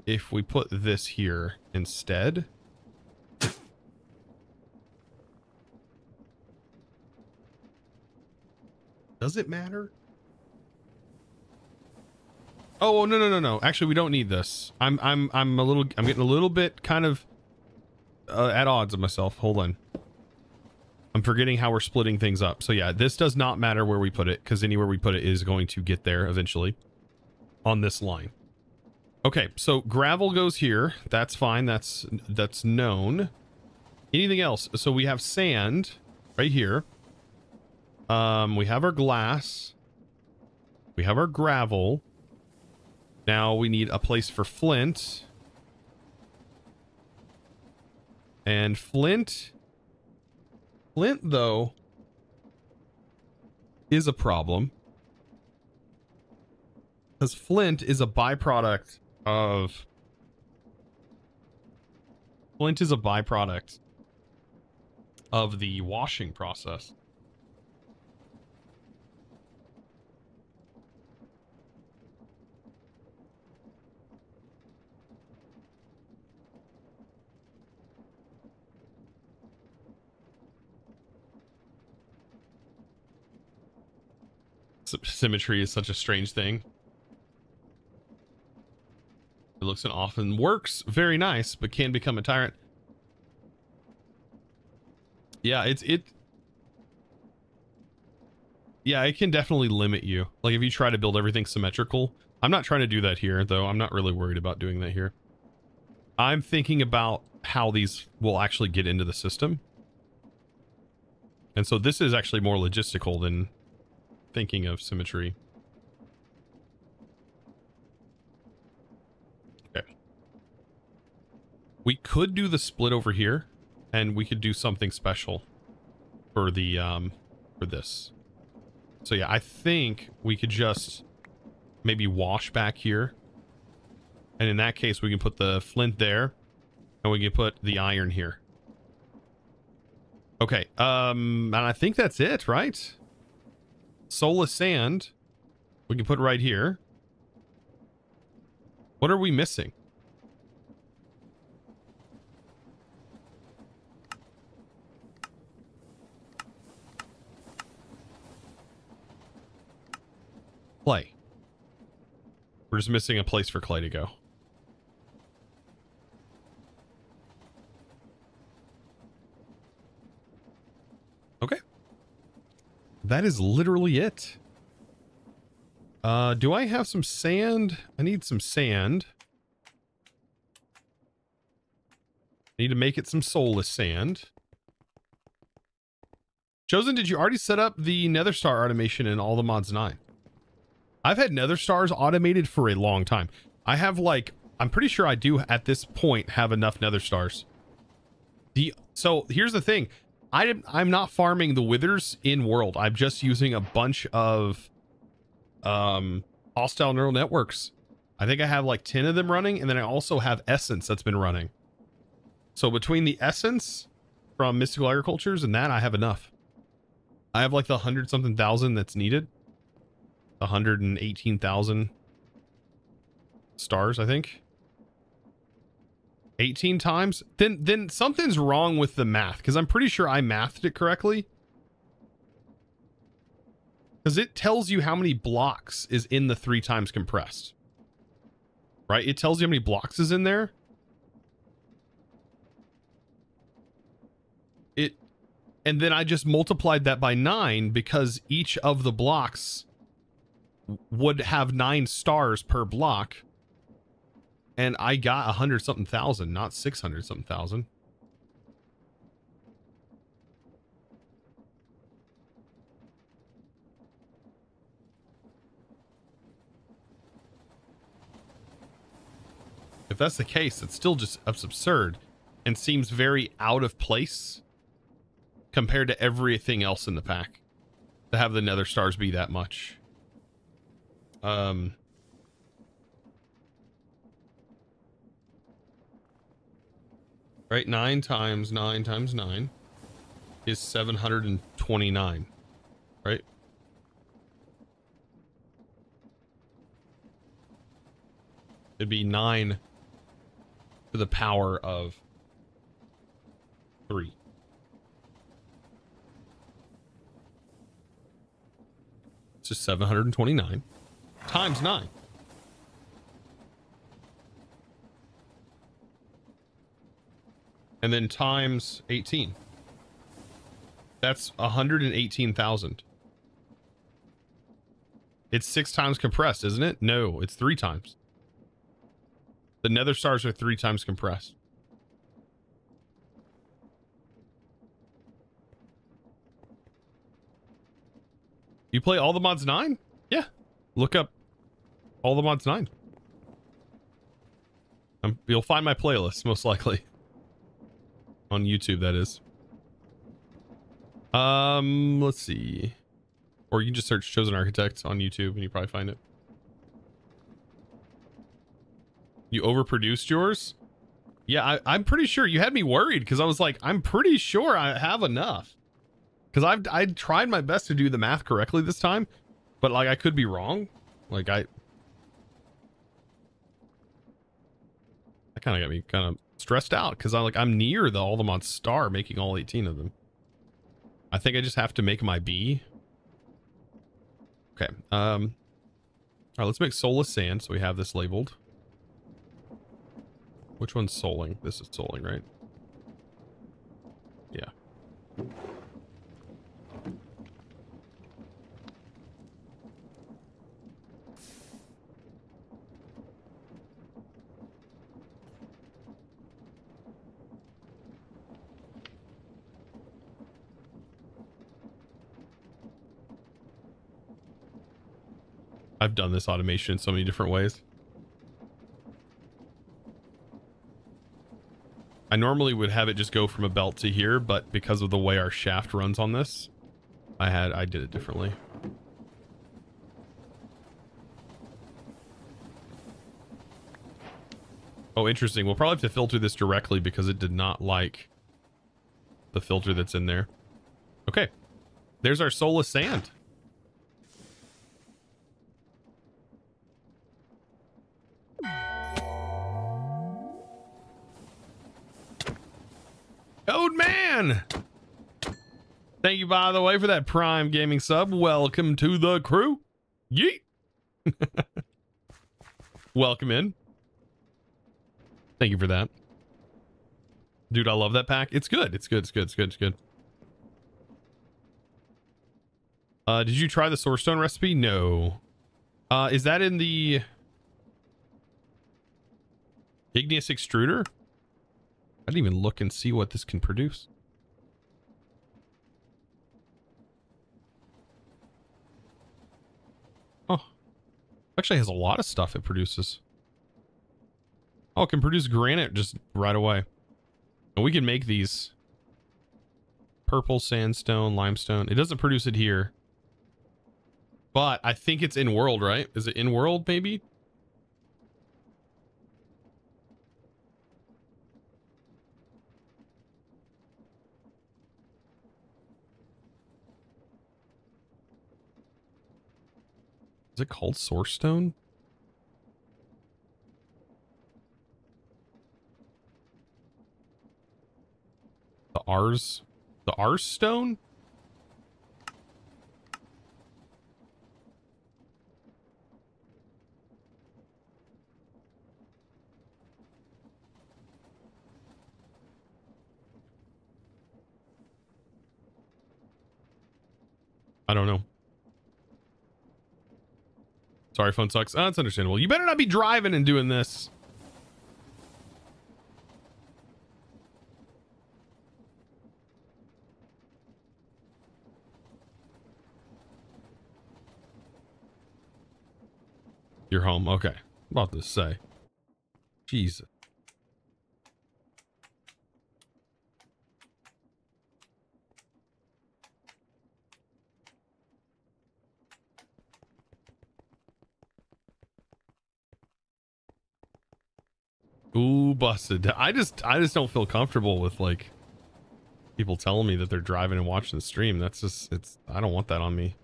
if we put this here instead. Does it matter? Oh no no no no! Actually, we don't need this. I'm I'm I'm a little I'm getting a little bit kind of uh, at odds with myself. Hold on. I'm forgetting how we're splitting things up. So yeah, this does not matter where we put it because anywhere we put it is going to get there eventually on this line. Okay, so gravel goes here. That's fine. That's that's known. Anything else? So we have sand right here. Um, we have our glass. We have our gravel. Now we need a place for flint. And flint... Flint, though, is a problem. Because flint is a byproduct of... Flint is a byproduct of the washing process. Symmetry is such a strange thing. It looks and often works very nice, but can become a tyrant. Yeah, it's it. Yeah, it can definitely limit you. Like if you try to build everything symmetrical. I'm not trying to do that here, though. I'm not really worried about doing that here. I'm thinking about how these will actually get into the system. And so this is actually more logistical than thinking of symmetry. Okay. We could do the split over here, and we could do something special for the, um, for this. So yeah, I think we could just maybe wash back here. And in that case, we can put the flint there, and we can put the iron here. Okay, um, and I think that's it, right? Soulless sand. We can put right here. What are we missing? Clay. We're just missing a place for Clay to go. Okay. That is literally it. Uh, do I have some sand? I need some sand. I need to make it some soulless sand. Chosen, did you already set up the Nether Star automation in all the mods 9? I've had Nether Stars automated for a long time. I have like, I'm pretty sure I do at this point have enough Nether Stars. The, so here's the thing. I, I'm not farming the withers in world. I'm just using a bunch of um, hostile neural networks. I think I have like 10 of them running, and then I also have essence that's been running. So between the essence from mystical agricultures and that, I have enough. I have like the hundred something thousand that's needed. 118,000 stars, I think. 18 times, then then something's wrong with the math because I'm pretty sure I mathed it correctly. Because it tells you how many blocks is in the three times compressed. Right? It tells you how many blocks is in there. It and then I just multiplied that by nine because each of the blocks would have nine stars per block and I got a hundred something thousand, not six hundred something thousand. If that's the case, it's still just absurd and seems very out of place compared to everything else in the pack to have the nether stars be that much. Um, Right, 9 times 9 times 9 is 729, right? It'd be 9 to the power of 3. It's just 729 times 9. And then times 18. That's 118,000. It's six times compressed, isn't it? No, it's three times. The nether stars are three times compressed. You play all the mods 9? Yeah. Look up all the mods 9. Um, you'll find my playlist most likely on YouTube. That is. Um, let's see, or you can just search "Chosen Architect" on YouTube and you probably find it. You overproduced yours? Yeah, I, I'm pretty sure you had me worried because I was like, I'm pretty sure I have enough. Because I've I tried my best to do the math correctly this time, but like I could be wrong. Like I, that kind of got me kind of stressed out because I like I'm near the all the Aldermont star making all 18 of them. I think I just have to make my B. Okay. Um. All right. Let's make soulless sand. So we have this labeled. Which one's souling? This is souling, right? Yeah. I've done this automation in so many different ways. I normally would have it just go from a belt to here, but because of the way our shaft runs on this, I had I did it differently. Oh, interesting. We'll probably have to filter this directly because it did not like the filter that's in there. Okay. There's our soulless sand. Code Man! Thank you, by the way, for that Prime Gaming sub. Welcome to the crew. Yeet! Welcome in. Thank you for that. Dude, I love that pack. It's good. It's good. It's good. It's good. It's good. Uh, did you try the Source Stone recipe? No. Uh, is that in the igneous extruder? Didn't even look and see what this can produce. Oh, actually has a lot of stuff it produces. Oh, it can produce granite just right away. And we can make these purple sandstone, limestone. It doesn't produce it here. But I think it's in world, right? Is it in world maybe? Is it called Source Stone? The R's, the R stone? I don't know. Sorry, phone sucks. Oh, that's understandable. You better not be driving and doing this. You're home. Okay. About to say. Jesus. Ooh, busted. I just I just don't feel comfortable with like people telling me that they're driving and watching the stream. That's just it's I don't want that on me.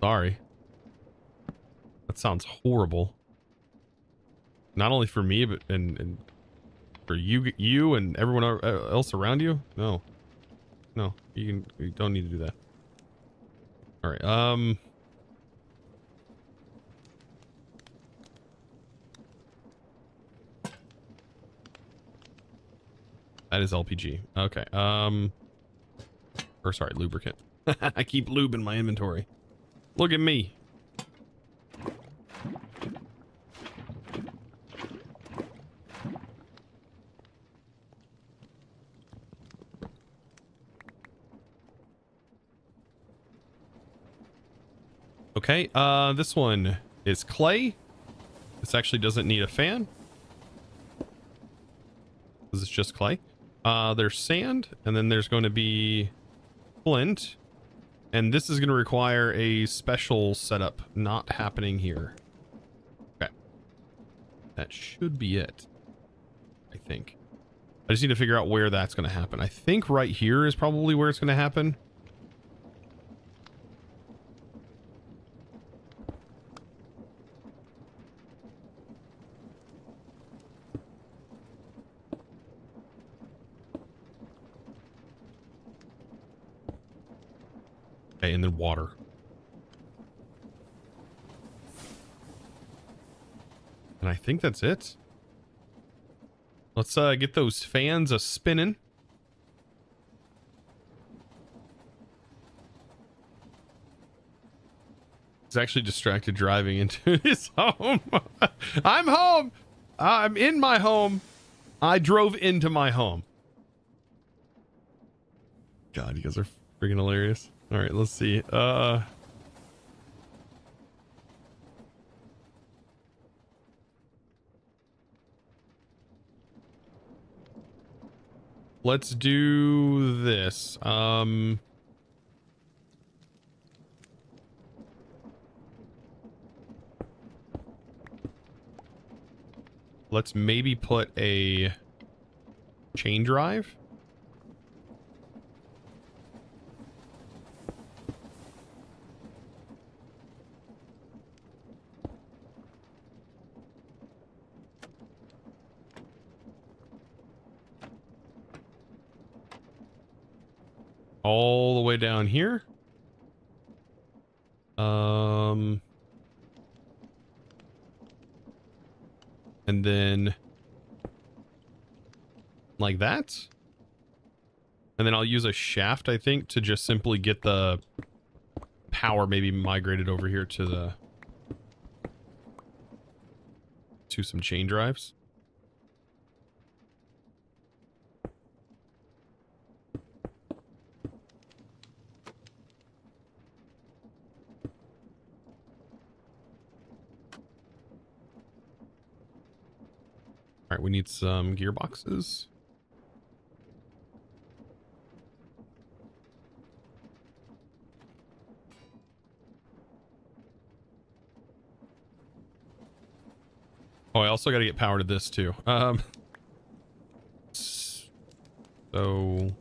Sorry. That sounds horrible. Not only for me but and and for you you and everyone else around you. No. No, you can you don't need to do that. All right. Um That is LPG. Okay. Um, or sorry, lubricant. I keep lube in my inventory. Look at me. Okay, uh, this one is clay. This actually doesn't need a fan. This is just clay. Uh, there's sand, and then there's going to be flint. And this is going to require a special setup. Not happening here. Okay. That should be it. I think. I just need to figure out where that's going to happen. I think right here is probably where it's going to happen. Water. And I think that's it. Let's uh, get those fans a spinning. He's actually distracted driving into his home. I'm home. I'm in my home. I drove into my home. God, you guys are freaking hilarious. All right, let's see. Uh Let's do this. Um Let's maybe put a chain drive. All the way down here. Um, and then like that. And then I'll use a shaft, I think, to just simply get the power maybe migrated over here to the to some chain drives. All right, we need some gearboxes. Oh, I also got to get power to this too. Um, so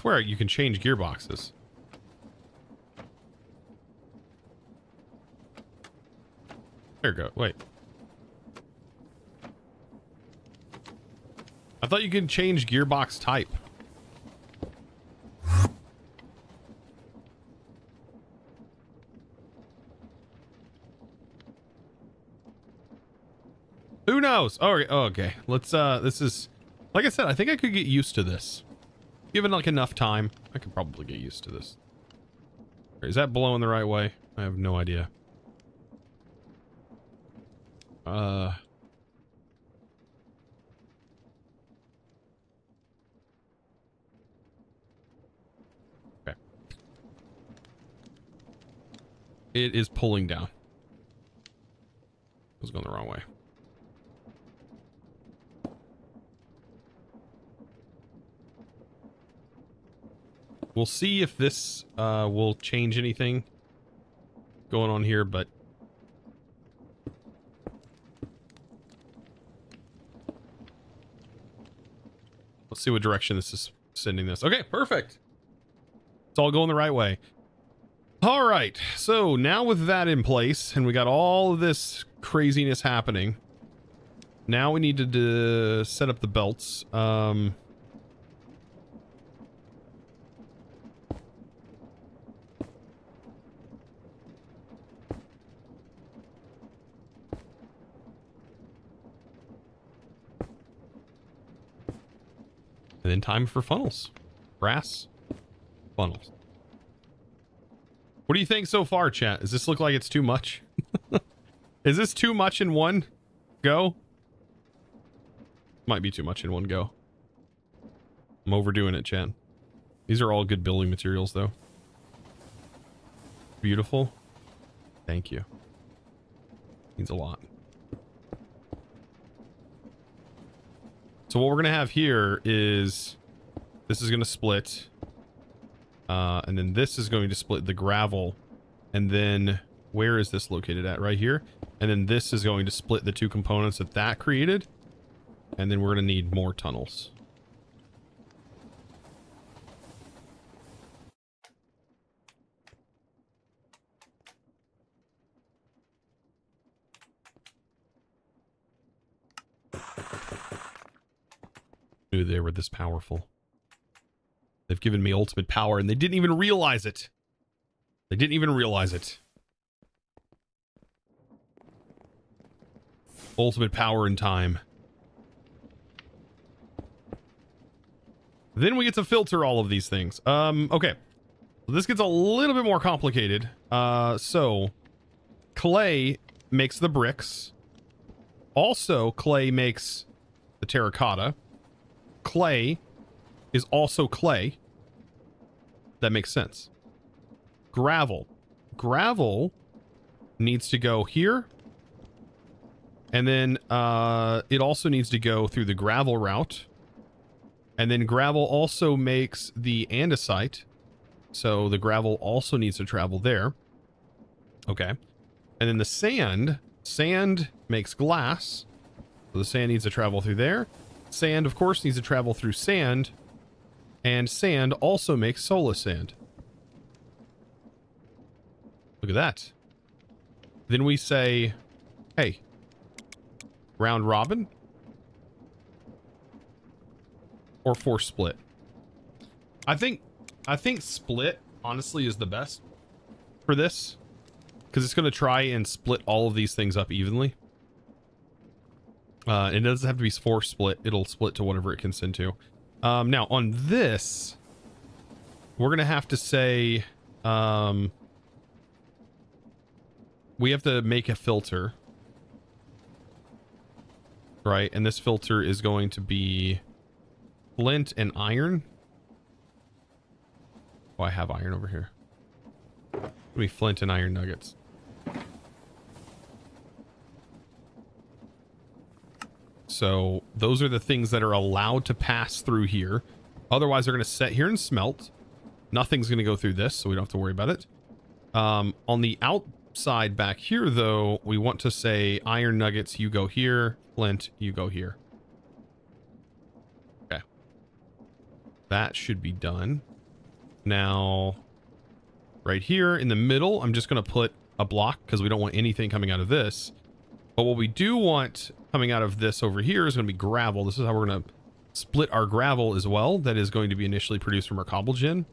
swear you can change gearboxes. There we go. Wait. I thought you could change gearbox type. Who knows? Oh, okay. Let's, uh, this is, like I said, I think I could get used to this. Given like enough time, I could probably get used to this. Is that blowing the right way? I have no idea. Uh... Okay. It is pulling down. I was going the wrong way. We'll see if this uh, will change anything going on here, but let's see what direction this is sending this. Okay, perfect. It's all going the right way. All right, so now with that in place, and we got all of this craziness happening, now we need to set up the belts. Um, And then time for funnels. Brass funnels. What do you think so far, chat? Does this look like it's too much? Is this too much in one go? Might be too much in one go. I'm overdoing it, Chan. These are all good building materials, though. Beautiful. Thank you. Means a lot. So what we're going to have here is this is going to split. Uh, and then this is going to split the gravel. And then where is this located at? Right here. And then this is going to split the two components that that created. And then we're going to need more tunnels. Knew they were this powerful. They've given me ultimate power and they didn't even realize it. They didn't even realize it. Ultimate power in time. Then we get to filter all of these things. Um, okay. This gets a little bit more complicated. Uh, so clay makes the bricks. Also, clay makes the terracotta. Clay is also clay. That makes sense. Gravel. Gravel needs to go here. And then uh, it also needs to go through the gravel route. And then gravel also makes the andesite. So the gravel also needs to travel there. Okay. And then the sand. Sand makes glass. So the sand needs to travel through there. Sand, of course, needs to travel through sand. And sand also makes solar sand. Look at that. Then we say, hey, round robin or force split. I think, I think split honestly is the best for this because it's going to try and split all of these things up evenly. Uh, it doesn't have to be force split. It'll split to whatever it can send to. Um, now on this, we're going to have to say, um, we have to make a filter. Right. And this filter is going to be flint and iron. Oh, I have iron over here. It'll be flint and iron nuggets. So those are the things that are allowed to pass through here. Otherwise, they're going to set here and smelt. Nothing's going to go through this, so we don't have to worry about it. Um, on the outside back here, though, we want to say iron nuggets, you go here. Flint, you go here. Okay. That should be done. Now, right here in the middle, I'm just going to put a block because we don't want anything coming out of this. But what we do want coming out of this over here is going to be gravel. This is how we're going to split our gravel as well. That is going to be initially produced from our cobble gen.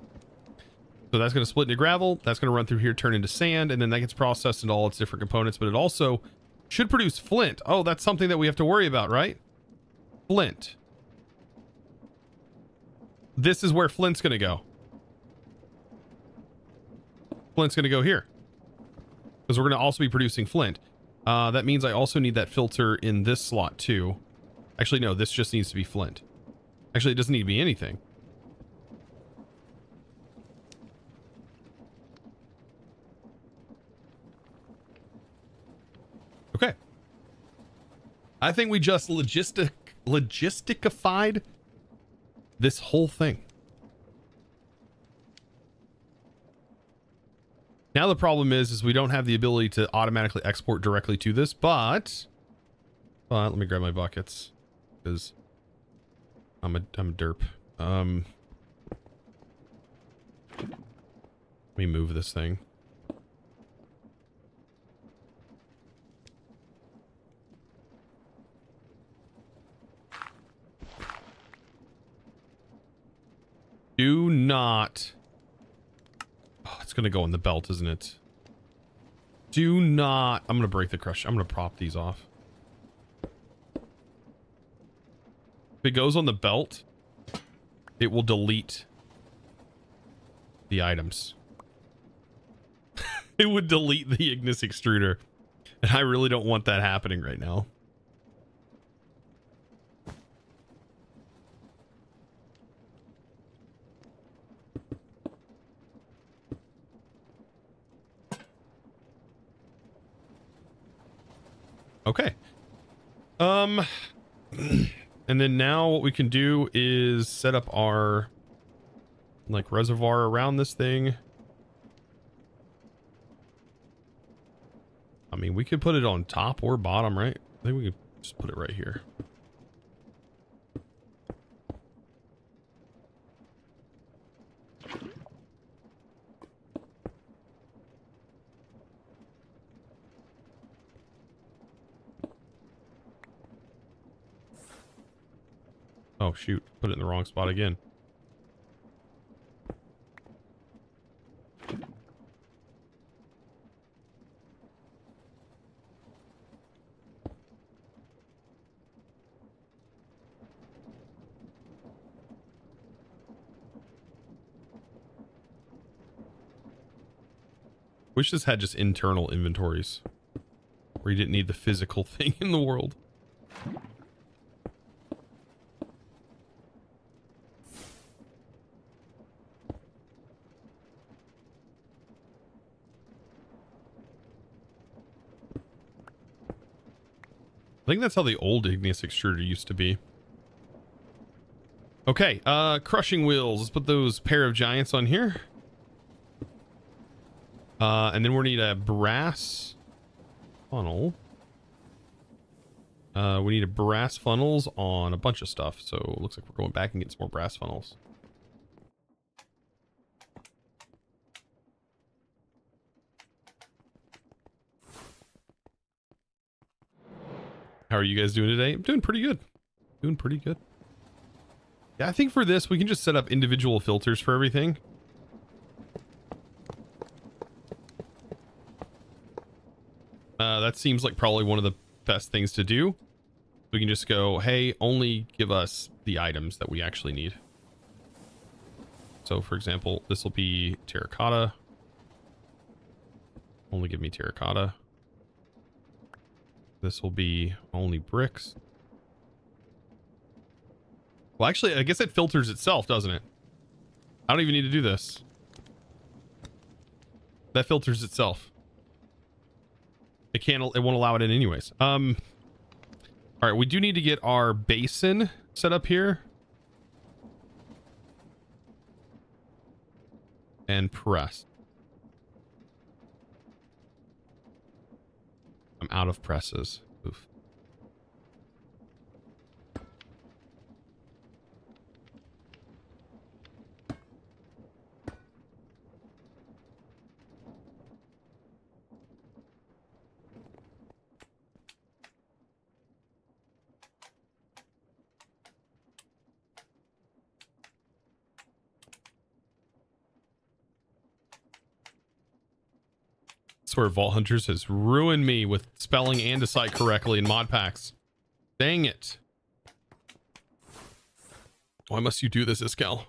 So that's going to split into gravel. That's going to run through here, turn into sand, and then that gets processed into all its different components. But it also should produce flint. Oh, that's something that we have to worry about, right? Flint. This is where flint's going to go. Flint's going to go here. Because we're going to also be producing flint. Uh, that means I also need that filter in this slot too. Actually, no, this just needs to be flint. Actually, it doesn't need to be anything. Okay. I think we just logistic logisticified this whole thing. Now the problem is, is we don't have the ability to automatically export directly to this, but, but let me grab my buckets because I'm a, I'm a derp. Um, let me move this thing. Do not. It's going to go in the belt, isn't it? Do not. I'm going to break the crush. I'm going to prop these off. If it goes on the belt, it will delete the items. it would delete the igneous extruder. And I really don't want that happening right now. Okay. Um, and then now what we can do is set up our like reservoir around this thing. I mean, we could put it on top or bottom, right? I think we could just put it right here. Oh, shoot. Put it in the wrong spot again. Wish this had just internal inventories where you didn't need the physical thing in the world. I think that's how the old igneous extruder used to be. Okay, uh, crushing wheels. Let's put those pair of giants on here. Uh, and then we need a brass funnel. Uh, we need a brass funnels on a bunch of stuff. So it looks like we're going back and getting some more brass funnels. How are you guys doing today? I'm doing pretty good. Doing pretty good. Yeah, I think for this, we can just set up individual filters for everything. Uh, that seems like probably one of the best things to do. We can just go, hey, only give us the items that we actually need. So, for example, this will be terracotta. Only give me terracotta. This will be only bricks. Well, actually, I guess it filters itself, doesn't it? I don't even need to do this. That filters itself. It can't, it won't allow it in anyways. Um, all right, we do need to get our basin set up here. And press. I'm out of presses. Oof. Swear Vault Hunters has ruined me with spelling andesite correctly in mod packs. Dang it. Why must you do this, Iskall?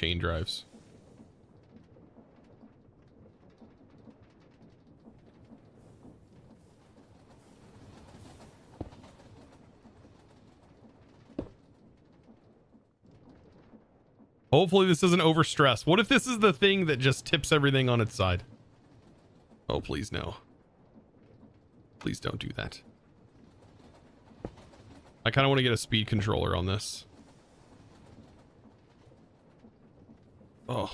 Chain drives. Hopefully this isn't overstressed. What if this is the thing that just tips everything on its side? Oh, please no. Please don't do that. I kind of want to get a speed controller on this. Oh.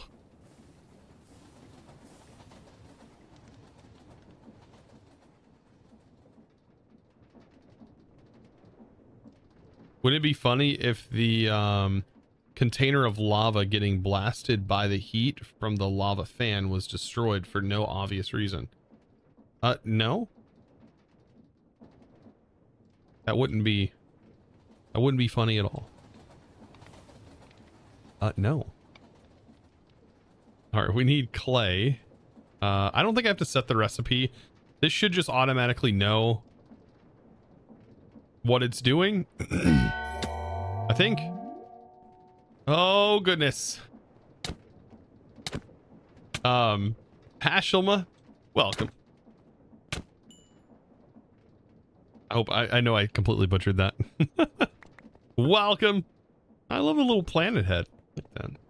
Wouldn't it be funny if the um, container of lava getting blasted by the heat from the lava fan was destroyed for no obvious reason? Uh, no. That wouldn't be, that wouldn't be funny at all. Uh, no. All right, we need clay. Uh, I don't think I have to set the recipe. This should just automatically know what it's doing. I think. Oh, goodness. Um, Hashilma, welcome. I hope I, I know I completely butchered that. welcome. I love a little planet head like that.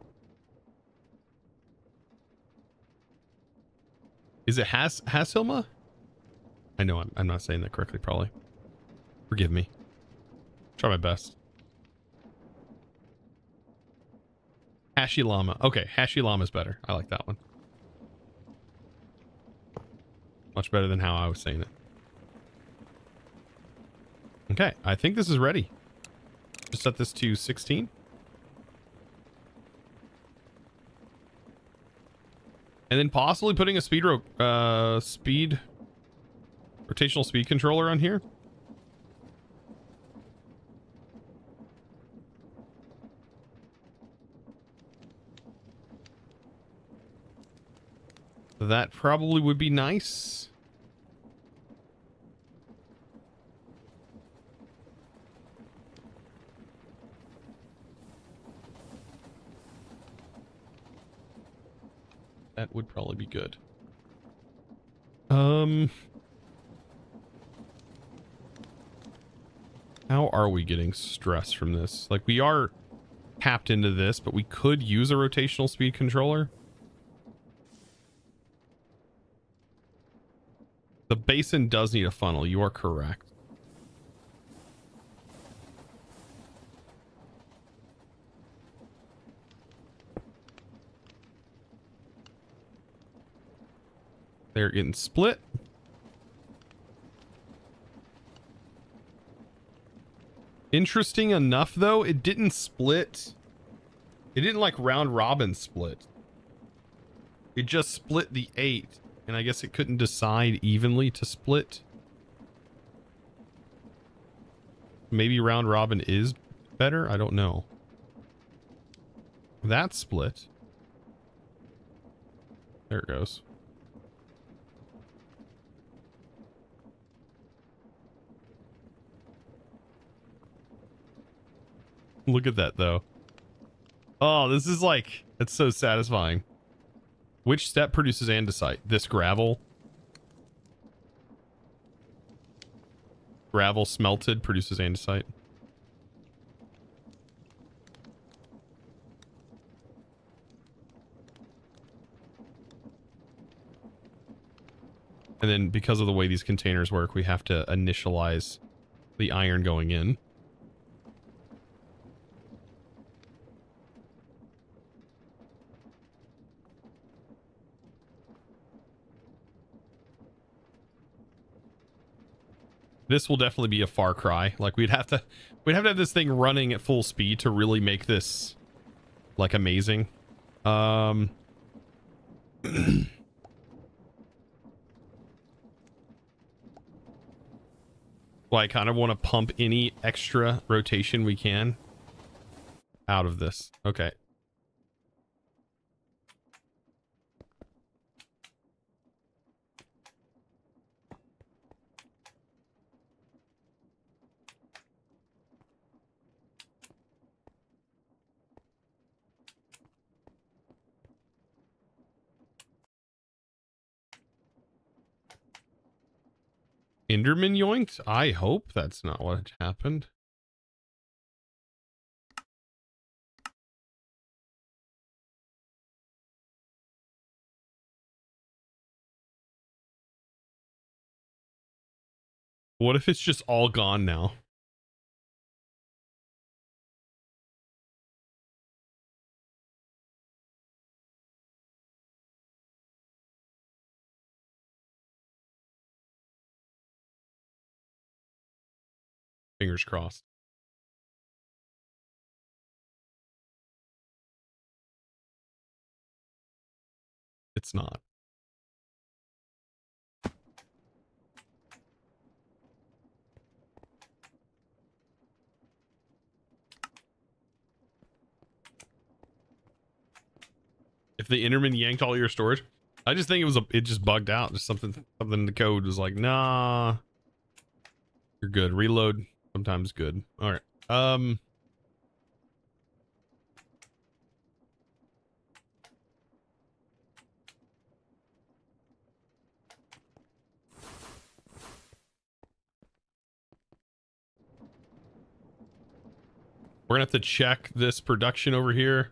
Is it Has Hasilma? I know I'm, I'm not saying that correctly, probably. Forgive me. Try my best. Hashi Llama. Okay, Hashi Llama is better. I like that one. Much better than how I was saying it. Okay, I think this is ready. Just set this to 16. And then possibly putting a speed ro uh, speed rotational speed controller on here. That probably would be nice. That would probably be good. Um... How are we getting stress from this? Like, we are tapped into this, but we could use a rotational speed controller. The basin does need a funnel. You are correct. They're getting split. Interesting enough, though, it didn't split. It didn't like round robin split. It just split the eight. And I guess it couldn't decide evenly to split. Maybe round robin is better? I don't know. That split. There it goes. Look at that, though. Oh, this is like, it's so satisfying. Which step produces andesite? This gravel? Gravel smelted produces andesite. And then because of the way these containers work, we have to initialize the iron going in. This will definitely be a far cry. Like we'd have to we'd have to have this thing running at full speed to really make this like amazing. Um Well, I kind of want to pump any extra rotation we can out of this. Okay. Enderman yoinked? I hope that's not what happened. What if it's just all gone now? Fingers crossed. It's not. If the Enderman yanked all your storage. I just think it was a it just bugged out. Just something something in the code was like, nah. You're good. Reload sometimes good. All right. Um We're gonna have to check this production over here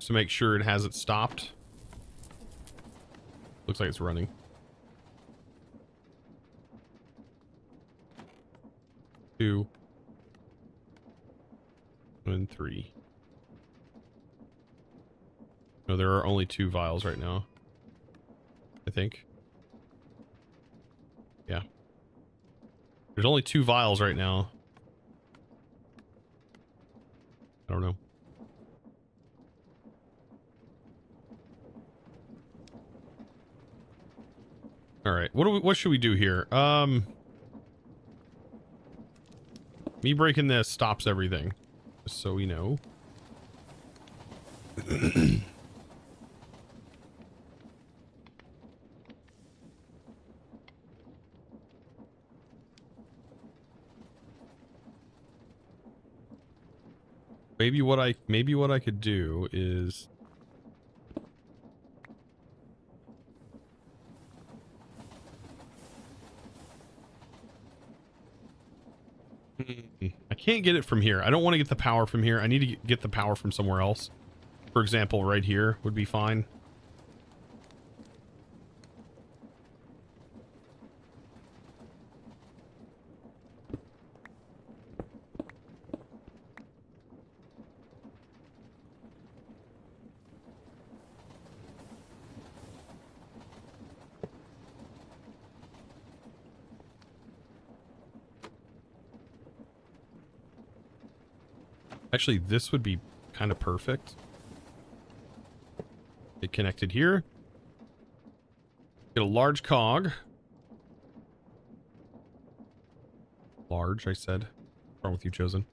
to make sure it hasn't stopped. Looks like it's running. Two. And three. No, there are only two vials right now. I think. Yeah. There's only two vials right now. I don't know. All right. What do we, what should we do here? Um Me breaking this stops everything. Just so we know. maybe what I maybe what I could do is I can't get it from here. I don't want to get the power from here. I need to get the power from somewhere else. For example, right here would be fine. Actually, this would be kind of perfect. Get connected here. Get a large cog. Large, I said. What's wrong with you, Chosen?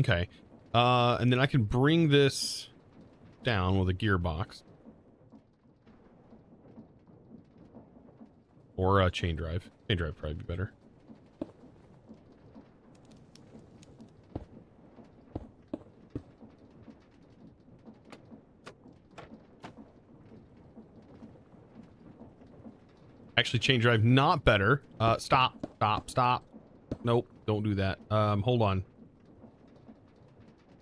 Okay. Uh, and then I can bring this down with a gearbox. Or a chain drive. Chain drive probably be better. Actually, chain drive not better. Uh, stop, stop, stop. Nope, don't do that. Um, hold on.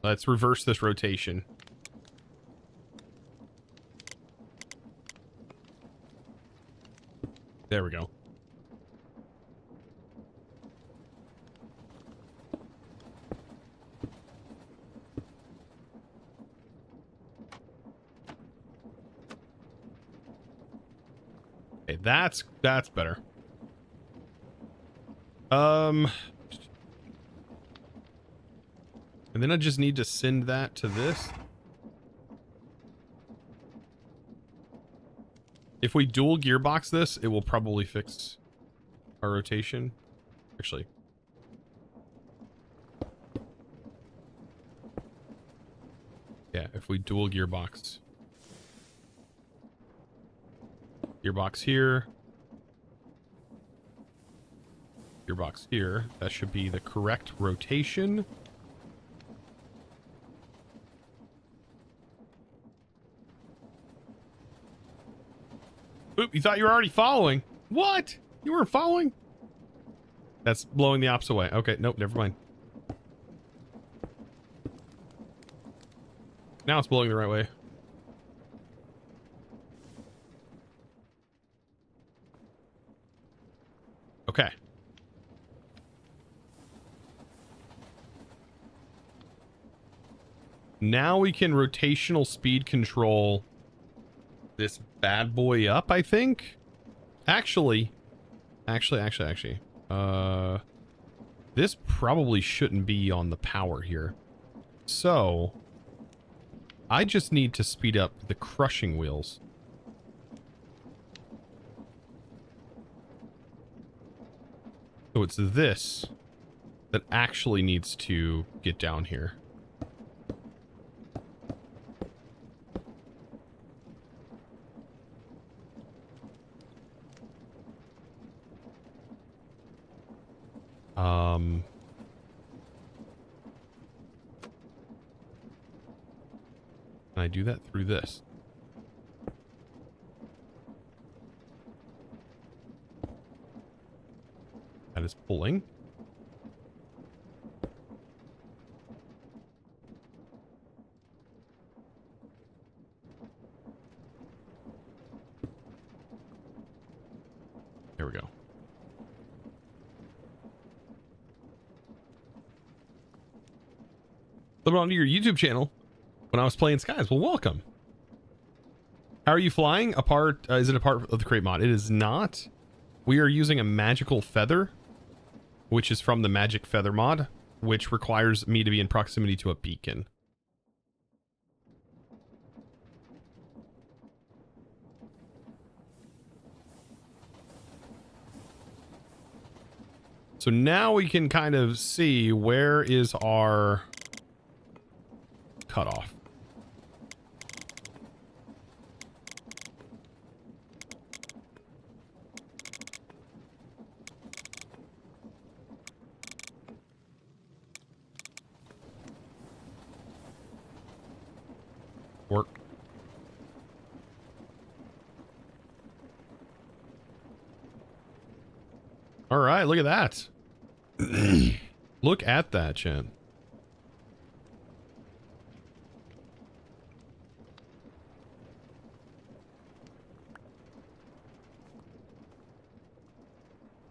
Let's reverse this rotation. There we go. That's that's better. Um And then I just need to send that to this. If we dual gearbox this, it will probably fix our rotation. Actually. Yeah, if we dual gearbox. Gearbox here. Gearbox here. That should be the correct rotation. Oop, you thought you were already following. What? You weren't following? That's blowing the opposite way. Okay, nope, never mind. Now it's blowing the right way. Okay. Now we can rotational speed control this bad boy up, I think. Actually, actually, actually, actually, uh, this probably shouldn't be on the power here. So, I just need to speed up the crushing wheels. So it's this that actually needs to get down here. Um, can I do that through this? That is pulling. There we go. Flip it onto your YouTube channel when I was playing Skies. Well, welcome. How are you flying? A part? Uh, is it a part of the Create mod? It is not. We are using a magical feather, which is from the magic feather mod, which requires me to be in proximity to a beacon. So now we can kind of see where is our cutoff. Work. All right, look at that. look at that, Chen.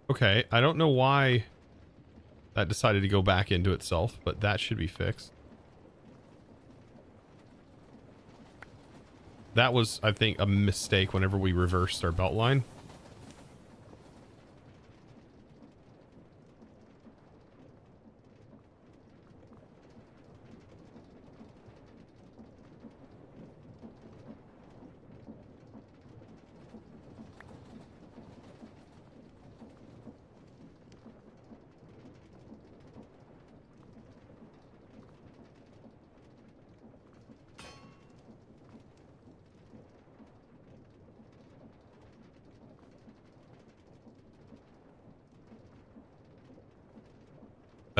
Okay, I don't know why that decided to go back into itself, but that should be fixed. That was, I think, a mistake whenever we reversed our belt line.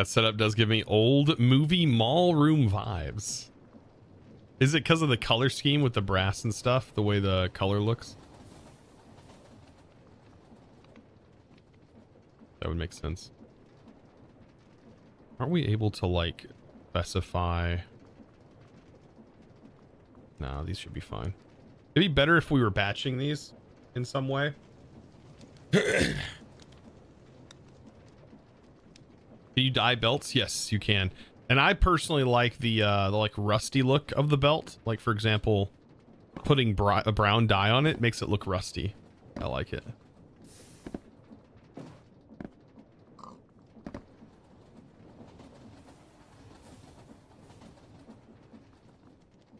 That setup does give me old movie mall room vibes. Is it because of the color scheme with the brass and stuff? The way the color looks? That would make sense. Aren't we able to like specify? No, these should be fine. It'd be better if we were batching these in some way. Do you dye belts? Yes, you can. And I personally like the uh the like rusty look of the belt. Like for example, putting a brown dye on it makes it look rusty. I like it.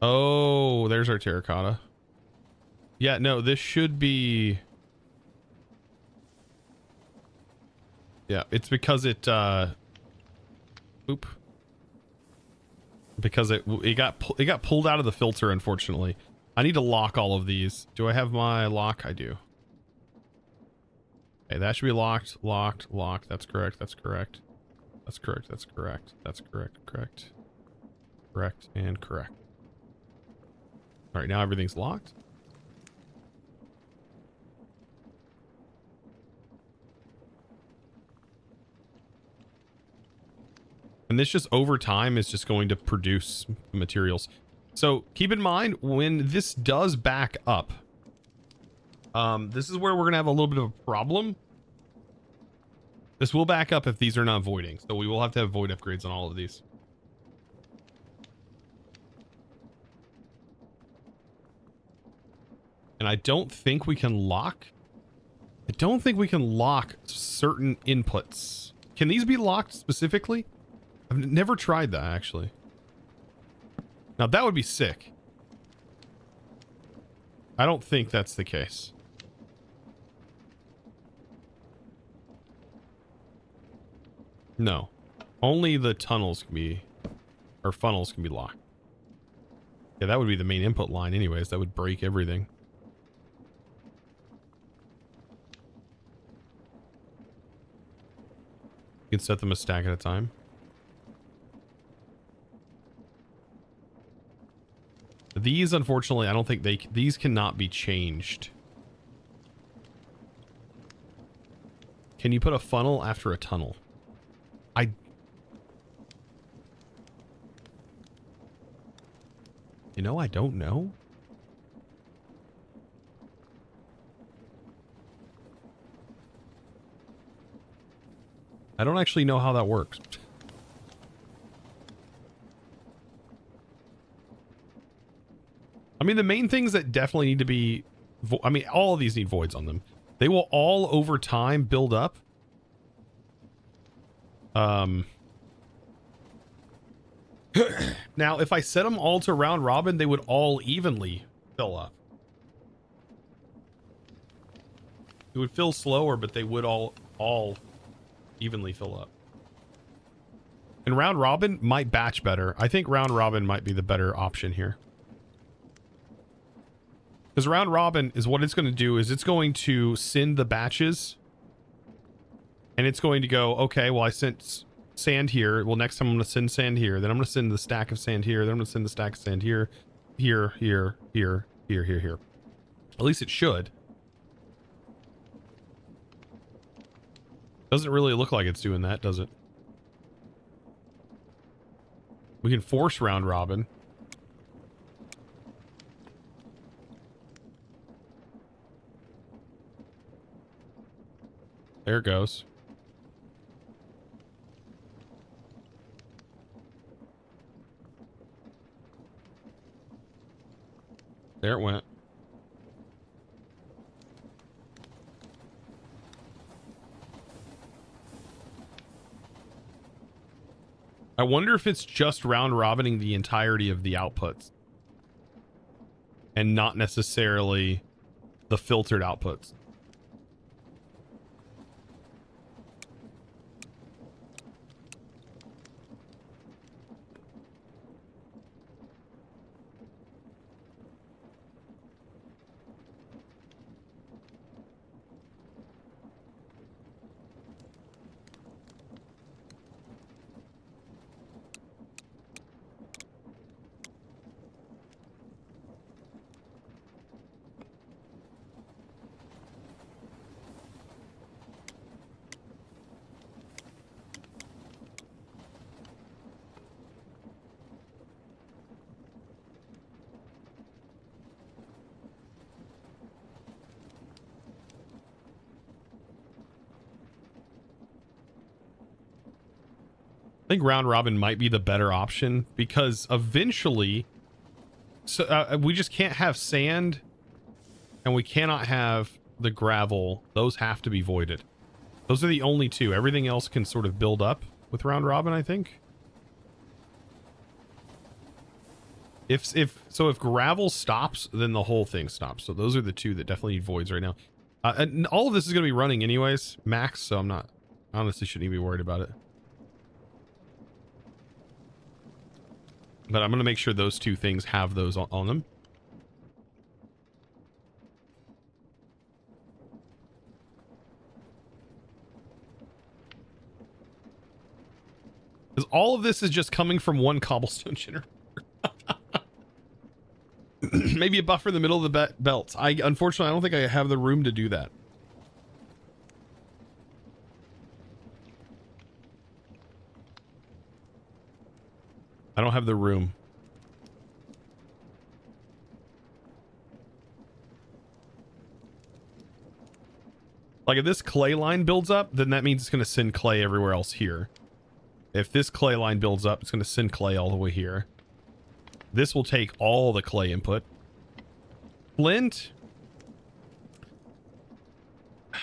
Oh, there's our terracotta. Yeah, no, this should be Yeah, it's because it uh Oop. Because it it got it got pulled out of the filter, unfortunately. I need to lock all of these. Do I have my lock? I do. Okay, that should be locked, locked, locked. That's correct. That's correct. That's correct. That's correct. That's correct. Correct. Correct and correct. All right, now everything's locked. And this just over time is just going to produce materials. So keep in mind when this does back up, um, this is where we're going to have a little bit of a problem. This will back up if these are not voiding. So we will have to have void upgrades on all of these. And I don't think we can lock. I don't think we can lock certain inputs. Can these be locked specifically? I've never tried that, actually. Now, that would be sick. I don't think that's the case. No. Only the tunnels can be... Or funnels can be locked. Yeah, that would be the main input line anyways. That would break everything. You can set them a stack at a time. These, unfortunately, I don't think they... These cannot be changed. Can you put a funnel after a tunnel? I... You know, I don't know. I don't actually know how that works. I mean, the main things that definitely need to be... I mean, all of these need voids on them. They will all, over time, build up. Um... now, if I set them all to round robin, they would all evenly fill up. It would fill slower, but they would all all evenly fill up. And round robin might batch better. I think round robin might be the better option here. Because round robin is what it's going to do is it's going to send the batches. And it's going to go, okay, well, I sent sand here. Well, next time I'm going to send sand here. Then I'm going to send the stack of sand here. Then I'm going to send the stack of sand here, here, here, here, here, here, here. At least it should. Doesn't really look like it's doing that, does it? We can force round robin. There it goes. There it went. I wonder if it's just round robining the entirety of the outputs and not necessarily the filtered outputs. I think round robin might be the better option because eventually, so uh, uh, we just can't have sand, and we cannot have the gravel. Those have to be voided. Those are the only two. Everything else can sort of build up with round robin. I think. If if so, if gravel stops, then the whole thing stops. So those are the two that definitely need voids right now. Uh, and all of this is going to be running anyways, max. So I'm not honestly shouldn't even be worried about it. But I'm going to make sure those two things have those on, them. Because all of this is just coming from one cobblestone generator. Maybe a buffer in the middle of the be belt. I Unfortunately, I don't think I have the room to do that. I don't have the room. Like if this clay line builds up, then that means it's going to send clay everywhere else here. If this clay line builds up, it's going to send clay all the way here. This will take all the clay input. Flint.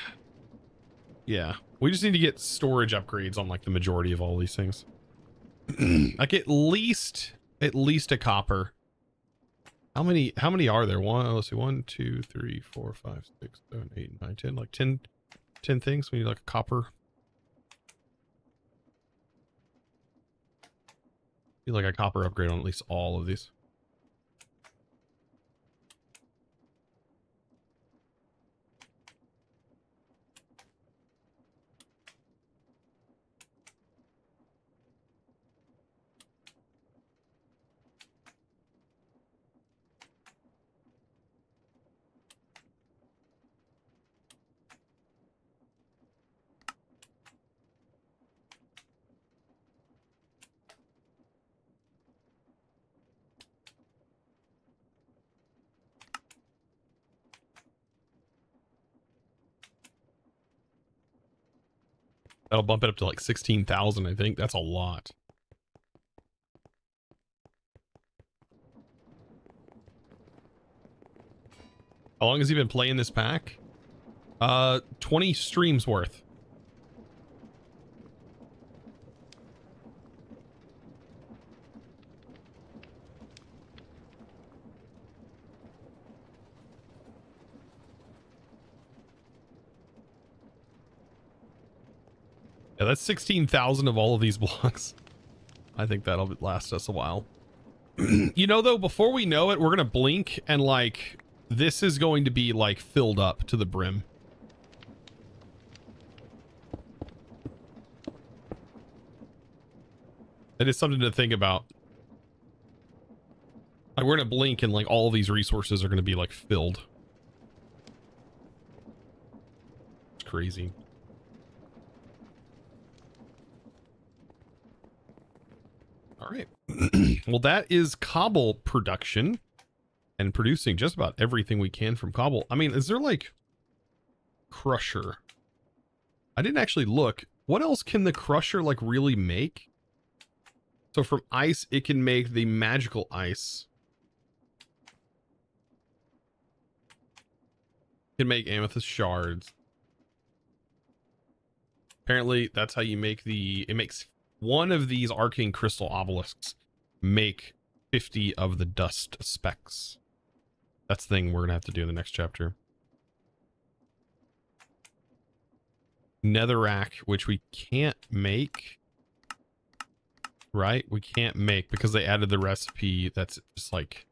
Yeah. We just need to get storage upgrades on like the majority of all these things. like at least at least a copper. How many how many are there? One let's see, one, two, three, four, five, six, seven, eight, nine, ten. Like 10, 10 things. We need like a copper. Need like a copper upgrade on at least all of these. That'll bump it up to like 16,000, I think. That's a lot. How long has he been playing this pack? Uh, 20 streams worth. Yeah, that's 16,000 of all of these blocks. I think that'll last us a while. you know, though, before we know it, we're going to blink and like, this is going to be like filled up to the brim. It is something to think about. Like we're gonna blink and like all these resources are gonna be like filled. It's crazy. All right. well, that is Cobble production and producing just about everything we can from Cobble. I mean, is there like Crusher? I didn't actually look. What else can the Crusher like really make? So from ice, it can make the magical ice. Can make amethyst shards. Apparently, that's how you make the... It makes one of these arcane crystal obelisks make 50 of the dust specks. That's the thing we're going to have to do in the next chapter. Netherrack, which we can't make right? We can't make because they added the recipe that's just like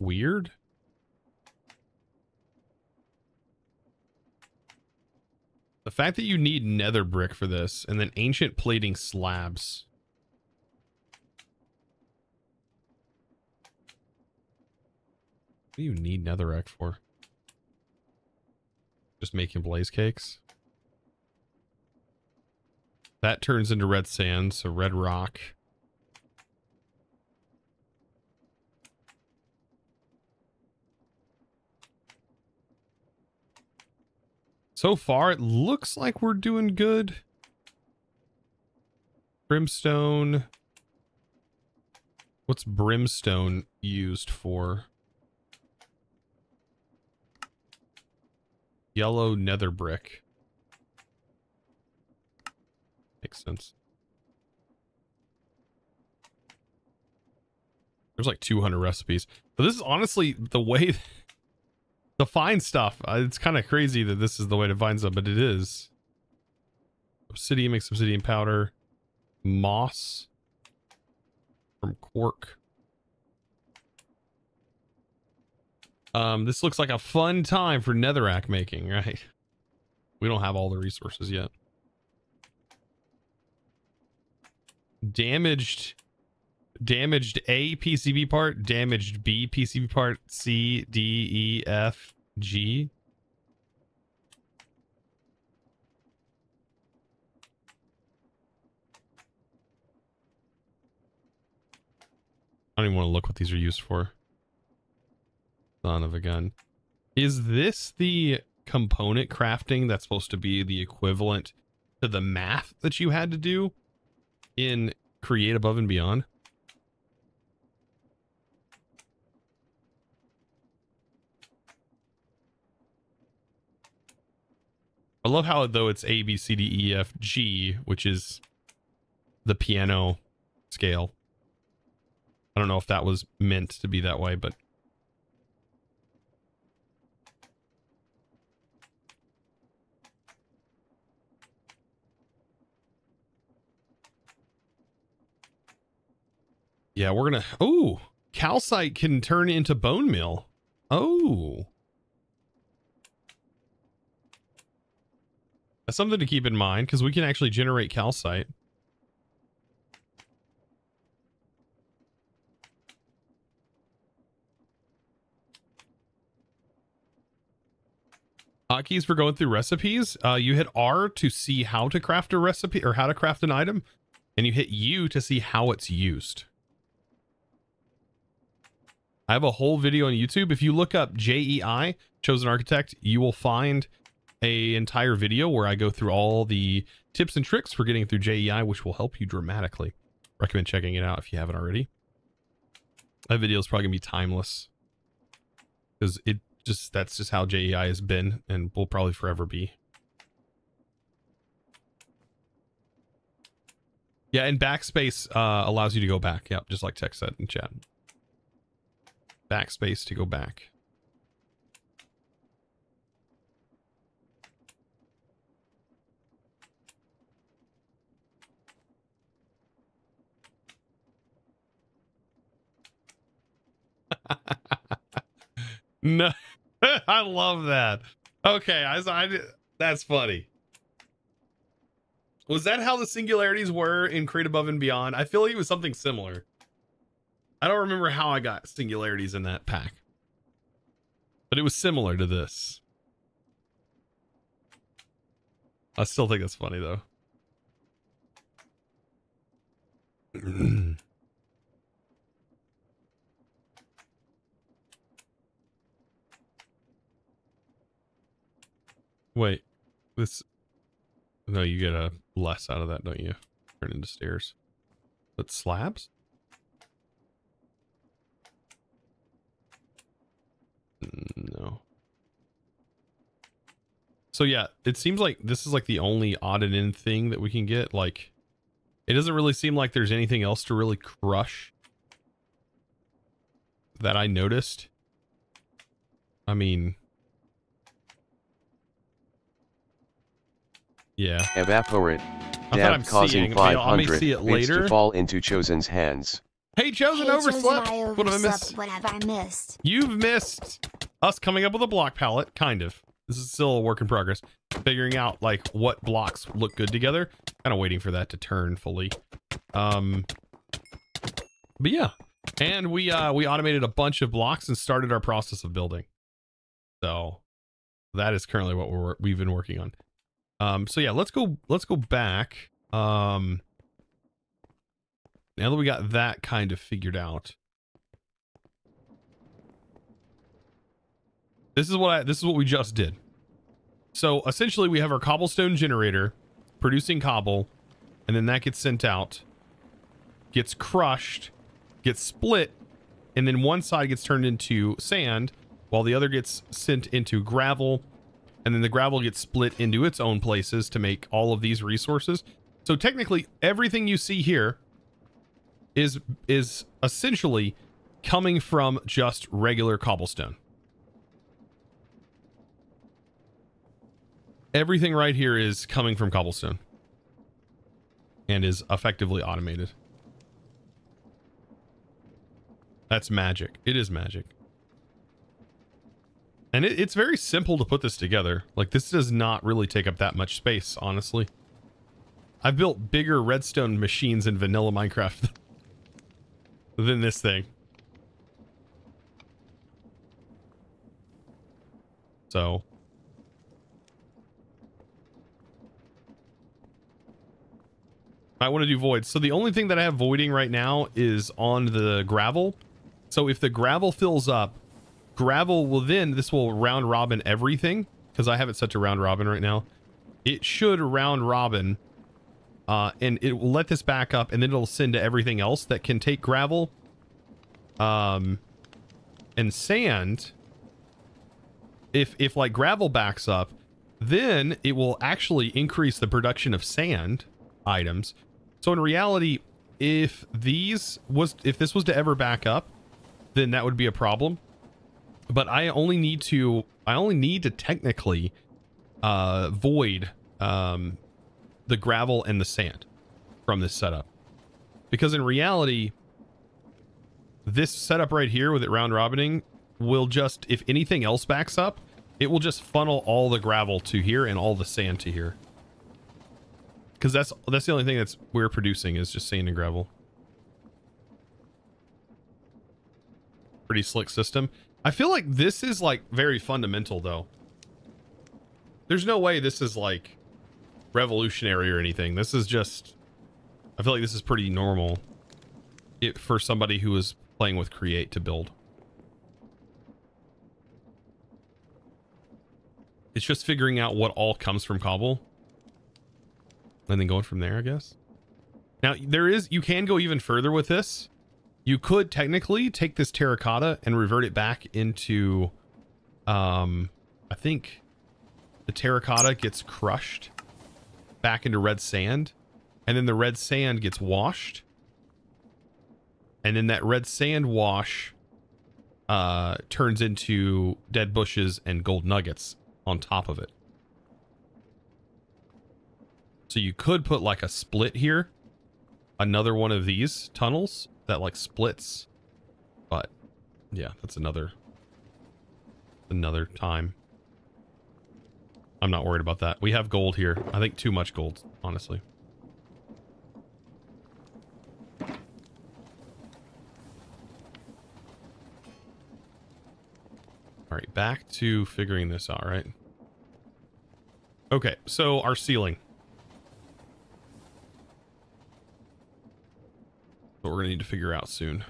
weird. The fact that you need nether brick for this and then ancient plating slabs. What do you need netherrack for? Just making blaze cakes? That turns into red sand, so red rock. So far, it looks like we're doing good. Brimstone. What's brimstone used for? Yellow nether brick. Makes sense. There's like 200 recipes. But this is honestly the way to find stuff. Uh, it's kind of crazy that this is the way to find stuff, but it is. Obsidian makes obsidian powder. Moss from cork. Um, this looks like a fun time for netherrack making, right? We don't have all the resources yet. damaged damaged A PCB part, damaged B PCB part, C, D, E, F, G. I don't even want to look what these are used for. Son of a gun. Is this the component crafting that's supposed to be the equivalent to the math that you had to do in Create Above and Beyond? I love how though it's A B C D E F G, which is the piano scale. I don't know if that was meant to be that way, but Yeah, we're gonna. Oh, calcite can turn into bone meal. Oh, that's something to keep in mind because we can actually generate calcite. Hotkeys for going through recipes. Uh, you hit R to see how to craft a recipe or how to craft an item, and you hit U to see how it's used. I have a whole video on YouTube. If you look up JEI, Chosen Architect, you will find a entire video where I go through all the tips and tricks for getting through JEI, which will help you dramatically. Recommend checking it out if you haven't already. That video is probably gonna be timeless because it just that's just how JEI has been and will probably forever be. Yeah, and backspace uh, allows you to go back. Yep, just like Tech said in chat. Backspace to go back. no, I love that. Okay, I, I that's funny. Was that how the singularities were in Create Above and Beyond? I feel like it was something similar. I don't remember how I got singularities in that pack. But it was similar to this. I still think that's funny though. Wait, this no, you get a less out of that, don't you? Turn into stairs. But slabs? Mm, no. So yeah, it seems like this is like the only odd and in thing that we can get. Like, it doesn't really seem like there's anything else to really crush that I noticed. I mean, Yeah. Evaporate. Dab causing 500 bits to fall into Chosen's hands. Hey, Chosen Hey, overslept. Chosen, I what have I missed? What have I missed? You've missed us coming up with a block palette, kind of. This is still a work in progress. Figuring out like what blocks look good together. Kind of waiting for that to turn fully. Um, but yeah, and we uh we automated a bunch of blocks and started our process of building. So that is currently what we're we've been working on. Um, so yeah, let's go let's go back. Um, now that we got that kind of figured out. This is what I this is what we just did. So essentially we have our cobblestone generator producing cobble, and then that gets sent out, gets crushed, gets split, and then one side gets turned into sand, while the other gets sent into gravel, and then the gravel gets split into its own places to make all of these resources. So technically everything you see here is is essentially coming from just regular cobblestone. Everything right here is coming from cobblestone and is effectively automated. That's magic. It is magic. And it, it's very simple to put this together. Like this does not really take up that much space, honestly. I've built bigger redstone machines in vanilla Minecraft than this thing. So. I want to do voids. So the only thing that I have voiding right now is on the gravel. So if the gravel fills up, gravel will then, this will round robin everything because I have it set to round robin right now. It should round robin uh, and it will let this back up and then it'll send to everything else that can take gravel um, and sand. If, if like gravel backs up, then it will actually increase the production of sand items. So in reality, if these was, if this was to ever back up, then that would be a problem but I only need to I only need to technically uh void um the gravel and the sand from this setup. Because in reality this setup right here with it round robining will just if anything else backs up, it will just funnel all the gravel to here and all the sand to here. Cuz that's that's the only thing that's we're producing is just sand and gravel. Pretty slick system. I feel like this is like very fundamental though. There's no way this is like revolutionary or anything. This is just, I feel like this is pretty normal it, for somebody who is playing with create to build. It's just figuring out what all comes from cobble. And then going from there, I guess. Now, there is, you can go even further with this. You could technically take this terracotta and revert it back into, um, I think the terracotta gets crushed back into red sand. And then the red sand gets washed. And then that red sand wash uh, turns into dead bushes and gold nuggets on top of it. So you could put like a split here. Another one of these tunnels that like splits. But yeah, that's another another time. I'm not worried about that. We have gold here. I think too much gold, honestly. All right, back to figuring this out, right? Okay, so our ceiling. What we're gonna need to figure out soon.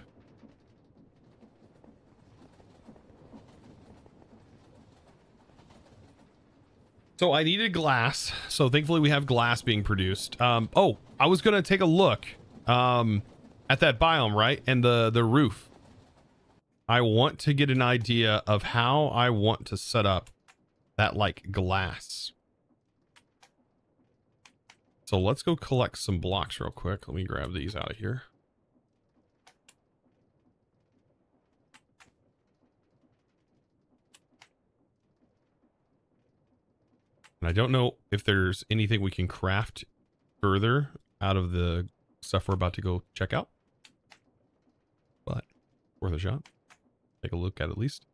So I needed glass. So thankfully we have glass being produced. Um, oh, I was gonna take a look um, at that biome, right? And the the roof. I want to get an idea of how I want to set up that like glass. So let's go collect some blocks real quick. Let me grab these out of here. And I don't know if there's anything we can craft further out of the stuff we're about to go check out. But worth a shot. Take a look at at least.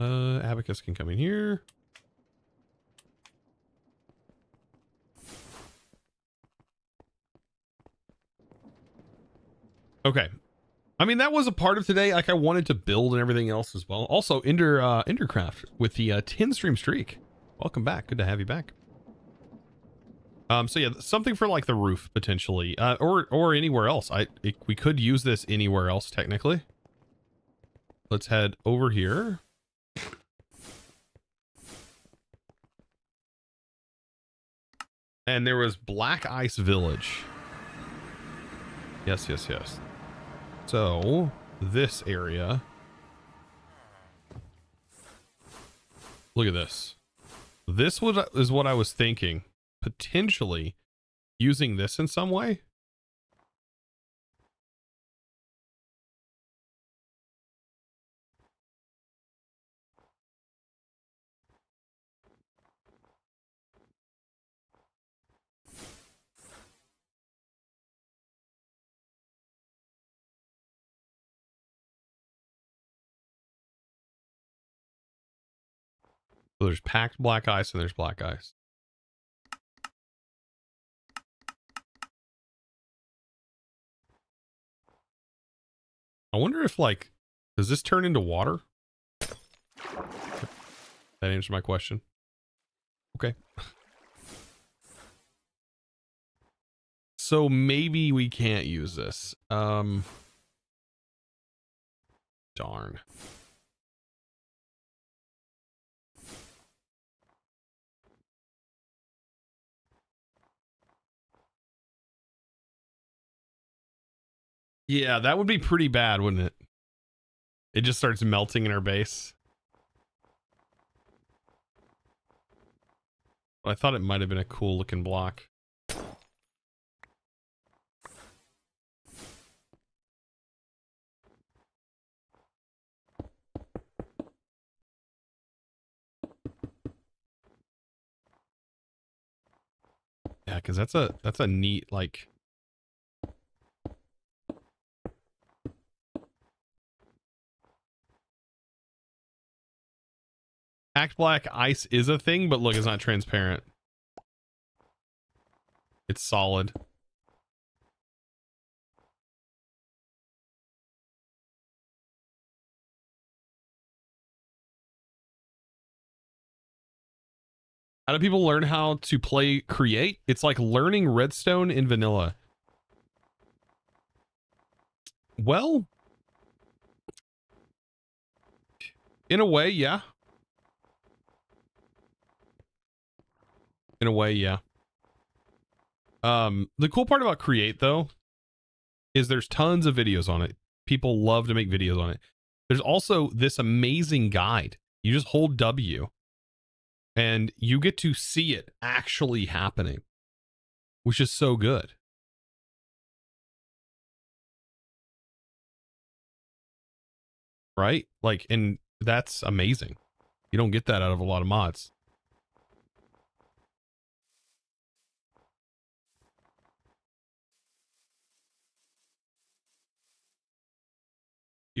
Uh, Abacus can come in here. Okay. I mean, that was a part of today. Like, I wanted to build and everything else as well. Also, Ender, uh, Endercraft with the uh, 10 stream streak. Welcome back. Good to have you back. Um, so yeah, something for like the roof potentially, uh, or or anywhere else. I it, we could use this anywhere else technically. Let's head over here. And there was Black Ice Village. Yes, yes, yes. So, this area. Look at this. This was, is what I was thinking. Potentially using this in some way. So there's packed black ice and there's black ice. I wonder if like, does this turn into water? That answers my question. Okay. So maybe we can't use this. Um, darn. Yeah, that would be pretty bad, wouldn't it? It just starts melting in our base. I thought it might have been a cool looking block. Yeah, because that's a that's a neat like Act Black ice is a thing, but look, it's not transparent. It's solid. How do people learn how to play create? It's like learning redstone in vanilla. Well, in a way, yeah. In a way, yeah. Um, the cool part about create though is there's tons of videos on it. People love to make videos on it. There's also this amazing guide. You just hold W and you get to see it actually happening, which is so good. Right? Like, and that's amazing. You don't get that out of a lot of mods.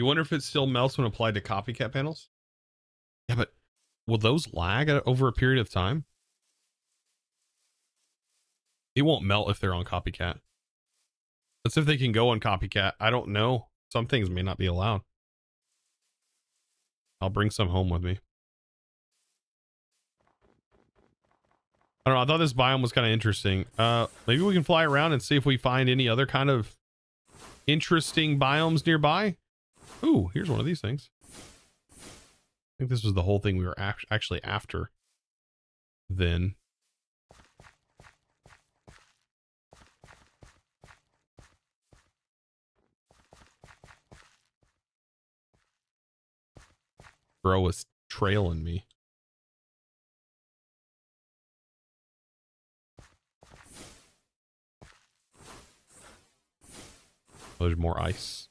You wonder if it still melts when applied to copycat panels? Yeah, but will those lag over a period of time? It won't melt if they're on copycat. Let's see if they can go on copycat. I don't know. Some things may not be allowed. I'll bring some home with me. I don't know. I thought this biome was kind of interesting. Uh, maybe we can fly around and see if we find any other kind of interesting biomes nearby. Ooh, here's one of these things. I think this was the whole thing we were actually after then. Bro was trailing me. Oh, there's more ice.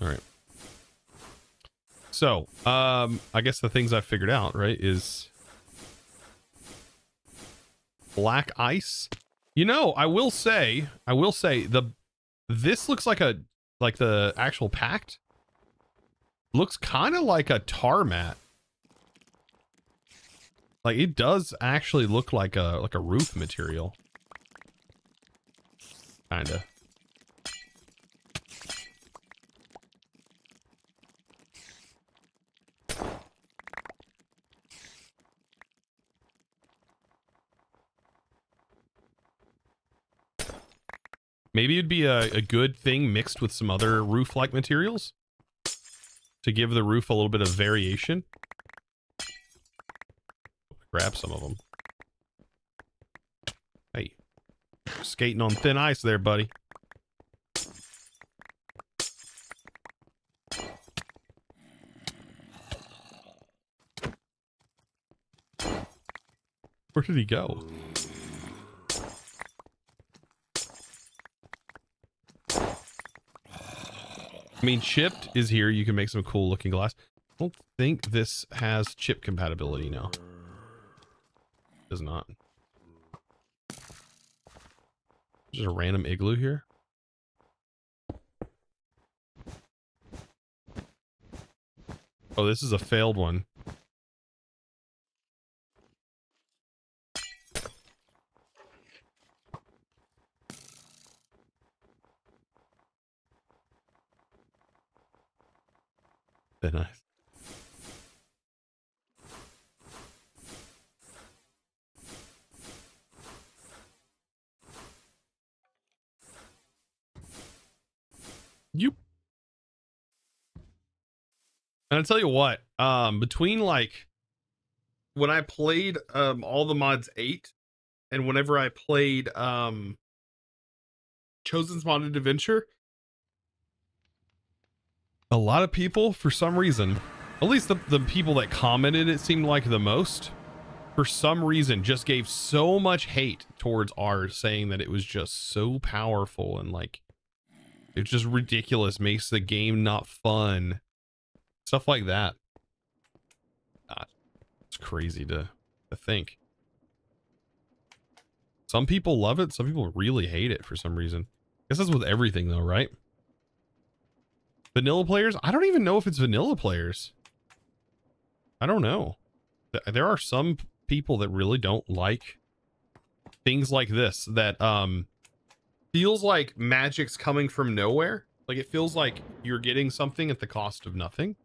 All right. So, um, I guess the things I figured out, right, is black ice. You know, I will say, I will say the this looks like a like the actual packed looks kind of like a tar mat. Like it does actually look like a like a roof material. Kinda. Maybe it'd be a, a good thing mixed with some other roof-like materials to give the roof a little bit of variation. Grab some of them. Hey, skating on thin ice there, buddy. Where did he go? I mean, chipped is here. You can make some cool looking glass. I don't think this has chip compatibility now. Does not. Just a random igloo here. Oh, this is a failed one. Very nice. You. And I tell you what, um, between like when I played um all the mods eight, and whenever I played um Chosen's Modded Adventure, a lot of people, for some reason, at least the, the people that commented, it seemed like the most, for some reason, just gave so much hate towards ours, saying that it was just so powerful and like, it's just ridiculous, makes the game not fun. Stuff like that. God, it's crazy to, to think. Some people love it. Some people really hate it for some reason. I guess that's with everything though, right? Vanilla players? I don't even know if it's vanilla players. I don't know. There are some people that really don't like things like this that um feels like magic's coming from nowhere. Like it feels like you're getting something at the cost of nothing.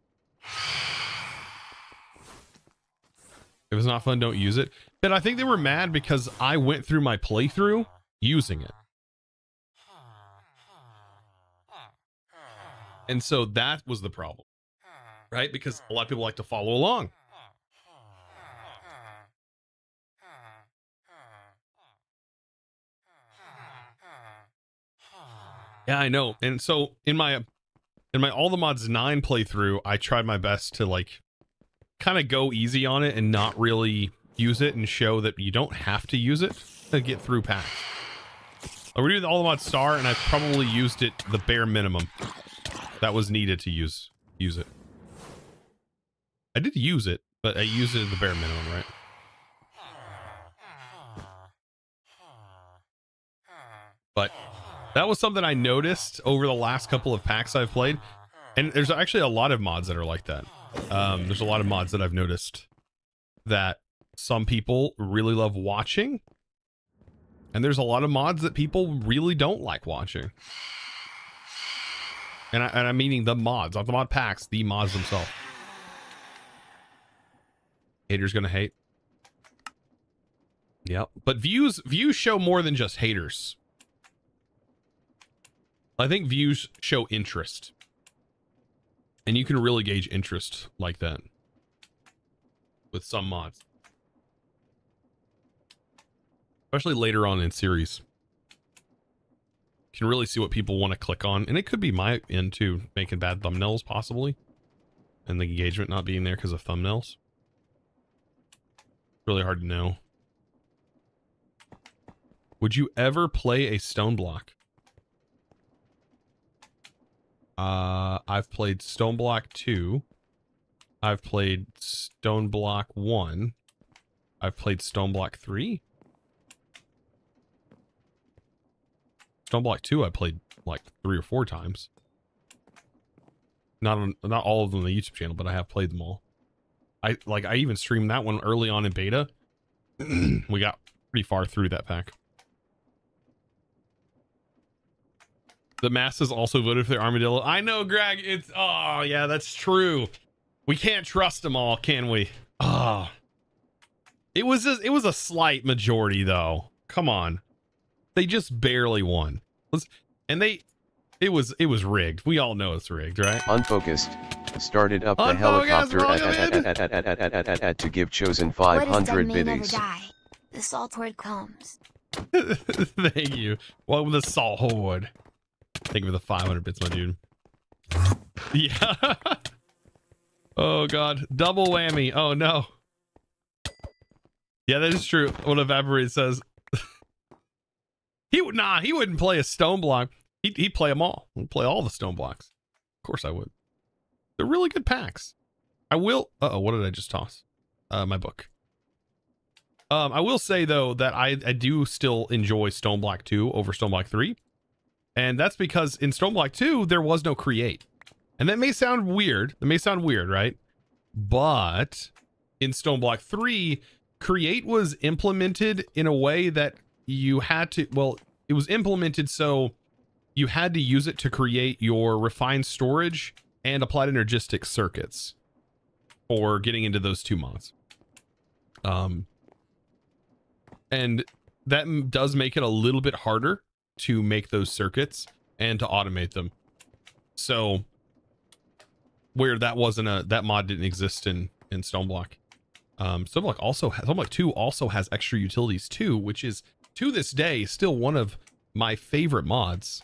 If it's not fun, don't use it. But I think they were mad because I went through my playthrough using it. And so that was the problem, right? Because a lot of people like to follow along. Yeah, I know. And so in my in my all the mods 9 playthrough, I tried my best to like kind of go easy on it and not really use it and show that you don't have to use it to get through packs. I reviewed all the mod star and I probably used it the bare minimum that was needed to use use it. I did use it, but I used it at the bare minimum, right? But that was something I noticed over the last couple of packs I've played. And there's actually a lot of mods that are like that. Um, there's a lot of mods that I've noticed that some people really love watching. And there's a lot of mods that people really don't like watching. And, I, and I'm meaning the mods, not the mod packs, the mods themselves. Haters gonna hate. Yep. But views views show more than just haters. I think views show interest. And you can really gauge interest like that with some mods. Especially later on in series. Can really see what people want to click on. And it could be my end too, making bad thumbnails possibly. And the engagement not being there because of thumbnails. Really hard to know. Would you ever play a stone block? Uh, I've played Stone Block 2. I've played Stone Block 1. I've played Stone Block 3. Stone Block 2 I played like three or four times. Not on, not all of them on the YouTube channel, but I have played them all. I like I even streamed that one early on in beta. we got pretty far through that pack. The masses also voted for the armadillo. I know, Greg. It's oh yeah, that's true. We can't trust them all, can we? Oh. It was just, it was a slight majority though. Come on. They just barely won. And they it was it was rigged. We all know it's rigged, right? Unfocused. Started up the helicopter at, to give chosen 500 biddies. The salt horde comes. Thank you. Welcome to the salt horde. Thank you for the 500 bits, my dude. Yeah. oh, God. Double whammy. Oh, no. Yeah, that is true. What Evaporate says. He would, nah, he wouldn't play a stone block. He'd, he'd play them all. He'd play all the stone blocks. Of course I would. They're really good packs. I will. Uh oh, what did I just toss? Uh, my book. Um, I will say though that I, I do still enjoy Stone Block 2 over Stone Block 3. And that's because in Stone Block 2, there was no create. And that may sound weird. That may sound weird, right? But in Stone Block 3, create was implemented in a way that you had to, well, it was implemented so you had to use it to create your refined storage and applied energistic circuits for getting into those two mods. Um, and that does make it a little bit harder to make those circuits and to automate them. So where that wasn't a that mod didn't exist in in Stoneblock. Um, Stoneblock also has Stoneblock 2 also has extra utilities too, which is to this day still one of my favorite mods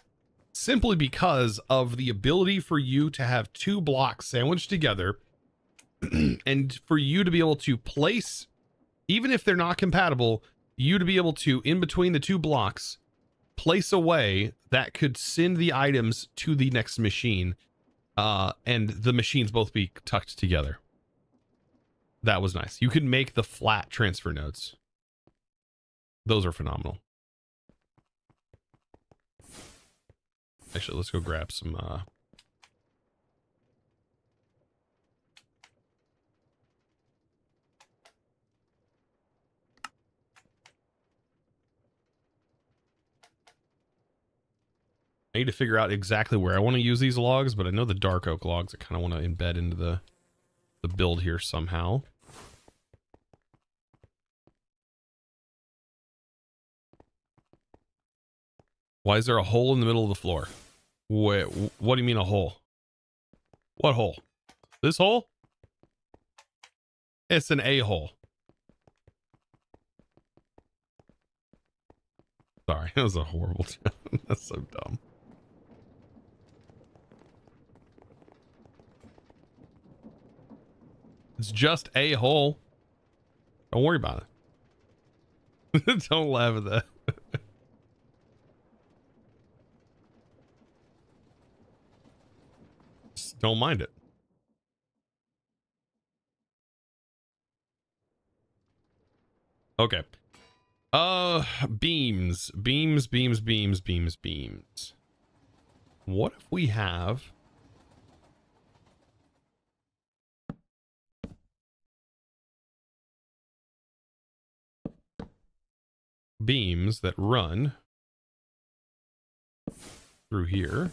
simply because of the ability for you to have two blocks sandwiched together and for you to be able to place even if they're not compatible you to be able to in between the two blocks place a way that could send the items to the next machine uh, and the machines both be tucked together. That was nice. You could make the flat transfer nodes. Those are phenomenal. Actually, let's go grab some uh, I need to figure out exactly where I want to use these logs, but I know the dark oak logs I kind of want to embed into the, the build here somehow. Why is there a hole in the middle of the floor? Wait, what do you mean a hole? What hole? This hole? It's an a-hole. Sorry, that was a horrible joke. That's so dumb. It's just a hole. Don't worry about it. Don't laugh at that. Don't mind it. Okay. Uh, beams, beams, beams, beams, beams, beams. What if we have beams that run through here?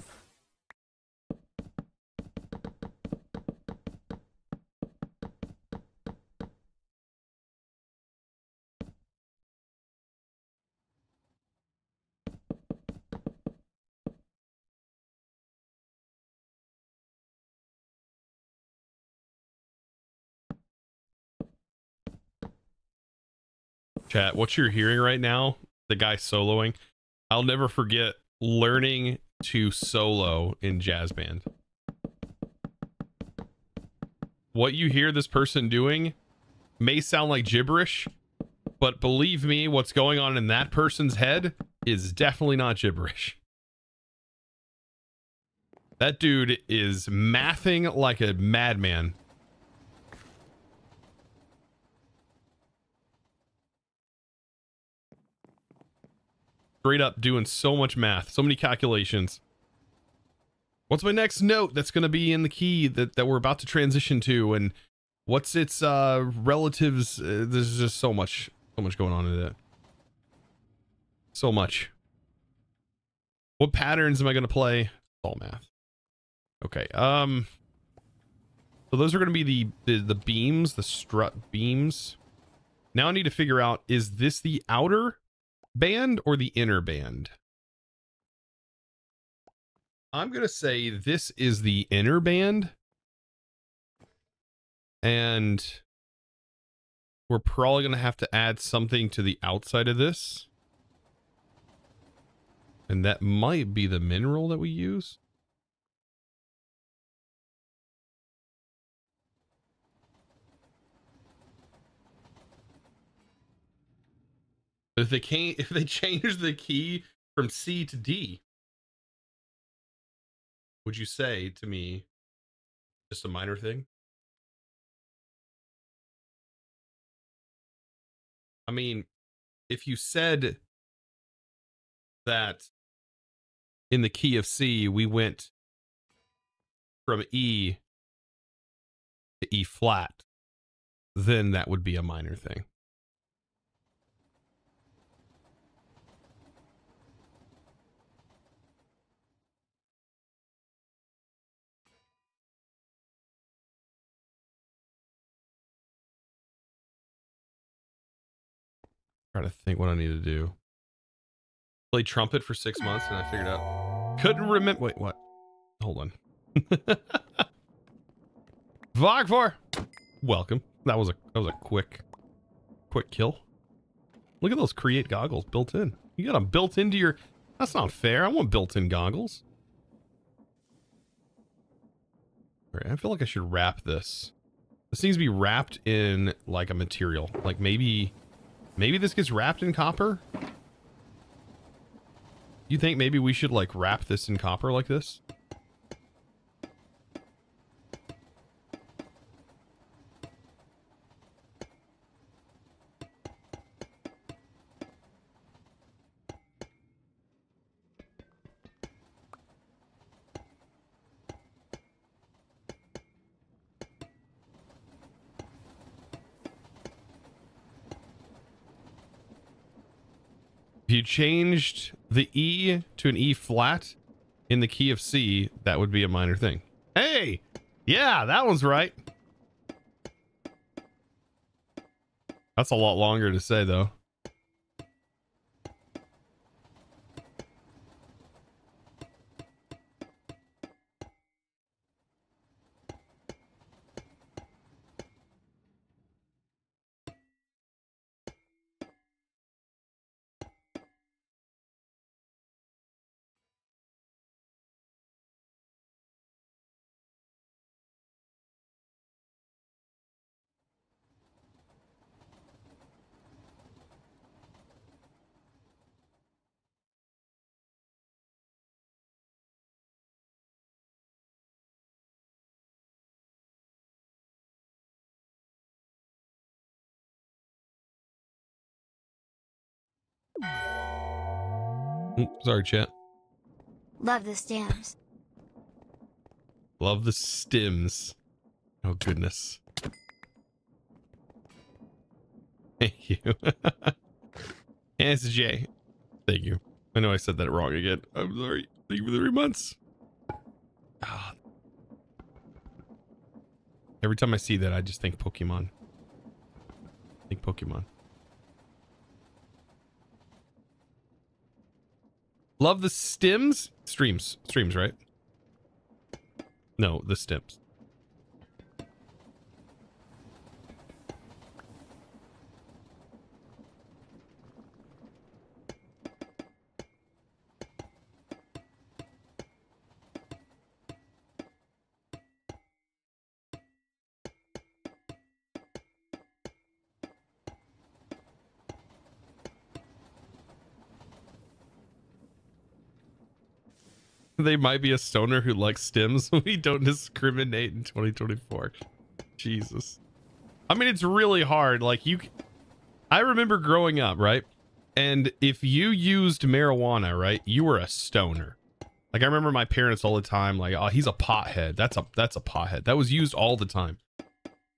Chat, what you're hearing right now, the guy soloing, I'll never forget learning to solo in jazz band. What you hear this person doing may sound like gibberish, but believe me, what's going on in that person's head is definitely not gibberish. That dude is mathing like a madman straight up doing so much math, so many calculations. What's my next note that's going to be in the key that, that we're about to transition to? And what's its uh, relatives? Uh, there's just so much, so much going on in it. So much. What patterns am I going to play? All math. Okay. Um. So those are going to be the, the the beams, the strut beams. Now I need to figure out is this the outer band or the inner band? I'm going to say this is the inner band. And we're probably going to have to add something to the outside of this. And that might be the mineral that we use. But if they can't, if they change the key from C to D, would you say to me, just a minor thing? I mean, if you said that in the key of C, we went from E to E flat, then that would be a minor thing. Try to think what I need to do. Play trumpet for six months and I figured out. Couldn't remember. Wait, what? Hold on. Vogfor, welcome. That was a that was a quick, quick kill. Look at those create goggles built in. You got them built into your. That's not fair. I want built-in goggles. All right, I feel like I should wrap this. This needs to be wrapped in like a material, like maybe Maybe this gets wrapped in copper? You think maybe we should like wrap this in copper like this? Changed the E to an E flat in the key of C, that would be a minor thing. Hey! Yeah, that one's right. That's a lot longer to say, though. Sorry, chat. Love the stems. Love the stems. Oh, goodness. Thank you. it's Jay. Thank you. I know I said that wrong again. I'm sorry. Thank you for the three months. Ah. Every time I see that, I just think Pokemon. think Pokemon. Love the stems? Streams. Streams, right? No, the stems. They might be a stoner who likes stems. We don't discriminate in 2024. Jesus. I mean, it's really hard. Like you, I remember growing up, right? And if you used marijuana, right, you were a stoner. Like I remember my parents all the time, like, oh, he's a pothead. That's a that's a pothead. That was used all the time.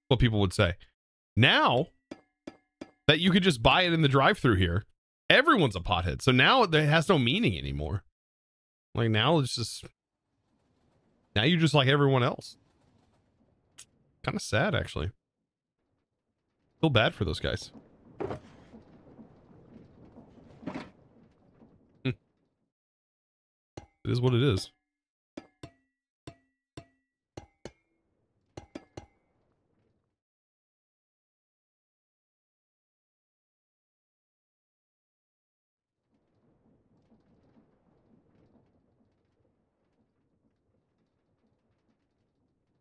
What people would say. Now that you could just buy it in the drive-through here, everyone's a pothead. So now it has no meaning anymore. Like now it's just now you're just like everyone else. Kind of sad actually. Feel bad for those guys. Hmm. It is what it is.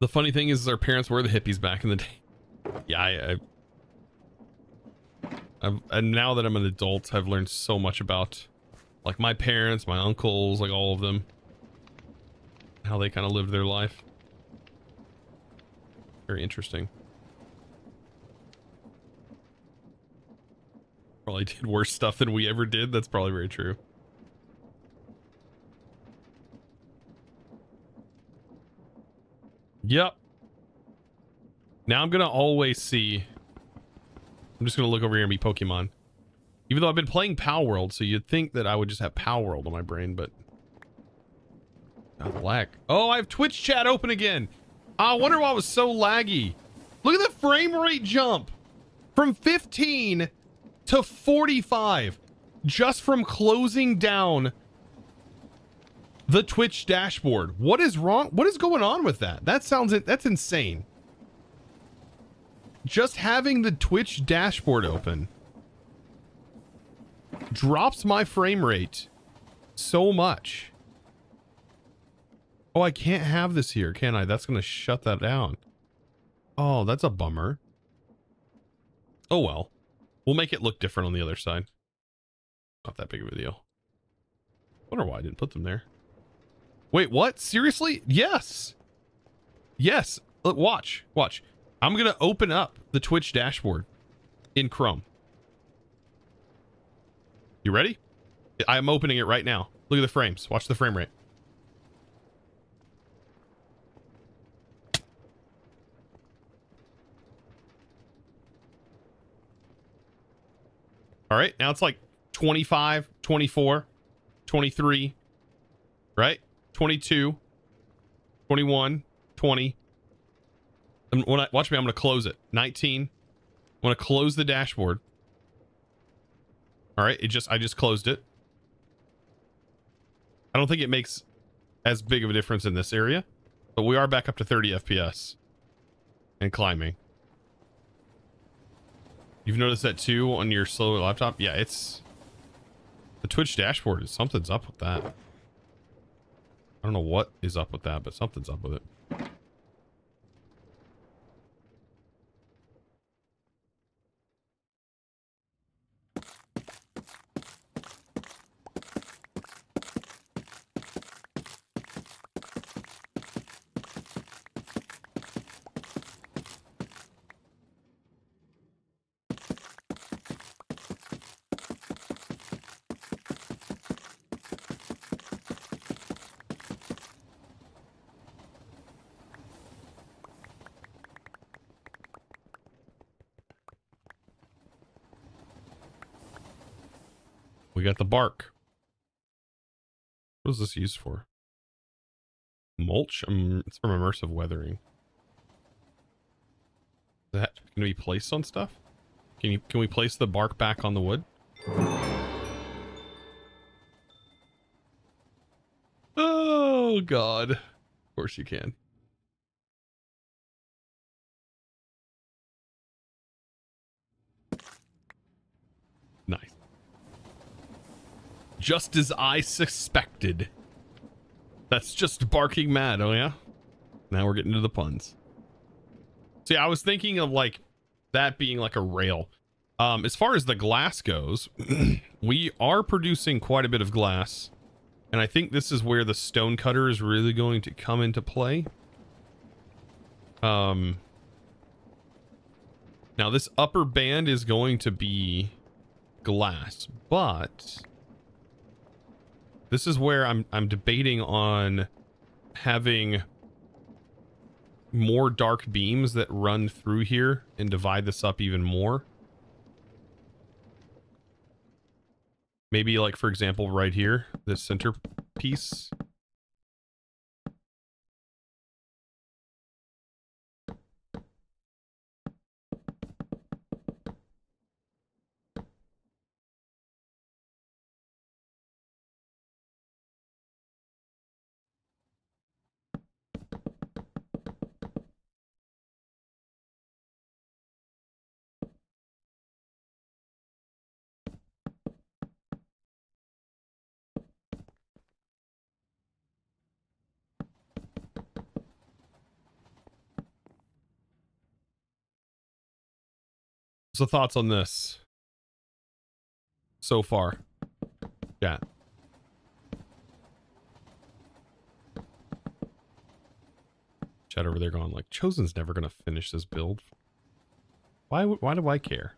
The funny thing is, our parents were the hippies back in the day. Yeah, I, I and now that I'm an adult, I've learned so much about like my parents, my uncles, like all of them, how they kind of lived their life. Very interesting. Probably did worse stuff than we ever did. That's probably very true. Yep. Now I'm going to always see... I'm just going to look over here and be Pokemon. Even though I've been playing Palworld, so you'd think that I would just have Palworld on my brain, but... God, lag. Oh, I have Twitch chat open again. Ah, I wonder why it was so laggy. Look at the frame rate jump. From 15 to 45. Just from closing down the Twitch dashboard. What is wrong? What is going on with that? That sounds that's insane. Just having the Twitch dashboard open drops my frame rate so much. Oh, I can't have this here, can I? That's going to shut that down. Oh, that's a bummer. Oh well. We'll make it look different on the other side. Not that big of a deal. Wonder why I didn't put them there. Wait, what? Seriously? Yes. Yes. Look, watch. Watch. I'm going to open up the Twitch dashboard in Chrome. You ready? I'm opening it right now. Look at the frames. Watch the frame rate. All right. Now it's like 25, 24, 23, right? 22, 21, 20. And when I, watch me, I'm going to close it. 19. I'm going to close the dashboard. All right. It just, I just closed it. I don't think it makes as big of a difference in this area, but we are back up to 30 FPS and climbing. You've noticed that too on your slower laptop? Yeah, it's the Twitch dashboard is something's up with that. I don't know what is up with that, but something's up with it. Used for? Mulch? Um, it's from immersive weathering. Is that can it be placed on stuff? Can you can we place the bark back on the wood? Oh god. Of course you can. Nice. Just as I suspected. That's just barking mad, oh yeah? Now we're getting to the puns. See, I was thinking of like that being like a rail. Um, as far as the glass goes, we are producing quite a bit of glass. And I think this is where the stone cutter is really going to come into play. Um, now this upper band is going to be glass, but this is where I'm I'm debating on having more dark beams that run through here and divide this up even more. Maybe like, for example, right here, this center piece. So thoughts on this so far? Yeah. Chat over there going like, Chosen's never going to finish this build. Why, why do I care?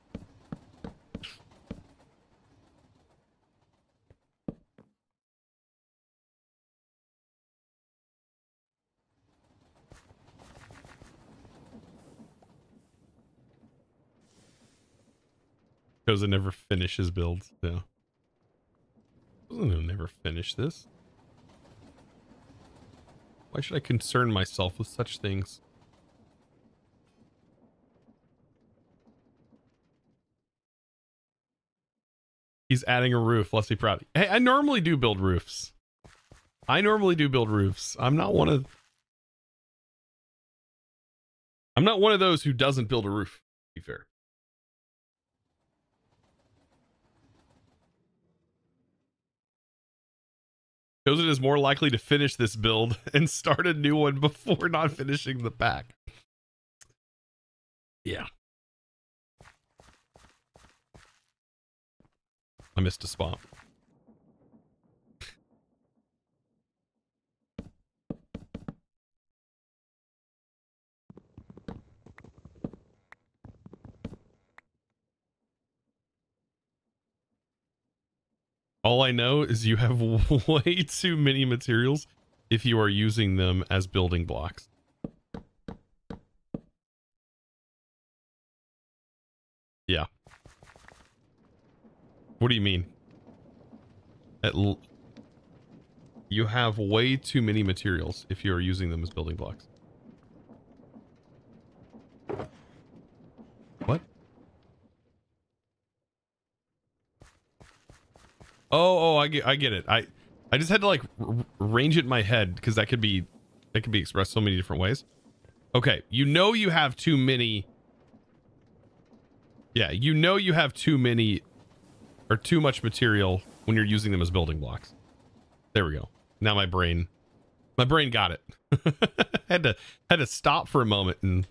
Chosen never finishes builds. No. Chosen never finish this. Why should I concern myself with such things? He's adding a roof. Let's be proud. Hey, I normally do build roofs. I normally do build roofs. I'm not one of... I'm not one of those who doesn't build a roof, be fair. Chosen is more likely to finish this build and start a new one before not finishing the pack. Yeah. I missed a spot. All I know is you have way too many materials if you are using them as building blocks. Yeah. What do you mean? you have way too many materials if you are using them as building blocks. What? Oh, oh, I get, I get it. I, I just had to like range it in my head because that could be, that could be expressed so many different ways. Okay, you know you have too many. Yeah, you know you have too many, or too much material when you're using them as building blocks. There we go. Now my brain, my brain got it. had to had to stop for a moment and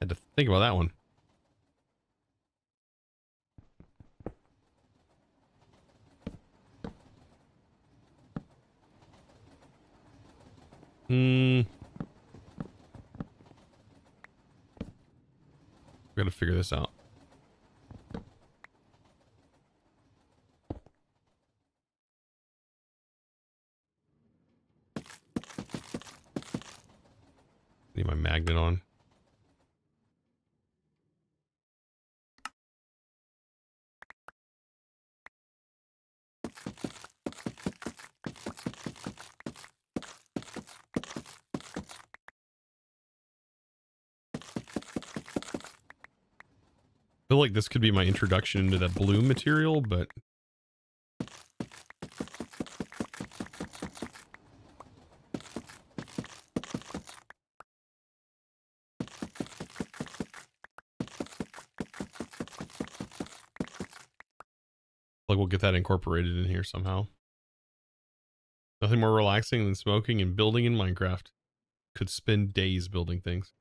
had to think about that one. Hmm. We gotta figure this out. Need my magnet on. Feel like this could be my introduction into that blue material, but like we'll get that incorporated in here somehow. Nothing more relaxing than smoking and building in Minecraft. Could spend days building things.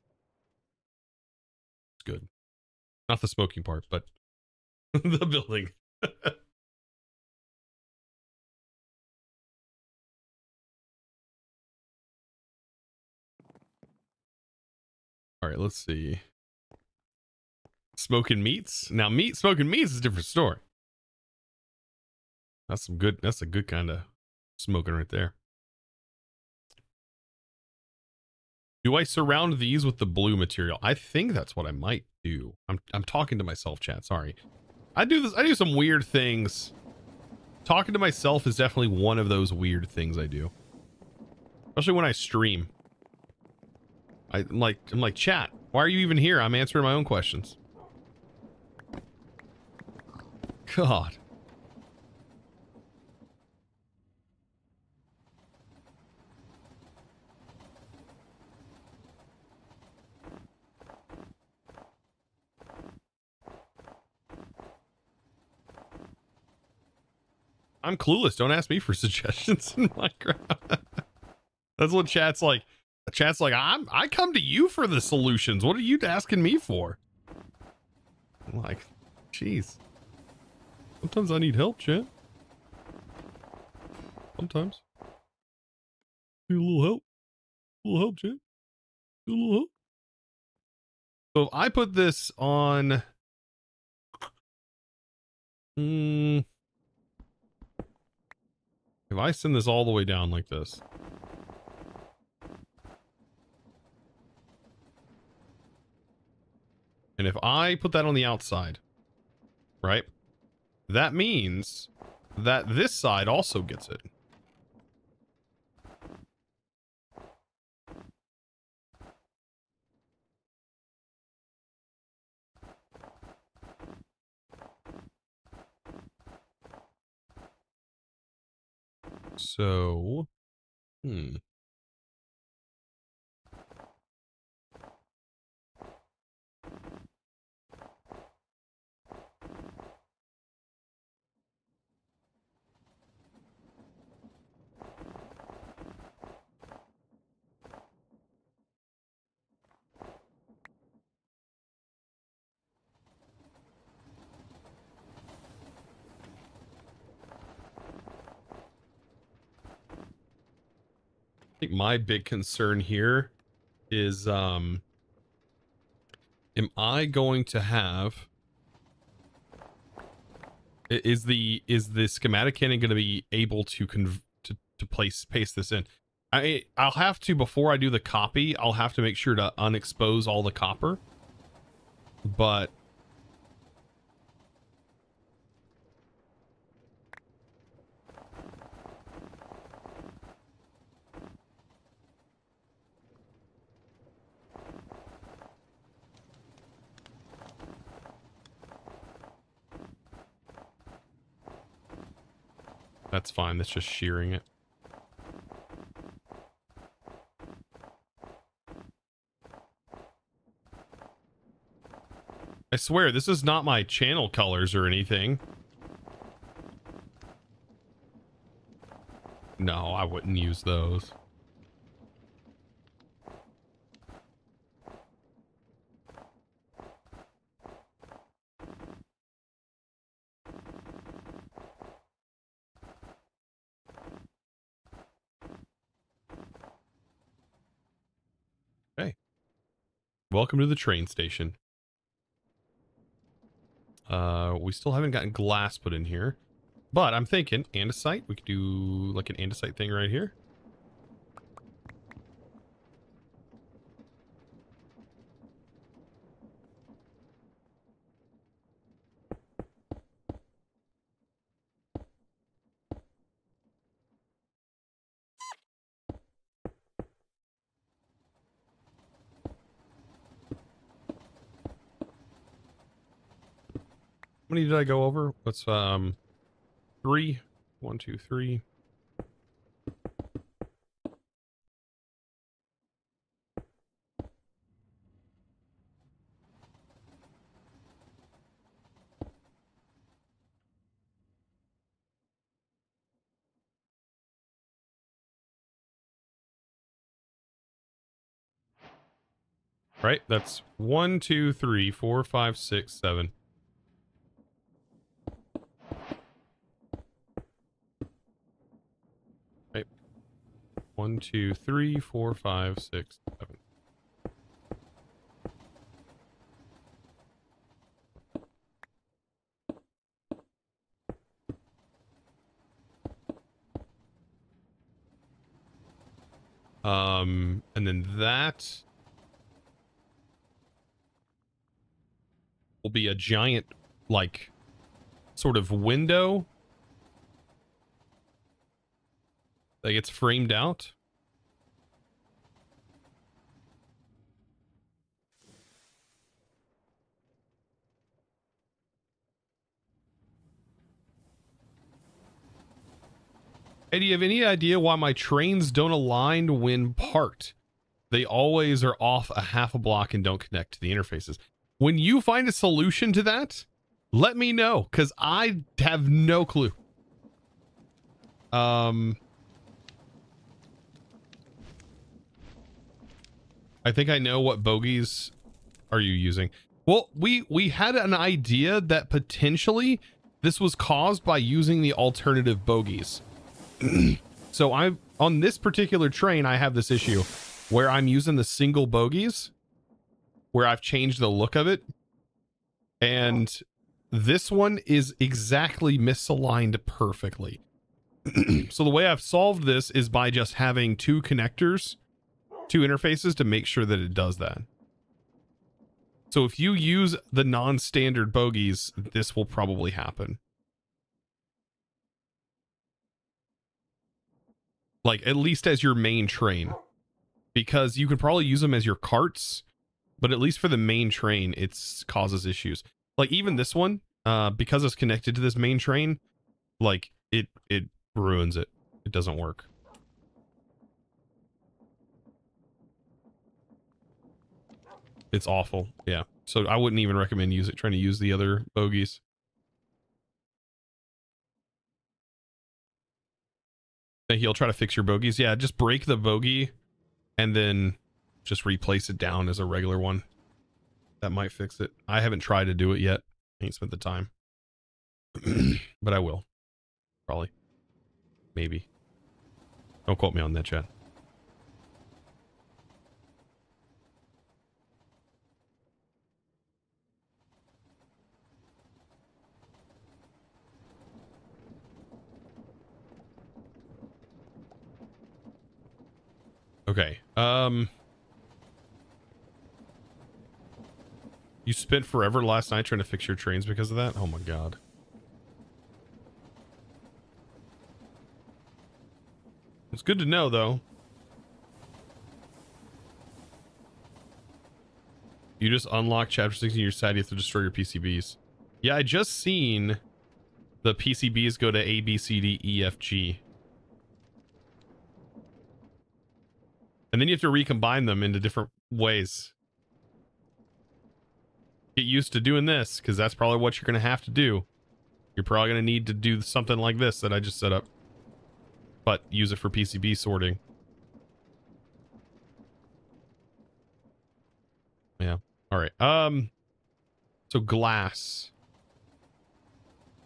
It's good. Not the smoking part, but the building. All right, let's see. Smoking meats. Now, meat smoking meats is a different story. That's some good. That's a good kind of smoking right there. Do I surround these with the blue material? I think that's what I might do. I'm I'm talking to myself, chat. Sorry. I do this. I do some weird things. Talking to myself is definitely one of those weird things I do. Especially when I stream. I, I'm like I'm like chat. Why are you even here? I'm answering my own questions. God. I'm clueless. Don't ask me for suggestions in Minecraft. That's what chat's like. Chat's like, I'm I come to you for the solutions. What are you asking me for? I'm like, jeez. Sometimes I need help, chat. Sometimes. Need a little help. A little help, chat. Need a little help. So if I put this on. Hmm. If I send this all the way down like this. And if I put that on the outside, right? That means that this side also gets it. So, hmm. My big concern here is um am I going to have is the is the schematicannon going to be able to conv to, to place paste this in? I I'll have to before I do the copy I'll have to make sure to unexpose all the copper. But That's fine. That's just shearing it. I swear, this is not my channel colors or anything. No, I wouldn't use those. Welcome to the train station. Uh, we still haven't gotten glass put in here. But I'm thinking andesite. We could do like an andesite thing right here. Many did I go over? Let's um three. One, two, three. Right? That's one, two, three, four, five, six, seven. One, two, three, four, five, six, seven. Um, and then that will be a giant, like, sort of window that gets framed out. Hey, do you have any idea why my trains don't align when parked? They always are off a half a block and don't connect to the interfaces. When you find a solution to that, let me know because I have no clue. Um, I think I know what bogies are you using. Well, we we had an idea that potentially this was caused by using the alternative bogies. so I'm on this particular train, I have this issue where I'm using the single bogies where I've changed the look of it. And this one is exactly misaligned perfectly. so the way I've solved this is by just having two connectors, two interfaces to make sure that it does that. So if you use the non-standard bogies, this will probably happen. like at least as your main train because you could probably use them as your carts but at least for the main train it causes issues like even this one uh because it's connected to this main train like it it ruins it it doesn't work it's awful yeah so i wouldn't even recommend it trying to use the other bogies he'll try to fix your bogies. Yeah, just break the bogey and then just replace it down as a regular one. That might fix it. I haven't tried to do it yet. I ain't spent the time. but I will. Probably. Maybe. Don't quote me on that, chat. Okay. Um. You spent forever last night trying to fix your trains because of that? Oh my god. It's good to know, though. You just unlock chapter 16, you're sad you have to destroy your PCBs. Yeah, I just seen the PCBs go to A, B, C, D, E, F, G. And then you have to recombine them into different ways. Get used to doing this, because that's probably what you're going to have to do. You're probably going to need to do something like this that I just set up. But use it for PCB sorting. Yeah. All right. Um. So glass.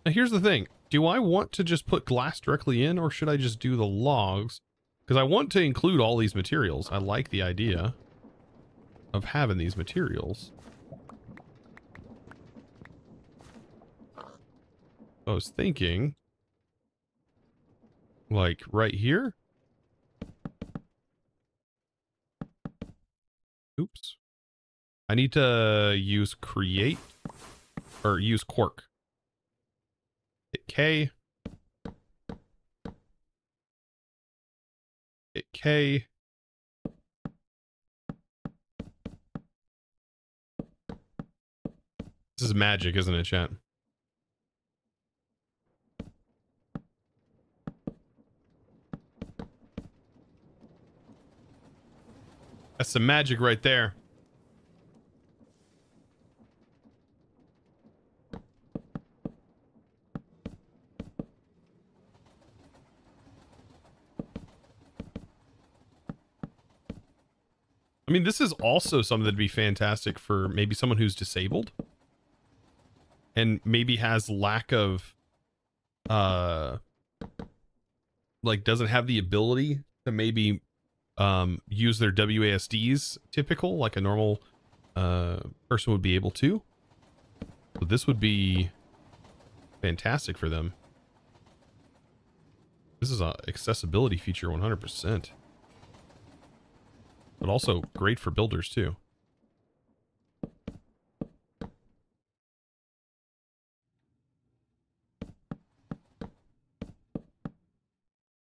Now here's the thing. Do I want to just put glass directly in, or should I just do the logs? Because I want to include all these materials. I like the idea of having these materials. I was thinking, like right here. Oops. I need to use create or use quark. Hit K. hit K. This is magic, isn't it, chat? That's some magic right there. I mean, this is also something that'd be fantastic for maybe someone who's disabled and maybe has lack of uh like doesn't have the ability to maybe um use their WASDs typical like a normal uh person would be able to. So this would be fantastic for them. This is a accessibility feature 100% but also great for builders too.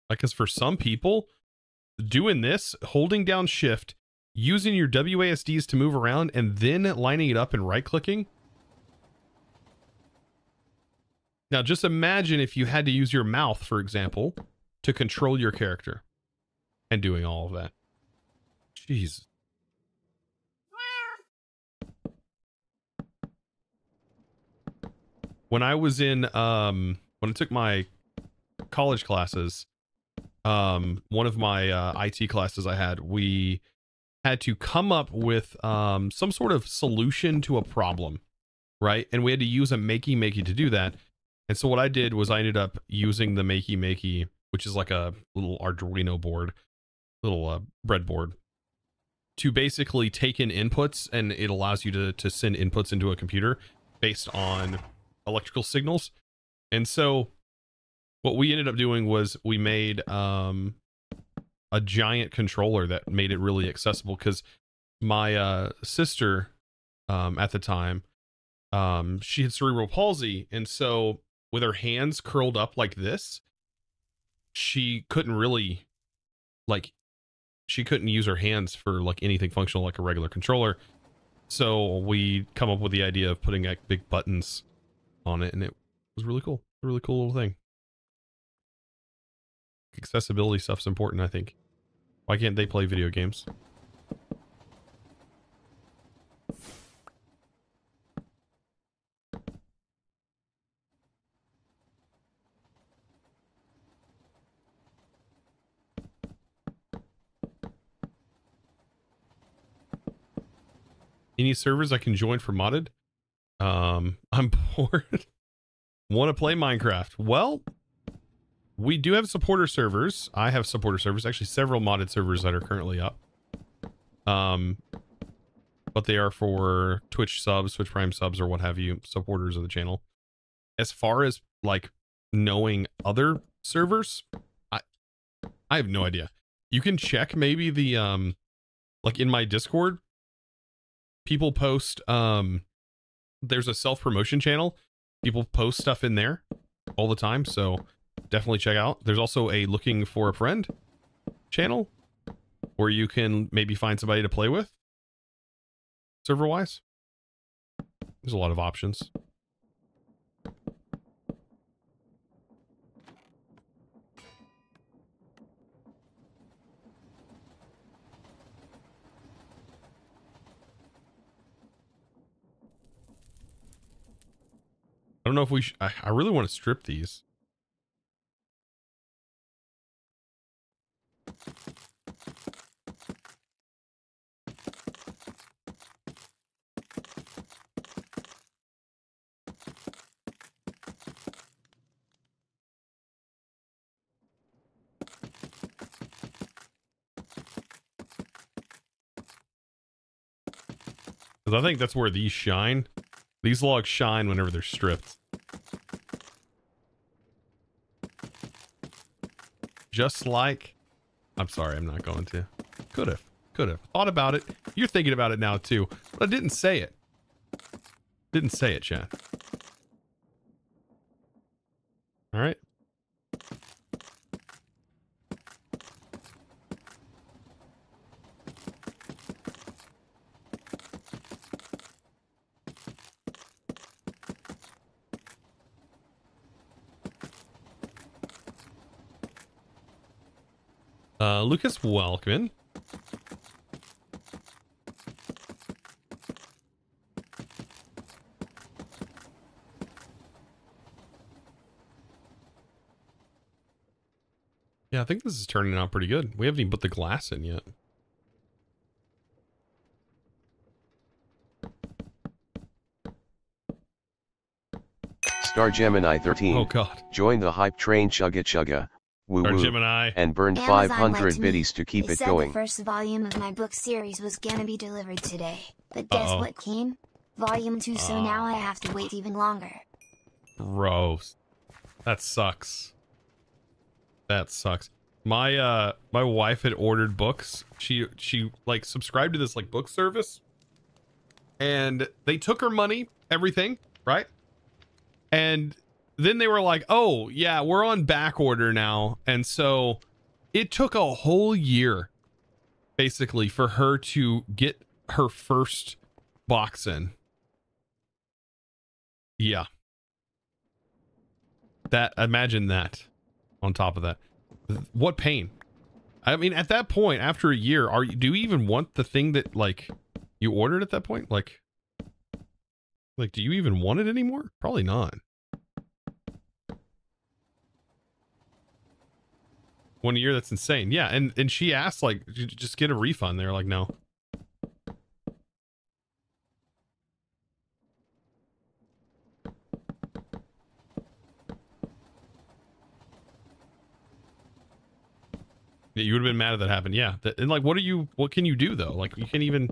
Like, because for some people, doing this, holding down shift, using your WASDs to move around, and then lining it up and right clicking. Now, just imagine if you had to use your mouth, for example, to control your character and doing all of that. Jeez. When I was in um when I took my college classes, um one of my uh, IT classes I had, we had to come up with um some sort of solution to a problem, right? And we had to use a Makey Makey to do that. And so what I did was I ended up using the Makey Makey, which is like a little Arduino board, little uh, breadboard to basically take in inputs and it allows you to, to send inputs into a computer based on electrical signals. And so what we ended up doing was we made um, a giant controller that made it really accessible because my uh, sister um, at the time, um, she had cerebral palsy. And so with her hands curled up like this, she couldn't really like she couldn't use her hands for like anything functional like a regular controller. So we come up with the idea of putting like big buttons on it and it was really cool. A really cool little thing. Accessibility stuff's important, I think. Why can't they play video games? Any servers I can join for modded? Um, I'm bored. Want to play Minecraft? Well, we do have supporter servers. I have supporter servers, actually several modded servers that are currently up. Um, but they are for Twitch subs, Twitch Prime subs, or what have you, supporters of the channel. As far as like knowing other servers, I I have no idea. You can check maybe the um like in my Discord, people post um there's a self-promotion channel. People post stuff in there all the time so definitely check out. There's also a looking for a friend channel where you can maybe find somebody to play with server wise there's a lot of options I don't know if we I, I really want to strip these. Because I think that's where these shine. These logs shine whenever they're stripped. Just like... I'm sorry, I'm not going to. Could have. Could have. Thought about it. You're thinking about it now, too. But I didn't say it. Didn't say it, Chad. Lucas Welkman. Yeah, I think this is turning out pretty good. We haven't even put the glass in yet. Star Gemini 13. Oh god. Join the hype train chugga chugga. Woo Star woo. Gemini. And burned Amazon 500 lied to biddies to keep They it said going. the first volume of my book series was gonna be delivered today. But guess Uh-oh. what came? Volume 2 so now I have to wait even longer. Gross. That sucks. That sucks. My uh my wife had ordered books. She she like subscribed to this like book service. And they took her money, everything, right? And then they were like, "Oh, yeah, we're on back order now." And so it took a whole year basically for her to get her first box in. Yeah. That imagine that on top of that. What pain. I mean at that point after a year are you do you even want the thing that like you ordered at that point? Like like do you even want it anymore? Probably not. One year that's insane. Yeah, and and she asked like just get a refund. They're like no. Yeah, you would have been mad if that happened. Yeah. And like, what are you, what can you do though? Like, you can't even,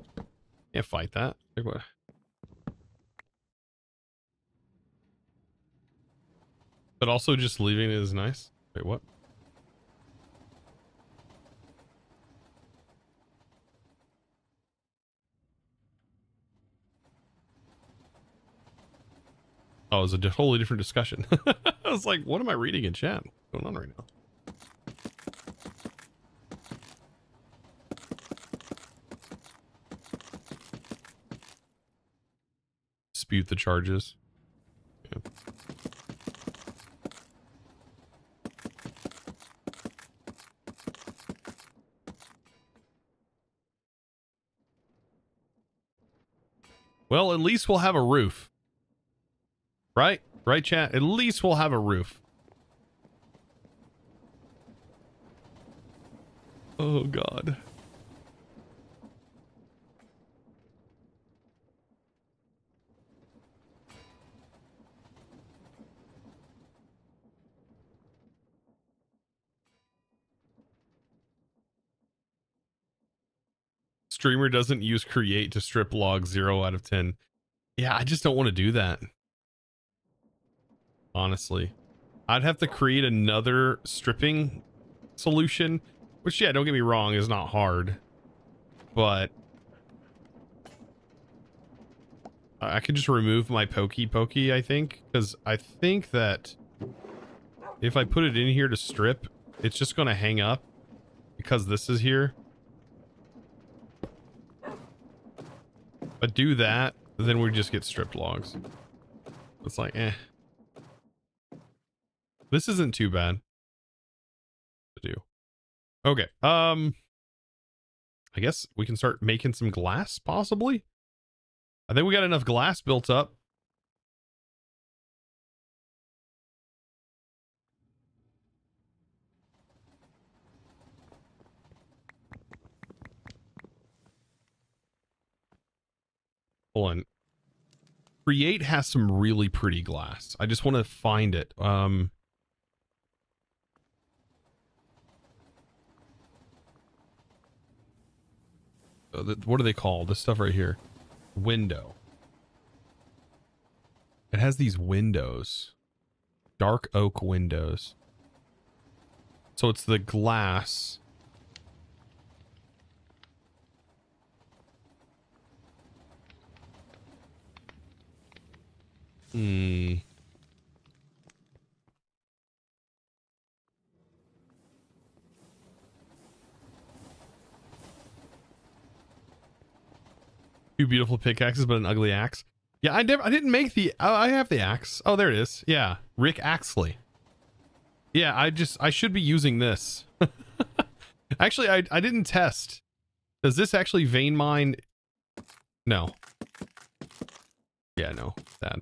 can't fight that. Like, what? But also just leaving it is nice. Wait, what? Oh, it was a totally different discussion. I was like, what am I reading in chat? What's going on right now? dispute the charges. Yeah. Well, at least we'll have a roof. Right? Right, chat? At least we'll have a roof. Oh, God. streamer doesn't use create to strip log 0 out of 10 yeah i just don't want to do that honestly i'd have to create another stripping solution which yeah don't get me wrong is not hard but i could just remove my pokey pokey i think because i think that if i put it in here to strip it's just going to hang up because this is here But do that, then we just get stripped logs. It's like, eh. This isn't too bad to do. Okay. Um, I guess we can start making some glass, possibly. I think we got enough glass built up. Hold on. Create has some really pretty glass. I just want to find it. Um uh, what do they call This stuff right here. Window. It has these windows. Dark oak windows. So it's the glass. Hmm. Two beautiful pickaxes, but an ugly axe. Yeah, I never, I didn't make the. Oh, I have the axe. Oh, there it is. Yeah, Rick Axley. Yeah, I just, I should be using this. actually, I, I didn't test. Does this actually vein mine? No. Yeah, no, that.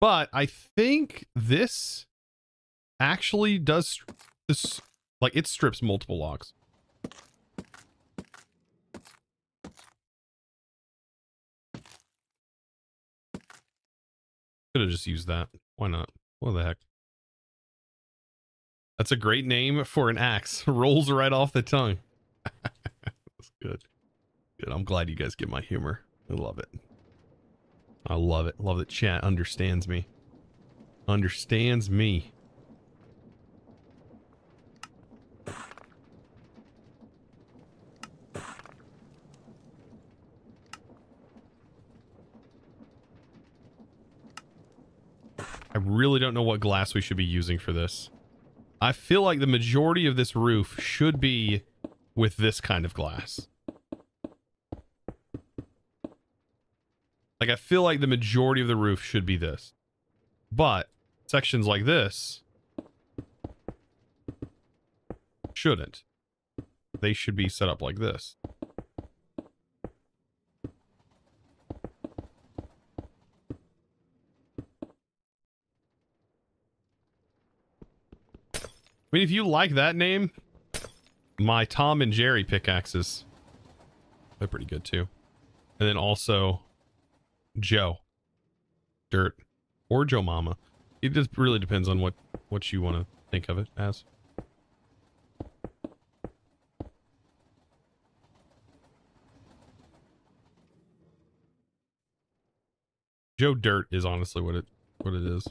But I think this actually does this Like it strips multiple logs. Could have just used that. Why not? What the heck? That's a great name for an axe. Rolls right off the tongue. That's good. Good. I'm glad you guys get my humor. I love it. I love it. Love that chat understands me. Understands me. Really don't know what glass we should be using for this. I feel like the majority of this roof should be with this kind of glass. Like, I feel like the majority of the roof should be this. But sections like this shouldn't. They should be set up like this. Mean, if you like that name, my Tom and Jerry pickaxes, they're pretty good too. And then also Joe, Dirt, or Joe Mama. It just really depends on what, what you want to think of it as. Joe Dirt is honestly what it what it is.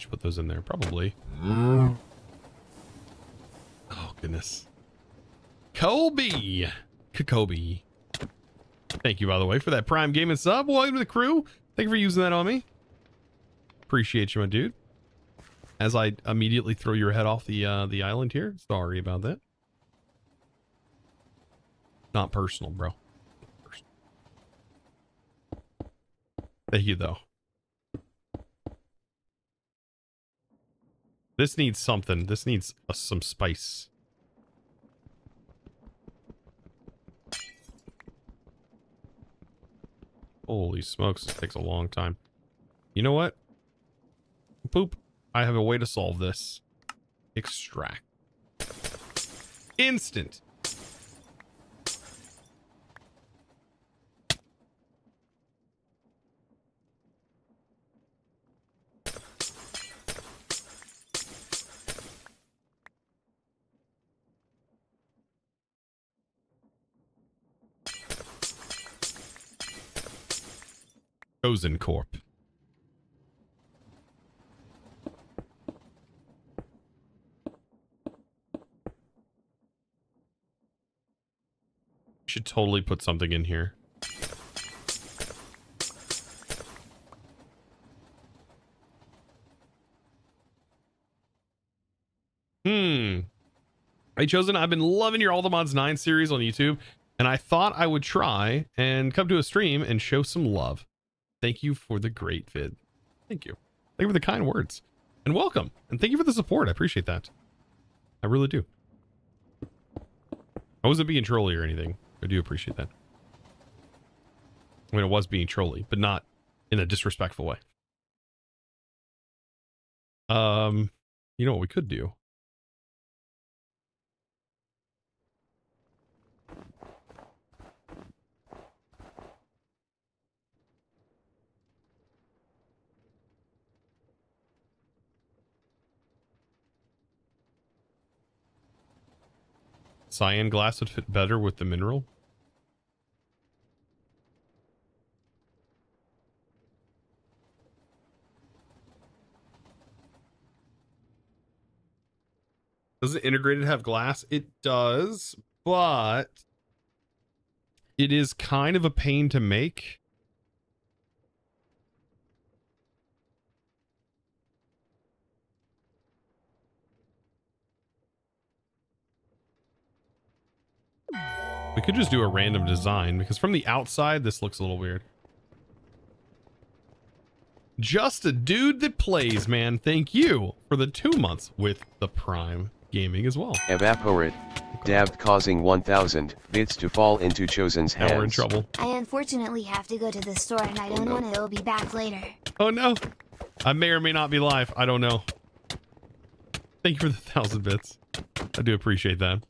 Should put those in there, probably. Oh, goodness. Kobe! Kobe. Thank you, by the way, for that Prime Gaming sub. Welcome to the crew. Thank you for using that on me. Appreciate you, my dude. As I immediately throw your head off the uh, the island here. Sorry about that. Not personal, bro. Thank you, though. This needs something. This needs uh, some spice. Holy smokes, this takes a long time. You know what? Poop. I have a way to solve this. Extract. Instant. Chosen Corp. Should totally put something in here. Hmm. Hey, Chosen, I've been loving your All the Mods 9 series on YouTube, and I thought I would try and come to a stream and show some love. Thank you for the great vid. Thank you. Thank you for the kind words. And welcome. And thank you for the support. I appreciate that. I really do. I wasn't being trolly or anything. I do appreciate that. I mean, it was being trolly, but not in a disrespectful way. Um, you know what we could do? Cyan glass would fit better with the mineral. Does it integrated have glass? It does, but it is kind of a pain to make. We could just do a random design because from the outside, this looks a little weird. Just a dude that plays, man. Thank you for the two months with the Prime Gaming as well. Evaporate. Dabbed causing 1000 bits to fall into Chosen's hands. Now we're in trouble. I unfortunately have to go to the store and I oh, don't no. want to be back later. Oh no. I may or may not be live. I don't know. Thank you for the thousand bits. I do appreciate that.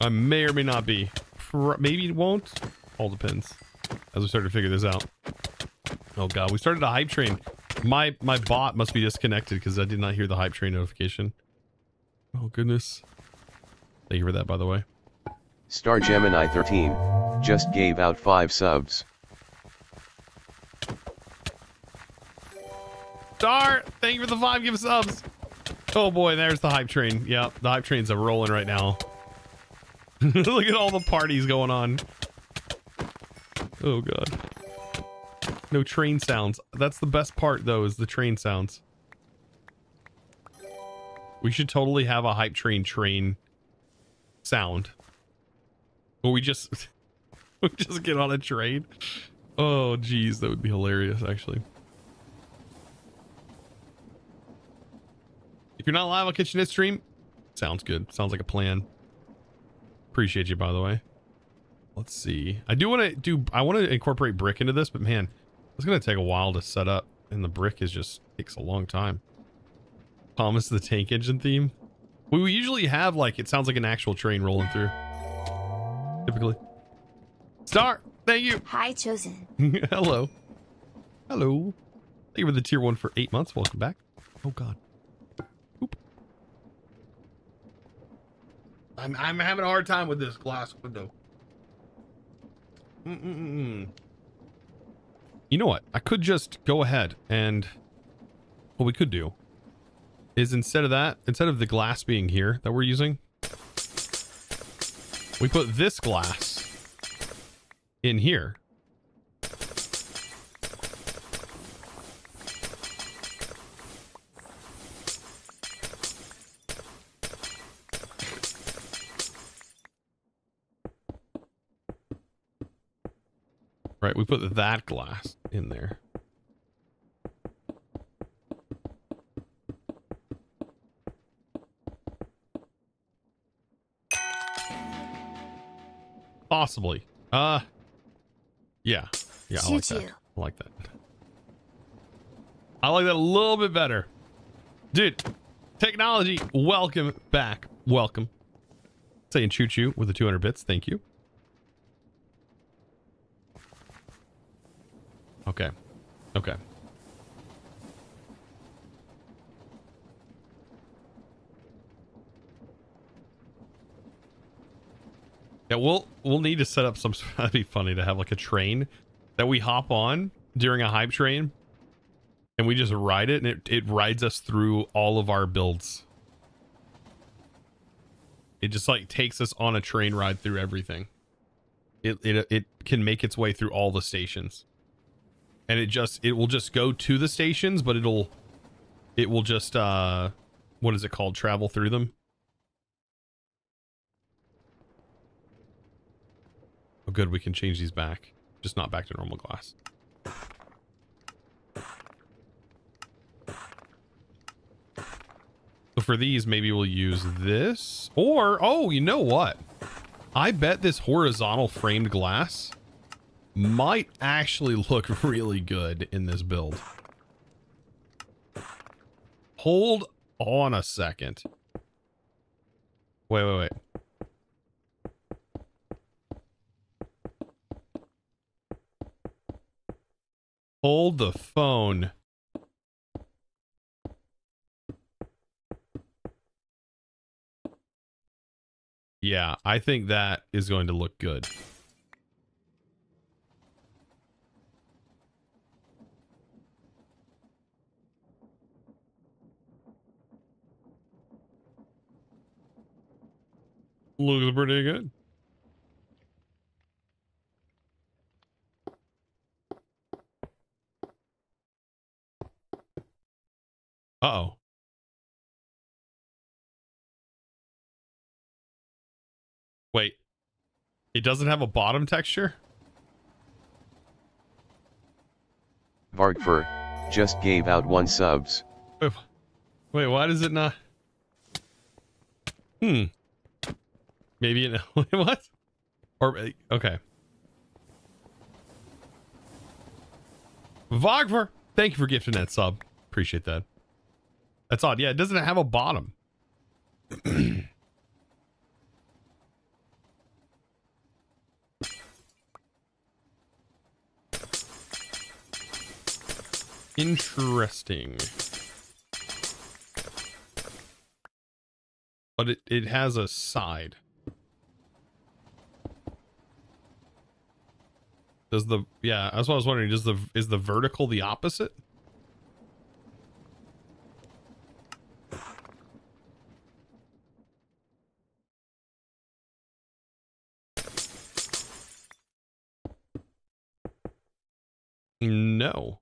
I may or may not be. Maybe it won't. All depends. As we start to figure this out. Oh god, we started a hype train. My my bot must be disconnected because I did not hear the hype train notification. Oh goodness. Thank you for that, by the way. Star Gemini 13 just gave out 5 subs. Star, thank you for the five give subs. Oh boy, there's the hype train. Yep, the hype train's a rolling right now. Look at all the parties going on. Oh god. No train sounds. That's the best part though, is the train sounds. We should totally have a hype train train sound. Or we just we just get on a train. Oh geez, that would be hilarious actually. If you're not live on Kitchenette stream, sounds good. Sounds like a plan. Appreciate you, by the way. Let's see. I do want to do. I want to incorporate brick into this, but man, it's gonna take a while to set up, and the brick is just takes a long time. Thomas the Tank Engine theme. We we usually have like it sounds like an actual train rolling through. Typically. Star, thank you. Hi, Chosen. Hello. Hello. Thank you for the tier one for eight months. Welcome back. Oh God. I'm I'm having a hard time with this glass window. Mm-mm-mm. You know what? I could just go ahead and what we could do is instead of that, instead of the glass being here that we're using, we put this glass in here. Right, we put that glass in there. Possibly. Uh yeah. Yeah, I like that. I like that. I like that a little bit better. Dude, technology, welcome back. Welcome. Saying choo choo with the 200 bits. Thank you. Okay. Okay. Yeah, we'll we'll need to set up some. That'd be funny to have like a train that we hop on during a hype train, and we just ride it, and it it rides us through all of our builds. It just like takes us on a train ride through everything. It it it can make its way through all the stations, and it just it will just go to the stations, but it'll it will just uh what is it called? Travel through them. Oh, good. We can change these back. Just not back to normal glass. So for these, maybe we'll use this. Or, oh, you know what? I bet this horizontal framed glass might actually look really good in this build. Hold on a second. Wait, wait, wait. Hold the phone. Yeah, I think that is going to look good. Looks pretty good. Uh-oh. Wait. It doesn't have a bottom texture? Vargfer, just gave out one subs. Wait, wait, why does it not? Hmm. Maybe it, what? Or, uh, okay. Vogver, thank you for gifting that sub. Appreciate that. That's odd. Yeah, it doesn't have a bottom. Interesting. But it, it has a side. Does the yeah, that's what I was wondering. Does the is the vertical the opposite? No.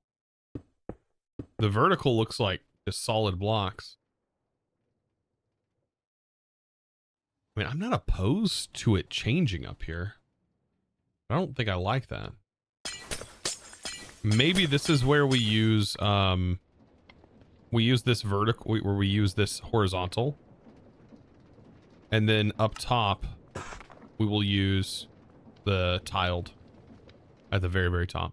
The vertical looks like just solid blocks. I mean, I'm not opposed to it changing up here. I don't think I like that. Maybe this is where we use, um, we use this vertical, where we use this horizontal. And then up top, we will use the tiled at the very, very top.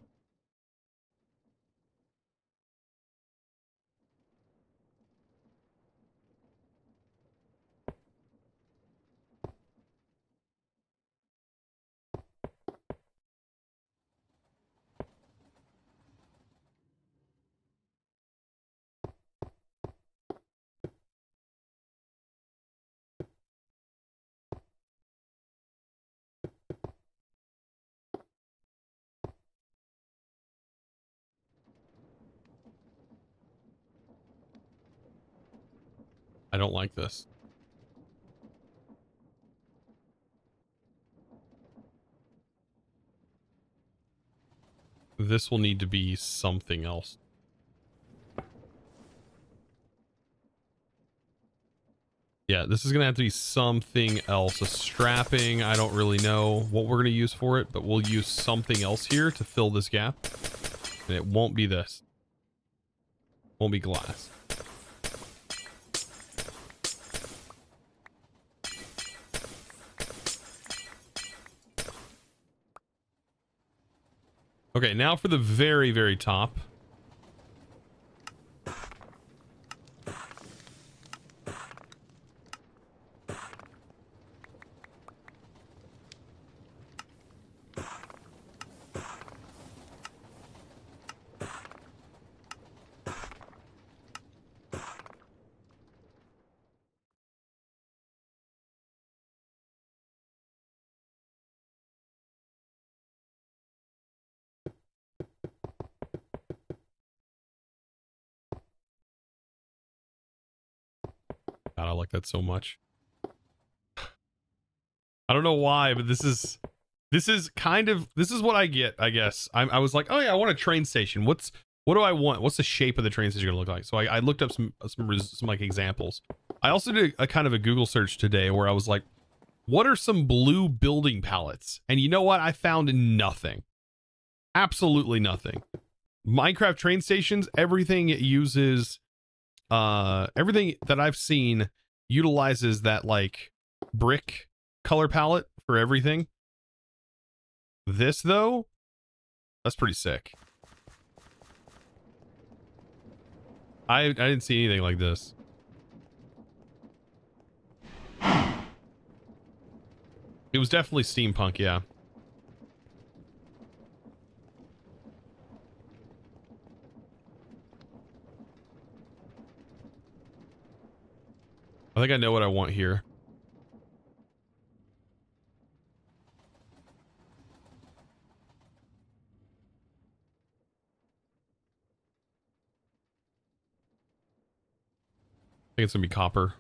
Like this. This will need to be something else. Yeah, this is going to have to be something else. A strapping, I don't really know what we're going to use for it, but we'll use something else here to fill this gap. And it won't be this. Won't be glass. Okay, now for the very, very top. like that so much. I don't know why, but this is this is kind of this is what I get. I guess I, I was like, oh yeah, I want a train station. What's what do I want? What's the shape of the train station gonna look like? So I, I looked up some some some like examples. I also did a kind of a Google search today where I was like, what are some blue building palettes? And you know what? I found nothing. Absolutely nothing. Minecraft train stations, everything it uses uh everything that I've seen utilizes that like brick color palette for everything. This though, that's pretty sick. I I didn't see anything like this. It was definitely steampunk, yeah. I think I know what I want here. I think it's gonna be copper.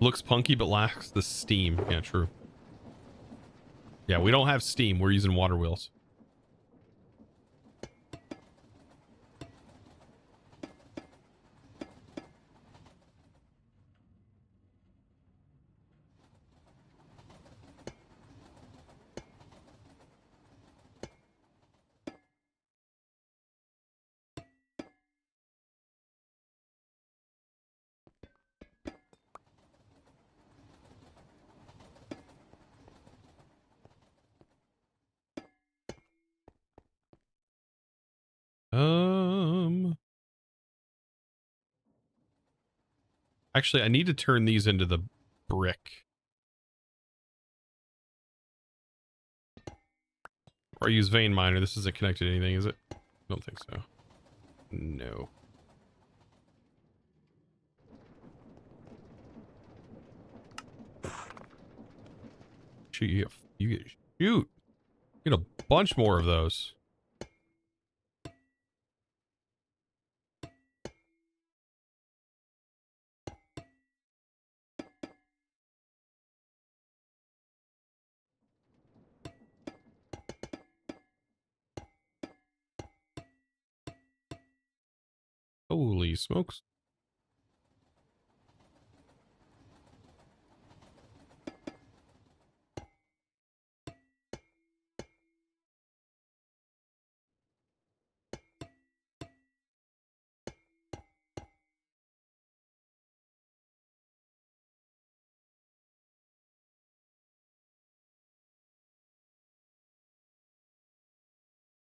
Looks punky, but lacks the steam. Yeah, true. Yeah, we don't have steam. We're using water wheels. Actually, I need to turn these into the brick. Or I use vein miner. This isn't connected to anything, is it? I don't think so. No. Shoot, you get, you get shoot. Get a bunch more of those. Holy smokes.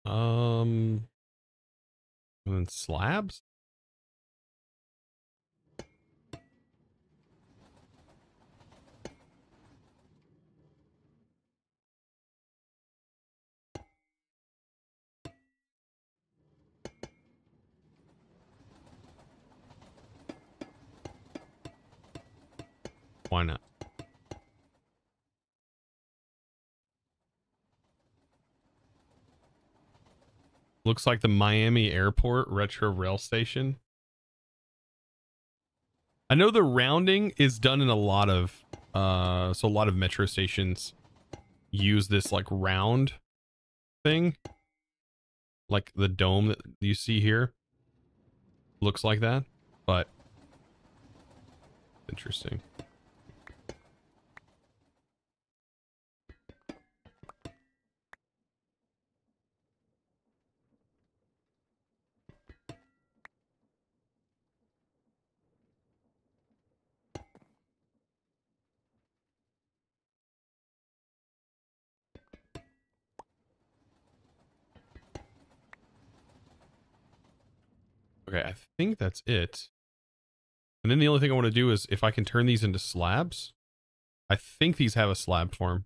Um, and then slabs? Why not? Looks like the Miami Airport Retro Rail Station. I know the rounding is done in a lot of uh so a lot of metro stations use this like round thing. Like the dome that you see here looks like that, but interesting. Think that's it. And then the only thing I want to do is if I can turn these into slabs. I think these have a slab form.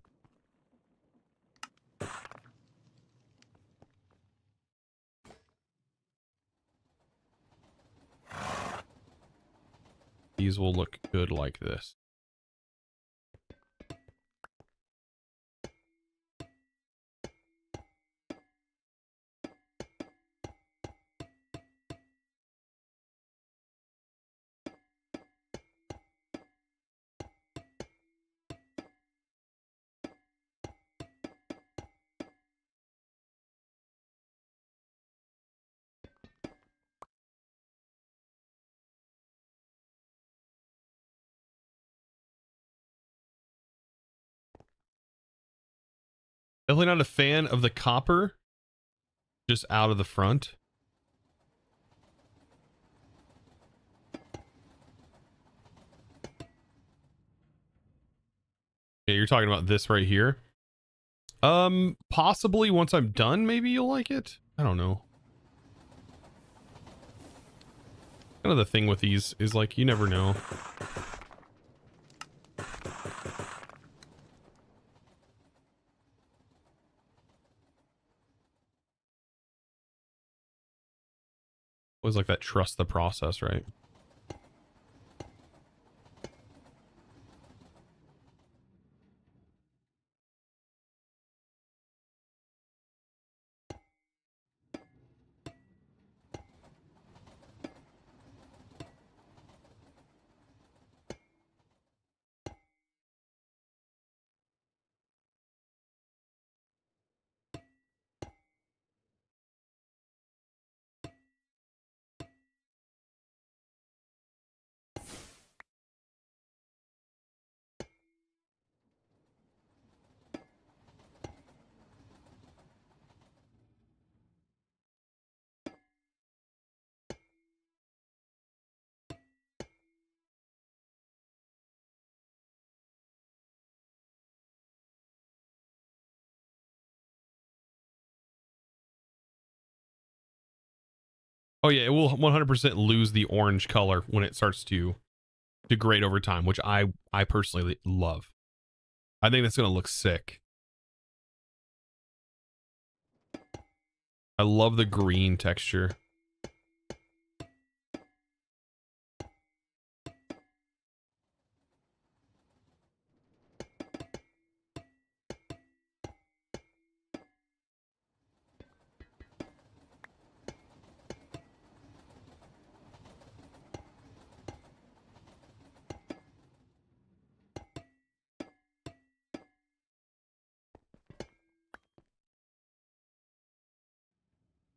These will look good like this. Definitely not a fan of the copper just out of the front. Yeah, you're talking about this right here. Um, possibly once I'm done, maybe you'll like it. I don't know. Kind of the thing with these is like, you never know. Was like that trust the process, right? Oh yeah, it will 100% lose the orange color when it starts to degrade over time, which I I personally love. I think that's going to look sick. I love the green texture.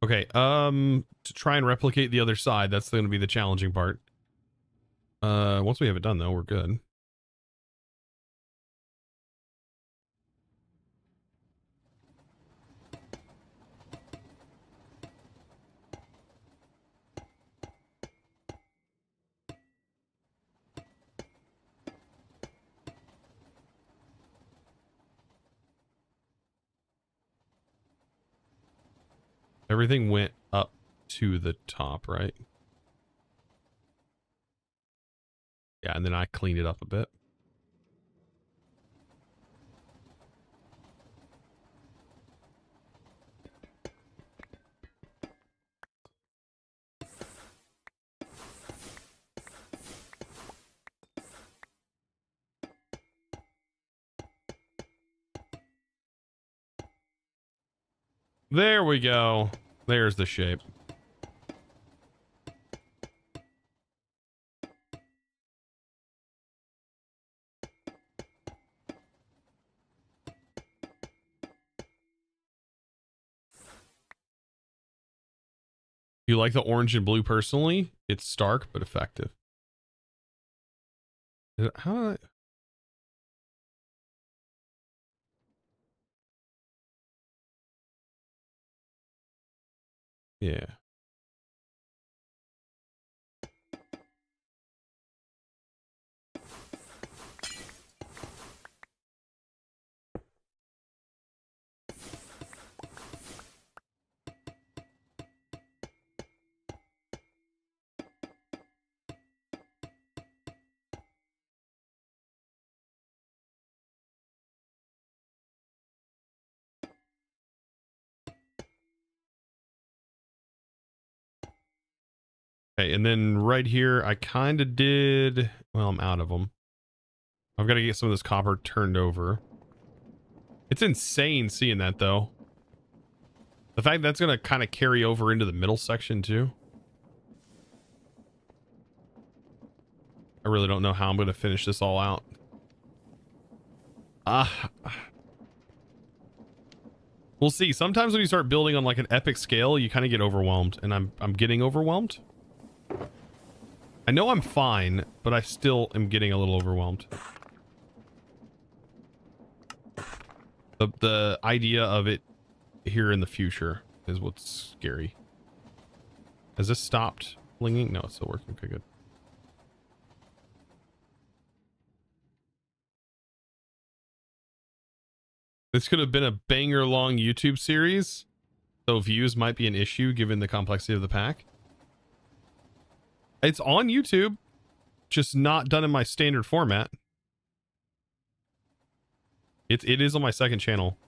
Okay, um, to try and replicate the other side, that's going to be the challenging part. Uh, once we have it done, though, we're good. Everything went up to the top, right? Yeah, and then I cleaned it up a bit. There we go. There's the shape. You like the orange and blue personally? It's stark but effective. How Yeah. Okay, and then right here, I kind of did... Well, I'm out of them. I've got to get some of this copper turned over. It's insane seeing that, though. The fact that's going to kind of carry over into the middle section, too. I really don't know how I'm going to finish this all out. Ah. Uh, we'll see. Sometimes when you start building on like an epic scale, you kind of get overwhelmed, and I'm I'm getting overwhelmed. I know I'm fine, but I still am getting a little overwhelmed. The, the idea of it here in the future is what's scary. Has this stopped blinging? No, it's still working. Okay, good. This could have been a banger long YouTube series, though views might be an issue given the complexity of the pack. It's on YouTube, just not done in my standard format. It, it is on my second channel.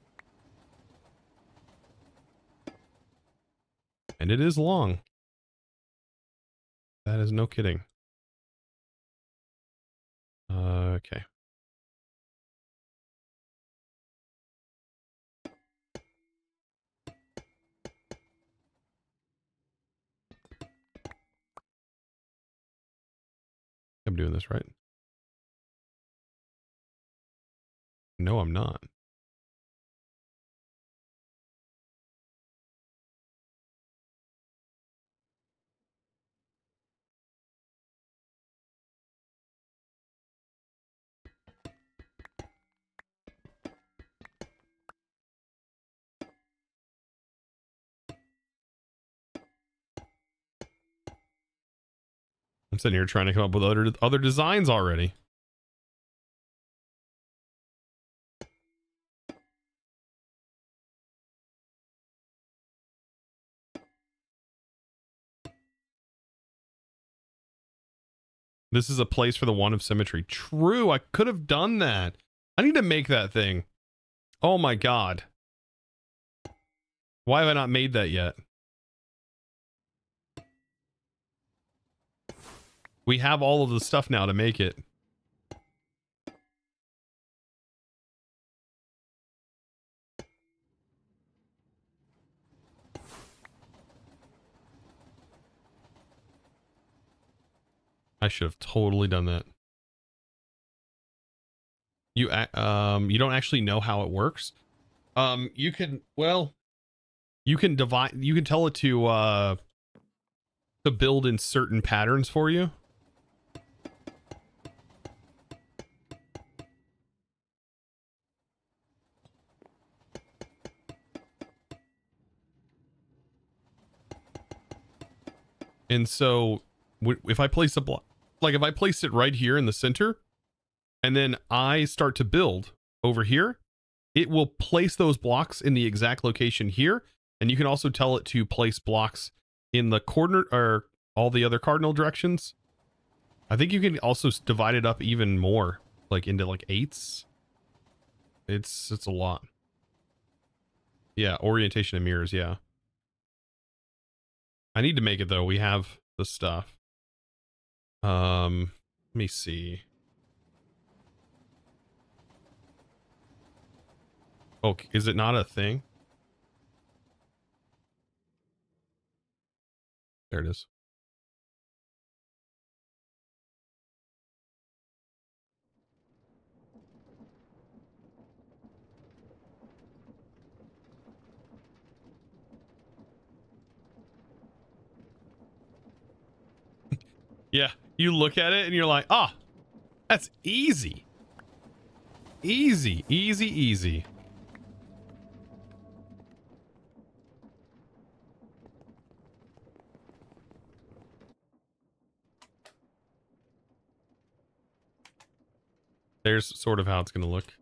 And it is long. That is no kidding. Uh, okay. I'm doing this right. No, I'm not. I'm sitting here trying to come up with other other designs already. This is a place for the wand of symmetry. True, I could have done that. I need to make that thing. Oh my god. Why have I not made that yet? We have all of the stuff now to make it. I should have totally done that. You um you don't actually know how it works. Um you can well you can divide you can tell it to uh to build in certain patterns for you. And so if I place a block like if I place it right here in the center and then I start to build over here, it will place those blocks in the exact location here. And you can also tell it to place blocks in the corner or all the other cardinal directions. I think you can also divide it up even more, like into like eights. It's, it's a lot. Yeah, orientation and mirrors, yeah. I need to make it though. We have the stuff. Um, let me see. Oh, is it not a thing? There it is. Yeah, you look at it and you're like, ah, oh, that's easy. Easy, easy, easy. There's sort of how it's going to look.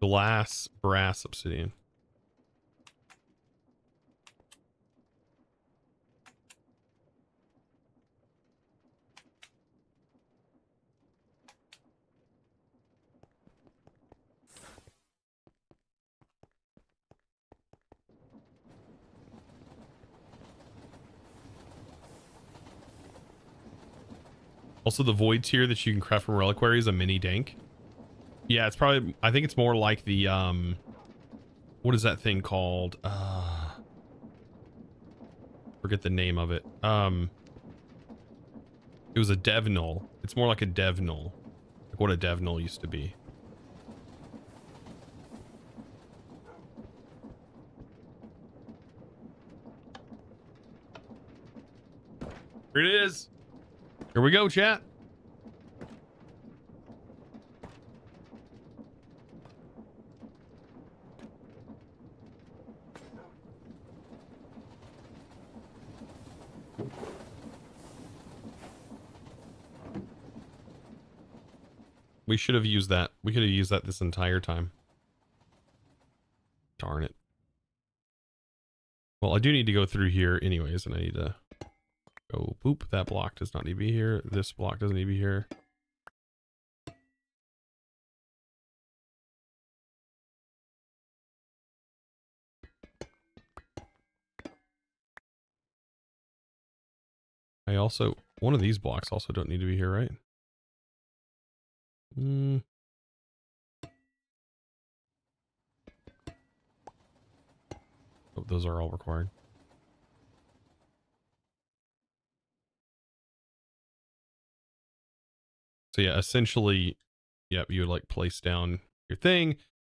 Glass, brass, obsidian. Also, the void tear that you can craft from reliquary is a mini dank. Yeah, it's probably, I think it's more like the, um, what is that thing called? Uh, forget the name of it. Um, it was a devnull. It's more like a devnull, like what a devnull used to be. Here it is. Here we go, chat. We should have used that. We could have used that this entire time. Darn it. Well, I do need to go through here anyways, and I need to Go boop. That block does not need to be here. This block doesn't need to be here. I also, one of these blocks also don't need to be here, right? Hmm. Oh, those are all required. So yeah, essentially, yep, you like place down your thing.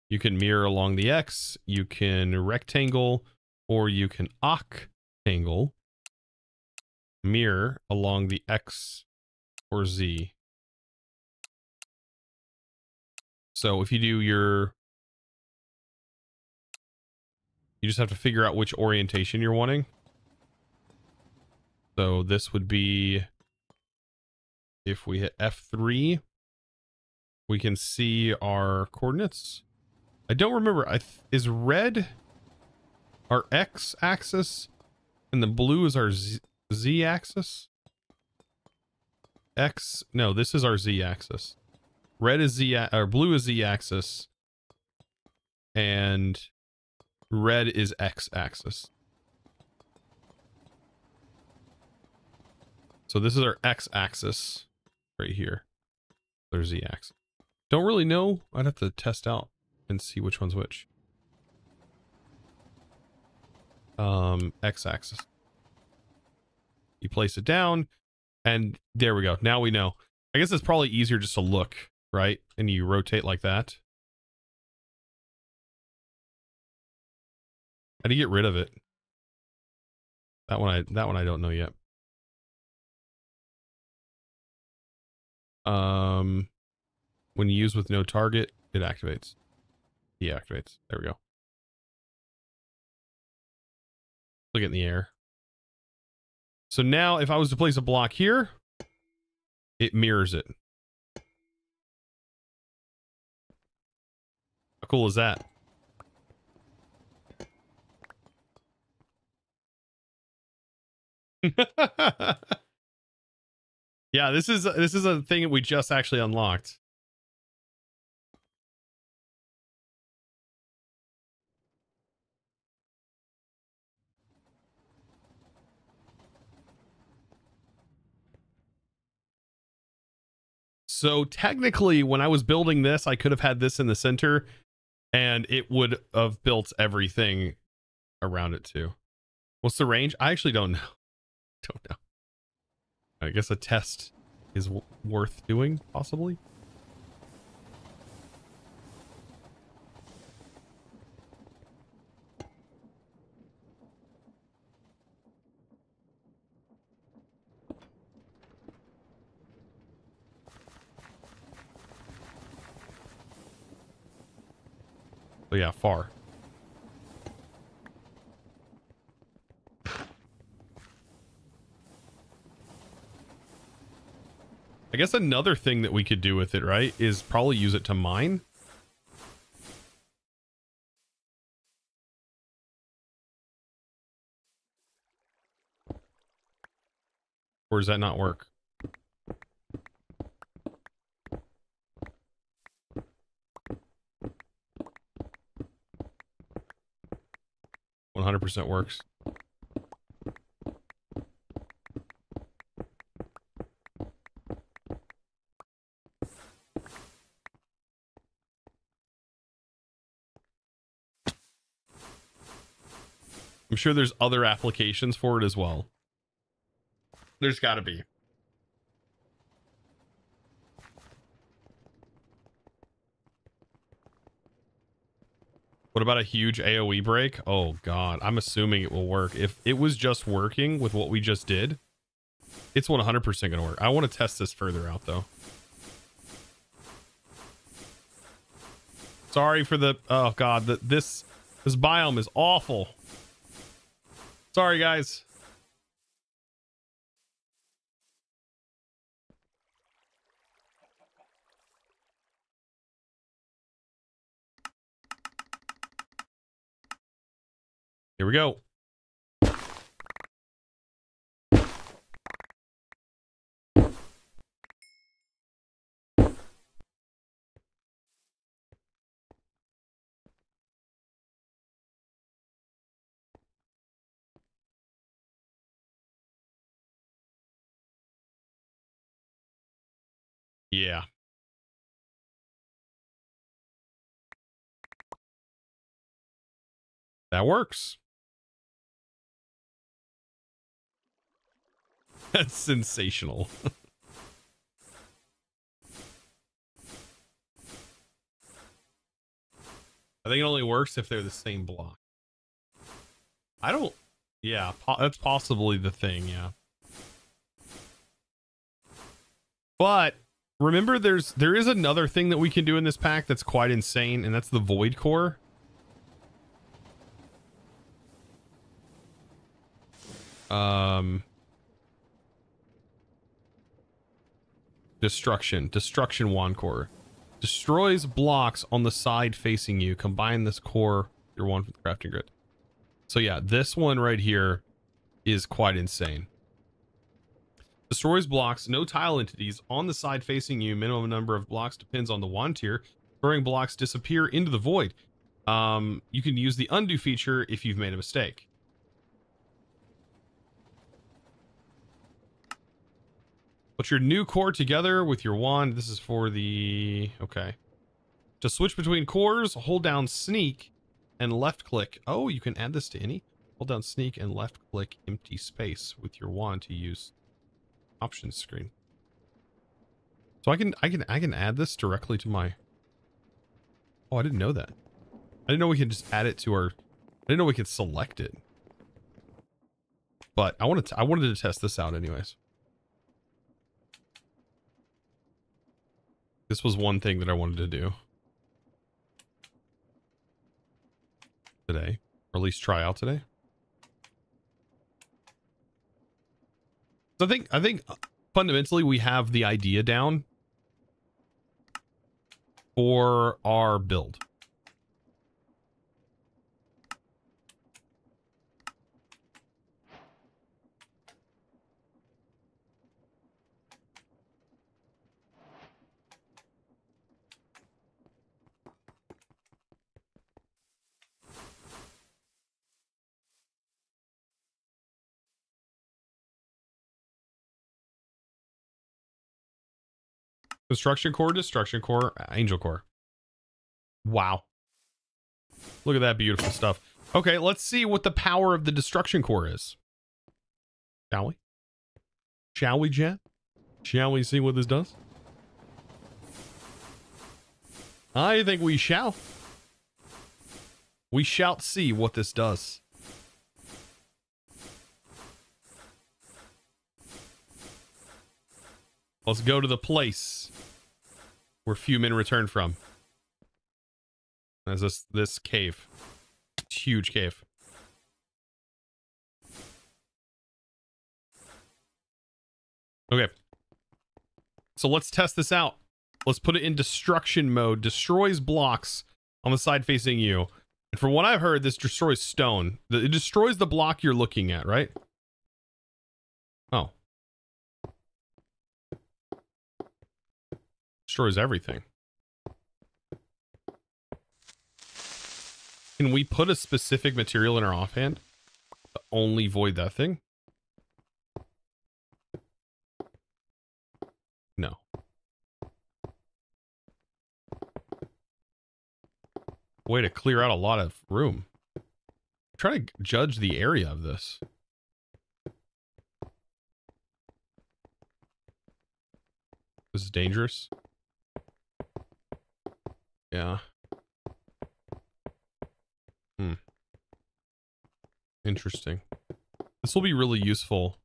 You can mirror along the X, you can rectangle, or you can octangle, mirror along the X or Z. So if you do your, you just have to figure out which orientation you're wanting. So this would be if we hit F3, we can see our coordinates. I don't remember. I is red our X axis and the blue is our Z, Z axis. X, no, this is our Z axis. Red is Z, or blue is Z axis. And red is X axis. So this is our X axis right here. There's the axis. Don't really know. I'd have to test out and see which one's which. Um, X axis. You place it down and there we go. Now we know. I guess it's probably easier just to look, right? And you rotate like that. How do you get rid of it? That one I that one I don't know yet. Um when you use with no target, it activates. He activates. There we go. Look in the air. So now if I was to place a block here, it mirrors it. How cool is that? yeah, this is this is a thing that we just actually unlocked. So technically, when I was building this, I could have had this in the center and it would have built everything around it too. What's the range? I actually don't know. Don't know. I guess a test is worth doing, possibly. So yeah, far. I guess another thing that we could do with it, right, is probably use it to mine. Or does that not work? 100% works. I'm sure there's other applications for it as well. There's got to be. What about a huge AoE break? Oh god, I'm assuming it will work. If it was just working with what we just did, it's 100% going to work. I want to test this further out though. Sorry for the oh god, that this this biome is awful. Sorry guys. Here we go. Yeah. That works. That's sensational. I think it only works if they're the same block. I don't... Yeah, po that's possibly the thing, yeah. But remember there's there is another thing that we can do in this pack that's quite insane, and that's the Void Core. Um Destruction. Destruction wand core. Destroys blocks on the side facing you. Combine this core your wand with the crafting grid. So yeah, this one right here is quite insane. Destroys blocks, no tile entities on the side facing you. Minimum number of blocks depends on the wand tier. Destroying blocks disappear into the void. Um, you can use the undo feature if you've made a mistake. Put your new core together with your wand. This is for the... Okay. To switch between cores, hold down sneak and left click. Oh, you can add this to any. Hold down sneak and left click empty space with your wand to use options screen. So I can I can I can add this directly to my Oh, I didn't know that. I didn't know we could just add it to our I didn't know we could select it. But I wanted to I wanted to test this out anyways. This was one thing that I wanted to do. Today. Or at least try out today. So I think I think fundamentally we have the idea down for our build. Destruction core, destruction core, uh, angel core. Wow. Look at that beautiful stuff. Okay, let's see what the power of the destruction core is. Shall we? Shall we, Jet? Shall we see what this does? I think we shall. We shall see what this does. Let's go to the place where few men return from. There's this this cave. Huge cave. Okay. So let's test this out. Let's put it in destruction mode. Destroys blocks on the side facing you. And from what I've heard, this destroys stone. It destroys the block you're looking at, right? Oh. Destroys everything. Can we put a specific material in our offhand to only void that thing? No. Way to clear out a lot of room. Try to judge the area of this. This is dangerous. Yeah. Hmm. Interesting. This will be really useful.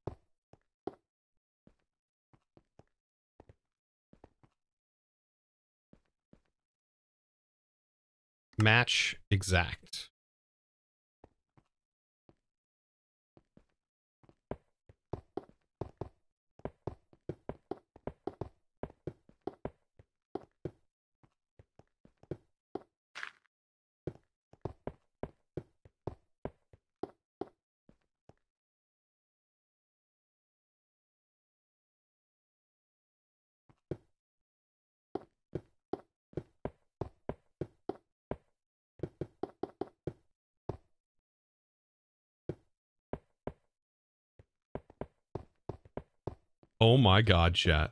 Match exact. Oh my god, chat.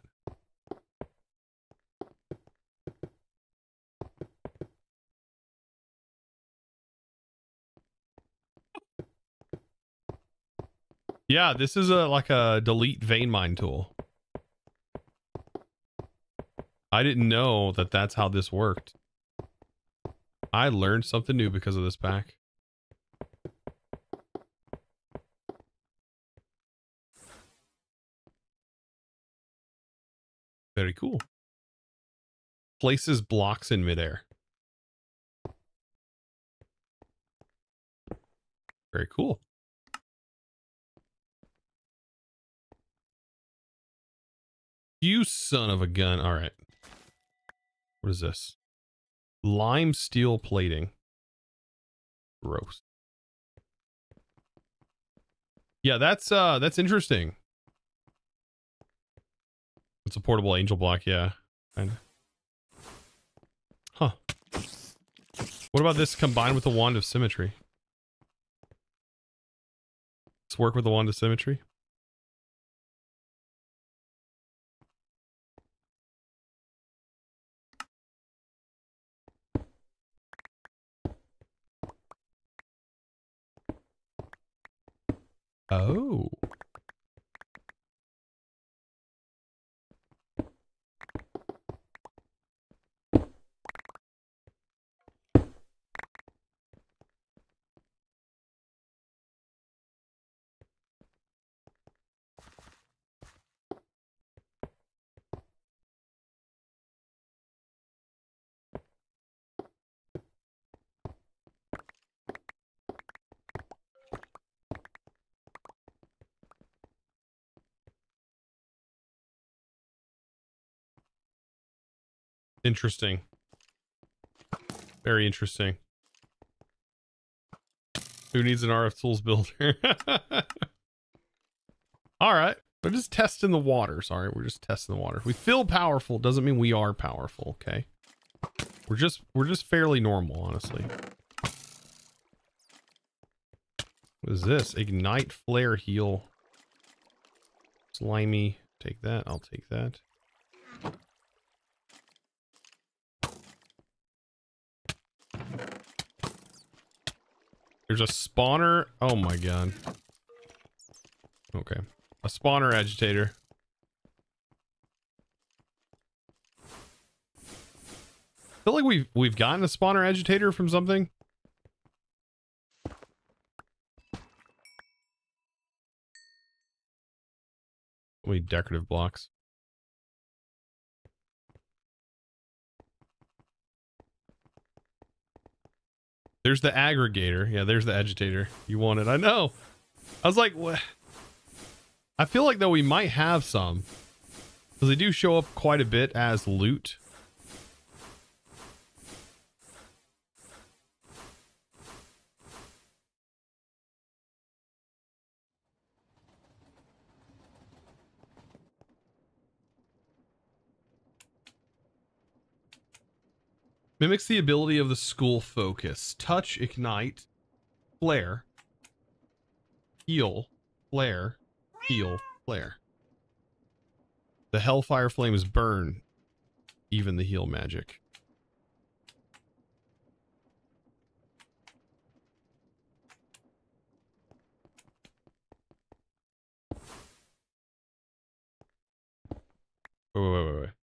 Yeah, this is a like a delete vein mine tool. I didn't know that that's how this worked. I learned something new because of this pack. Very cool. Places blocks in midair. Very cool. You son of a gun. All right. What is this? Lime steel plating. Gross. Yeah, that's uh that's interesting. It's a portable angel block, yeah. Huh. What about this combined with the wand of symmetry? Let's work with the wand of symmetry. Oh. Interesting. Very interesting. Who needs an RF tools builder? All right. We're just testing the water. Sorry, we're just testing the water. We feel powerful doesn't mean we are powerful, okay? We're just we're just fairly normal, honestly. What is this? Ignite, flare, heal. Slimy. Take that. I'll take that. There's a spawner. Oh my god. Okay. A spawner agitator. I feel like we've we've gotten a spawner agitator from something. We decorative blocks. There's the aggregator. Yeah, there's the agitator. You want it. I know. I was like, what? I feel like though we might have some. Because they do show up quite a bit as loot. Mimics the ability of the school focus. Touch, ignite, flare, heal, flare, heal, flare. The hellfire flames burn, even the heal magic. Wait, wait, wait, wait.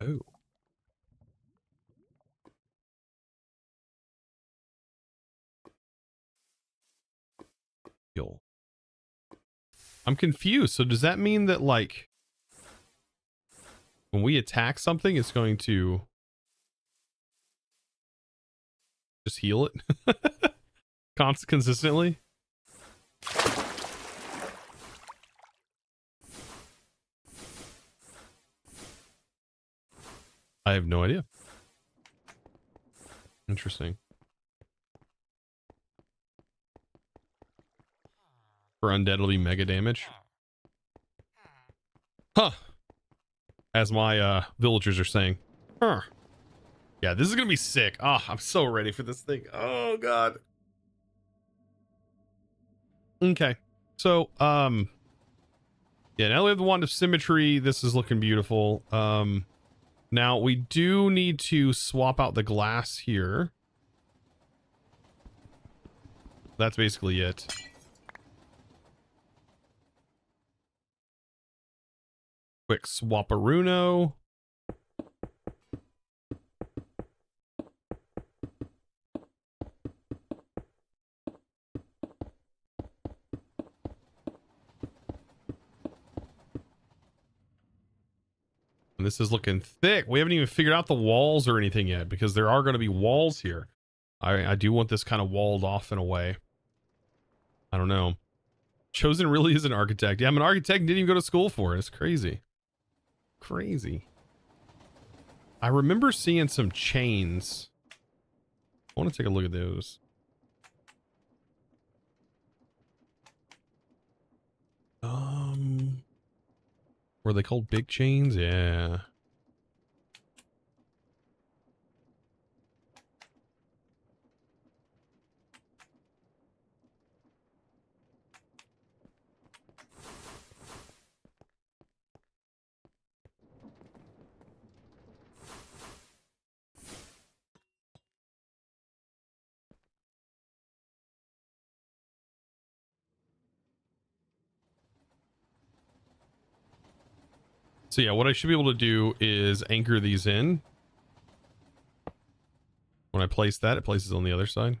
Oh. I'm confused. So does that mean that like when we attack something, it's going to just heal it consistently? I have no idea. Interesting. For undead, it'll be mega damage. Huh. As my uh, villagers are saying. Huh. Yeah, this is going to be sick. Ah, oh, I'm so ready for this thing. Oh, God. Okay. So, um... Yeah, now we have the Wand of Symmetry. This is looking beautiful. Um... Now, we do need to swap out the glass here. That's basically it. Quick. And this is looking thick. We haven't even figured out the walls or anything yet because there are going to be walls here. I, I do want this kind of walled off in a way. I don't know. Chosen really is an architect. Yeah, I'm an architect didn't even go to school for it. It's crazy. Crazy. I remember seeing some chains. I want to take a look at those. Um, were they called big chains? Yeah. So yeah, what I should be able to do is anchor these in. When I place that, it places on the other side.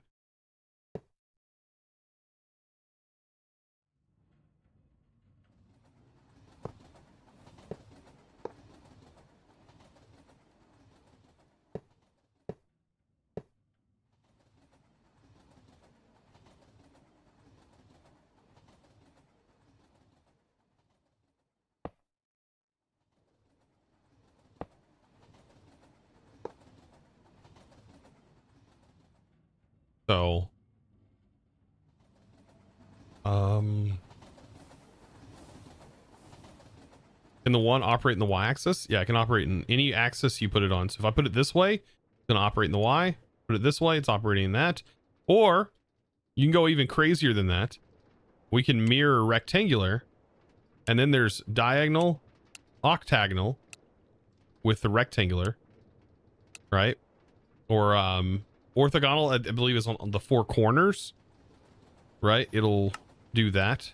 So, um, can the one operate in the y-axis? Yeah, I can operate in any axis you put it on. So if I put it this way, it's going to operate in the y. Put it this way, it's operating in that. Or you can go even crazier than that. We can mirror rectangular, and then there's diagonal, octagonal with the rectangular, right? Or um, orthogonal, I believe, is on the four corners. Right? It'll do that.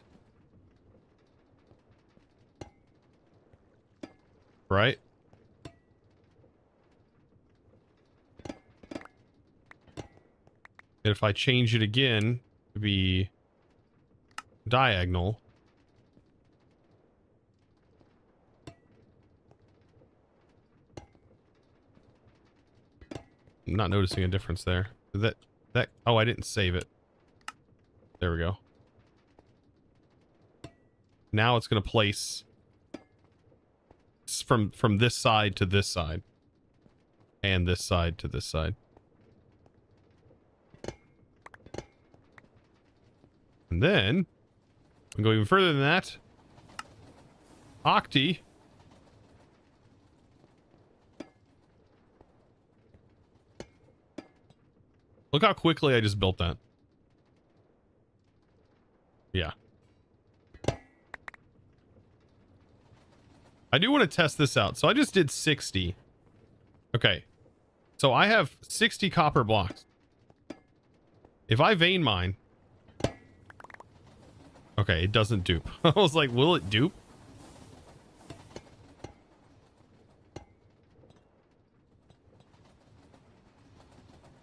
Right? And if I change it again to be diagonal, I'm not noticing a difference there. That that oh I didn't save it. There we go. Now it's gonna place from from this side to this side. And this side to this side. And then we go even further than that. Octi Look how quickly I just built that. Yeah. I do want to test this out. So I just did 60. Okay. So I have 60 copper blocks. If I vein mine... Okay, it doesn't dupe. I was like, will it dupe?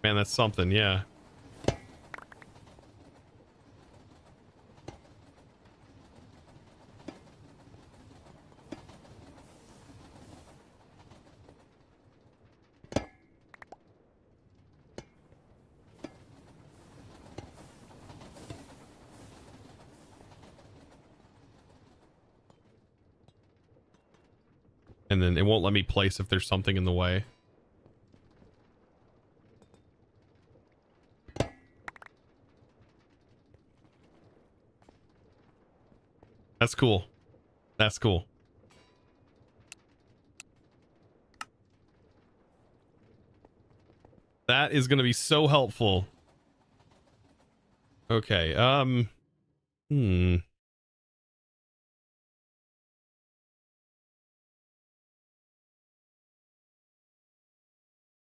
Man, that's something, yeah. And then it won't let me place if there's something in the way. That's cool. That's cool. That is going to be so helpful. Okay, um... Hmm...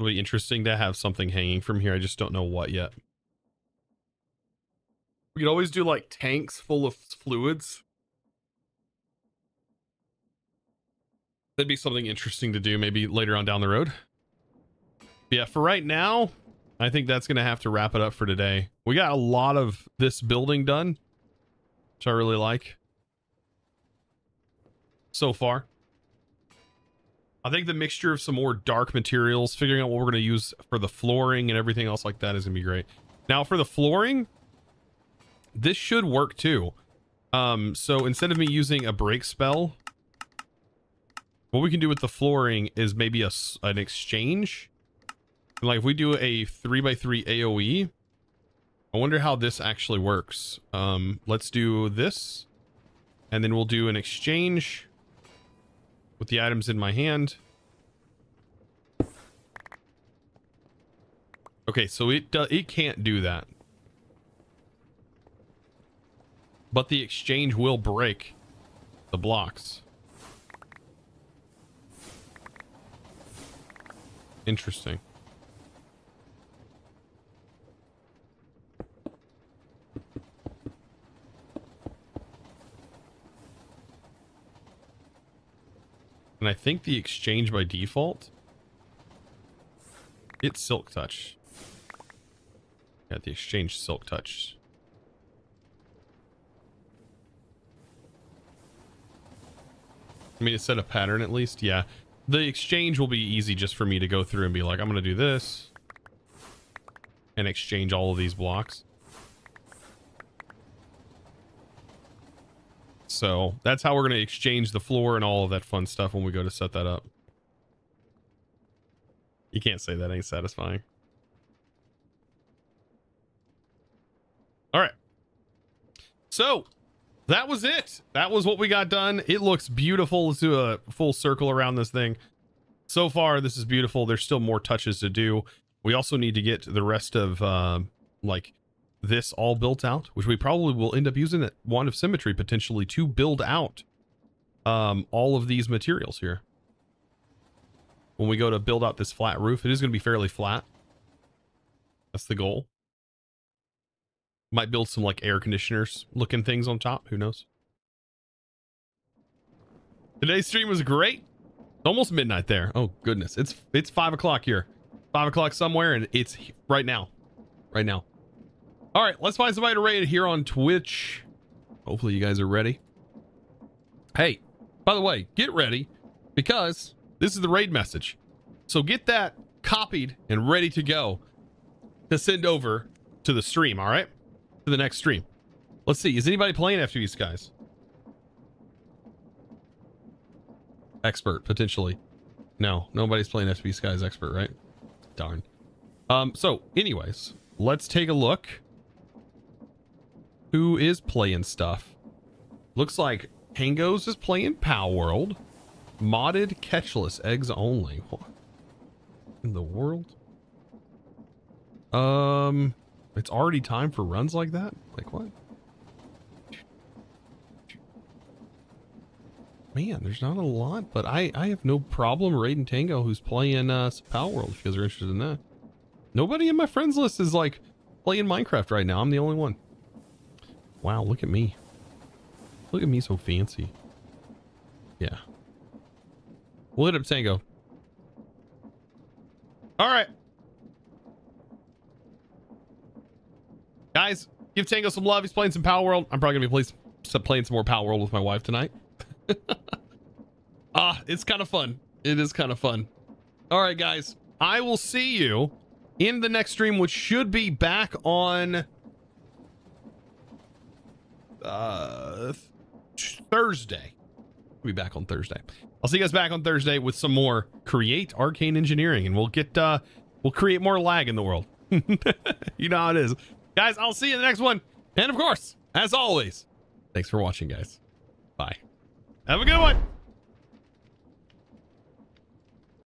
It'll be interesting to have something hanging from here. I just don't know what yet. We could always do like tanks full of fluids. That'd be something interesting to do maybe later on down the road. Yeah, for right now, I think that's going to have to wrap it up for today. We got a lot of this building done, which I really like so far. I think the mixture of some more dark materials, figuring out what we're going to use for the flooring and everything else like that is going to be great. Now for the flooring, this should work too. Um, so instead of me using a break spell, what we can do with the flooring is maybe a, an exchange. Like if we do a 3x3 AoE, I wonder how this actually works. Um, let's do this. And then we'll do an exchange with the items in my hand. Okay, so it it can't do that. But the exchange will break the blocks. Interesting. And I think the exchange by default, it's Silk Touch. Yeah, the exchange Silk Touch. I mean, it set a pattern at least. Yeah. The exchange will be easy just for me to go through and be like, I'm going to do this. And exchange all of these blocks. So that's how we're going to exchange the floor and all of that fun stuff when we go to set that up. You can't say that ain't satisfying. All right. So that was it. That was what we got done. It looks beautiful. Let's do a full circle around this thing. So far, this is beautiful. There's still more touches to do. We also need to get the rest of uh, like this all built out, which we probably will end up using that wand of symmetry potentially to build out um, all of these materials here. When we go to build out this flat roof, it is going to be fairly flat. That's the goal. Might build some like air conditioners looking things on top. Who knows? Today's stream was great. Almost midnight there. Oh goodness. It's it's five o'clock here. Five o'clock somewhere and it's right now. Right now. All right, let's find somebody to raid here on Twitch. Hopefully you guys are ready. Hey, by the way, get ready because this is the raid message. So get that copied and ready to go to send over to the stream, all right? To the next stream. Let's see. Is anybody playing after these guys? Expert, potentially. No, nobody's playing FTB Skies Expert, right? Darn. Um, so, anyways, let's take a look who is playing stuff. Looks like Tangos is playing Palworld. Modded catchless eggs only. What in the world? Um, it's already time for runs like that? Like what? Man, there's not a lot, but I, I have no problem raiding Tango who's playing uh, Palworld if you guys are interested in that. Nobody in my friends list is like playing Minecraft right now. I'm the only one. Wow, look at me. Look at me so fancy. Yeah. We'll hit up Tango. All right. Guys, give Tango some love. He's playing some Palworld. I'm probably going to be playing some more Palworld with my wife tonight. ah, it's kind of fun. It is kind of fun. All right, guys. I will see you in the next stream, which should be back on uh, Thursday. We'll be back on Thursday. I'll see you guys back on Thursday with some more create arcane engineering, and we'll get uh, we'll create more lag in the world. you know how it is, guys. I'll see you in the next one, and of course, as always, thanks for watching, guys. Bye. Have a good one.